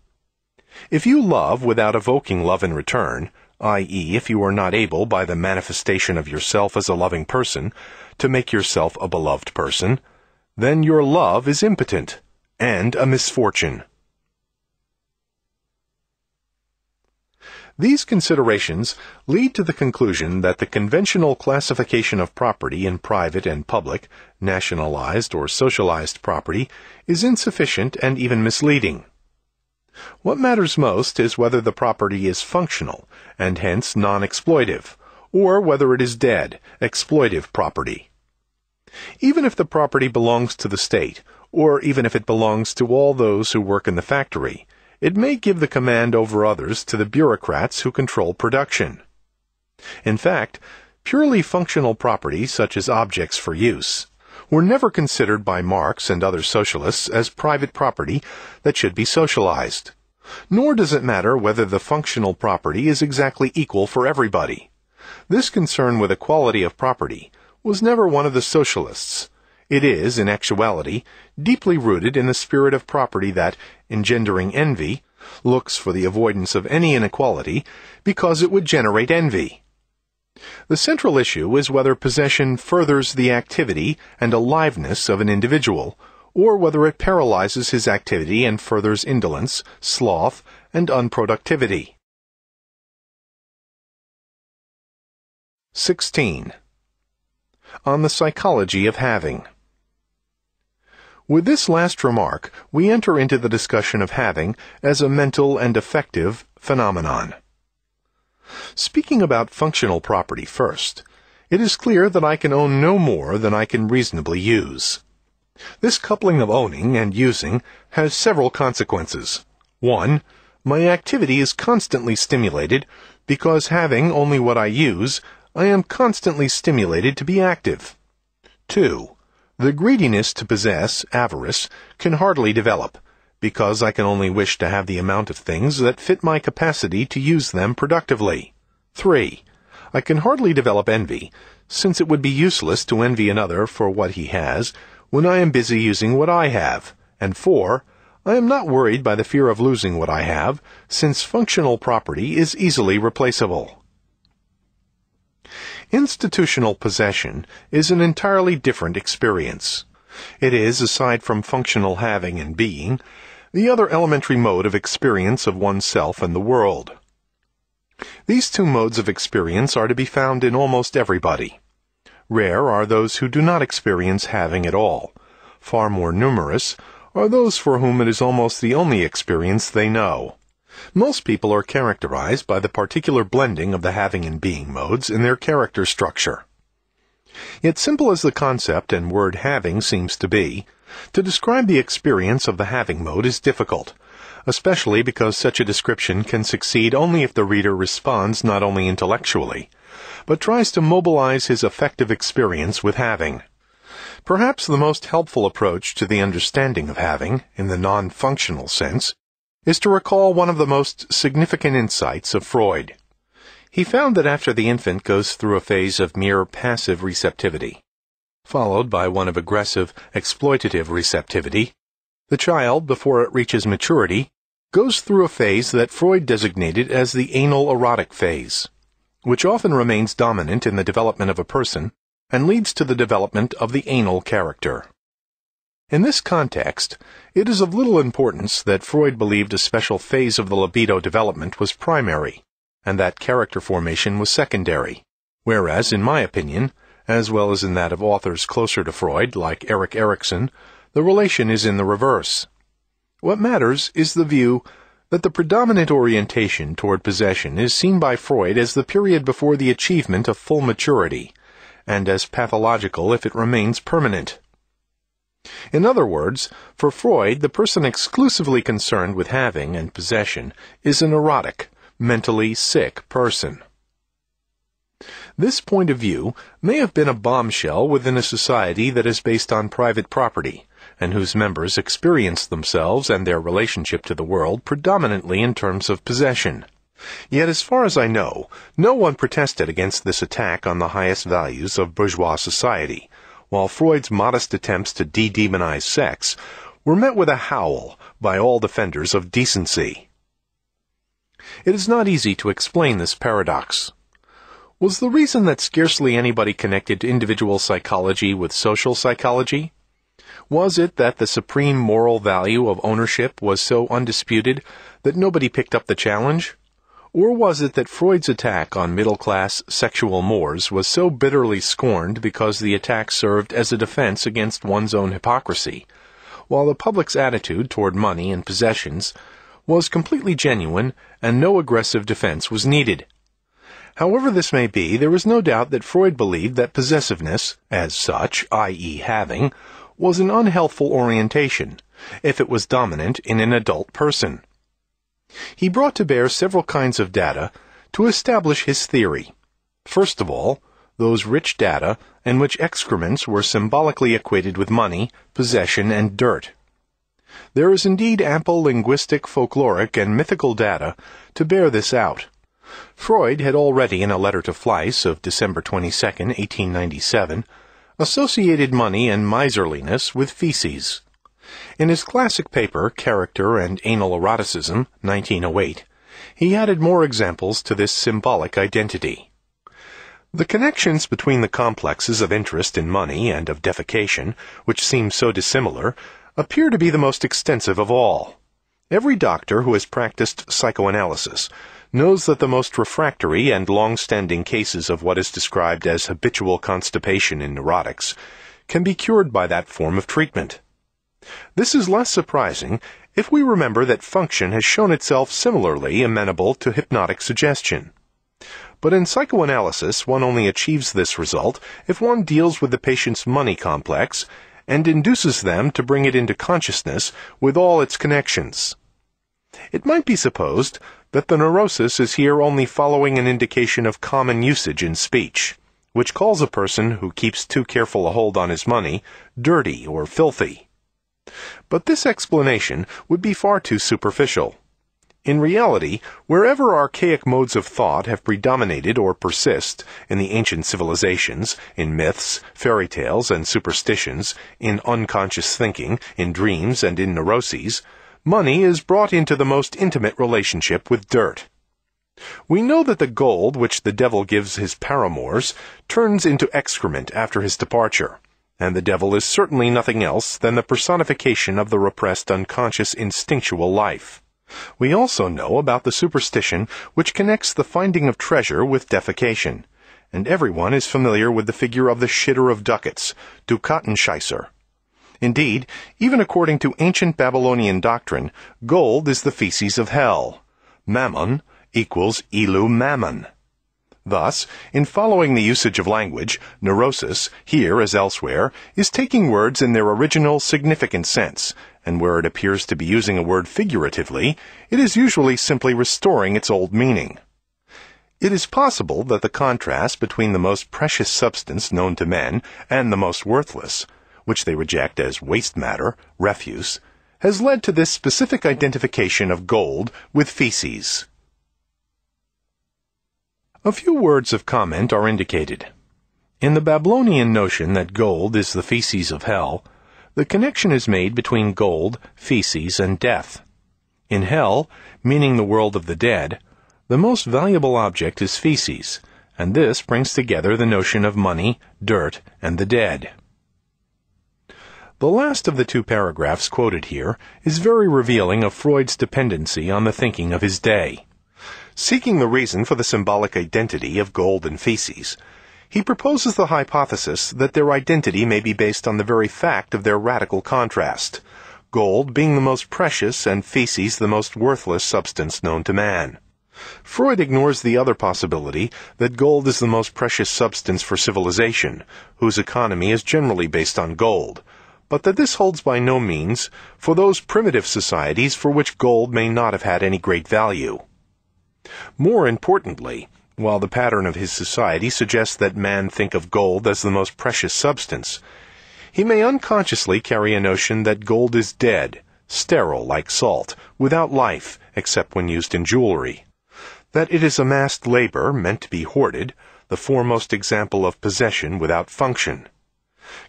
S1: If you love without evoking love in return, i.e., if you are not able, by the manifestation of yourself as a loving person, to make yourself a beloved person, then your love is impotent and a misfortune. These considerations lead to the conclusion that the conventional classification of property in private and public, nationalized or socialized property is insufficient and even misleading. What matters most is whether the property is functional and hence non-exploitive, or whether it is dead, exploitive property. Even if the property belongs to the state, or even if it belongs to all those who work in the factory, it may give the command over others to the bureaucrats who control production. In fact, purely functional property, such as objects for use, were never considered by Marx and other socialists as private property that should be socialized. Nor does it matter whether the functional property is exactly equal for everybody. This concern with equality of property was never one of the socialists, it is, in actuality, deeply rooted in the spirit of property that, engendering envy, looks for the avoidance of any inequality because it would generate envy. The central issue is whether possession furthers the activity and aliveness of an individual, or whether it paralyzes his activity and furthers indolence, sloth, and unproductivity. 16. On the psychology of having. With this last remark, we enter into the discussion of having as a mental and affective phenomenon. Speaking about functional property first, it is clear that I can own no more than I can reasonably use. This coupling of owning and using has several consequences. 1. My activity is constantly stimulated because having only what I use, I am constantly stimulated to be active. 2. The greediness to possess, avarice, can hardly develop, because I can only wish to have the amount of things that fit my capacity to use them productively. 3. I can hardly develop envy, since it would be useless to envy another for what he has when I am busy using what I have. And 4. I am not worried by the fear of losing what I have, since functional property is easily replaceable. Institutional possession is an entirely different experience. It is, aside from functional having and being, the other elementary mode of experience of oneself and the world. These two modes of experience are to be found in almost everybody. Rare are those who do not experience having at all. Far more numerous are those for whom it is almost the only experience they know. Most people are characterized by the particular blending of the having and being modes in their character structure. Yet simple as the concept and word having seems to be, to describe the experience of the having mode is difficult, especially because such a description can succeed only if the reader responds not only intellectually, but tries to mobilize his affective experience with having. Perhaps the most helpful approach to the understanding of having, in the non-functional sense, is to recall one of the most significant insights of Freud. He found that after the infant goes through a phase of mere passive receptivity, followed by one of aggressive, exploitative receptivity, the child, before it reaches maturity, goes through a phase that Freud designated as the anal erotic phase, which often remains dominant in the development of a person and leads to the development of the anal character. In this context, it is of little importance that Freud believed a special phase of the libido development was primary, and that character formation was secondary, whereas, in my opinion, as well as in that of authors closer to Freud, like Erik Erikson, the relation is in the reverse. What matters is the view that the predominant orientation toward possession is seen by Freud as the period before the achievement of full maturity, and as pathological if it remains permanent. In other words, for Freud, the person exclusively concerned with having and possession is a neurotic, mentally sick person. This point of view may have been a bombshell within a society that is based on private property, and whose members experience themselves and their relationship to the world predominantly in terms of possession. Yet, as far as I know, no one protested against this attack on the highest values of bourgeois society, while Freud's modest attempts to de-demonize sex were met with a howl by all defenders of decency. It is not easy to explain this paradox. Was the reason that scarcely anybody connected individual psychology with social psychology? Was it that the supreme moral value of ownership was so undisputed that nobody picked up the challenge? Or was it that Freud's attack on middle class sexual mores was so bitterly scorned because the attack served as a defense against one's own hypocrisy, while the public's attitude toward money and possessions was completely genuine and no aggressive defense was needed? However this may be, there is no doubt that Freud believed that possessiveness, as such, i.e., having, was an unhealthful orientation, if it was dominant in an adult person. He brought to bear several kinds of data to establish his theory. First of all, those rich data in which excrements were symbolically equated with money, possession, and dirt. There is indeed ample linguistic, folkloric, and mythical data to bear this out. Freud had already, in a letter to Fliess of December 22, 1897, associated money and miserliness with feces. In his classic paper, Character and Anal Eroticism, 1908, he added more examples to this symbolic identity. The connections between the complexes of interest in money and of defecation, which seem so dissimilar, appear to be the most extensive of all. Every doctor who has practiced psychoanalysis knows that the most refractory and long-standing cases of what is described as habitual constipation in neurotics can be cured by that form of treatment. This is less surprising if we remember that function has shown itself similarly amenable to hypnotic suggestion. But in psychoanalysis, one only achieves this result if one deals with the patient's money complex and induces them to bring it into consciousness with all its connections. It might be supposed that the neurosis is here only following an indication of common usage in speech, which calls a person who keeps too careful a hold on his money dirty or filthy. But this explanation would be far too superficial. In reality, wherever archaic modes of thought have predominated or persist in the ancient civilizations, in myths, fairy tales, and superstitions, in unconscious thinking, in dreams, and in neuroses, money is brought into the most intimate relationship with dirt. We know that the gold which the devil gives his paramours turns into excrement after his departure, and the devil is certainly nothing else than the personification of the repressed unconscious instinctual life. We also know about the superstition which connects the finding of treasure with defecation, and everyone is familiar with the figure of the shitter of ducats, Dukatenscheißer. Indeed, even according to ancient Babylonian doctrine, gold is the feces of hell. Mammon equals Elu Mammon. Thus, in following the usage of language, neurosis, here as elsewhere, is taking words in their original significant sense, and where it appears to be using a word figuratively, it is usually simply restoring its old meaning. It is possible that the contrast between the most precious substance known to men and the most worthless which they reject as waste matter, refuse, has led to this specific identification of gold with feces. A few words of comment are indicated. In the Babylonian notion that gold is the feces of hell, the connection is made between gold, feces, and death. In hell, meaning the world of the dead, the most valuable object is feces, and this brings together the notion of money, dirt, and the dead. The last of the two paragraphs quoted here is very revealing of Freud's dependency on the thinking of his day. Seeking the reason for the symbolic identity of gold and feces, he proposes the hypothesis that their identity may be based on the very fact of their radical contrast, gold being the most precious and feces the most worthless substance known to man. Freud ignores the other possibility that gold is the most precious substance for civilization, whose economy is generally based on gold, but that this holds by no means for those primitive societies for which gold may not have had any great value. More importantly, while the pattern of his society suggests that man think of gold as the most precious substance, he may unconsciously carry a notion that gold is dead, sterile like salt, without life except when used in jewelry, that it is amassed labor meant to be hoarded, the foremost example of possession without function.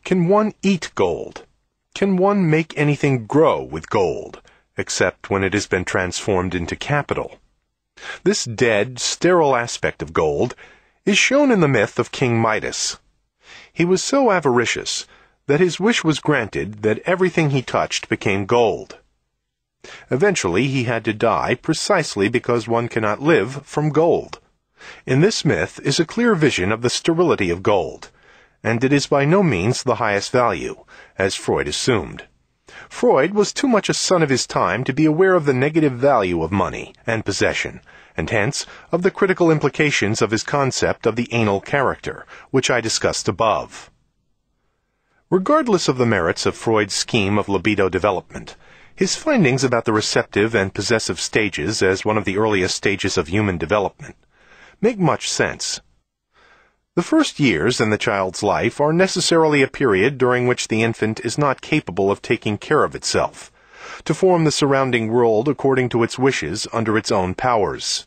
S1: Can one eat gold? Can one make anything grow with gold, except when it has been transformed into capital? This dead, sterile aspect of gold is shown in the myth of King Midas. He was so avaricious that his wish was granted that everything he touched became gold. Eventually he had to die precisely because one cannot live from gold. In this myth is a clear vision of the sterility of gold, and it is by no means the highest value, as Freud assumed. Freud was too much a son of his time to be aware of the negative value of money and possession, and hence of the critical implications of his concept of the anal character, which I discussed above. Regardless of the merits of Freud's scheme of libido development, his findings about the receptive and possessive stages as one of the earliest stages of human development make much sense. The first years in the child's life are necessarily a period during which the infant is not capable of taking care of itself, to form the surrounding world according to its wishes under its own powers.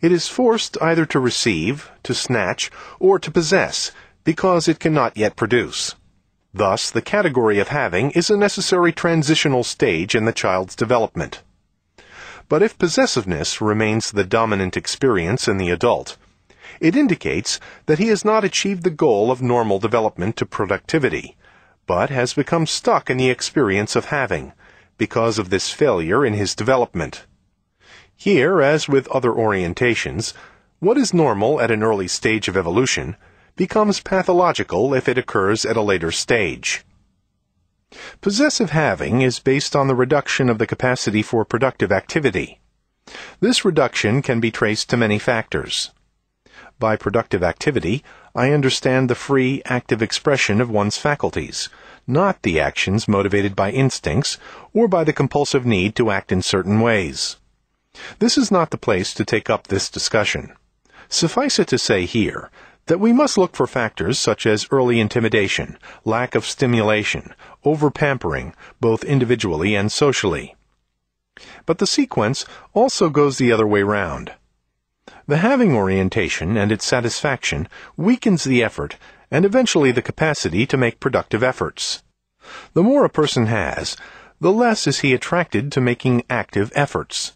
S1: It is forced either to receive, to snatch, or to possess, because it cannot yet produce. Thus, the category of having is a necessary transitional stage in the child's development. But if possessiveness remains the dominant experience in the adult, it indicates that he has not achieved the goal of normal development to productivity, but has become stuck in the experience of having, because of this failure in his development. Here, as with other orientations, what is normal at an early stage of evolution becomes pathological if it occurs at a later stage. Possessive having is based on the reduction of the capacity for productive activity. This reduction can be traced to many factors. By productive activity, I understand the free, active expression of one's faculties, not the actions motivated by instincts or by the compulsive need to act in certain ways. This is not the place to take up this discussion. Suffice it to say here that we must look for factors such as early intimidation, lack of stimulation, over-pampering, both individually and socially. But the sequence also goes the other way round. The having orientation and its satisfaction weakens the effort and eventually the capacity to make productive efforts. The more a person has, the less is he attracted to making active efforts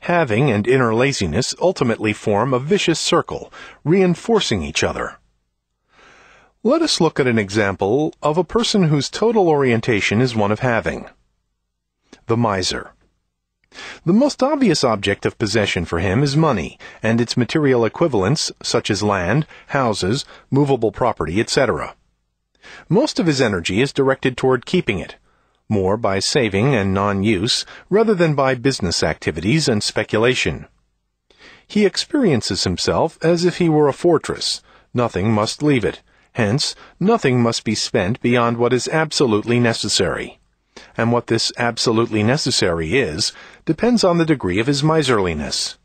S1: having and inner laziness ultimately form a vicious circle, reinforcing each other. Let us look at an example of a person whose total orientation is one of having. The miser. The most obvious object of possession for him is money and its material equivalents such as land, houses, movable property, etc. Most of his energy is directed toward keeping it, more by saving and non-use rather than by business activities and speculation. He experiences himself as if he were a fortress. Nothing must leave it. Hence, nothing must be spent beyond what is absolutely necessary. And what this absolutely necessary is depends on the degree of his miserliness.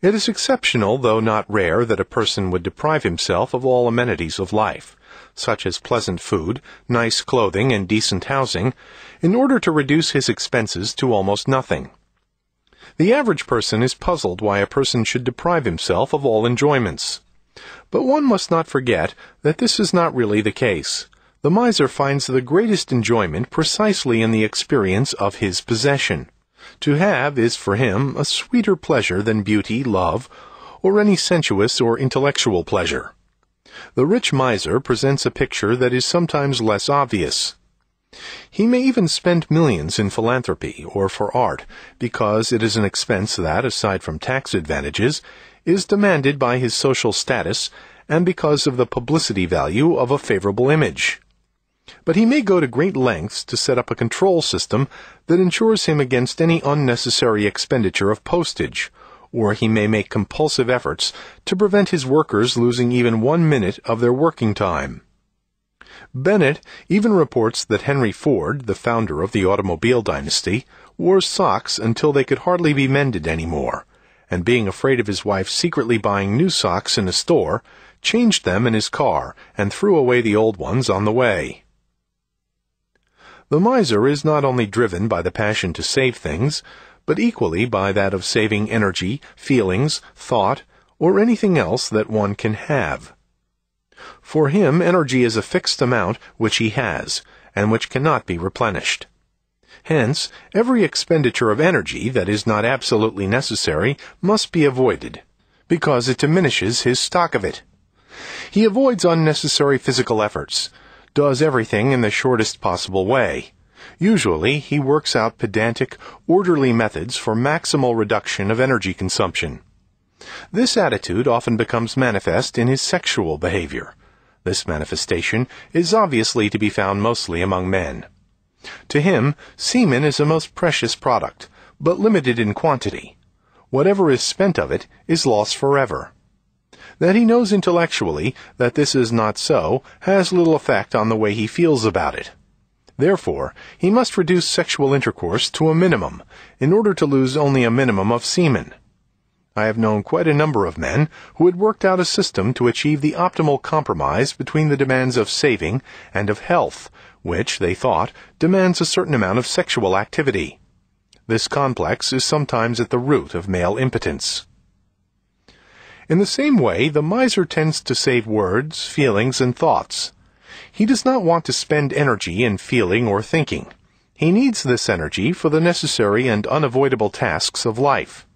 S1: It is exceptional, though not rare, that a person would deprive himself of all amenities of life such as pleasant food, nice clothing, and decent housing, in order to reduce his expenses to almost nothing. The average person is puzzled why a person should deprive himself of all enjoyments. But one must not forget that this is not really the case. The miser finds the greatest enjoyment precisely in the experience of his possession. To have is for him a sweeter pleasure than beauty, love, or any sensuous or intellectual pleasure. The rich miser presents a picture that is sometimes less obvious. He may even spend millions in philanthropy or for art because it is an expense that, aside from tax advantages, is demanded by his social status and because of the publicity value of a favorable image. But he may go to great lengths to set up a control system that ensures him against any unnecessary expenditure of postage or he may make compulsive efforts to prevent his workers losing even one minute of their working time. Bennett even reports that Henry Ford, the founder of the automobile dynasty, wore socks until they could hardly be mended anymore, and being afraid of his wife secretly buying new socks in a store, changed them in his car and threw away the old ones on the way. The miser is not only driven by the passion to save things, but equally by that of saving energy, feelings, thought, or anything else that one can have. For him, energy is a fixed amount which he has, and which cannot be replenished. Hence, every expenditure of energy that is not absolutely necessary must be avoided, because it diminishes his stock of it. He avoids unnecessary physical efforts, does everything in the shortest possible way. Usually, he works out pedantic, orderly methods for maximal reduction of energy consumption. This attitude often becomes manifest in his sexual behavior. This manifestation is obviously to be found mostly among men. To him, semen is a most precious product, but limited in quantity. Whatever is spent of it is lost forever. That he knows intellectually that this is not so has little effect on the way he feels about it. Therefore, he must reduce sexual intercourse to a minimum in order to lose only a minimum of semen. I have known quite a number of men who had worked out a system to achieve the optimal compromise between the demands of saving and of health, which, they thought, demands a certain amount of sexual activity. This complex is sometimes at the root of male impotence. In the same way, the miser tends to save words, feelings, and thoughts. He does not want to spend energy in feeling or thinking. He needs this energy for the necessary and unavoidable tasks of life.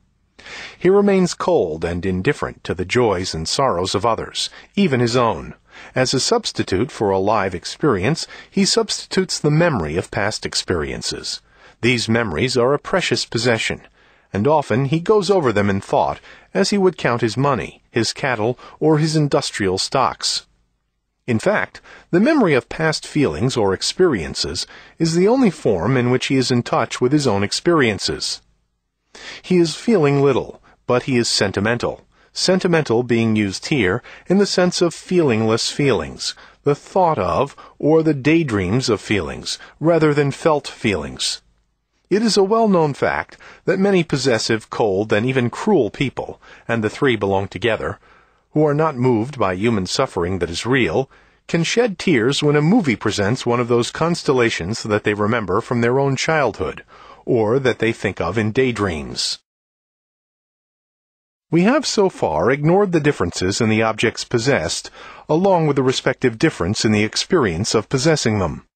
S1: He remains cold and indifferent to the joys and sorrows of others, even his own. As a substitute for a live experience, he substitutes the memory of past experiences. These memories are a precious possession, and often he goes over them in thought as he would count his money, his cattle, or his industrial stocks. In fact, the memory of past feelings or experiences is the only form in which he is in touch with his own experiences. He is feeling little, but he is sentimental. Sentimental being used here in the sense of feelingless feelings, the thought of or the daydreams of feelings, rather than felt feelings. It is a well-known fact that many possessive, cold, and even cruel people, and the three belong together, who are not moved by human suffering that is real, can shed tears when a movie presents one of those constellations that they remember from their own childhood, or that they think of in daydreams. We have so far ignored the differences in the objects possessed, along with the respective difference in the experience of possessing them.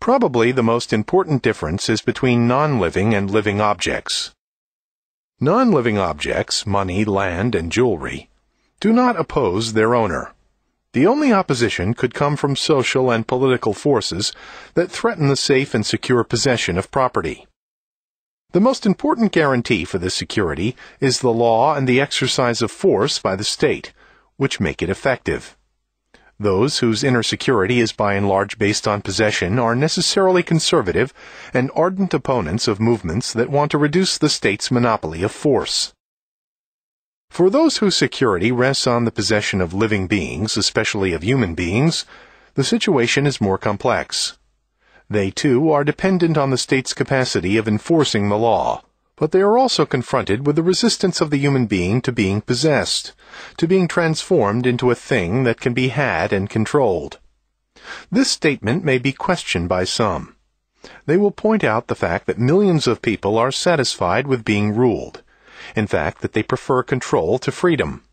S1: Probably the most important difference is between non-living and living objects. Non-living objects, money, land, and jewelry, do not oppose their owner. The only opposition could come from social and political forces that threaten the safe and secure possession of property. The most important guarantee for this security is the law and the exercise of force by the state, which make it effective. Those whose inner security is by and large based on possession are necessarily conservative and ardent opponents of movements that want to reduce the state's monopoly of force. For those whose security rests on the possession of living beings, especially of human beings, the situation is more complex. They too are dependent on the state's capacity of enforcing the law, but they are also confronted with the resistance of the human being to being possessed, to being transformed into a thing that can be had and controlled. This statement may be questioned by some. They will point out the fact that millions of people are satisfied with being ruled, in fact, that they prefer control to freedom.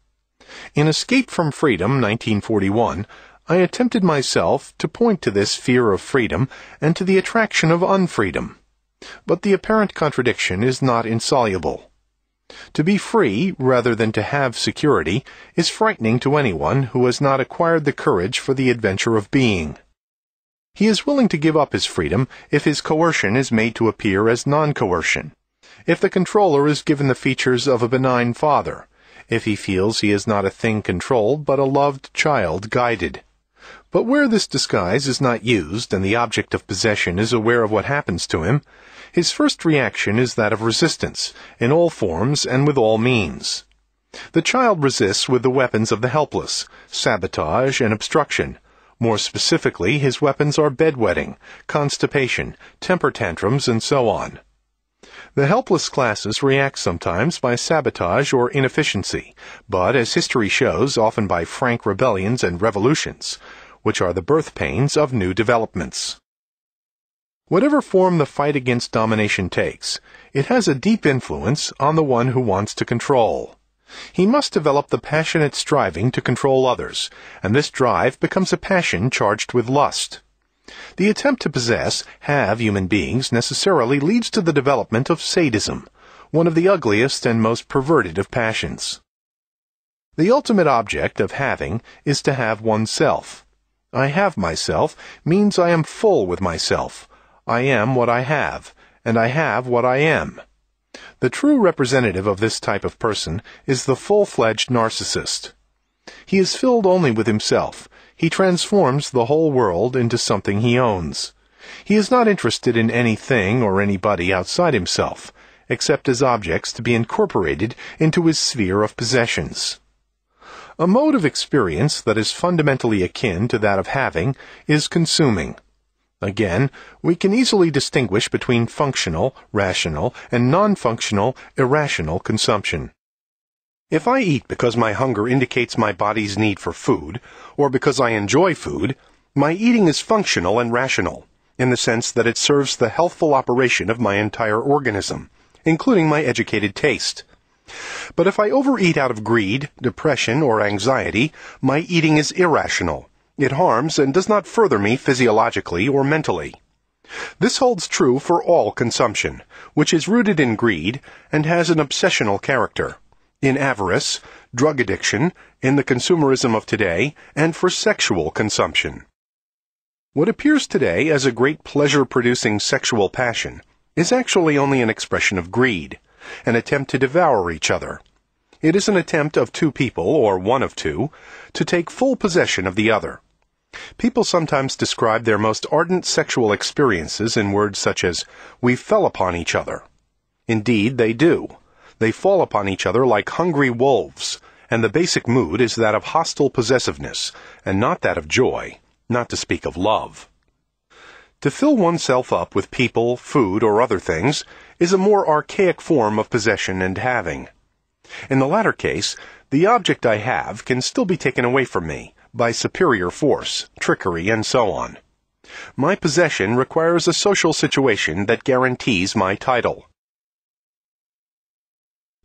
S1: In Escape from Freedom, 1941, I attempted myself to point to this fear of freedom and to the attraction of unfreedom. But the apparent contradiction is not insoluble. To be free, rather than to have security, is frightening to anyone who has not acquired the courage for the adventure of being. He is willing to give up his freedom if his coercion is made to appear as non-coercion if the controller is given the features of a benign father, if he feels he is not a thing controlled but a loved child guided. But where this disguise is not used and the object of possession is aware of what happens to him, his first reaction is that of resistance, in all forms and with all means. The child resists with the weapons of the helpless, sabotage and obstruction. More specifically, his weapons are bedwetting, constipation, temper tantrums, and so on. The helpless classes react sometimes by sabotage or inefficiency, but as history shows, often by frank rebellions and revolutions, which are the birth pains of new developments. Whatever form the fight against domination takes, it has a deep influence on the one who wants to control. He must develop the passionate striving to control others, and this drive becomes a passion charged with lust. The attempt to possess, have human beings necessarily leads to the development of sadism, one of the ugliest and most perverted of passions. The ultimate object of having is to have oneself. I have myself means I am full with myself. I am what I have, and I have what I am. The true representative of this type of person is the full-fledged narcissist. He is filled only with himself. He transforms the whole world into something he owns. He is not interested in anything or anybody outside himself, except as objects to be incorporated into his sphere of possessions. A mode of experience that is fundamentally akin to that of having is consuming. Again, we can easily distinguish between functional, rational, and non-functional, irrational consumption. If I eat because my hunger indicates my body's need for food, or because I enjoy food, my eating is functional and rational, in the sense that it serves the healthful operation of my entire organism, including my educated taste. But if I overeat out of greed, depression, or anxiety, my eating is irrational. It harms and does not further me physiologically or mentally. This holds true for all consumption, which is rooted in greed and has an obsessional character, in avarice, drug addiction, in the consumerism of today, and for sexual consumption. What appears today as a great pleasure-producing sexual passion is actually only an expression of greed an attempt to devour each other. It is an attempt of two people, or one of two, to take full possession of the other. People sometimes describe their most ardent sexual experiences in words such as, we fell upon each other. Indeed, they do. They fall upon each other like hungry wolves, and the basic mood is that of hostile possessiveness, and not that of joy, not to speak of love. To fill oneself up with people, food, or other things is a more archaic form of possession and having. In the latter case, the object I have can still be taken away from me by superior force, trickery, and so on. My possession requires a social situation that guarantees my title.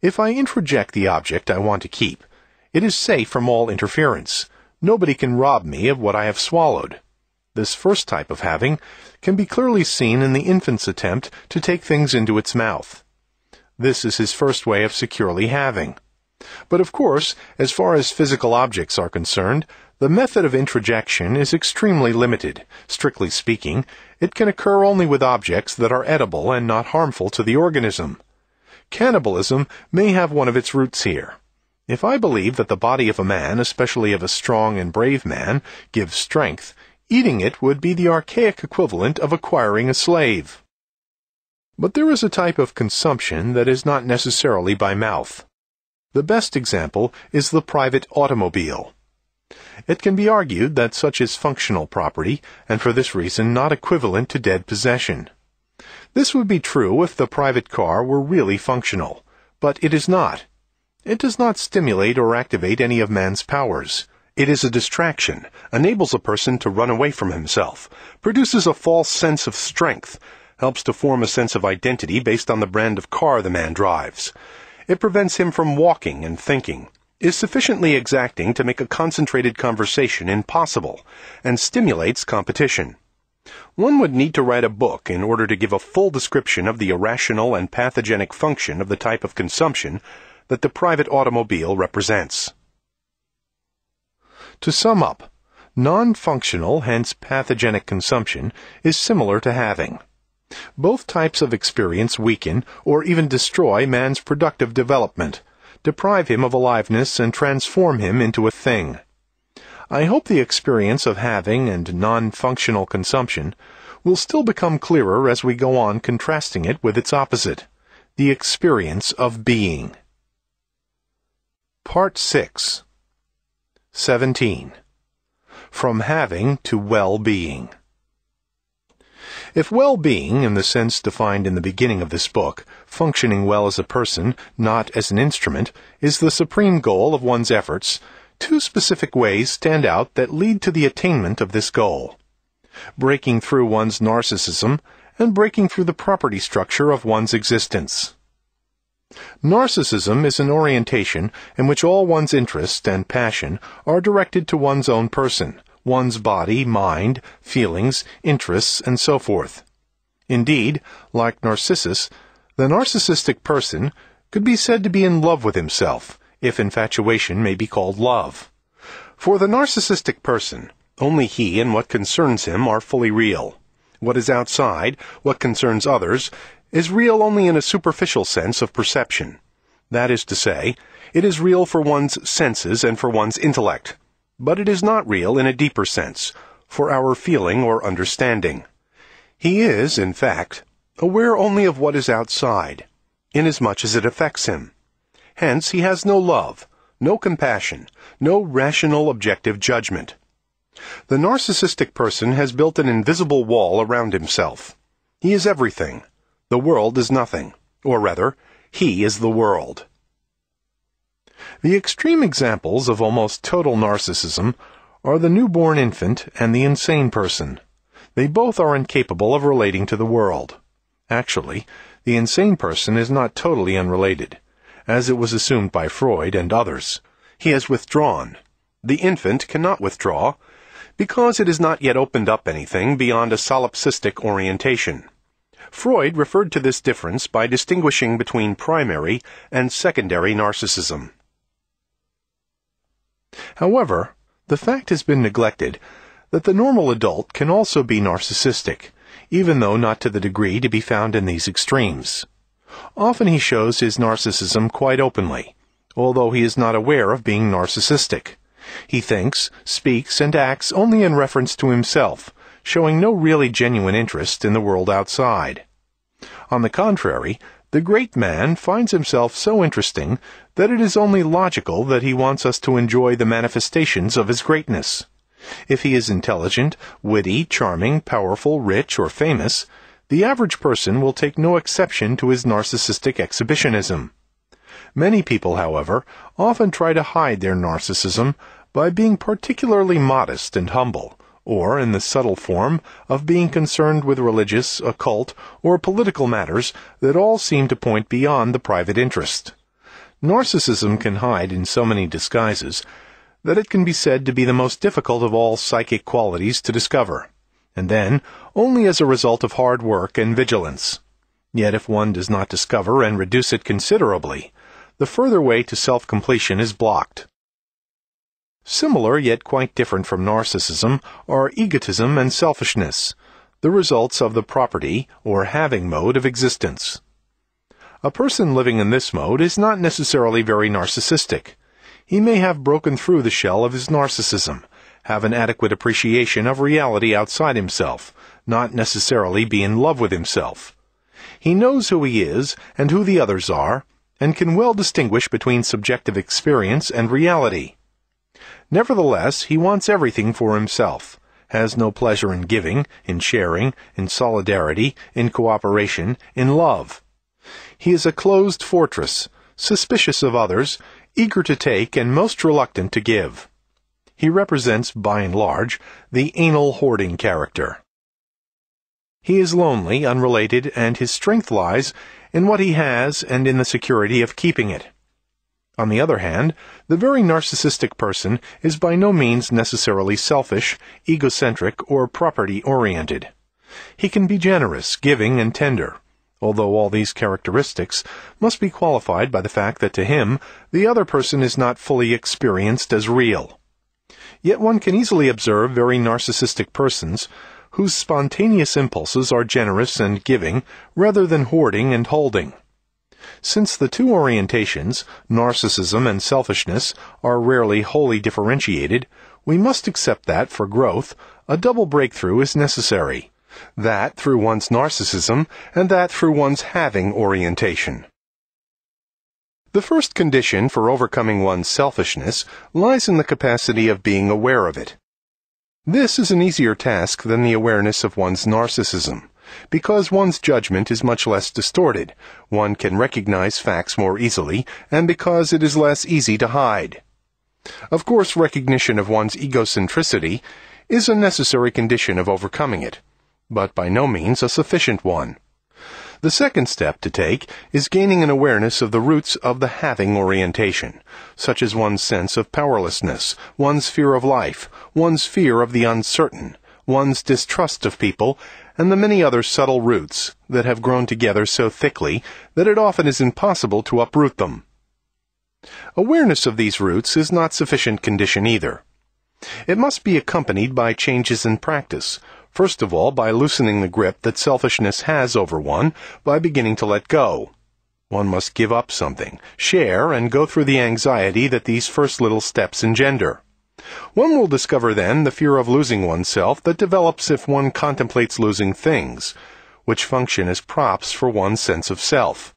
S1: If I introject the object I want to keep, it is safe from all interference. Nobody can rob me of what I have swallowed. This first type of having can be clearly seen in the infant's attempt to take things into its mouth. This is his first way of securely having. But of course, as far as physical objects are concerned, the method of introjection is extremely limited. Strictly speaking, it can occur only with objects that are edible and not harmful to the organism. Cannibalism may have one of its roots here. If I believe that the body of a man, especially of a strong and brave man, gives strength, Eating it would be the archaic equivalent of acquiring a slave. But there is a type of consumption that is not necessarily by mouth. The best example is the private automobile. It can be argued that such is functional property, and for this reason not equivalent to dead possession. This would be true if the private car were really functional, but it is not. It does not stimulate or activate any of man's powers. It is a distraction, enables a person to run away from himself, produces a false sense of strength, helps to form a sense of identity based on the brand of car the man drives. It prevents him from walking and thinking, is sufficiently exacting to make a concentrated conversation impossible, and stimulates competition. One would need to write a book in order to give a full description of the irrational and pathogenic function of the type of consumption that the private automobile represents. To sum up, non-functional, hence pathogenic consumption, is similar to having. Both types of experience weaken or even destroy man's productive development, deprive him of aliveness, and transform him into a thing. I hope the experience of having and non-functional consumption will still become clearer as we go on contrasting it with its opposite, the experience of being. Part 6 17. From having to well-being. If well-being, in the sense defined in the beginning of this book, functioning well as a person, not as an instrument, is the supreme goal of one's efforts, two specific ways stand out that lead to the attainment of this goal. Breaking through one's narcissism and breaking through the property structure of one's existence. Narcissism is an orientation in which all one's interest and passion are directed to one's own person, one's body, mind, feelings, interests, and so forth. Indeed, like Narcissus, the narcissistic person could be said to be in love with himself, if infatuation may be called love. For the narcissistic person, only he and what concerns him are fully real. What is outside, what concerns others, is real only in a superficial sense of perception. That is to say, it is real for one's senses and for one's intellect, but it is not real in a deeper sense, for our feeling or understanding. He is, in fact, aware only of what is outside, inasmuch as it affects him. Hence he has no love, no compassion, no rational objective judgment. The narcissistic person has built an invisible wall around himself. He is everything. The world is nothing. Or rather, he is the world. The extreme examples of almost total narcissism are the newborn infant and the insane person. They both are incapable of relating to the world. Actually, the insane person is not totally unrelated, as it was assumed by Freud and others. He has withdrawn. The infant cannot withdraw because it has not yet opened up anything beyond a solipsistic orientation. Freud referred to this difference by distinguishing between primary and secondary narcissism. However, the fact has been neglected that the normal adult can also be narcissistic, even though not to the degree to be found in these extremes. Often he shows his narcissism quite openly, although he is not aware of being narcissistic. He thinks, speaks, and acts only in reference to himself, showing no really genuine interest in the world outside. On the contrary, the great man finds himself so interesting that it is only logical that he wants us to enjoy the manifestations of his greatness. If he is intelligent, witty, charming, powerful, rich, or famous, the average person will take no exception to his narcissistic exhibitionism. Many people, however, often try to hide their narcissism by being particularly modest and humble, or in the subtle form of being concerned with religious, occult, or political matters that all seem to point beyond the private interest. Narcissism can hide in so many disguises that it can be said to be the most difficult of all psychic qualities to discover, and then only as a result of hard work and vigilance. Yet if one does not discover and reduce it considerably, the further way to self-completion is blocked. Similar yet quite different from narcissism are egotism and selfishness, the results of the property or having mode of existence. A person living in this mode is not necessarily very narcissistic. He may have broken through the shell of his narcissism, have an adequate appreciation of reality outside himself, not necessarily be in love with himself. He knows who he is and who the others are, and can well distinguish between subjective experience and reality. Nevertheless, he wants everything for himself, has no pleasure in giving, in sharing, in solidarity, in cooperation, in love. He is a closed fortress, suspicious of others, eager to take, and most reluctant to give. He represents, by and large, the anal hoarding character. He is lonely, unrelated, and his strength lies in what he has and in the security of keeping it. On the other hand, the very narcissistic person is by no means necessarily selfish, egocentric, or property oriented. He can be generous, giving, and tender although all these characteristics must be qualified by the fact that to him the other person is not fully experienced as real. Yet one can easily observe very narcissistic persons whose spontaneous impulses are generous and giving rather than hoarding and holding. Since the two orientations, narcissism and selfishness, are rarely wholly differentiated, we must accept that, for growth, a double breakthrough is necessary that through one's narcissism, and that through one's having orientation. The first condition for overcoming one's selfishness lies in the capacity of being aware of it. This is an easier task than the awareness of one's narcissism, because one's judgment is much less distorted, one can recognize facts more easily, and because it is less easy to hide. Of course, recognition of one's egocentricity is a necessary condition of overcoming it but by no means a sufficient one. The second step to take is gaining an awareness of the roots of the having orientation, such as one's sense of powerlessness, one's fear of life, one's fear of the uncertain, one's distrust of people, and the many other subtle roots that have grown together so thickly that it often is impossible to uproot them. Awareness of these roots is not sufficient condition either. It must be accompanied by changes in practice, first of all by loosening the grip that selfishness has over one by beginning to let go. One must give up something, share, and go through the anxiety that these first little steps engender. One will discover then the fear of losing oneself that develops if one contemplates losing things, which function as props for one's sense of self.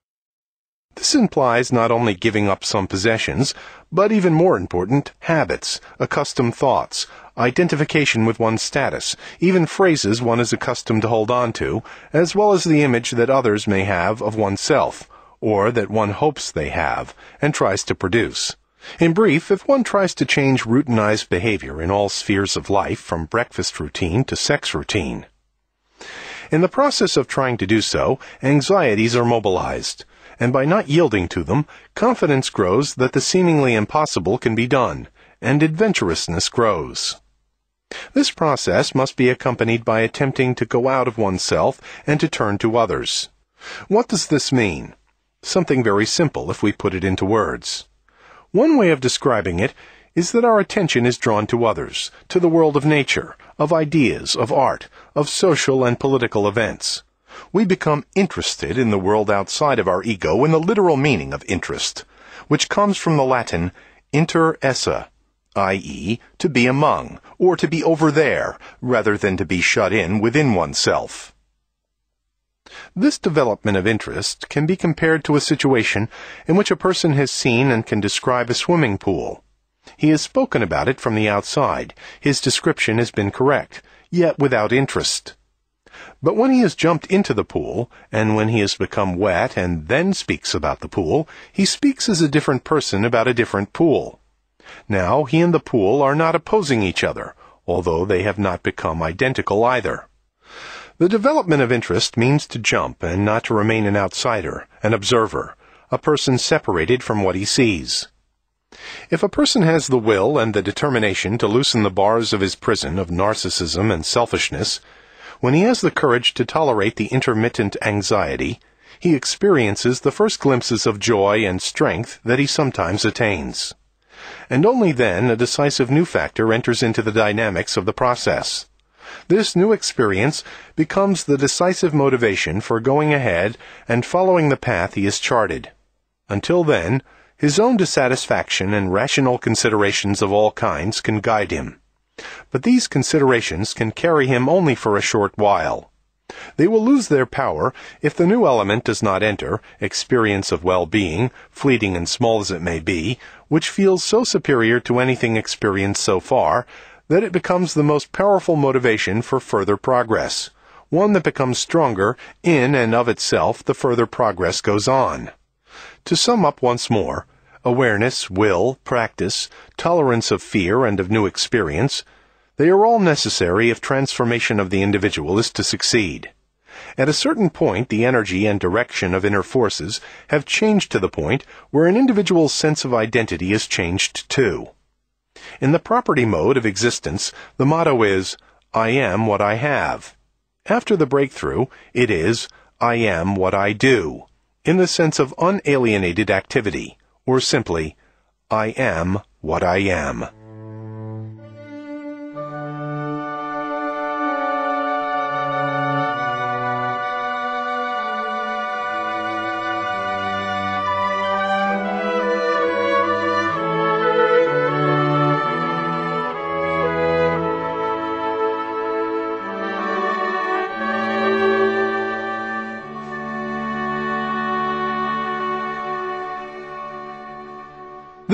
S1: This implies not only giving up some possessions, but even more important, habits, accustomed thoughts, identification with one's status, even phrases one is accustomed to hold on to, as well as the image that others may have of oneself, or that one hopes they have, and tries to produce. In brief, if one tries to change routinized behavior in all spheres of life from breakfast routine to sex routine. In the process of trying to do so, anxieties are mobilized, and by not yielding to them, confidence grows that the seemingly impossible can be done, and adventurousness grows. This process must be accompanied by attempting to go out of oneself and to turn to others. What does this mean? Something very simple if we put it into words. One way of describing it is that our attention is drawn to others, to the world of nature, of ideas, of art, of social and political events. We become interested in the world outside of our ego in the literal meaning of interest, which comes from the Latin inter esse, i.e., to be among, or to be over there, rather than to be shut in within oneself. This development of interest can be compared to a situation in which a person has seen and can describe a swimming pool. He has spoken about it from the outside. His description has been correct, yet without interest. But when he has jumped into the pool, and when he has become wet and then speaks about the pool, he speaks as a different person about a different pool. Now he and the pool are not opposing each other, although they have not become identical either. The development of interest means to jump and not to remain an outsider, an observer, a person separated from what he sees. If a person has the will and the determination to loosen the bars of his prison of narcissism and selfishness, when he has the courage to tolerate the intermittent anxiety, he experiences the first glimpses of joy and strength that he sometimes attains and only then a decisive new factor enters into the dynamics of the process. This new experience becomes the decisive motivation for going ahead and following the path he has charted. Until then, his own dissatisfaction and rational considerations of all kinds can guide him. But these considerations can carry him only for a short while. They will lose their power if the new element does not enter, experience of well-being, fleeting and small as it may be, which feels so superior to anything experienced so far, that it becomes the most powerful motivation for further progress, one that becomes stronger in and of itself the further progress goes on. To sum up once more, awareness, will, practice, tolerance of fear and of new experience, they are all necessary if transformation of the individual is to succeed. At a certain point, the energy and direction of inner forces have changed to the point where an individual's sense of identity is changed too. In the property mode of existence, the motto is, I am what I have. After the breakthrough, it is, I am what I do, in the sense of unalienated activity, or simply, I am what I am.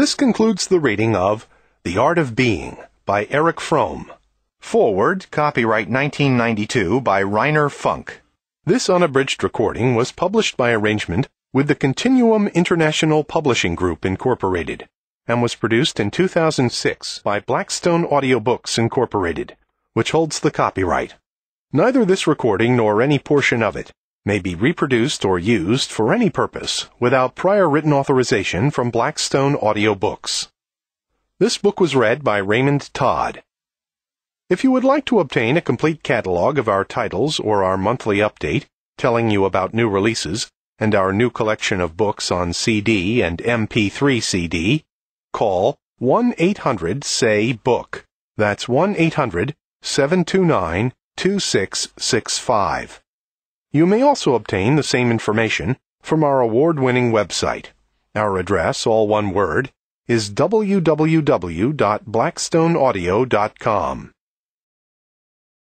S1: This concludes the reading of The Art of Being by Erich Fromm. Foreword, copyright 1992 by Rainer Funk. This unabridged recording was published by arrangement with the Continuum International Publishing Group, Incorporated, and was produced in 2006 by Blackstone Audiobooks, Incorporated, which holds the copyright. Neither this recording nor any portion of it may be reproduced or used for any purpose without prior written authorization from Blackstone Audio Books. This book was read by Raymond Todd. If you would like to obtain a complete catalog of our titles or our monthly update telling you about new releases and our new collection of books on CD and MP3 CD, call 1-800-SAY-BOOK. That's 1-800-729-2665. You may also obtain the same information from our award-winning website. Our address, all one word, is www.blackstoneaudio.com.